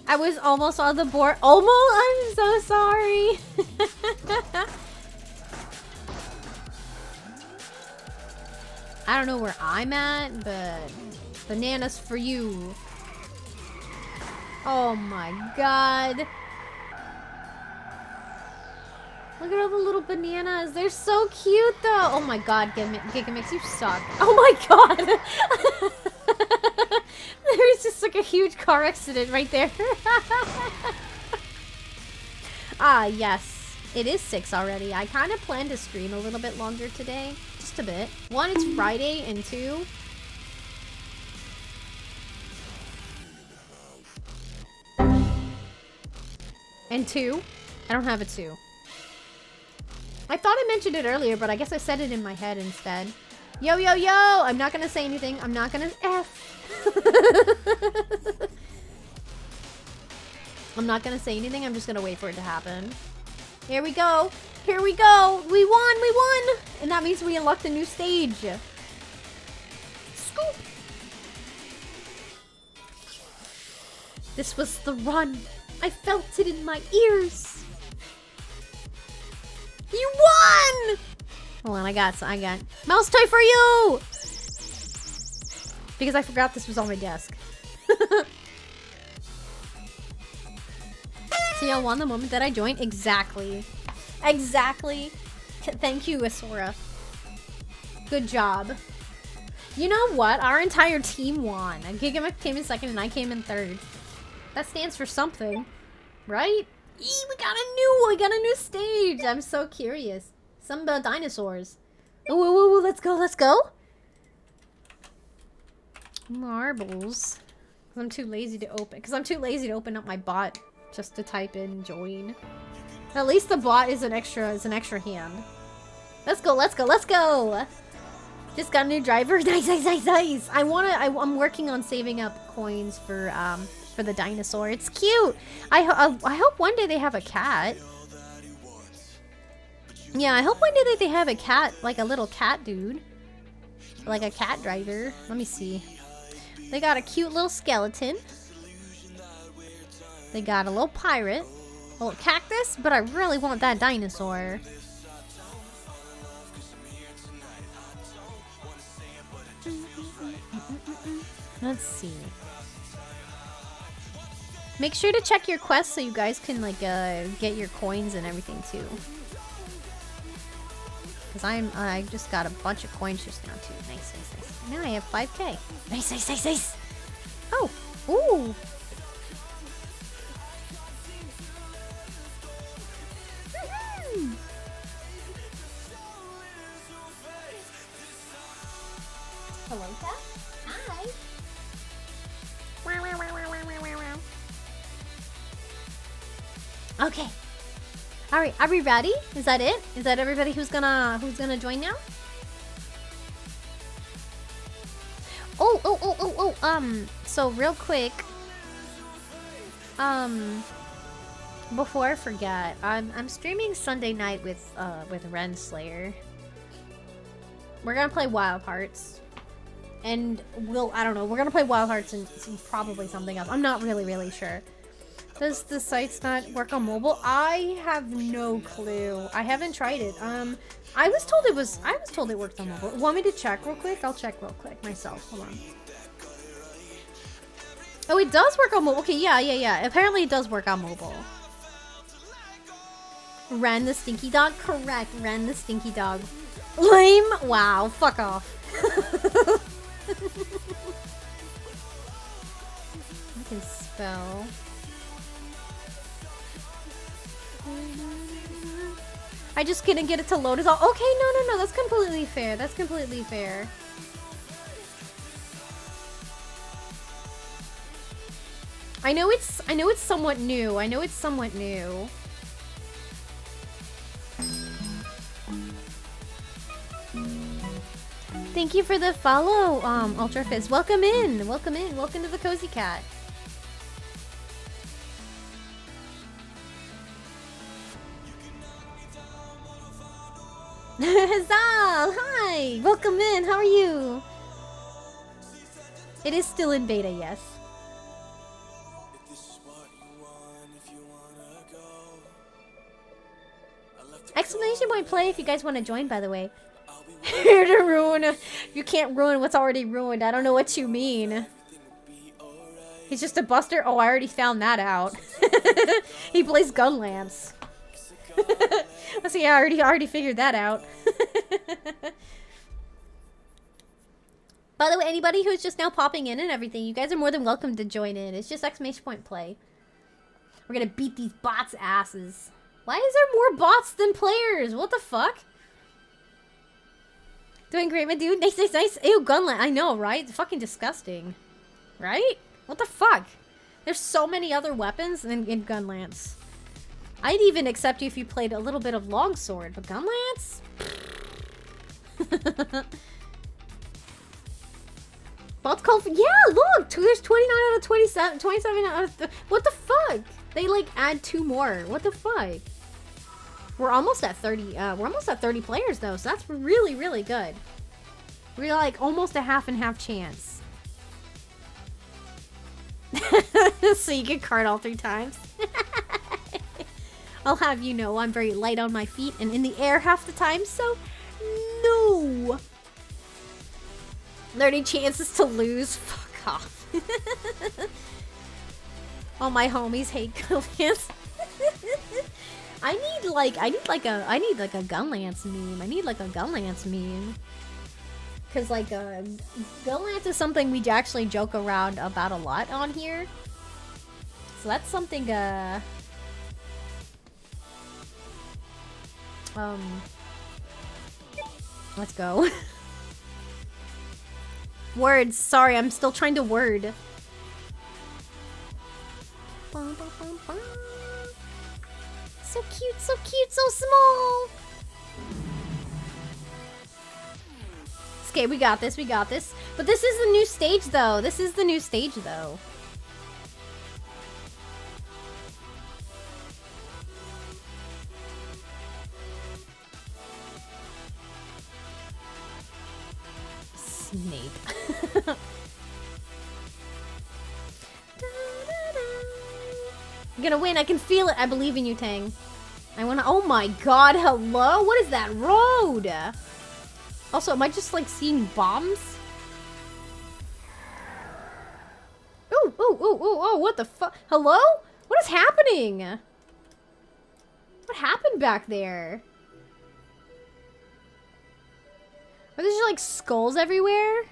I was almost on the board. Almost? I'm so sorry. I don't know where I'm at, but bananas for you. Oh my god. Look at all the little bananas. They're so cute though. Oh my god, Gig- Gigamix, you suck. Oh my god. there was just like a huge car accident right there. ah, yes. It is 6 already. I kind of planned to stream a little bit longer today. Just a bit. One, it's Friday, and two, And two? I don't have a two. I thought I mentioned it earlier, but I guess I said it in my head instead. Yo, yo, yo! I'm not gonna say anything. I'm not gonna F. I'm not gonna say anything. I'm just gonna wait for it to happen. Here we go. Here we go. We won. We won. And that means we unlocked a new stage. Scoop. This was the run. I felt it in my ears. You won! Hold on, I got I got mouse toy for you. Because I forgot this was on my desk. So y'all won the moment that I joined? Exactly. Exactly. Thank you, Asura. Good job. You know what? Our entire team won. Gigamac came in second and I came in third. That stands for something, right? Eee, we got a new we got a new stage. I'm so curious. Some uh, dinosaurs. Oh, whoa, whoa, let's go, let's go. Marbles. 'Cause I'm too lazy to open. Because I'm too lazy to open up my bot just to type in join. At least the bot is an extra is an extra hand. Let's go, let's go, let's go. Just got a new driver. Nice, nice, nice, nice. I wanna. I, I'm working on saving up coins for um for the dinosaur. It's cute. I ho- I hope one day they have a cat. Yeah, I hope one day that they have a cat, like a little cat dude, like a cat driver. Let me see. They got a cute little skeleton. They got a little pirate, a little cactus, but I really want that dinosaur. Let's see. Make sure to check your quests so you guys can like uh, get your coins and everything too. Cause I'm I just got a bunch of coins just now too. Nice, nice, nice. Now I have 5k. Nice, nice, nice, nice. Oh, ooh. Hello, cat. Okay. All right, are we ready? Is that it? Is that everybody who's gonna who's gonna join now? Oh, oh, oh, oh, oh, um, so real quick, um, before I forget, I'm I'm streaming Sunday night with uh with Renslayer. We're gonna play Wild Hearts, and we'll I don't know. We're gonna play Wild Hearts and some, probably something else. I'm not really really sure. Does the sites not work on mobile? I have no clue. I haven't tried it. Um, I was told it was. I was told it worked on mobile. Want me to check real quick? I'll check real quick myself. Hold on. Oh, it does work on mobile. Okay, yeah, yeah, yeah. Apparently, it does work on mobile. Ren the stinky dog? Correct. Ren the stinky dog. Lame? Wow. Fuck off. I can spell. I just couldn't get it to load as all. Okay, no, no, no. That's completely fair. That's completely fair. I know it's I know it's somewhat new. I know it's somewhat new. Thank you for the follow, um, Ultra Fizz. Welcome in. Welcome in. Welcome to the Cozy Cat. Zal, hi. Welcome in. How are you? It is still in beta, yes. Exclamation point play if you guys want to join, by the way. Here to ruin. You can't ruin what's already ruined. I don't know what you mean. He's just a buster? Oh, I already found that out. he plays gun so yeah, I already, already figured that out. By the way, anybody who's just now popping in and everything, you guys are more than welcome to join in. It's just exclamation point play. We're gonna beat these bots' asses. Why is there more bots than players? What the fuck? Doing great, my dude. Nice, nice, nice. Ew, gunlance. I know, right? fucking disgusting. Right? What the fuck? There's so many other weapons in, in Gunlance. I'd even accept you if you played a little bit of Longsword, but Gunlance? Bots called for- Yeah, look! There's 29 out of 27, 27 out of- What the fuck? They, like, add two more. What the fuck? We're almost at 30, uh, we're almost at 30 players, though, so that's really, really good. We're, like, almost a half and half chance. so you can card all three times. I'll have you know I'm very light on my feet and in the air half the time, so no. Are any chances to lose? Fuck off. All my homies hate Gunlance. I need like I need like a I need like a Gunlance meme. I need like a Gunlance meme. Cause like uh, Gunlance is something we actually joke around about a lot on here. So that's something uh Um, let's go. Words. Sorry, I'm still trying to word. So cute, so cute, so small. Okay, we got this, we got this. But this is the new stage, though. This is the new stage, though. Snape. I'm gonna win. I can feel it. I believe in you, Tang. I wanna. Oh my god, hello? What is that road? Also, am I just like seeing bombs? Ooh, ooh, ooh, ooh, oh, what the fuck? Hello? What is happening? What happened back there? Are there just like skulls everywhere?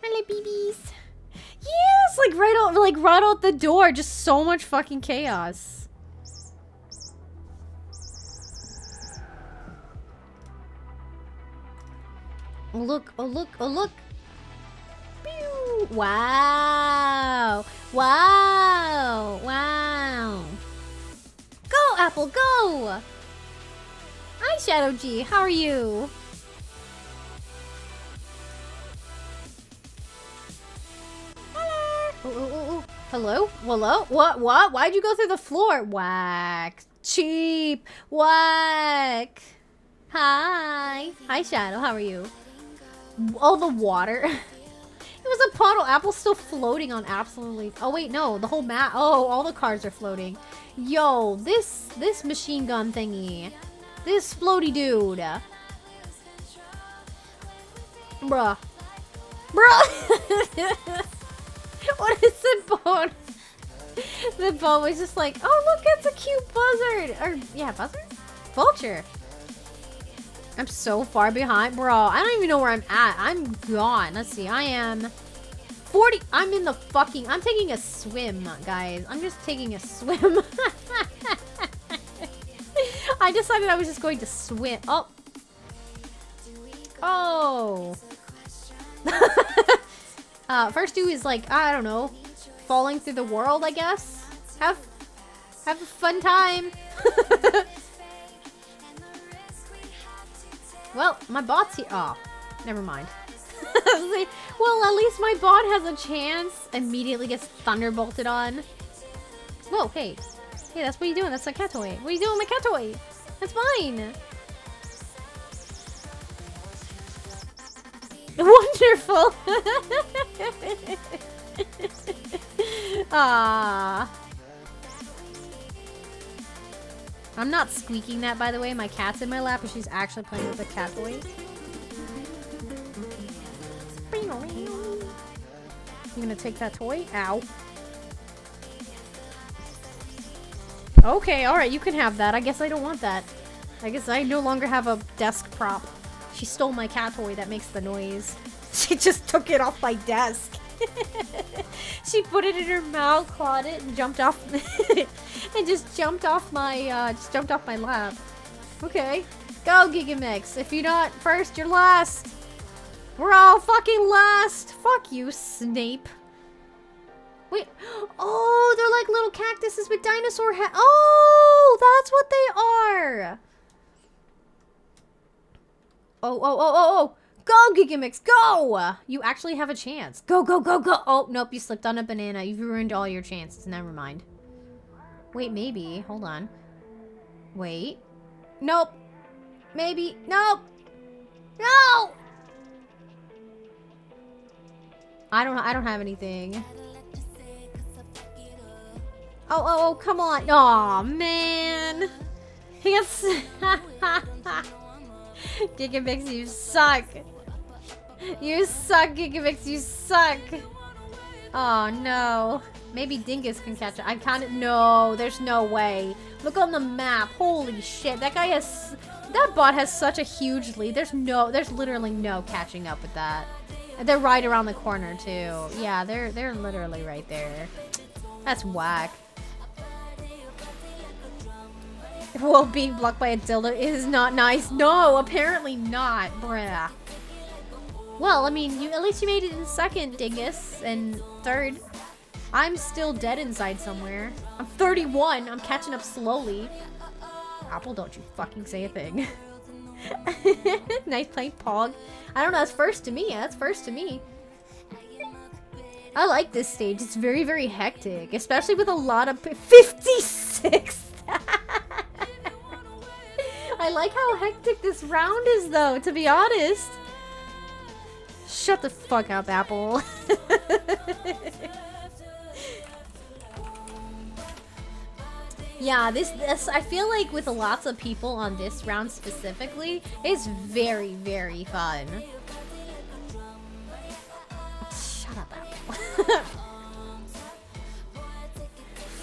Hello, babies. Yes, like right out, like right out the door. Just so much fucking chaos. Oh look! Oh look! Oh look! Pew! Wow! Wow! Wow! Go, Apple, go! Hi, Shadow G. How are you? Hello? Hello? Uh, what? What? Why'd you go through the floor? Whack. Cheap. Whack. Hi. Hi, Shadow. How are you? Oh, the water. it was a puddle. Apple's still floating on absolutely. Oh, wait, no. The whole map. Oh, all the cars are floating. Yo, this this machine gun thingy. This floaty dude. Bruh. Bruh! what is the boat? the boat was just like, oh look, it's a cute buzzard. Or yeah, buzzard? Vulture. I'm so far behind, bro. I don't even know where I'm at. I'm gone. Let's see. I am 40. I'm in the fucking. I'm taking a swim, guys. I'm just taking a swim. I decided I was just going to swim. Oh. Oh. uh, first two is like, I don't know, falling through the world, I guess. Have, have a fun time. well, my bot's here. Oh, never mind. well, at least my bot has a chance. Immediately gets thunderbolted on. Whoa, hey. Hey, that's what you doing. That's a cat toy. What are you doing with my cat toy? That's mine. Wonderful. Ah. I'm not squeaking that, by the way. My cat's in my lap, and she's actually playing with a cat toy. You gonna take that toy? Ow. Okay, alright, you can have that. I guess I don't want that. I guess I no longer have a desk prop. She stole my cat toy that makes the noise. She just took it off my desk. she put it in her mouth, clawed it, and jumped off and just jumped off my uh just jumped off my lap. Okay. Go, Gigamix. If you're not first, you're last. We're all fucking last. Fuck you, Snape. Wait. Oh, they're like little cactuses with dinosaur head. Oh, that's what they are. Oh, oh, oh, oh, oh. Go, Gigamix, go! You actually have a chance. Go, go, go, go. Oh, nope, you slipped on a banana. You've ruined all your chances. Never mind. Wait, maybe. Hold on. Wait. Nope. Maybe. Nope. No! I don't I don't have anything. Oh, oh, oh, come on. Aw, man. Yes. Gigabix, you suck. You suck, Gigabix, you suck. Oh, no. Maybe Dingus can catch it. I can't. No, there's no way. Look on the map. Holy shit. That guy has... That bot has such a huge lead. There's no... There's literally no catching up with that. They're right around the corner, too. Yeah, they're, they're literally right there. That's whack. Well, being blocked by a dildo is not nice. No, apparently not, bruh. Well, I mean, you at least you made it in second, Dingus, and third. I'm still dead inside somewhere. I'm 31. I'm catching up slowly. Apple, don't you fucking say a thing. nice playing Pog. I don't know, that's first to me. Yeah, That's first to me. I like this stage. It's very, very hectic. Especially with a lot of... 56! I like how hectic this round is, though, to be honest. Shut the fuck up, Apple. yeah, this, this, I feel like with lots of people on this round specifically, it's very, very fun. Shut up, Apple.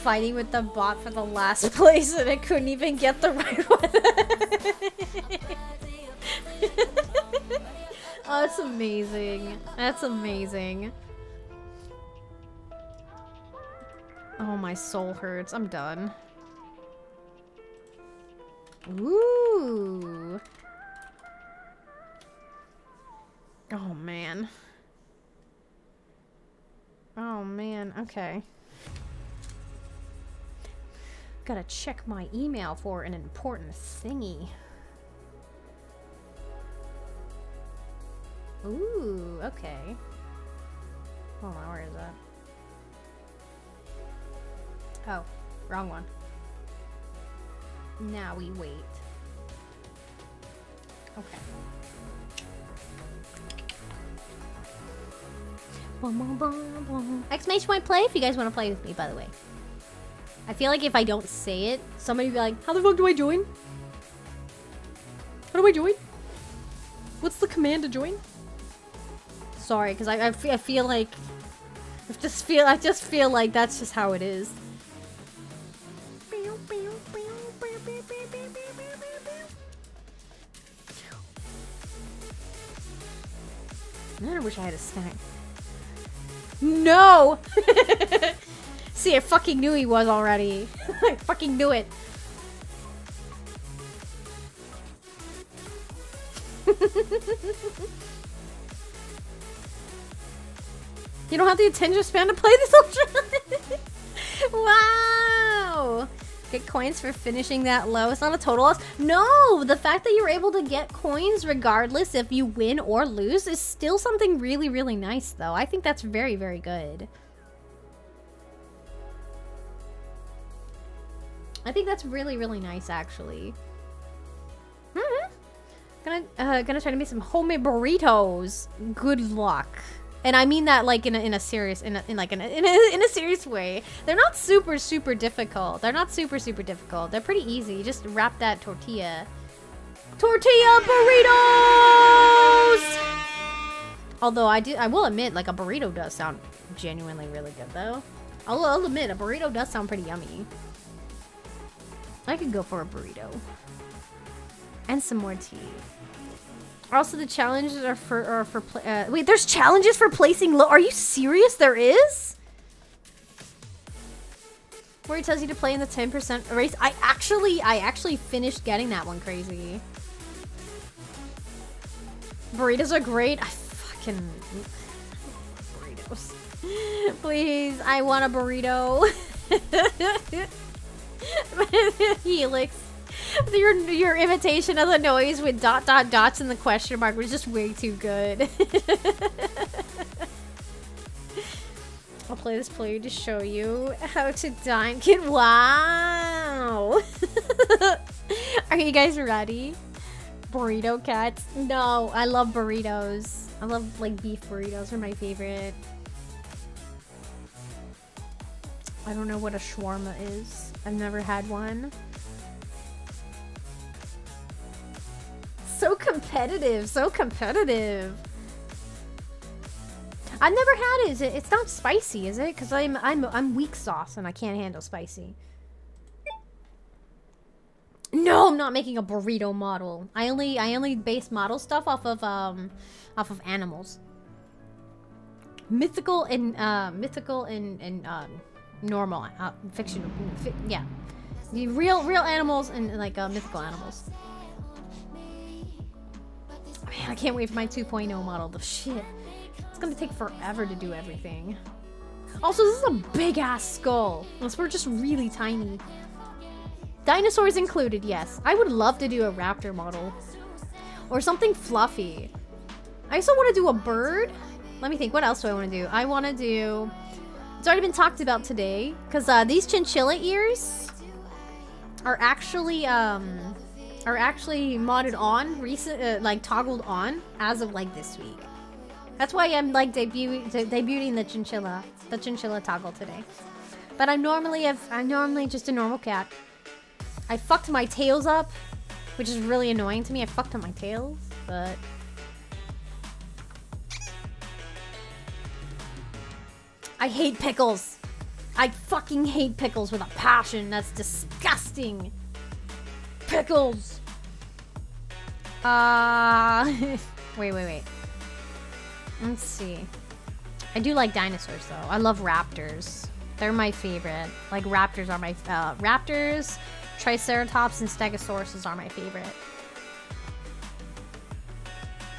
Fighting with the bot for the last place and it couldn't even get the right one. oh, that's amazing. That's amazing. Oh, my soul hurts. I'm done. Ooh. Oh, man. Oh, man. Okay. Gotta check my email for an important thingy. Ooh, okay. Hold on, where is that? Oh, wrong one. Now we wait. Okay. Exclamation point play if you guys want to play with me, by the way. I feel like if I don't say it, somebody will be like, How the fuck do I join? How do I join? What's the command to join? Sorry, because I, I, I feel like I just feel I just feel like that's just how it is. Man, I wish I had a snack. No! See, I fucking knew he was already. I fucking knew it. You don't have the attention span to play this ultra. wow. Get coins for finishing that low. It's not a total loss. No, the fact that you're able to get coins regardless if you win or lose is still something really, really nice, though. I think that's very, very good. I think that's really, really nice, actually. Mhm. Gonna, uh, gonna try to make some homemade burritos. Good luck. And I mean that like in a, in a serious in, a, in like in a, in a in a serious way. They're not super super difficult. They're not super super difficult. They're pretty easy. You just wrap that tortilla. Tortilla burritos. Although I do, I will admit, like a burrito does sound genuinely really good though. I'll, I'll admit, a burrito does sound pretty yummy. I could go for a burrito. And some more tea. Also, the challenges are for are for uh, wait. There's challenges for placing low. Are you serious? There is. Where it tells you to play in the 10% race. I actually, I actually finished getting that one crazy. Burritos are great. I fucking burritos. Please, I want a burrito. Helix. Your your imitation of the noise with dot dot dots and the question mark was just way too good. I'll play this player to show you how to dine. Kid, wow! Are you guys ready? Burrito cats? No, I love burritos. I love like beef burritos are my favorite. I don't know what a shawarma is. I've never had one. So competitive, so competitive. I've never had it. Is it. It's not spicy, is it? Because I'm I'm I'm weak sauce and I can't handle spicy. No, I'm not making a burrito model. I only I only base model stuff off of um off of animals. Mythical and uh mythical and and um normal uh, fictional fi- yeah. The real real animals and like uh, mythical animals. Man, I can't wait for my 2.0 model. The shit. It's gonna take forever to do everything. Also, this is a big ass skull. Unless we're just really tiny. Dinosaurs included, yes. I would love to do a raptor model. Or something fluffy. I also want to do a bird. Let me think. What else do I want to do? I want to do... It's already been talked about today. Because uh, these chinchilla ears are actually... um are actually modded on recent uh, like toggled on as of like this week. That's why i'm like de- debuting the chinchilla the chinchilla toggle today. But i'm normally a, i'm normally just a normal cat. I fucked my tails up which is really annoying to me. I fucked up my tails but i hate pickles i fucking hate pickles with a passion that's disgusting pickles. Uh, wait, wait, wait. Let's see. I do like dinosaurs though. I love raptors. They're my favorite. Like raptors are my uh, raptors, triceratops, and stegosauruses are my favorite.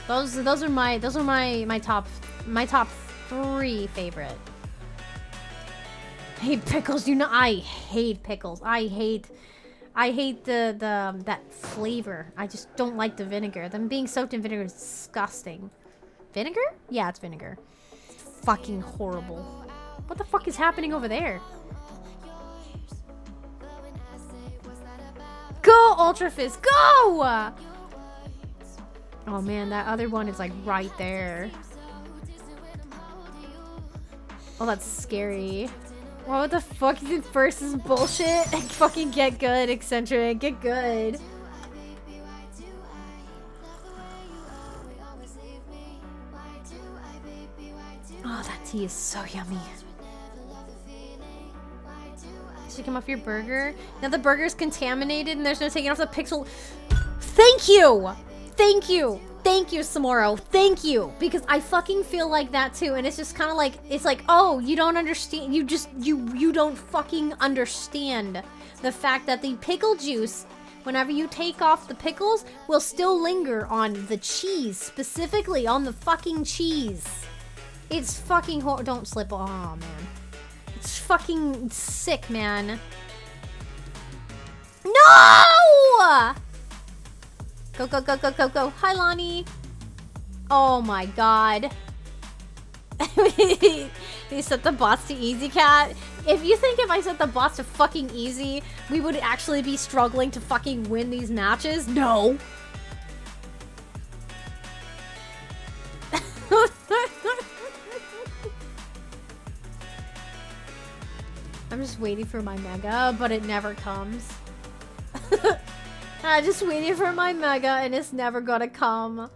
Those those are my those are my my top my top three favorite. I hate pickles. You know I hate pickles. I hate I hate the the um, that flavor. I just don't like the vinegar. Them being soaked in vinegar is disgusting. Vinegar? Yeah, it's vinegar. It's fucking horrible. What the fuck is happening over there? Go, Ultra Fist. Go! Oh man, that other one is like right there. Oh, that's scary. What the fuck is it versus bullshit? Fucking get good, eccentric. Get good. Oh, that tea is so yummy. Should come off your burger. Now the burger's contaminated and there's no taking off the pixel. Thank you! Thank you! Thank you, Samoro. Thank you. Because I fucking feel like that too. And it's just kind of like, it's like, oh, you don't understand. You just, you, you don't fucking understand the fact that the pickle juice, whenever you take off the pickles, will still linger on the cheese. Specifically on the fucking cheese. It's fucking hor- Don't slip. Oh, man. It's fucking sick, man. No! Go, go, go, go, go, go. Hi, Lonnie. Oh my god. they set the boss to easy, cat. If you think if I set the boss to fucking easy, we would actually be struggling to fucking win these matches? No. I'm just waiting for my mega, but it never comes. I'm just waiting for my mega and it's never gonna come.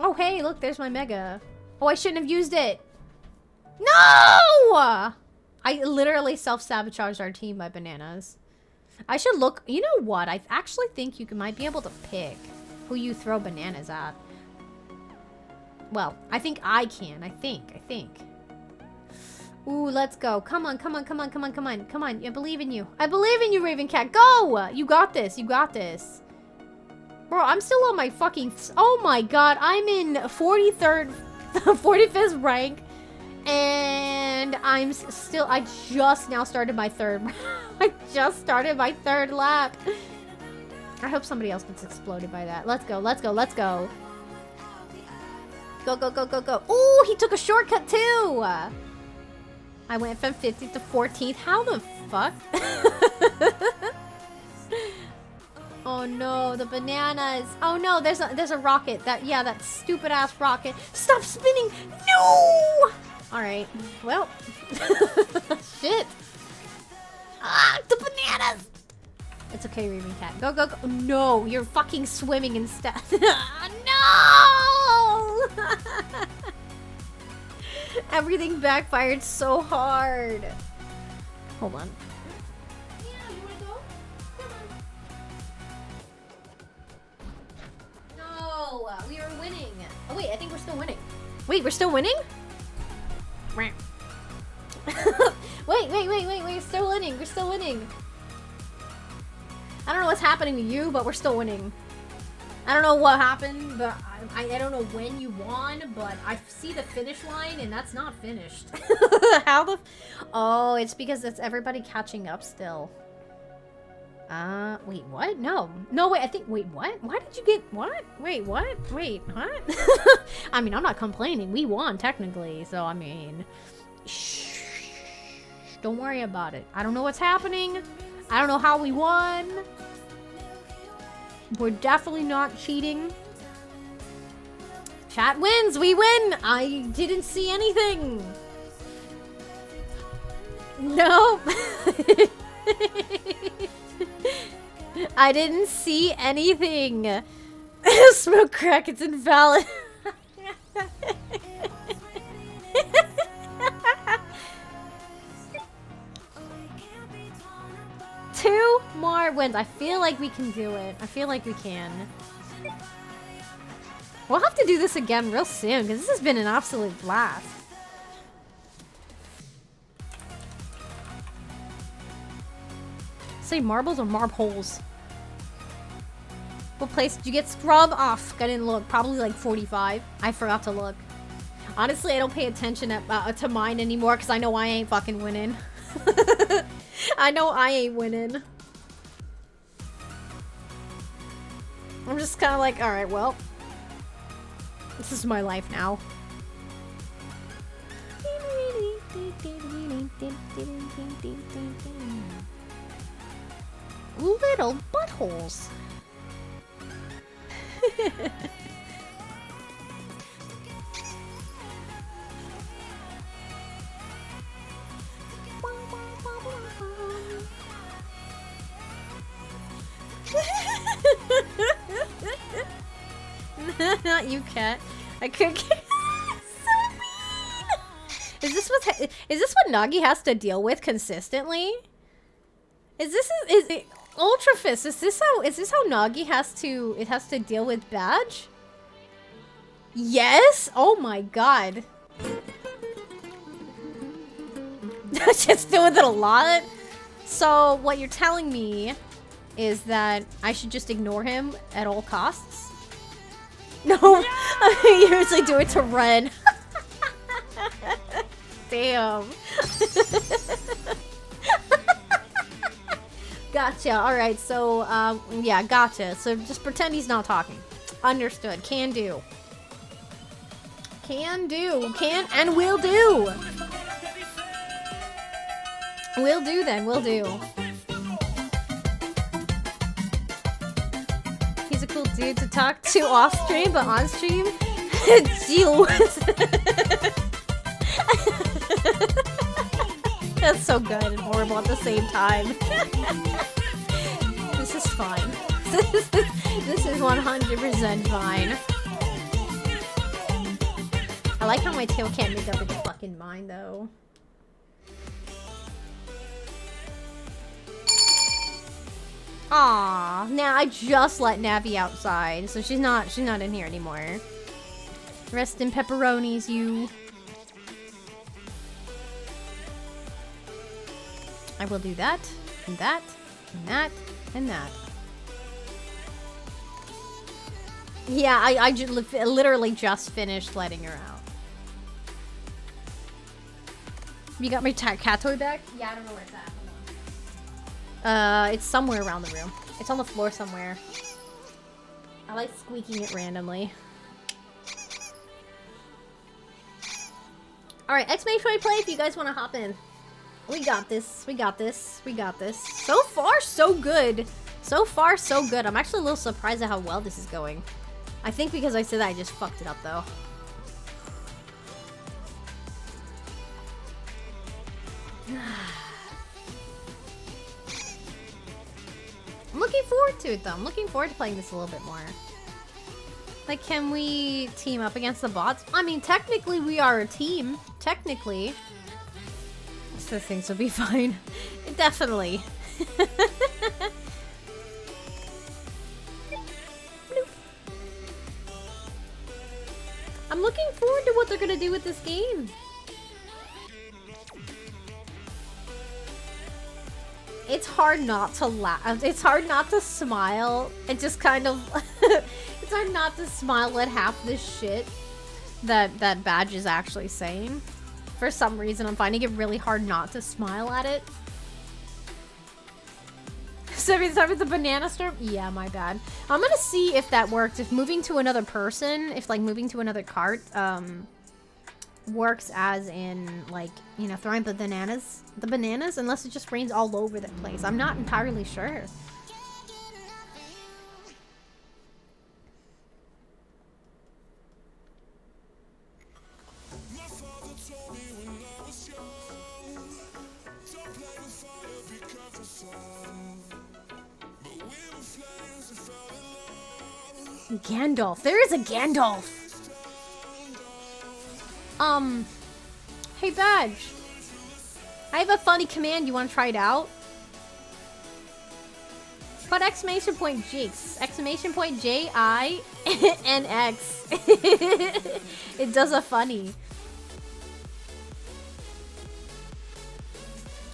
Oh, hey, look, there's my mega. Oh, I shouldn't have used it. No! I literally self-sabotaged our team by bananas. I should look... You know what? I actually think you might be able to pick who you throw bananas at. Well, I think I can. I think. I think. Ooh, let's go. Come on, come on, come on, come on, come on, come on. I believe in you. I believe in you, Raven Cat. Go! You got this. You got this. Bro, I'm still on my fucking... Oh my god. I'm in 43rd... 45th rank. And I'm still... I just now started my third... I just started my third lap. I hope somebody else gets exploded by that. Let's go, let's go, let's go. Go, go, go, go, go. Ooh, he took a shortcut too! I went from 50th to 14th. How the fuck? oh no, the bananas. Oh no, there's a there's a rocket. That yeah, that stupid ass rocket. Stop spinning! No! Alright. Well. Shit. Ah, the bananas! It's okay, Raven Cat. Go, go, go. No, you're fucking swimming instead. no! Everything backfired so hard. Hold on. No, we were winning. Oh wait, I think we're still winning. Wait, we're still winning? wait, wait, wait, wait, wait, we're still winning. We're still winning. I don't know what's happening to you, but we're still winning. I don't know what happened, but I, I, don't know when you won, but I see the finish line and that's not finished. How the? Oh, it's because it's everybody catching up still. Uh, wait, what? No. No, wait, I think, wait, what? Why did you get, what? Wait, what? Wait, what? I mean, I'm not complaining. We won, technically, so I mean, shh. Don't worry about it. I don't know what's happening. I don't know how we won. We're definitely not cheating. Chat wins. We win. I didn't see anything. No. I didn't see anything. Smoke crack. It's invalid. Two more wins. I feel like we can do it. I feel like we can. We'll have to do this again real soon because this has been an absolute blast. Say marbles or marb holes? What place did you get scrub off? I didn't look. Probably like 45. I forgot to look. Honestly, I don't pay attention at, uh, to mine anymore because I know I ain't fucking winning. I know I ain't winning. I'm just kind of like, alright, well. This is my life now. Little buttholes. Not you, cat. I could get so. Is this what is this what Nagi has to deal with consistently? Is this is it Ultra Fist? Is this how is this how Nagi has to it has to deal with Badge? Yes. Oh my god. Just deal with it a lot. So what you're telling me is that I should just ignore him at all costs? No, I usually do it to run. Damn. gotcha. All right. So, um, yeah, gotcha. So just pretend he's not talking. Understood. Can do. Can do. Can and will do. Will do then. we'll do. Dude to talk to off stream, but on stream, with. That's so good and horrible at the same time. this is fine. this is 100% fine. I like how my tail can't make up its fucking mind though. Aw, now I just let Navi outside, so she's not she's not in here anymore. Rest in pepperonis, you. I will do that, and that, and that, and that. Yeah, I, I ju- literally just finished letting her out. You got my cat toy back? Yeah, I don't know where it's at. Uh, it's somewhere around the room. It's on the floor somewhere. I like squeaking it randomly. Alright, X-May Play Play if you guys want to hop in. We got this. We got this. We got this. So far, so good. So far, so good. I'm actually a little surprised at how well this is going. I think because I said that, I just fucked it up, though. I'm looking forward to it, though. I'm looking forward to playing this a little bit more. Like, can we team up against the bots? I mean, technically, we are a team. Technically. So things will be fine. Definitely. I'm looking forward to what they're gonna do with this game. It's hard not to laugh. It's hard not to smile. It just kind of. it's hard not to smile at half the shit that that badge is actually saying. For some reason, I'm finding it really hard not to smile at it. So every time with the banana storm? Yeah, my bad. I'm gonna see if that worked. If moving to another person, if like moving to another cart, um, works as in like, you know, throwing the bananas, the bananas, unless it just rains all over the place. I'm not entirely sure. Gandalf. There is a Gandalf. Um, hey Badge. I have a funny command. You want to try it out? Put exclamation point Jinx. Exclamation point J I N X. it does a funny.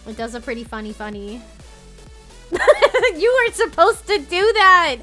It does a pretty funny funny. you weren't supposed to do that.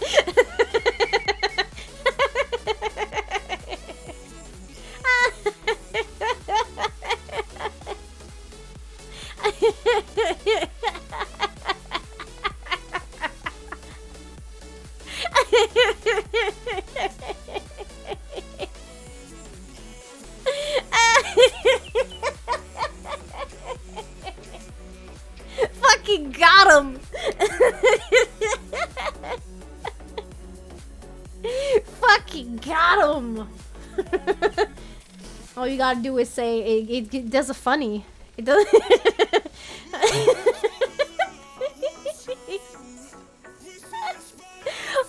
Do is say it, it, it does a funny. It does.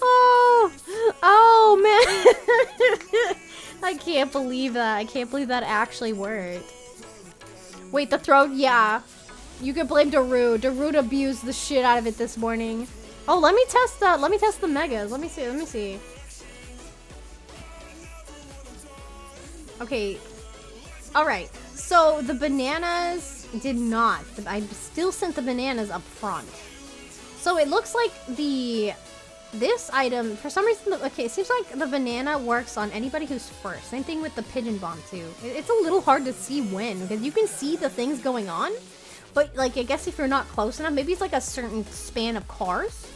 oh, oh man! I can't believe that. I can't believe that actually worked. Wait, the throat? Yeah. You can blame Darude. Darude abused the shit out of it this morning. Oh, let me test the let me test the megas. Let me see. Let me see. Okay. All right. So the bananas did not. I still sent the bananas up front. So it looks like the this item for some reason. Okay, it seems like the banana works on anybody who's first. Same thing with the pigeon bomb too. It's a little hard to see when because you can see the things going on, but like I guess if you're not close enough, maybe it's like a certain span of cars.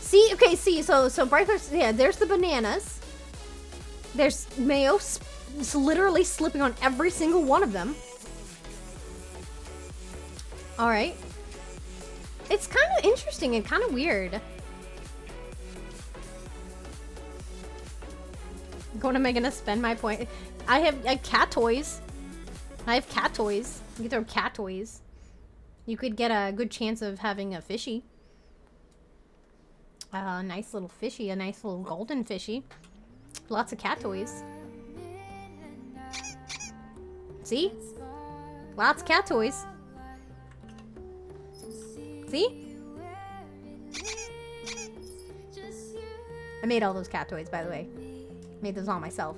See, okay, see, so so bright yeah, there's the bananas. There's mayo it's literally slipping on every single one of them. All right. It's kind of interesting and kind of weird. What am I gonna spend my point? I have, I cat toys. I have cat toys. You can throw cat toys. You could get a good chance of having a fishy. A nice little fishy, a nice little golden fishy. Lots of cat toys. See? Lots of cat toys. See? I made all those cat toys, by the way. Made those all myself.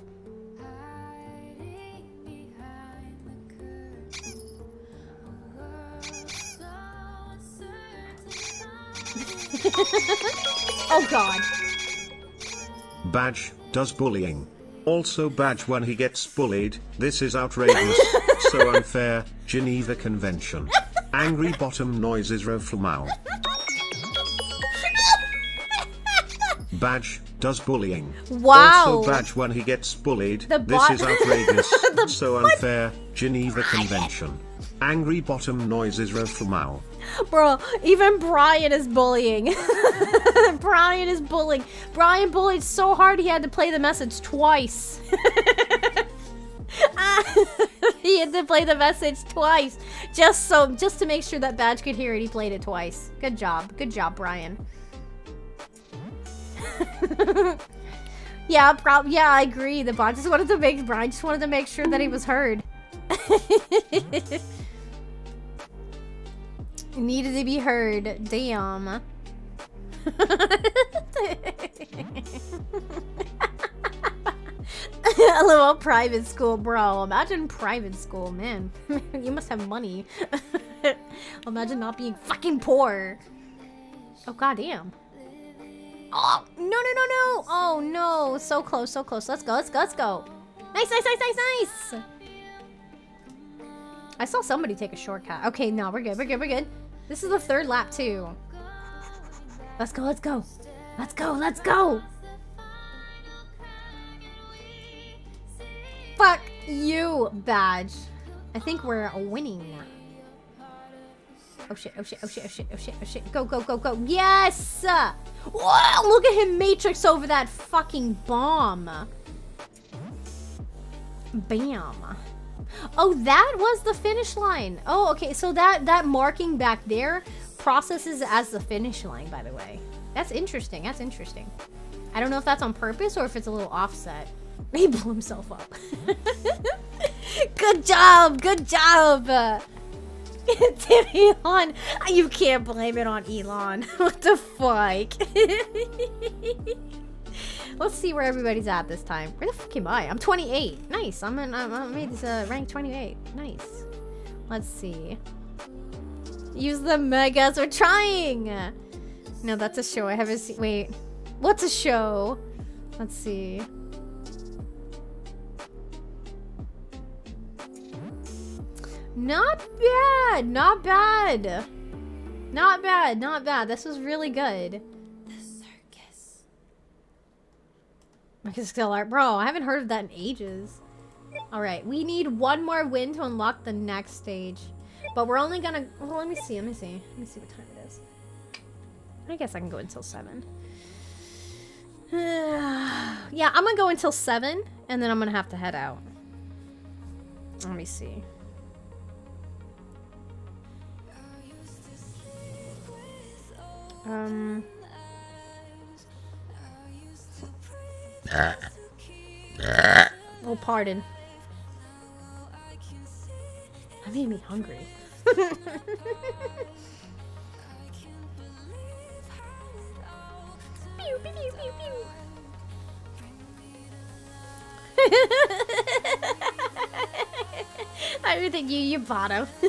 oh god. Badge does bullying. Also badge when he gets bullied. This is outrageous. so unfair. Geneva Convention. Angry bottom noises Roflmau. Badge does bullying. Wow. Also badge when he gets bullied. This is outrageous. So unfair. Geneva Convention. Angry bottom noises Roflmau. Bro, even Brian is bullying. Brian is bullying. Brian bullied so hard he had to play the message twice. he had to play the message twice just so just to make sure that Badge could hear it. He played it twice. Good job. Good job, Brian. yeah, prob yeah, I agree. The bot just wanted to make Brian just wanted to make sure that he was heard. Needed to be heard. Damn. Little private school, bro. Imagine private school, man. you must have money. Imagine not being fucking poor. Oh goddamn. Oh no no no no! Oh no! So close, so close. Let's go, let's go, let's go. Nice, nice, nice, nice, nice. I saw somebody take a shortcut. Okay, no, we're good, we're good, we're good. This is the third lap too. Let's go, let's go. Let's go, let's go. Fuck you, badge. I think we're winning now. Oh shit, oh shit, oh shit, oh shit, oh shit, oh shit. Go, go, go, go. Yes! Wow, look at him matrix over that fucking bomb. Bam. Oh, that was the finish line. Oh, okay. So that that marking back there processes as the finish line, by the way. That's interesting. That's interesting. I don't know if that's on purpose or if it's a little offset. He blew himself up. good job. Good job. Elon. You can't blame it on Elon. what the fuck? Let's see where everybody's at this time. Where the fuck am I? I'm 28. Nice. I'm in. I'm, I made this uh, rank 28. Nice. Let's see. Use the megas. We're trying. No, that's a show. I haven't seen. Wait. What's a show? Let's see. Not bad. Not bad. Not bad. Not bad. This was really good. Skill Art. Bro, I haven't heard of that in ages. Alright, we need one more win to unlock the next stage. But we're only gonna... Well, let me see, let me see. Let me see what time it is. I guess I can go until 7. yeah, I'm gonna go until 7, and then I'm gonna have to head out. Let me see. Um. Oh, pardon. That made me hungry. Pew, pew, pew. I think you, you bottom.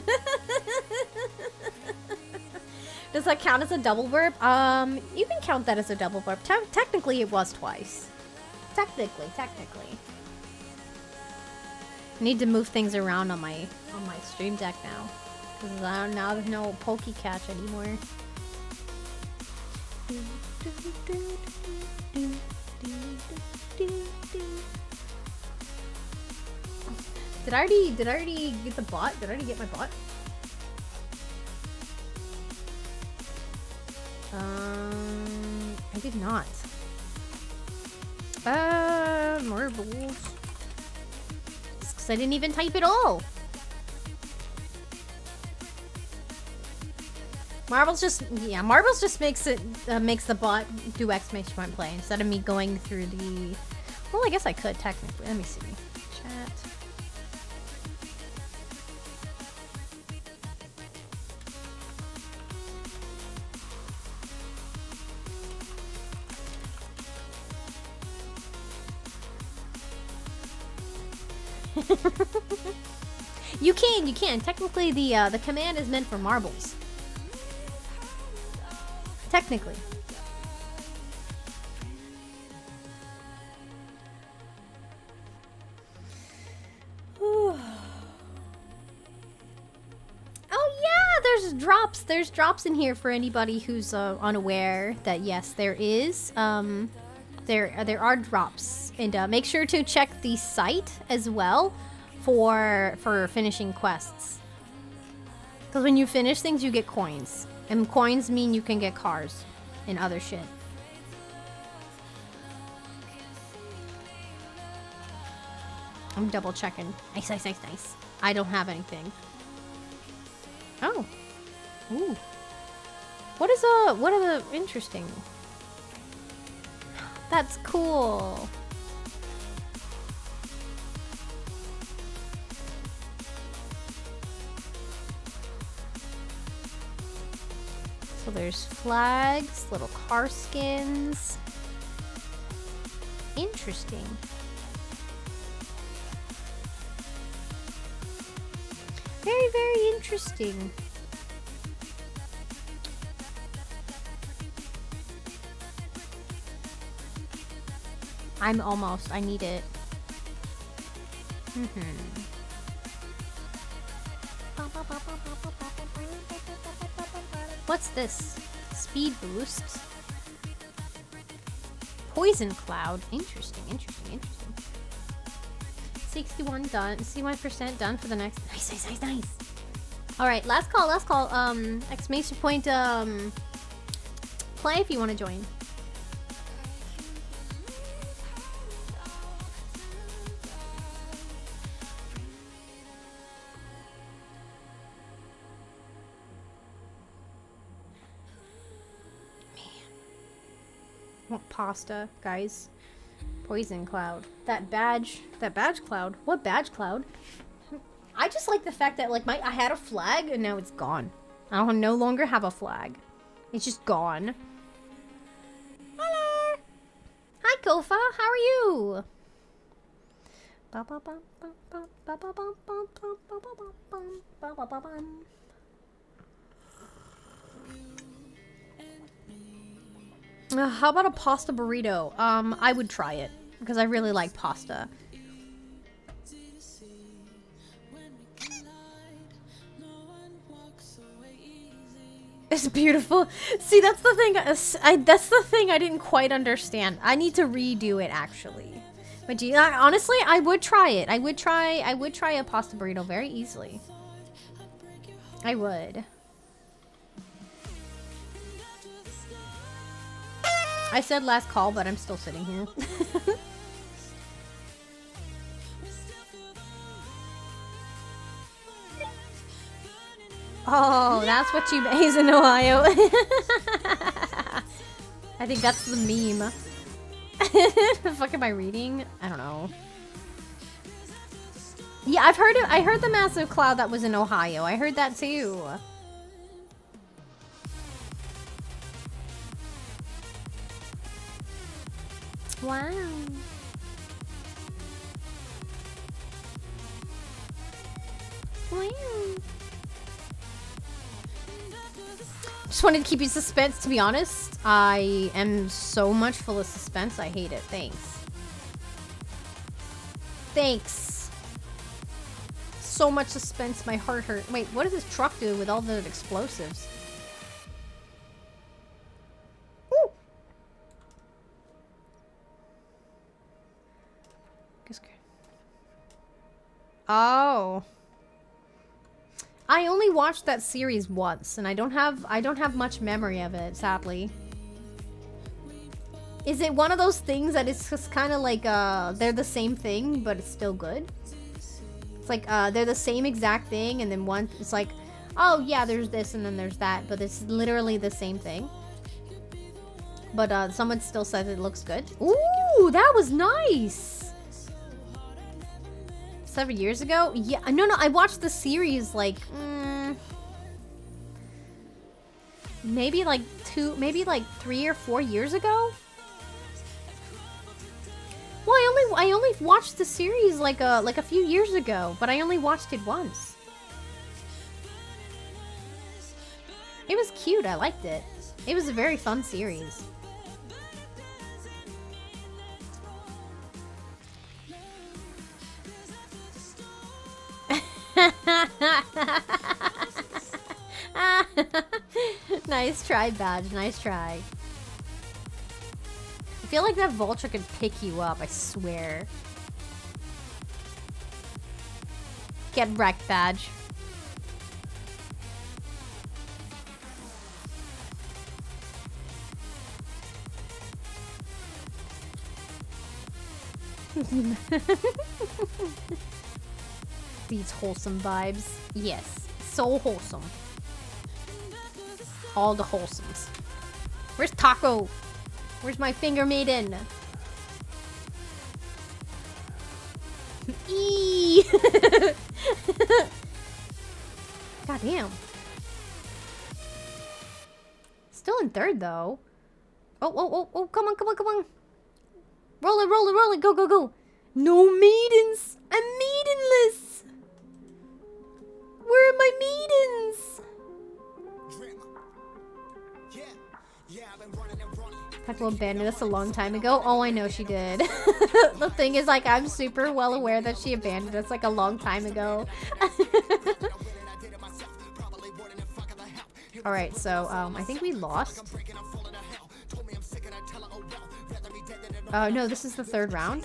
Does that count as a double burp? Um, you can count that as a double burp. Te- technically, it was twice. Technically, technically. I need to move things around on my on my stream deck now, because I don't, now there's no pokey catch anymore. Did I already did I already get the bot? Did I already get my bot? Um, I did not. Uh, marbles. Because I didn't even type it all. Marbles just yeah, Marbles just makes it uh, makes the bot do exclamation point play instead of me going through the. Well, I guess I could technically. Let me see. You can, you can. Technically, the uh, the command is meant for marbles. Technically. Oh yeah, there's drops. There's drops in here for anybody who's uh, unaware that yes, there is. Um, there there are drops, and uh, make sure to check the site as well for for finishing quests. Because when you finish things, you get coins, and coins mean you can get cars and other shit. I'm double checking. Nice, nice, nice, nice. I don't have anything. Oh. Ooh. What is a what are the interesting? That's cool. So there's flags, little car skins. Interesting. Very, very interesting. I'm almost. I need it. Mm-hmm. What's this? Speed boost. Poison cloud. Interesting, interesting, interesting. 61 done. 61% done for the next. Nice, nice, nice, nice. All right, last call, last call. Um, exclamation point. Um, play if you want to join. Pasta, guys. Poison cloud. That badge. That badge cloud. What badge cloud? I just like the fact that like my I had a flag and now it's gone. I don't no longer have a flag. It's just gone. Hello. Hi Kofa, how are you? Uh, how about a pasta burrito? Um, I would try it because I really like pasta. It's beautiful. See, that's the thing. uh, I, that's the thing I didn't quite understand. I need to redo it actually. But you, I- honestly, I would try it. I would try. I would try a pasta burrito very easily. I would. I said last call, but I'm still sitting here. oh, that's what you he's in Ohio. I think that's the meme. the fuck am I reading? I don't know. Yeah, I've heard it. I heard the massive cloud that was in Ohio. I heard that too. Wow. Wow. Just wanted to keep you suspense, to be honest. I am so much full of suspense, I hate it. Thanks. Thanks. So much suspense, my heart hurt. Wait, what does this truck do with all the explosives? Oh. I only watched that series once, and I don't have I don't have much memory of it, sadly. Is it one of those things that it's just kind of like uh they're the same thing, but it's still good? It's like uh they're the same exact thing, and then one it's like, oh yeah, there's this and then there's that, but it's literally the same thing. But uh someone still says it looks good. Ooh, that was nice seven years ago? Yeah, no, no, I watched the series like, mm, maybe like two, maybe like three or four years ago. Well, I only, I only watched the series like a, like a few years ago, but I only watched it once. It was cute. I liked it. It was a very fun series. nice try, Badge. Nice try. I feel like that vulture could pick you up, I swear. Get wrecked, Badge. These wholesome vibes. Yes, so wholesome. All the wholesomes. Where's Taco? Where's my finger maiden? Eee! God damn. Still in third though. Oh, oh, oh, oh, come on, come on, come on. Roll it, roll it, roll it, go, go, go. No maidens. I'm maidenless. Where are my maidens? Petrol abandoned us a long time ago. Oh, I know she did. the thing is, like, I'm super well aware that she abandoned us like a long time ago. All right, so um, I think we lost. Oh no, this is the third round.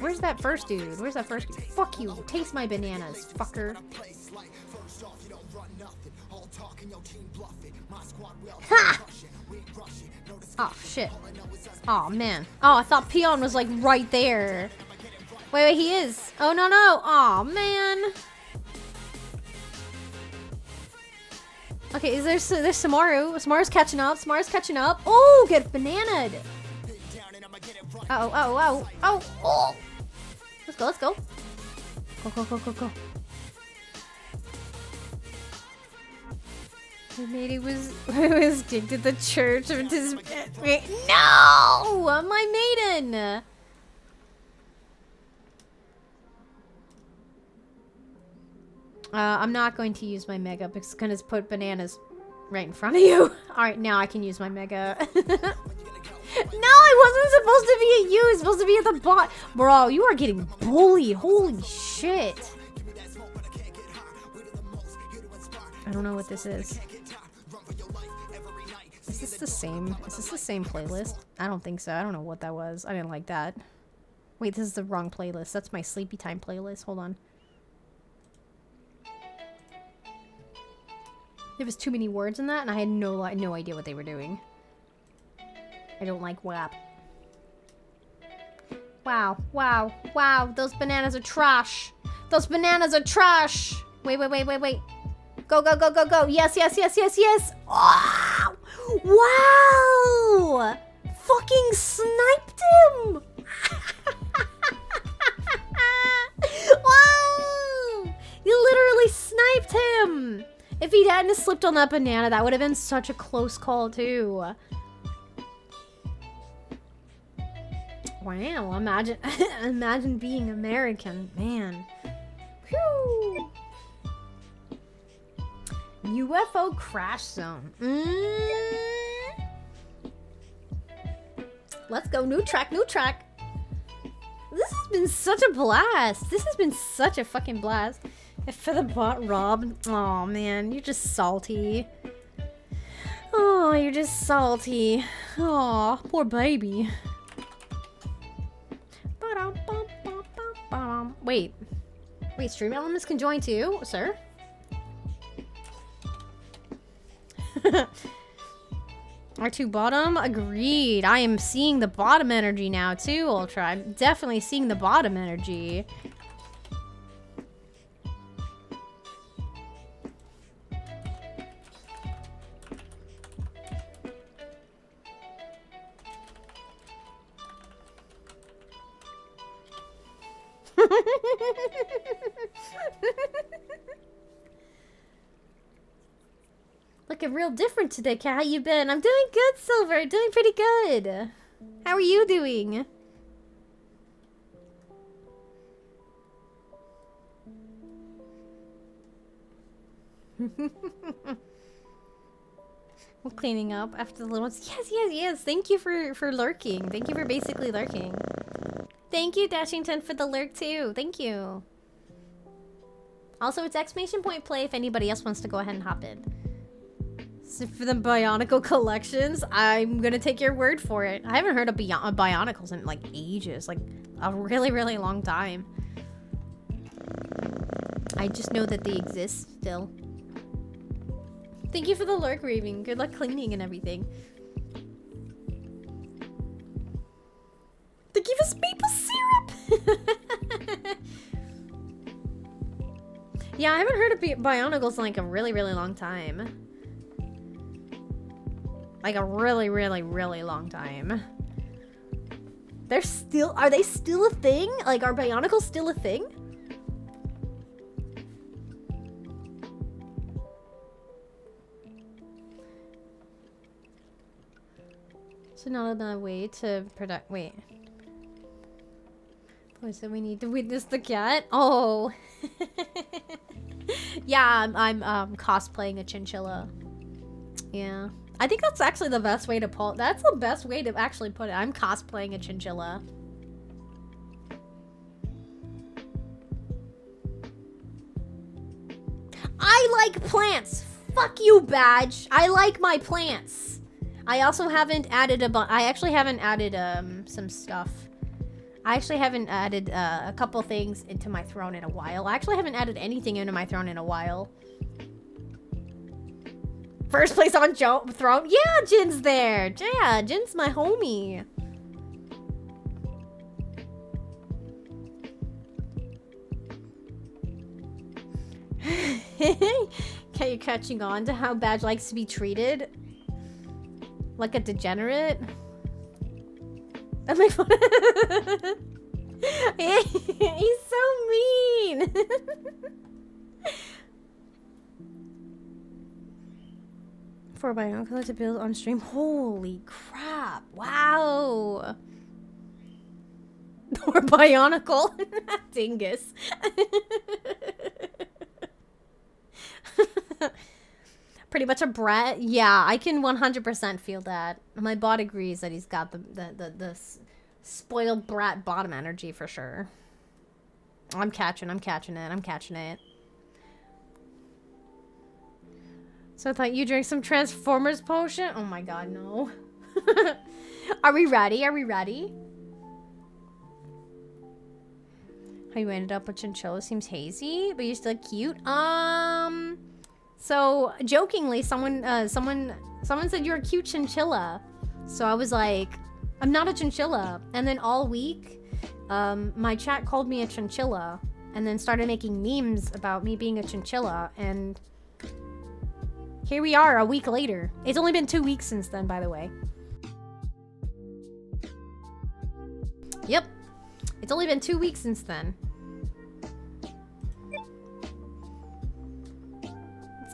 Where's that first dude? Where's that first dude? Fuck you! Taste my bananas, fucker. Ha! Oh shit. Oh man. Oh, I thought Peon was like right there. Wait, wait, he is. Oh no no. Oh man. Okay, is there there's Samaru? Samaru's catching up. Samaru's catching up. Oh, get bananaed. Oh, oh, oh, oh, oh. Let's go, let's go. Go, go, go, go, go. The lady was was kicked to the church of his No! My maiden! Uh, I'm not going to use my mega because it's gonna put bananas right in front of you. Alright, now I can use my mega. no, it wasn't supposed to be at you. It's supposed to be at the bot. Bro, you are getting bullied. Holy shit. I don't know what this is. Is this the same? Is this the same playlist? I don't think so. I don't know what that was. I didn't like that. Wait, this is the wrong playlist. That's my sleepy time playlist. Hold on. There was too many words in that, and I had no no idea what they were doing. I don't like WAP. Wow, wow, wow. Those bananas are trash. Those bananas are trash. Wait, wait, wait, wait, wait. Go, go, go, go, go. Yes, yes, yes, yes, yes. Wow. Wow. Fucking sniped him. wow. You literally sniped him. If he hadn't slipped on that banana, that would have been such a close call, too. Wow, imagine imagine being American, man. Whew. UFO crash zone. Mm. Let's go. New track, new track. This has been such a blast. This has been such a fucking blast. For the bot Rob, oh man, you're just salty. Oh, you're just salty. Oh, poor baby. Wait. Wait, stream elements can join too, sir? R2 bottom? Agreed. I am seeing the bottom energy now too, Ultra. I'm definitely seeing the bottom energy. Looking real different today, Kat. How you been? I'm doing good, Silver. Doing pretty good. How are you doing? Cleaning up after the little ones. Yes, yes, yes. Thank you for for lurking. Thank you for basically lurking. Thank you, Dashington, for the lurk too. Thank you. Also, it's exclamation point play if anybody else wants to go ahead and hop in. So for the Bionicle collections, I'm gonna take your word for it. I haven't heard of Bio of Bionicles in like ages, like a really, really long time. I just know that they exist still. Thank you for the lurk raving. Good luck cleaning and everything. They give us maple syrup! yeah, I haven't heard of Bi- Bionicles in like a really, really long time. Like a really, really, really long time. They're still- are they still a thing? Like, are Bionicles still a thing? So not another way to product- wait. Oh, so we need to witness the cat? Oh. yeah, I'm, I'm um, cosplaying a chinchilla. Yeah. I think that's actually the best way to pull- that's the best way to actually put it. I'm cosplaying a chinchilla. I like plants! Fuck you, Badge! I like my plants! I also haven't added a bu- I actually haven't added um some stuff. I actually haven't added uh, a couple things into my throne in a while. I actually haven't added anything into my throne in a while. First place on jo throne? Yeah, Jin's there. Yeah, Jin's my homie. okay, you catching on to how Badge likes to be treated? Like a degenerate? I'm like, he's so mean. For Bionicle to build on stream. Holy crap. Wow. Or Bionicle. Dingus. Pretty much a brat. Yeah, I can 100% feel that. My bot agrees that he's got the, the, the, the spoiled brat bottom energy for sure. I'm catching, I'm catching it, I'm catching it. So I thought you drank some Transformers potion? Oh my god, no. Are we ready? Are we ready? How you ended up with Chinchilla seems hazy, but you're still cute. Um, so jokingly, someone, uh, someone, someone said you're a cute chinchilla. So I was like, I'm not a chinchilla. And then all week, um, my chat called me a chinchilla and then started making memes about me being a chinchilla. And here we are a week later. It's only been two weeks since then, by the way. Yep. It's only been two weeks since then.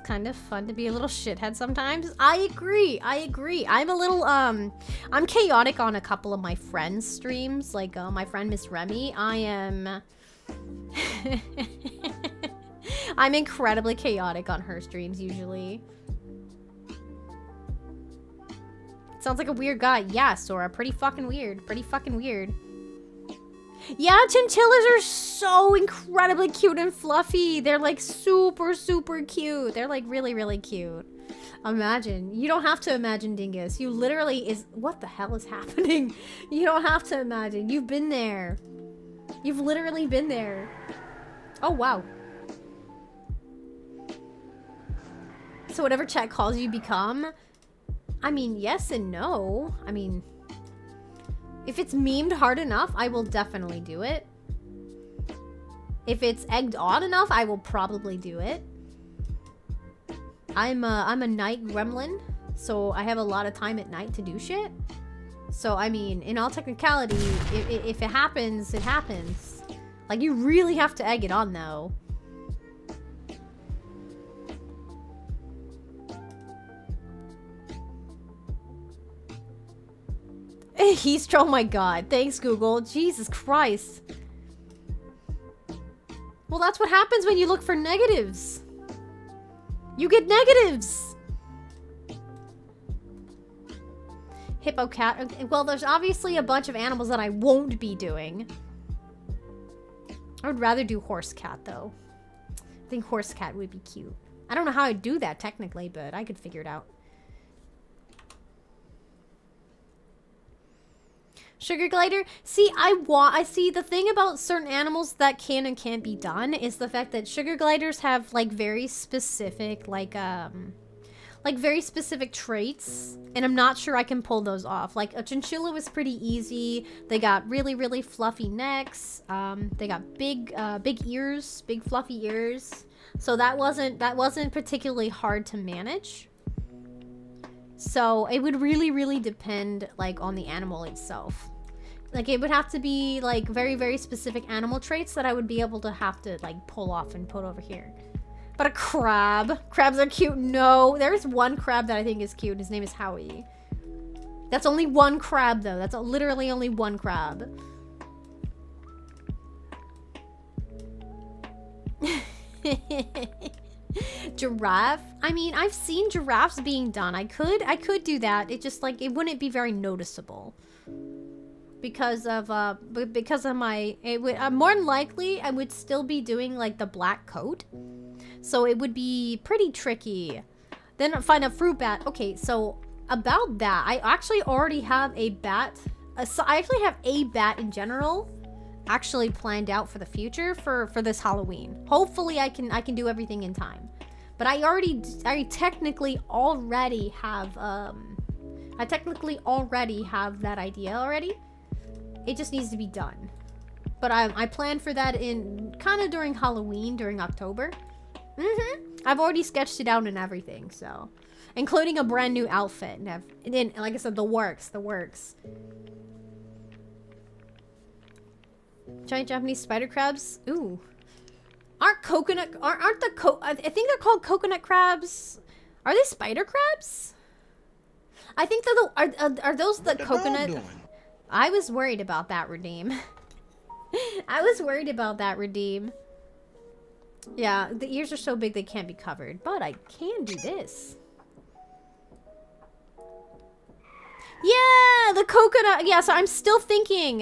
Kind of fun to be a little shithead sometimes. I agree. I agree. I'm a little um I'm chaotic on a couple of my friends' streams, like uh, my friend Miss Remy. I am I'm incredibly chaotic on her streams usually. Sounds like a weird guy. Yeah, Sora. Pretty fucking weird. Pretty fucking weird. Yeah, chinchillas are so incredibly cute and fluffy. They're like super, super cute. They're like really, really cute. Imagine. You don't have to imagine Dingus. You literally is. What the hell is happening? You don't have to imagine. You've been there. You've literally been there. Oh, wow. So, whatever chat calls you become. I mean, yes and no. I mean, if it's memed hard enough, I will definitely do it. If it's egged on enough, I will probably do it. I'm a, I'm a night gremlin, so I have a lot of time at night to do shit. So, I mean, in all technicality, if, if it happens, it happens. Like, you really have to egg it on, though. He's oh my god. Thanks, Google. Jesus Christ. Well, that's what happens when you look for negatives. You get negatives. Hippo cat. Well, there's obviously a bunch of animals that I won't be doing. I would rather do horse cat, though. I think horse cat would be cute. I don't know how I'd do that technically, but I could figure it out. Sugar glider. See, I want. I see the thing about certain animals that can and can't be done is the fact that sugar gliders have like very specific, like um, like very specific traits, and I'm not sure I can pull those off. Like a chinchilla was pretty easy. They got really, really fluffy necks. Um, they got big, uh, big ears, big fluffy ears. So that wasn't that wasn't particularly hard to manage. So it would really, really depend like on the animal itself. Like it would have to be like very, very specific animal traits that I would be able to have to like pull off and put over here. But a crab. Crabs are cute. No, there's one crab that I think is cute. His name is Howie. That's only one crab though. That's literally only one crab. Giraffe? I mean, I've seen giraffes being done. I could I could do that. It just like it wouldn't be very noticeable. Because of uh because of my it would uh, more than likely I would still be doing like the black coat. So it would be pretty tricky. Then find a fruit bat. Okay, so about that, I actually already have a bat. Uh, so I actually have a bat in general actually planned out for the future for for this Halloween. Hopefully I can I can do everything in time. But I already I technically already have um I technically already have that idea already. It just needs to be done. But I I plan for that in kind of during Halloween during October. Mhm. I've already sketched it out and everything, so including a brand new outfit and, ev- and then like I said the works, the works. Giant Japanese spider crabs. Ooh. Aren't coconut aren't, aren't the co I think they're called coconut crabs. Are they spider crabs? I think they're the are, are, are those the What coconut? I was worried about that redeem. I was worried about that redeem. Yeah, the ears are so big they can't be covered, but I can do this. Yeah, the coconut. Yeah, so I'm still thinking.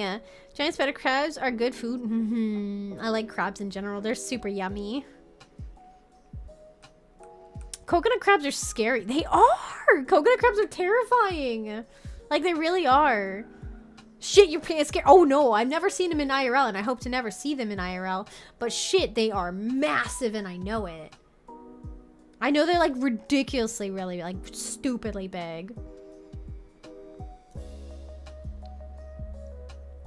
Giant spider crabs are good food. Mhm. I like crabs in general. They're super yummy. Coconut crabs are scary. They are. Coconut crabs are terrifying. Like they really are. Shit, your pants get- Oh no, I've never seen them in IRL and I hope to never see them in IRL. But shit, they are massive and I know it. I know they're like ridiculously really, like stupidly big.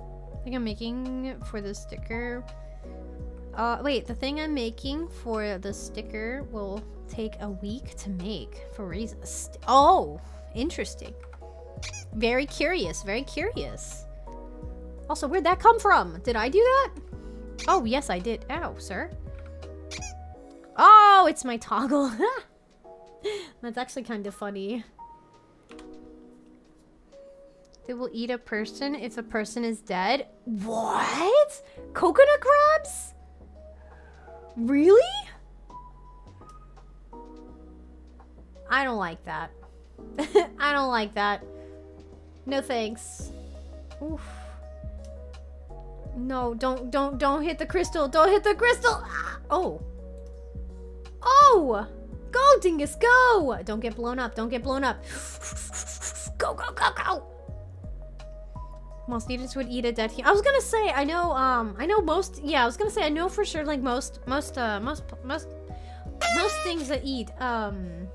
I think I'm making for the sticker. Uh, wait, the thing I'm making for the sticker will take a week to make for reasons. Oh, interesting. Very curious, very curious. Also, where'd that come from? Did I do that? Oh, yes, I did. Ow, sir. Oh, it's my toggle. That's actually kind of funny. They will eat a person if a person is dead. What? Coconut crabs? Really? I don't like that. I don't like that. No thanks. Oof. No, don't, don't, don't hit the crystal. Don't hit the crystal. Oh. Oh! Go, dingus, go! Don't get blown up. Don't get blown up. Go, go, go, go! Most mutants would eat a dead human. I was gonna say, I know, um, I know most, yeah, I was gonna say, I know for sure, like, most, most, uh, most, most, most things that eat, um,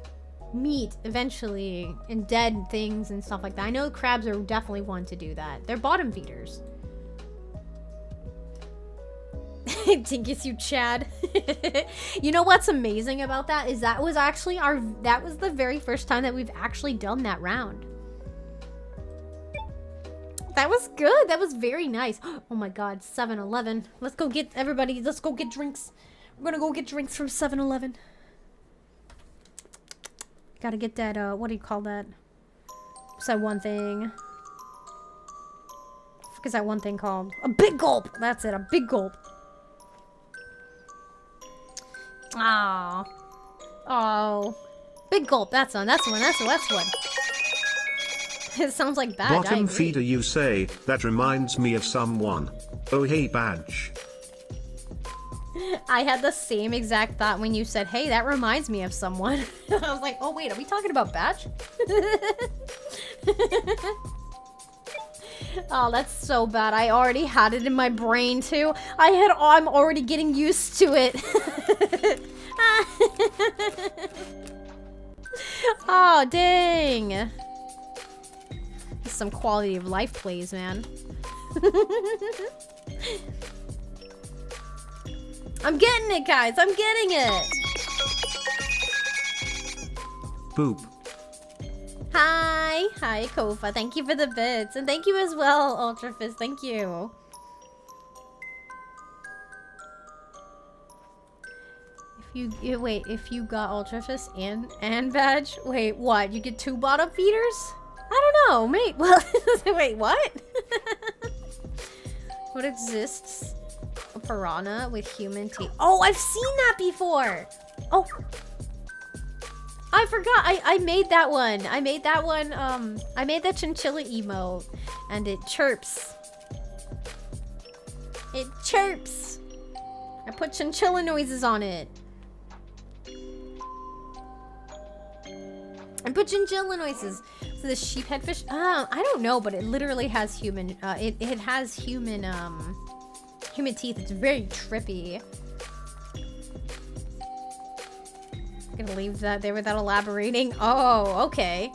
meat eventually, and dead things and stuff like that. I know crabs are definitely one to do that. They're bottom feeders. Dingus, you Chad. you know what's amazing about that is that was actually our that was the very first time that we've actually done that round. That was good. That was very nice. Oh my god, 7-Eleven. Let's go get everybody. Let's go get drinks. We're gonna go get drinks from 7-Eleven. Gotta get that, uh, what do you call that? What's that one thing? What is that one thing called? A big gulp! That's it, a big gulp. Oh. Oh. Big gulp, that's one, that's one, that's one, that's one. It sounds like bad. I Bottom agree. feeder, you say, that reminds me of someone. Oh, hey, badge. I had the same exact thought when you said, hey, that reminds me of someone. I was like, oh, wait, are we talking about Badge? Oh, that's so bad. I already had it in my brain, too. I had, oh, I'm already getting used to it. oh, dang. Some quality of life plays, man. I'm getting it, guys. I'm getting it. Boop. Hi. Hi, Kofa. Thank you for the bits. And thank you as well, Ultra Fist. Thank you. If you, you eh, wait, if you got Ultra Fist and and badge, wait, what? You get two bottom feeders? I don't know, mate. Well, wait, what? what exists? A piranha with human teeth. Oh, I've seen that before. Oh, I forgot. I, I made that one. I made that one. Um, I made that chinchilla emote, and it chirps. It chirps. I put chinchilla noises on it. I put chinchilla noises. So the sheephead fish. Uh, I don't know, but it literally has human. Uh, it it has human um, human teeth. It's very trippy. Gonna leave that there without elaborating. Oh, okay.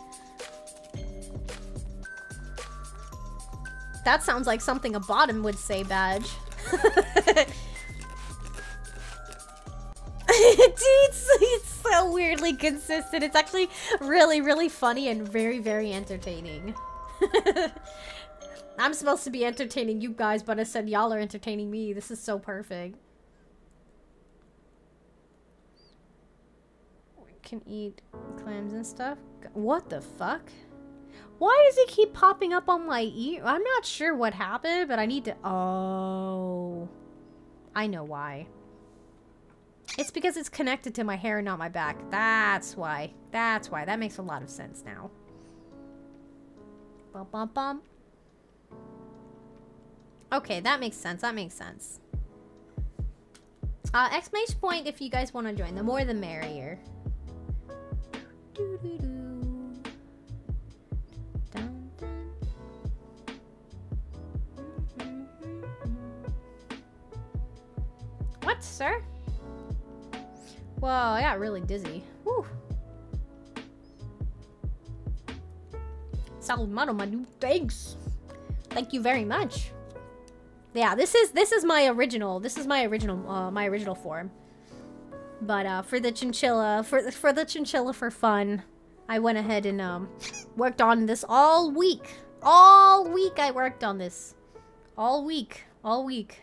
That sounds like something a bottom would say, Badge. It's, it's so weirdly consistent. It's actually really, really funny and very, very entertaining. I'm supposed to be entertaining you guys, but I said y'all are entertaining me. This is so perfect. Can eat clams and stuff. What the fuck? Why does it keep popping up on my ear? I'm not sure what happened, but I need to... Oh. I know why. It's because it's connected to my hair, and not my back. That's why. That's why. That makes a lot of sense now. Bum, bum, bum. Okay, that makes sense. That makes sense. Uh, exclamation point if you guys want to join. The more the merrier. What, sir? Whoa, I got really dizzy. Whew. Salmano, my new thanks. Thank you very much. Yeah, this is this is my original. This is my original uh, my original form. But uh, for the chinchilla, for for the chinchilla for fun, I went ahead and um worked on this all week. All week I worked on this. All week, all week.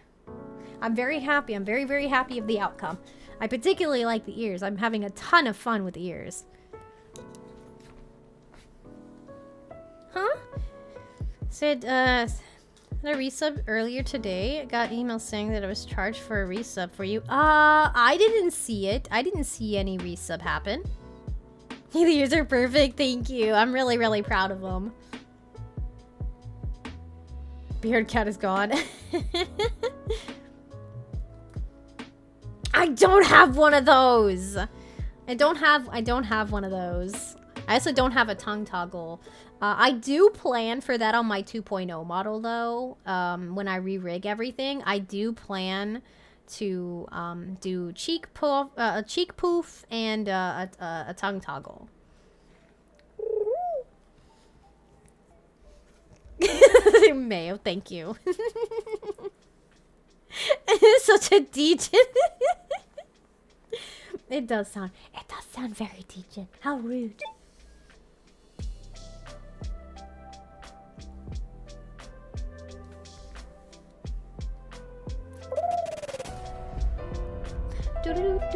I'm very happy. I'm very very happy of the outcome. I particularly like the ears. I'm having a ton of fun with the ears. Huh? Said, uh, a resub earlier today. Got email saying that I was charged for a resub for you. Uh, I didn't see it. I didn't see any resub happen. the are perfect. Thank you. I'm really, really proud of them. Beard cat is gone. I don't have one of those. I don't have I don't have one of those. I also don't have a tongue toggle. Uh, I do plan for that on my 2.0 model though. Um, when I re-rig everything, I do plan to um, do cheek poof, uh, a cheek poof, and uh, a, a, a tongue toggle. Mayo, thank you. Such a DJ. it does sound. It does sound very DJ. How rude. I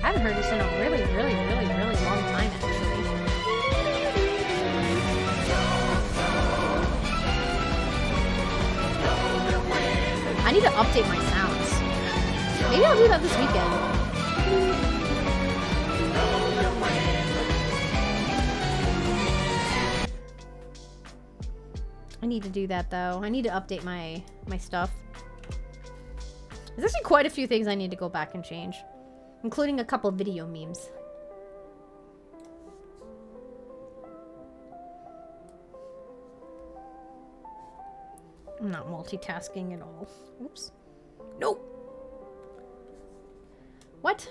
haven't heard this in a really, really, really, really long time, actually. I need to update my sounds. Maybe I'll do that this weekend. Do that though. I need to update my my stuff. There's actually quite a few things I need to go back and change, including a couple video memes. I'm not multitasking at all. Oops. Nope. What?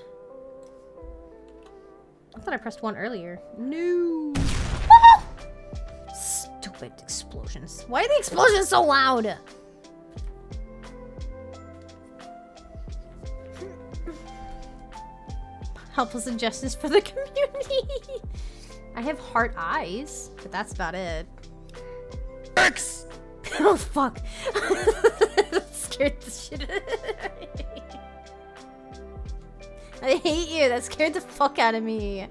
I thought I pressed one earlier. No. Explosions. Why are the explosions so loud? Helpless injustice for the community. I have heart eyes, but that's about it. X! oh fuck. that scared the shit out of me. I hate you. That scared the fuck out of me.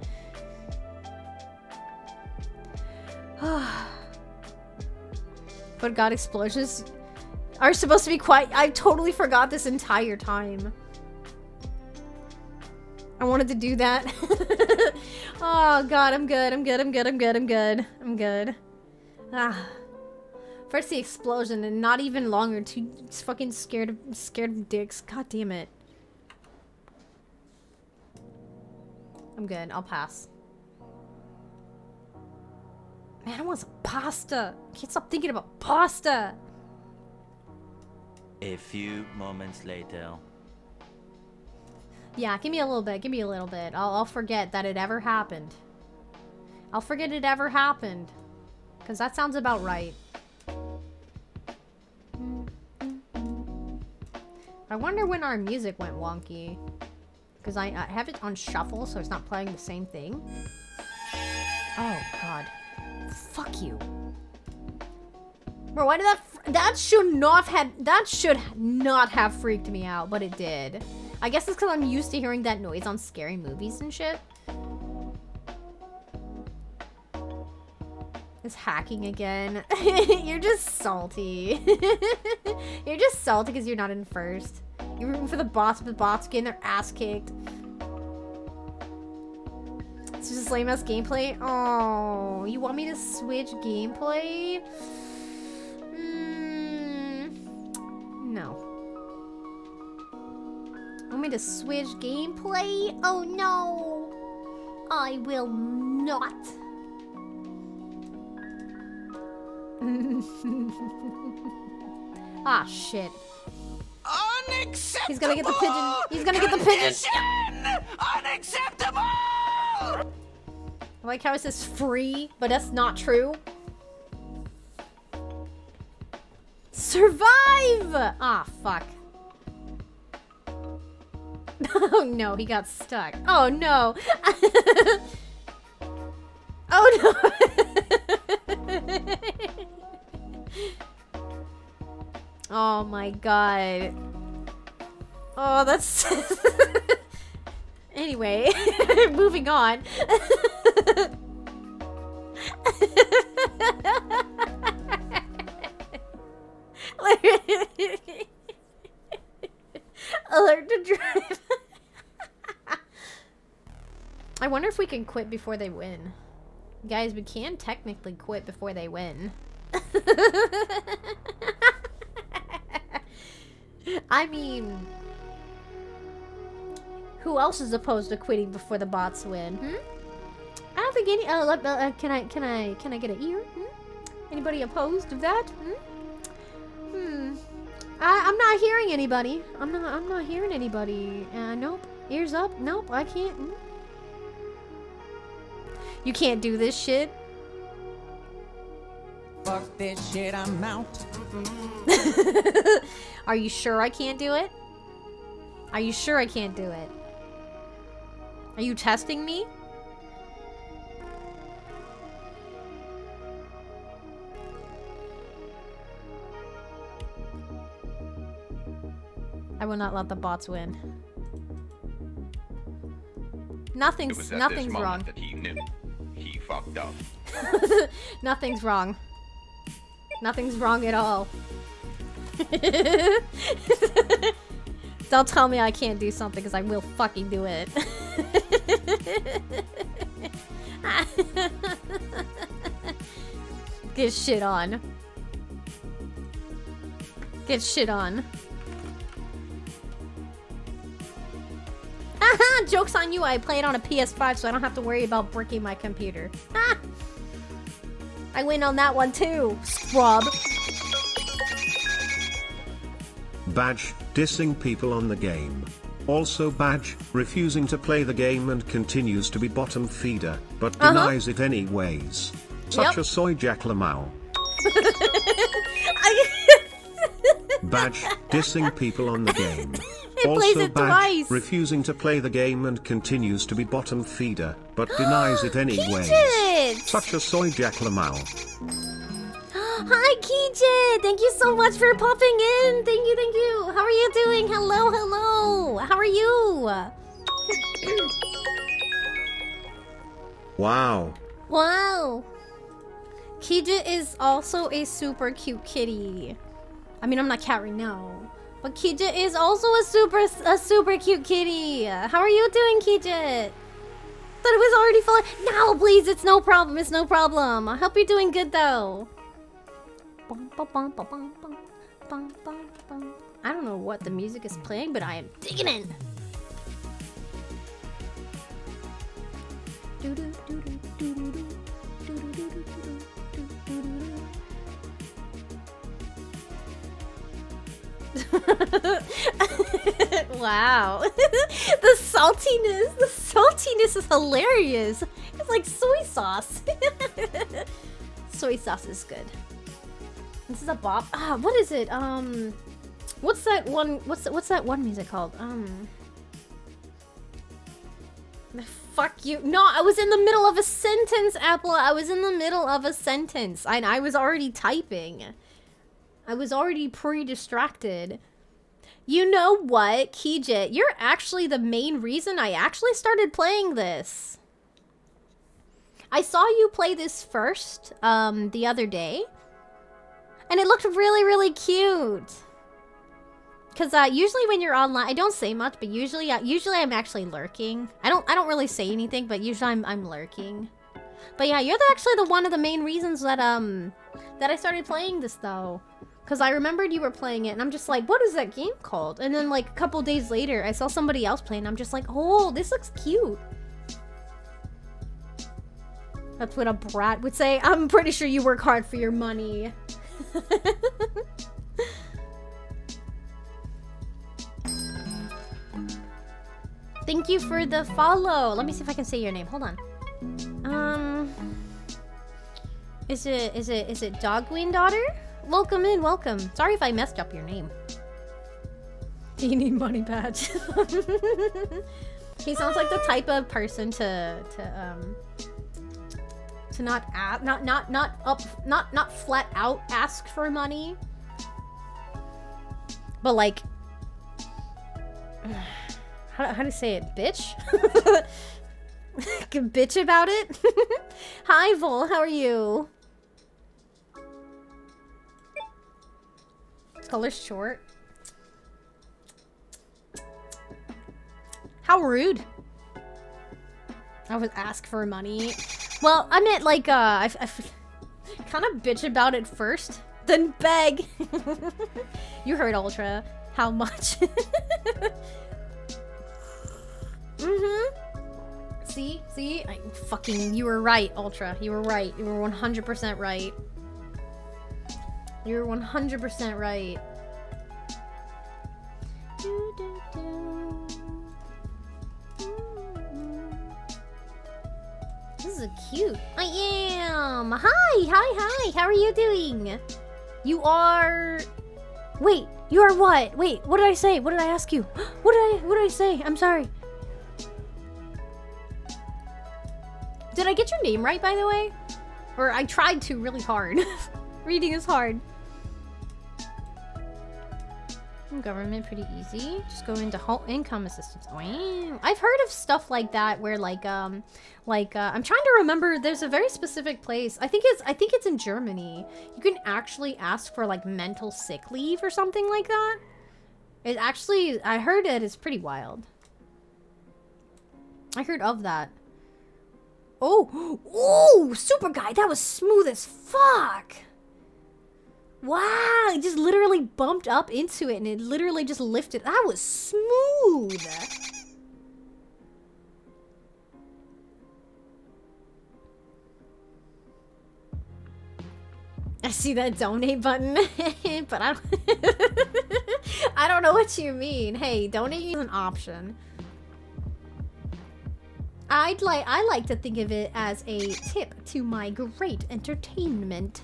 but God, explosions are supposed to be quite- I totally forgot this entire time. I wanted to do that. oh God, I'm good. I'm good. I'm good. I'm good. I'm good. I'm good. Ah. First the explosion and not even longer. Too fucking scared of scared of dicks. God damn it. I'm good. I'll pass. Man, I want some pasta. I can't stop thinking about pasta. A few moments later. Yeah, give me a little bit. Give me a little bit. I'll, I'll forget that it ever happened. I'll forget it ever happened. Because that sounds about right. I wonder when our music went wonky. Because I, I have it on shuffle, so it's not playing the same thing. Oh, God. Fuck you. Bro, why did that... That should not have... That should not have freaked me out, but it did. I guess it's because I'm used to hearing that noise on scary movies and shit. It's hacking again. you're just salty. you're just salty because you're not in first. You're rooting for the bots, but the bots getting their ass kicked. It's just lame ass gameplay. Oh, you want me to switch gameplay? Mm, no. Want me to switch gameplay? Oh no! I will not. ah, shit. Unacceptable! He's gonna get the pigeon. He's gonna get the pigeon. Unacceptable! Like how it says free, but that's not true. Survive! Ah, fuck. Oh no, he got stuck. Oh no. oh no. oh my god. Oh, that's. Anyway, moving on. Alert to drive. I wonder if we can quit before they win. Guys, we can technically quit before they win. I mean, who else is opposed to quitting before the bots win? Hmm? I don't think any. Uh, uh, can I? Can I? Can I get an ear? Hmm? Anybody opposed to that? Hmm. Hmm. I, I'm not hearing anybody. I'm not. I'm not hearing anybody. Uh, nope. Ears up. Nope. I can't. Hmm? You can't do this shit. Fuck this shit, I'm out. Are you sure I can't do it? Are you sure I can't do it? Are you testing me? I will not let the bots win. Nothing's nothing's wrong. he knew he fucked up. Nothing's wrong. Nothing's wrong at all. Don't tell me I can't do something because I will fucking do it. Get shit on. Get shit on. Haha, joke's on you. I play it on a PS5 so I don't have to worry about bricking my computer. I win on that one too, scrub. Badge, dissing people on the game. Also Badge, refusing to play the game and continues to be bottom feeder, but Uh-huh. denies it anyways. Such Yep. a soy Jack Lamau. Badge, dissing people on the game. It also plays it Badge, twice. refusing to play the game and continues to be bottom feeder, but denies it anyways. Such a soy Jack Lamau. Hi, Keyjit! Thank you so much for popping in. Thank you, thank you. How are you doing? Hello, hello. How are you? Wow. Wow. Keyjit is also a super cute kitty. I mean, I'm not cat right now. But Keyjit is also a super a super cute kitty. How are you doing, Keyjit? Thought it was already full. No, please, it's no problem. It's no problem. I hope you're doing good though. I don't know what the music is playing, but I am digging it. wow. the saltiness, the saltiness is hilarious. It's like soy sauce. soy sauce is good. This is a bop. Ah, what is it? Um, what's that one? What's what's that one music called? Um, fuck you. No, I was in the middle of a sentence, Apple. I was in the middle of a sentence, and I was already typing. I was already pre-distracted. You know what, Keyjit? You're actually the main reason I actually started playing this. I saw you play this first um, the other day, and it looked really, really cute. Cause uh, usually when you're online, I don't say much, but usually, uh, usually I'm actually lurking. I don't, I don't really say anything, but usually I'm, I'm lurking. But yeah, you're the, actually the one of the main reasons that um, that I started playing this though. Cause I remembered you were playing it, and I'm just like, what is that game called? And then like a couple days later, I saw somebody else playing. And I'm just like, oh, this looks cute. That's what a brat would say. I'm pretty sure you work hard for your money. Thank you for the follow. Let me see if I can say your name. Hold on. Um, Is it is it is it Dogwing daughter? Welcome in, welcome. Sorry if I messed up your name. Do you need money badge? he sounds like the type of person to to um to not ask, not not not up not not flat out ask for money. But like how, how do you say it? Bitch? bitch about it? Hi, Vol. How are you? Color short. How rude. I would ask for money. Well, I meant like, uh, I, I kind of bitch about it first, then beg. you heard Ultra. How much? mm-hmm. See? See? I fucking, you were right, Ultra. You were right. You were 100% right. You were 100% right. This is cute. I am. Hi, hi, hi. How are you doing? You are. Wait, you are what? Wait, what did I say? What did I ask you? What did I? What did I say? I'm sorry. Did I get your name right, by the way? Or I tried to really hard. Reading is hard. Government pretty easy. Just go into home income assistance. I've heard of stuff like that where like um like uh, I'm trying to remember there's a very specific place. I think it's I think it's in Germany. You can actually ask for like mental sick leave or something like that. It actually I heard it is pretty wild. I heard of that. Oh, oh, super guy, that was smooth as fuck. Wow, it just literally bumped up into it and it literally just lifted. That was smooth. I see that donate button, but I don't, I don't know what you mean. Hey, donate is an option. I'd like I like to think of it as a tip to my great entertainment.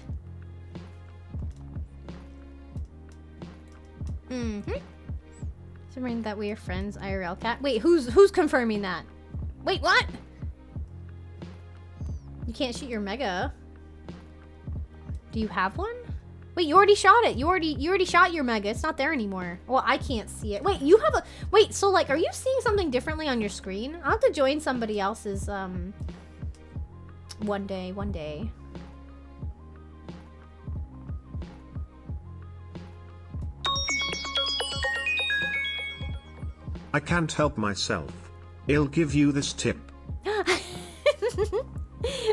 Mm-hmm. Confirming that we are friends, IRL cat. Wait, who's who's confirming that? Wait, what? You can't shoot your mega. Do you have one? Wait, you already shot it. You already you already shot your mega. It's not there anymore. Well, I can't see it. Wait, you have a wait. So like, are you seeing something differently on your screen? I'll have to join somebody else's um. One day, one day. I can't help myself. I'll give you this tip.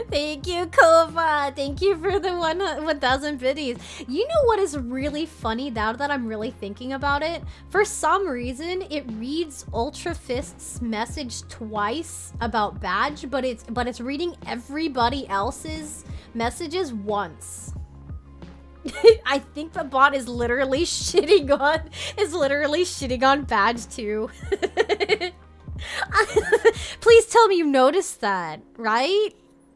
Thank you, Kova. Thank you for the one 1,000 biddies. You know what is really funny now that I'm really thinking about it? For some reason, it reads Ultra Fist's message twice about Badge, but it's but it's reading everybody else's messages once. I think the bot is literally shitting on is literally shitting on Badge too. Please tell me you noticed that, right?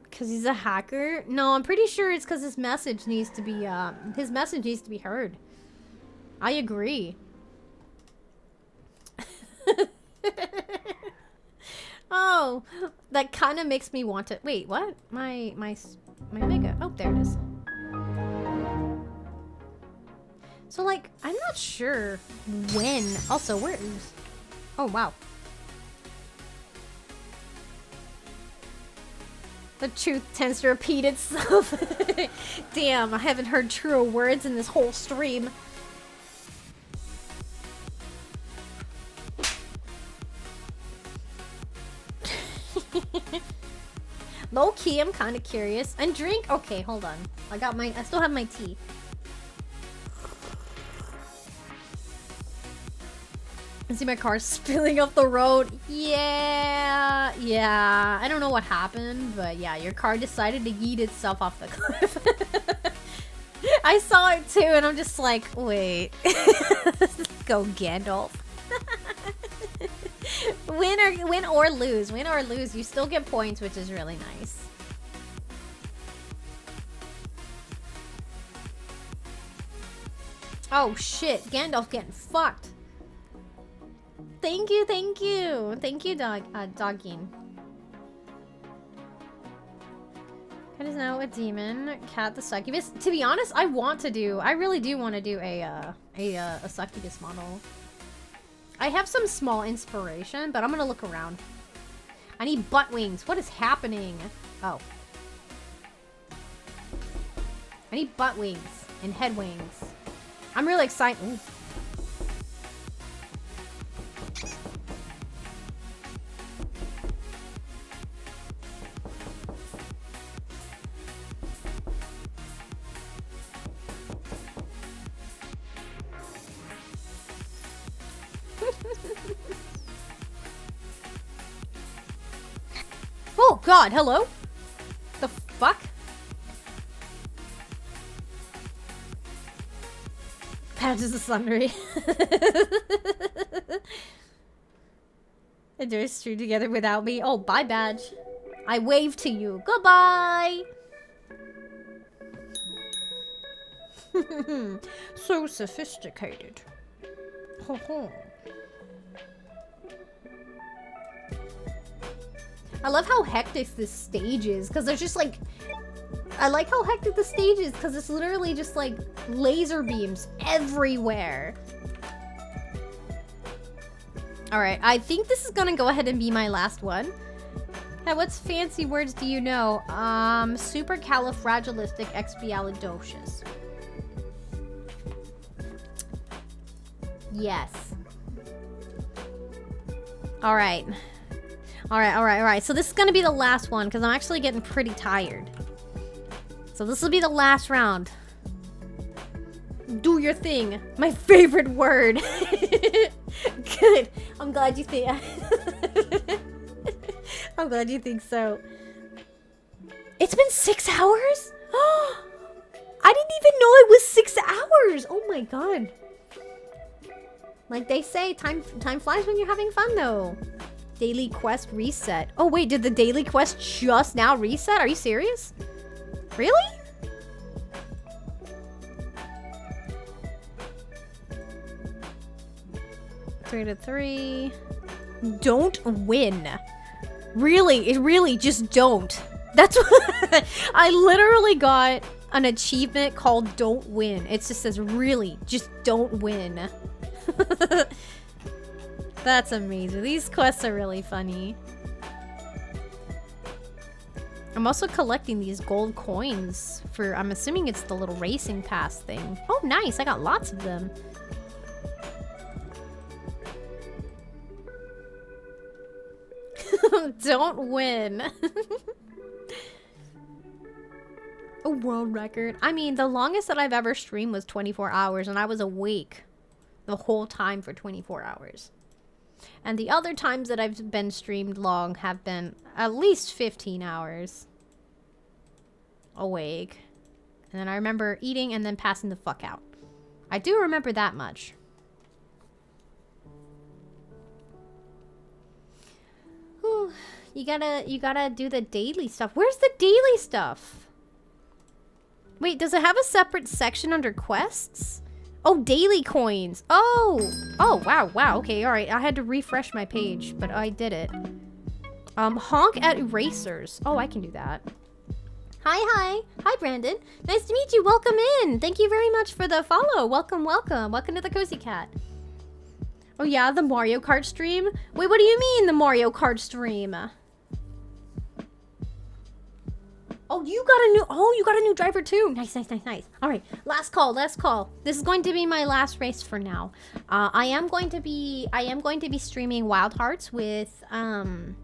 Because he's a hacker? No, I'm pretty sure it's because his message needs to be, um, his message needs to be heard. I agree. oh, that kind of makes me want to, wait, what? My, my, my mega, oh, there it is. So, like, I'm not sure when, also, where is, oh, wow. The truth tends to repeat itself. Damn, I haven't heard truer words in this whole stream. Low key, I'm kind of curious. And drink? Okay, hold on. I got my. I still have my tea. I see my car spilling off the road. Yeah, yeah. I don't know what happened, but yeah, your car decided to eat itself off the cliff. I saw it too, and I'm just like, wait. Go Gandalf. win or win or lose, win or lose, you still get points, which is really nice. Oh shit, Gandalf getting fucked. Thank you, thank you. Thank you, dog uh dogging. Cat is now a demon. Cat the succubus. To be honest, I want to do I really do want to do a uh a uh, a succubus model. I have some small inspiration, but I'm gonna look around. I need butt wings. What is happening? Oh. I need butt wings and head wings. I'm really excited. Ooh. God, hello? The fuck? Patches the sundry. they're stream together without me. Oh, bye, badge. I wave to you. Goodbye. so sophisticated. Ho ho. I love how hectic this stage is because there's just like I like how hectic the stage is because it's literally just like laser beams everywhere. Alright, I think this is gonna go ahead and be my last one. Hey, what's fancy words do you know? Um, supercalifragilisticexpialidocious. Yes. Alright. Alright, alright, alright. So this is gonna be the last one because I'm actually getting pretty tired. So this will be the last round. Do your thing. My favorite word. Good. I'm glad you think. I'm glad you think so. It's been six hours? Oh, I didn't even know it was six hours. Oh my god. Like they say, time time flies when you're having fun though. Daily quest reset. Oh wait, did the daily quest just now reset? Are you serious? Really? Three to three. Don't win. Really, it really just don't. That's what I literally got an achievement called Don't Win. It just says, really, just don't win. That's amazing. These quests are really funny. I'm also collecting these gold coins for, I'm assuming it's the little racing pass thing. Oh, nice. I got lots of them. Don't win. A world record. I mean, the longest that I've ever streamed was 24 hours, and I was awake the whole time for 24 hours. And the other times that I've been streamed long have been at least 15 hours awake. And then I remember eating and then passing the fuck out. I do remember that much. Whew. You gotta, you gotta do the daily stuff. Where's the daily stuff? Wait, does it have a separate section under quests? Oh, daily coins. Oh, oh, wow, wow. Okay, all right. I had to refresh my page, but I did it. Um, honk at erasers. Oh, I can do that. Hi, hi. Hi, Brandon. Nice to meet you. Welcome in. Thank you very much for the follow. Welcome, welcome. Welcome to the Cozy Cat. Oh, yeah, the Mario Kart stream? Wait, what do you mean, the Mario Kart stream? Oh, you got a new... Oh, you got a new driver, too. Nice, nice, nice, nice. All right, last call, last call. This is going to be my last race for now. Uh, I am going to be... I am going to be streaming Wild Hearts with... um.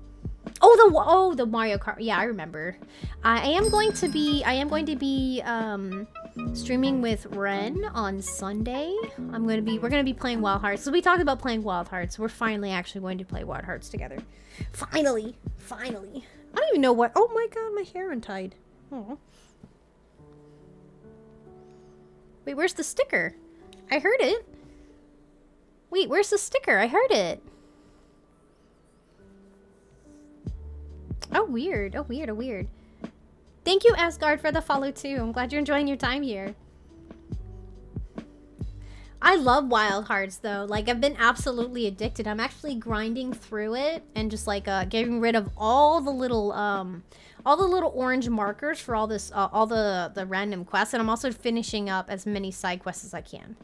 Oh, the oh the Mario Kart. Yeah, I remember. I am going to be I am going to be um streaming with Ren on Sunday. I'm to be we're to be playing Wild Hearts. So we talked about playing Wild Hearts. We're finally actually going to play Wild Hearts together. Finally, finally. I don't even know what. Oh my god, my hair untied. Oh. Wait, where's the sticker? I heard it. Wait, where's the sticker? I heard it. Oh, weird. Oh, weird. Oh, weird. Thank you, Asgard, for the follow, too. I'm glad you're enjoying your time here. I love Wild Hearts though. Like I've been absolutely addicted. I'm actually grinding through it and just like uh, getting rid of all the little um all the little orange markers for all this uh, all the the random quests and I'm also finishing up as many side quests as I can.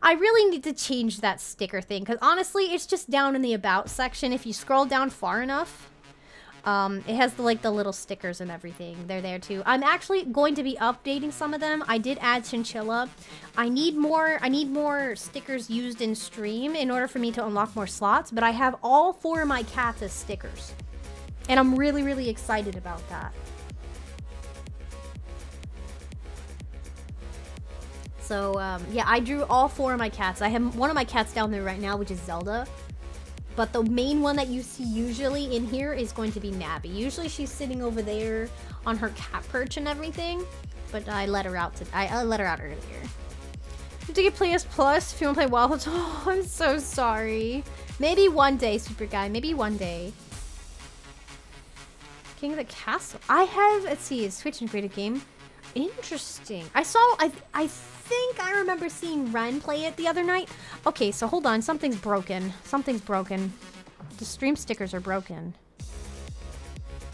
I really need to change that sticker thing because honestly, it's just down in the about section. If you scroll down far enough, um, it has the, like the little stickers and everything. They're there too. I'm actually going to be updating some of them. I did add chinchilla. I need more. I need more stickers used in stream in order for me to unlock more slots. But I have all four of my cats as stickers, and I'm really really excited about that. So um, yeah, I drew all four of my cats. I have one of my cats down there right now, which is Zelda. But the main one that you see usually in here is going to be Nabby. Usually she's sitting over there on her cat perch and everything. But I let her out to I, I let her out earlier. You have to get PS Plus if you want to play Wild Oh, I'm so sorry. Maybe one day, Super Guy. Maybe one day. King of the Castle. I have, let's see, is Switch and created game. Interesting. I saw, I, I think I remember seeing Ren play it the other night. Okay, so hold on. Something's broken. Something's broken. The stream stickers are broken.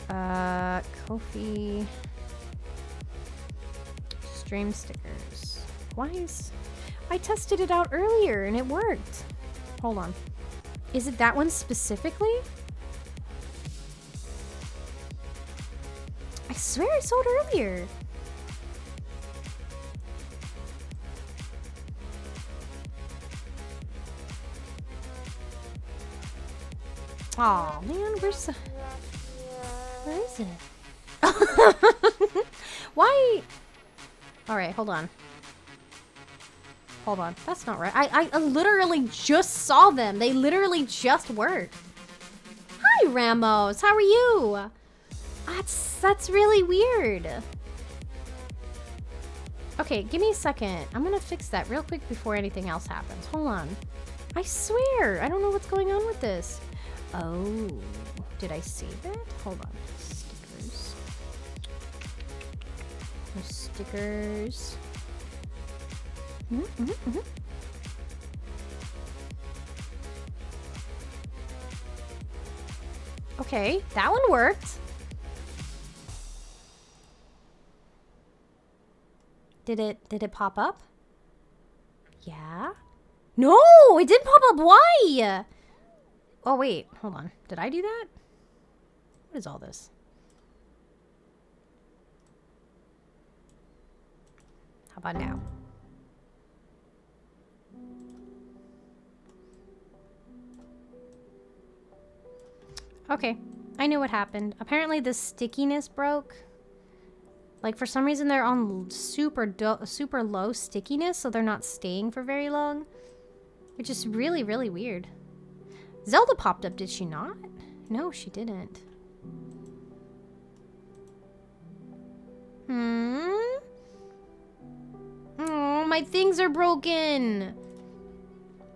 Uh, Kofi. Stream stickers. Why is... I tested it out earlier and it worked. Hold on. Is it that one specifically? I swear I saw it earlier. Oh man, where's the... Where is it? Why? All right, hold on. Hold on, that's not right. I, I literally just saw them. They literally just worked. Hi, Ramos. How are you? That's that's really weird. Okay, give me a second. I'm gonna fix that real quick before anything else happens. Hold on. I swear, I don't know what's going on with this. Oh, did I save it? Hold on. Stickers. Stickers. Mhm, mhm, mhm. Okay, that one worked. Did it did it pop up? Yeah? No, it didn't pop up. Why? Oh wait, hold on. Did I do that? What is all this? How about now? Okay, I knew what happened. Apparently the stickiness broke. Like for some reason they're on super super low stickiness, so they're not staying for very long. Which is really, really weird. Zelda popped up, did she not? No, she didn't. Hmm? Oh, my things are broken.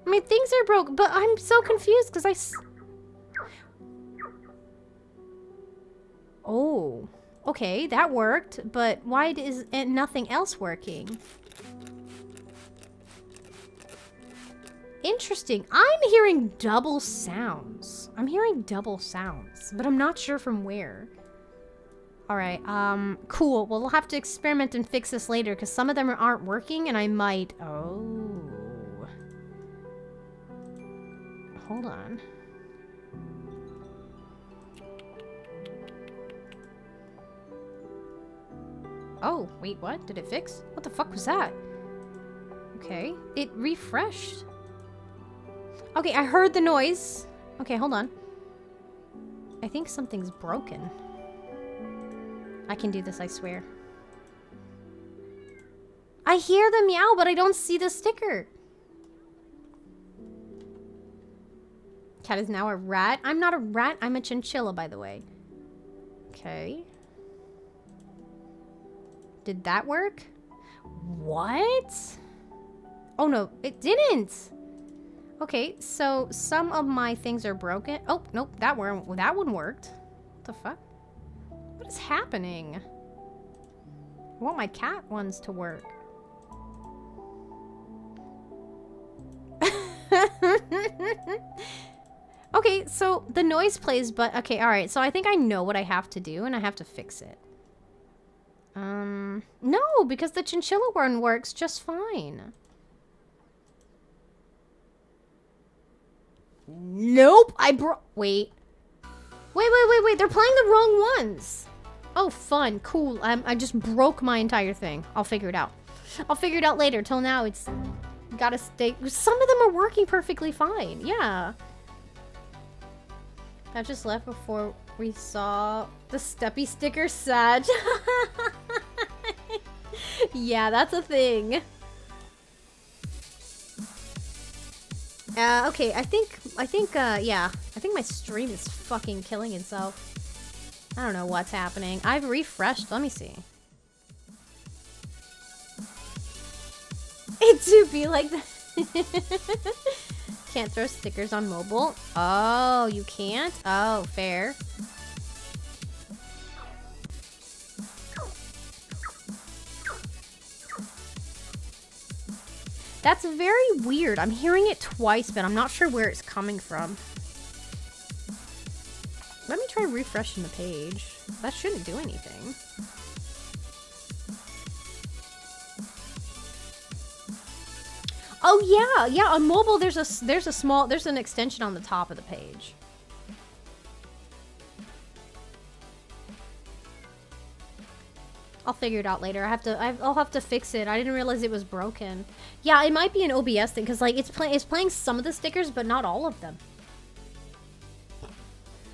My things are broke, but I'm so confused because I. Oh, okay, that worked, but why is nothing else working? Interesting. I'm hearing double sounds. I'm hearing double sounds, but I'm not sure from where. All right, um, cool. Well, we'll have to experiment and fix this later because some of them aren't working and I might... Oh. Hold on. Oh, wait, what? Did it fix? What the fuck was that? Okay, it refreshed. Okay, I heard the noise. Okay, hold on. I think something's broken. I can do this, I swear. I hear the meow, but I don't see the sticker. Cat is now a rat. I'm not a rat. I'm a chinchilla, by the way. Okay. Did that work? What? Oh, no. It didn't. Okay, so some of my things are broken. Oh, nope. That one, that one worked. What the fuck? What is happening? I want my cat ones to work. okay, so the noise plays, but okay, all right. So I think I know what I have to do, and I have to fix it. Um, no, because the chinchilla one works just fine. Nope, I bro- wait. Wait, wait, wait, wait, they're playing the wrong ones. Oh, fun, cool. I'm, I just broke my entire thing. I'll figure it out. I'll figure it out later. Till now, it's gotta stay. Some of them are working perfectly fine. Yeah. I just left before we saw the steppy sticker Sag. yeah, that's a thing. Uh, okay, I think, I think, uh, yeah. I think my stream is fucking killing itself. I don't know what's happening. I've refreshed. Let me see. It do be like that. can't throw stickers on mobile. Oh, you can't? Oh, fair. That's very weird. I'm hearing it twice, but I'm not sure where it's coming from. Let me try refreshing the page. That shouldn't do anything. Oh yeah, yeah. On mobile, there's a there's a small there's an extension on the top of the page. I'll figure it out later. I have to. I- I'll have to fix it. I didn't realize it was broken. Yeah, it might be an OBS thing because like it's playing it's playing some of the stickers, but not all of them.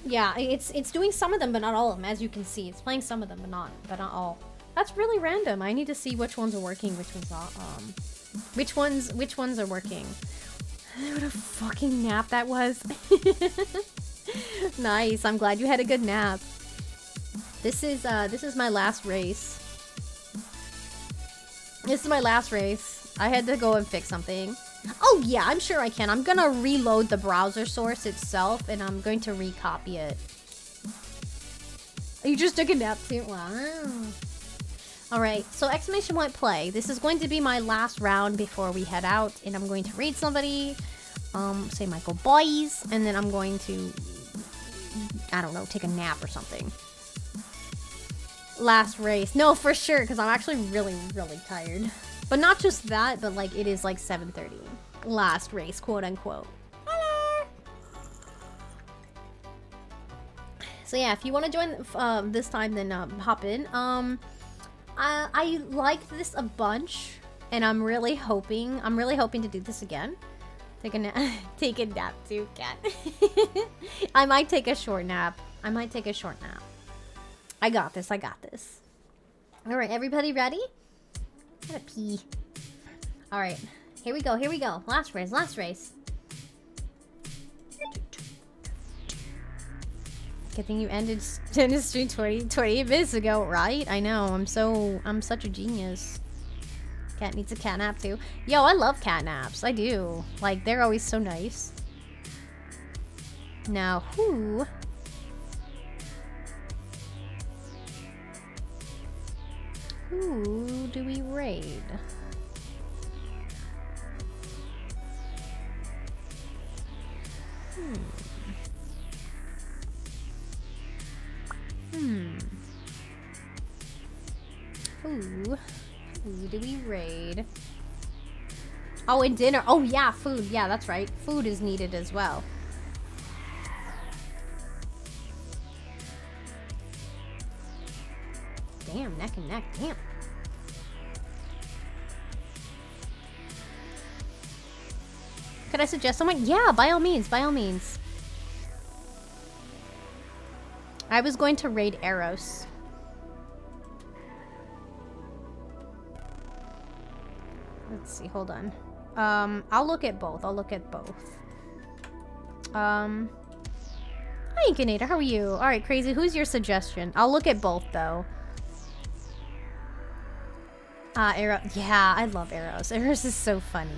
Yeah, it's it's doing some of them, but not all of them. As you can see, it's playing some of them, but not but not all. That's really random. I need to see which ones are working, which ones are um, which ones which ones are working. What a fucking nap that was. nice. I'm glad you had a good nap. This is uh this is my last race. This is my last race. I had to go and fix something. Oh yeah, I'm sure I can. I'm gonna reload the browser source itself and I'm going to recopy it. You just took a nap too? Wow. Alright, so exclamation point play. This is going to be my last round before we head out, and I'm going to read somebody, um, say Michael Boys, and then I'm going to, I don't know, take a nap or something. Last race. No, for sure, because I'm actually really, really tired. But not just that, but like it is like 7.30. Last race, quote unquote. Hello! So yeah, if you want to join um, this time, then um, hop in. Um, I, I liked this a bunch, and I'm really hoping, I'm really hoping to do this again. Take a nap, take a nap too, cat. I might take a short nap. I might take a short nap. I got this, I got this. All right, everybody ready? I gotta pee. All right, here we go, here we go. Last race, last race. Good thing you ended stream 20, 28 minutes ago, right? I know. I'm so I'm such a genius. Cat needs a cat nap too. Yo, I love cat naps. I do. Like they're always so nice. Now, who? Who do we raid? Hmm. Hmm. Who? Who do we raid? Oh, and dinner. Oh, yeah, food. Yeah, that's right. Food is needed as well. Damn, neck and neck. Damn. Could I suggest someone? Yeah, by all means, by all means. I was going to raid Eros. Let's see, hold on. Um, I'll look at both. I'll look at both. Um, hi, Ganator. How are you? All right, crazy. Who's your suggestion? I'll look at both though. Uh, Arrow. Yeah, I love Eros. Eros is so funny.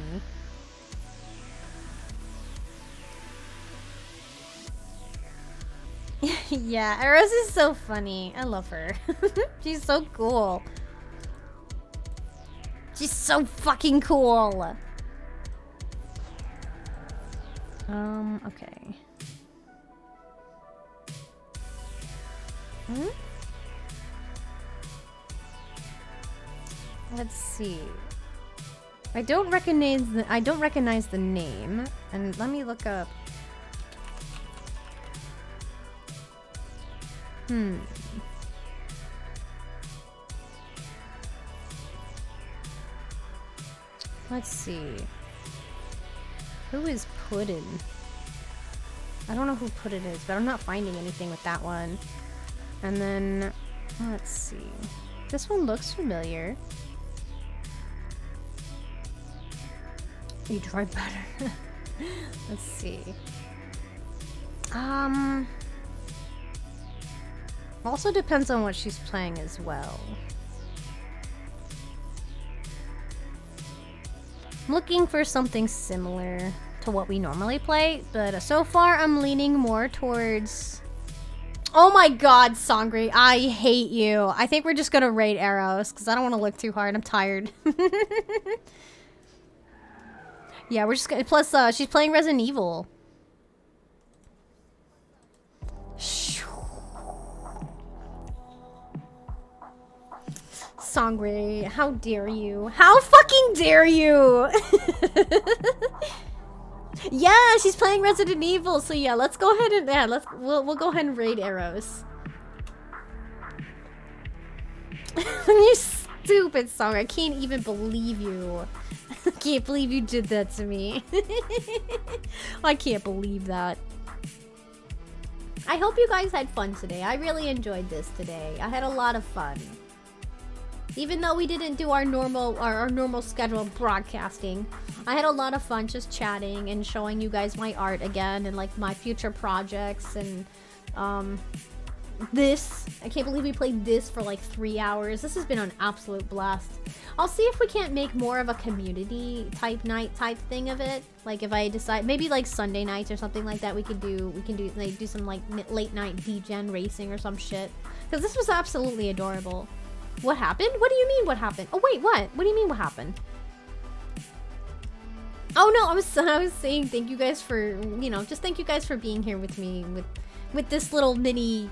yeah, Eros is so funny. I love her. She's so cool. She's so fucking cool. Um, okay. Hmm? Let's see. I don't recognize the I don't recognize the name. And let me look up. Hmm. Let's see. Who is Puddin? I don't know who Puddin is, but I'm not finding anything with that one. And then, let's see. This one looks familiar. You drive better. let's see. Um. Also depends on what she's playing as well. I'm looking for something similar to what we normally play, but uh, so far I'm leaning more towards. Oh my god, Sangri, I hate you. I think we're just gonna raid arrows because I don't want to look too hard. I'm tired. yeah, we're just gonna. Plus, uh, she's playing Resident Evil. Sangre, how dare you? How fucking dare you? yeah, she's playing Resident Evil, so yeah, let's go ahead and yeah, let's we'll we'll go ahead and raid arrows. you stupid song. I can't even believe you. I can't believe you did that to me. I can't believe that. I hope you guys had fun today. I really enjoyed this today. I had a lot of fun. Even though we didn't do our normal our, our normal schedule broadcasting, I had a lot of fun just chatting and showing you guys my art again and like my future projects and um this. I can't believe we played this for like three hours. This has been an absolute blast. I'll see if we can't make more of a community type night type thing of it. Like if I decide, maybe like Sunday nights or something like that, we could do. We can do like do some like late night DGen racing or some shit. Because this was absolutely adorable. What happened? What do you mean? What happened? Oh wait, what? What do you mean? What happened? Oh no, I was I was saying thank you guys for you know just thank you guys for being here with me with with this little mini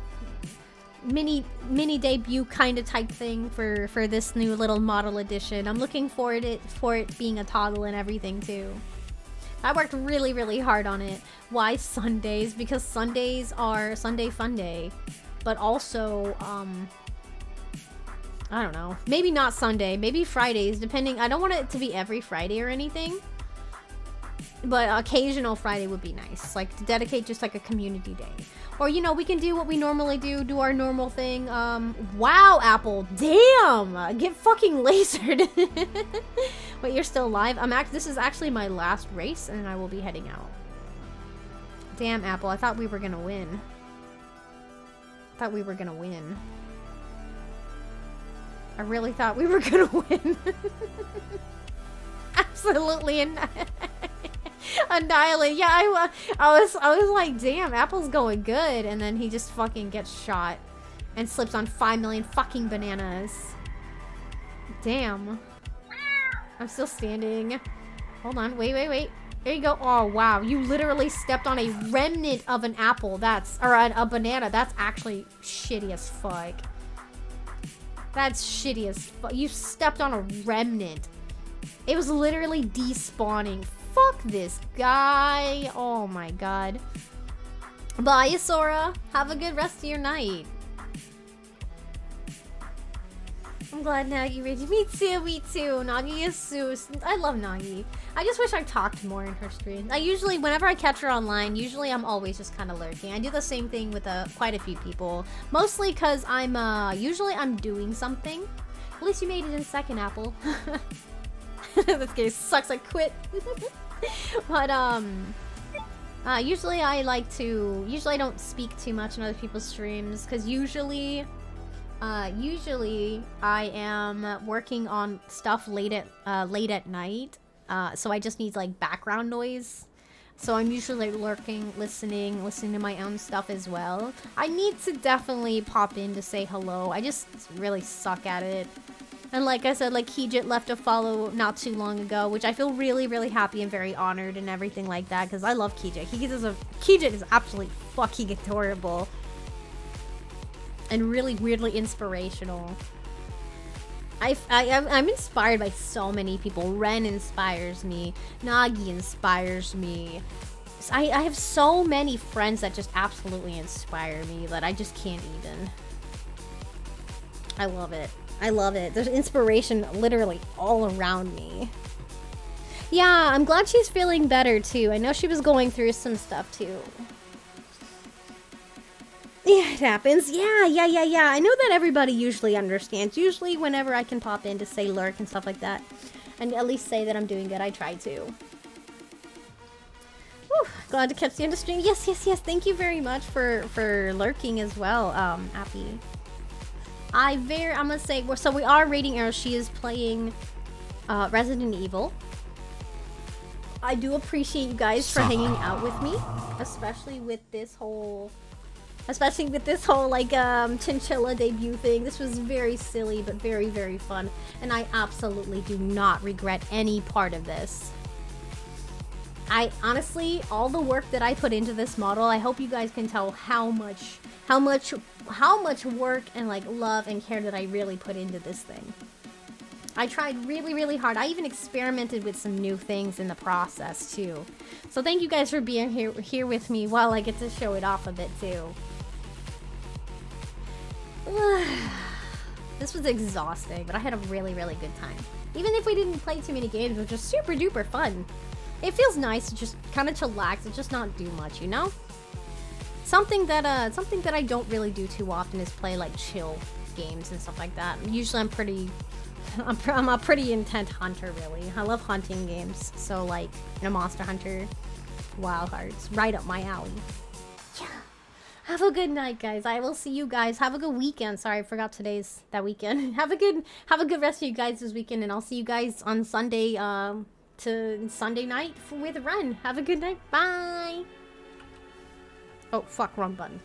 mini mini debut kind of type thing for for this new little model edition. I'm looking forward it for it being a toggle and everything too. I worked really really hard on it. Why Sundays? Because Sundays are Sunday fun day, but also um I don't know. Maybe not Sunday, maybe Fridays depending. I don't want it to be every Friday or anything. But occasional Friday would be nice. Like to dedicate just like a community day. Or you know, we can do what we normally do, do our normal thing. Um wow, Apple. Damn. Get fucking lasered. Wait, you're still alive? I'm act this is actually my last race and I will be heading out. Damn, Apple. I thought we were to win. I thought we were to win. I really thought we were to win. Absolutely annihilate. Yeah, I, I was I was like, damn, Apple's going good, and then he just fucking gets shot and slips on five million fucking bananas. Damn. I'm still standing. Hold on, wait, wait, wait. There you go. Oh wow, you literally stepped on a remnant of an apple. That's or a, a banana. That's actually shitty as fuck. That's shitty as fuck. You stepped on a remnant. It was literally despawning. Fuck this guy. Oh my god. Bye, Sora. Have a good rest of your night. I'm glad Nagi ready. Me too, me too. Nagi is so. I love Nagi. I just wish I talked more in her stream. I usually, whenever I catch her online, usually I'm always just kind of lurking. I do the same thing with uh, quite a few people. Mostly because I'm, uh, usually I'm doing something. At least you made it in second, Apple. this game sucks. I quit. but, um... Uh, usually I like to... Usually I don't speak too much in other people's streams. Because usually... Uh, usually I am working on stuff late at, uh, late at night. Uh, so I just need, like, background noise. So I'm usually lurking, listening, listening to my own stuff as well. I need to definitely pop in to say hello. I just really suck at it. And like I said, like Kijit left a follow not too long ago, which I feel really, really happy and very honored and everything like that because I love Kijit. Kijit is a Kijit is absolutely fucking adorable and really weirdly inspirational. I, I, I'm inspired by so many people. Ren inspires me. Nagi inspires me. I, I have so many friends that just absolutely inspire me that I just can't even. I love it. I love it. There's inspiration literally all around me. Yeah, I'm glad she's feeling better too. I know she was going through some stuff too. Yeah, it happens. Yeah, yeah, yeah, yeah. I know that everybody usually understands. Usually, whenever I can pop in to say lurk and stuff like that, and at least say that I'm doing good, I try to. Whew, glad to catch the end of stream. Yes, yes, yes. Thank you very much for for lurking as well, um, Appy. I very, I'm gonna say, so we are rating Arrow. She is playing uh, Resident Evil. I do appreciate you guys for hanging out with me, especially with this whole, especially with this whole like um, chinchilla debut thing. This was very silly, but very, very fun, and I absolutely do not regret any part of this. I honestly, all the work that I put into this model, I hope you guys can tell how much, how much, how much work and like love and care that I really put into this thing. I tried really, really hard. I even experimented with some new things in the process too. So thank you guys for being here here with me while I get to show it off a bit too. this was exhausting, but I had a really, really good time. Even if we didn't play too many games, it was just super duper fun. It feels nice to just kind of chillax and just not do much, you know? Something that uh something that I don't really do too often is play like chill games and stuff like that. Usually I'm pretty I'm, pr- I'm a pretty intent hunter really. I love hunting games. So like, you know, Monster Hunter, Wild Hearts, right up my alley. Yeah. Have a good night, guys. I will see you guys. Have a good weekend. Sorry, I forgot today's that weekend. have a good have a good rest of you guys this weekend, and I'll see you guys on Sunday. Um, to Sunday night with Ren. Have a good night. Bye. Oh fuck, wrong button.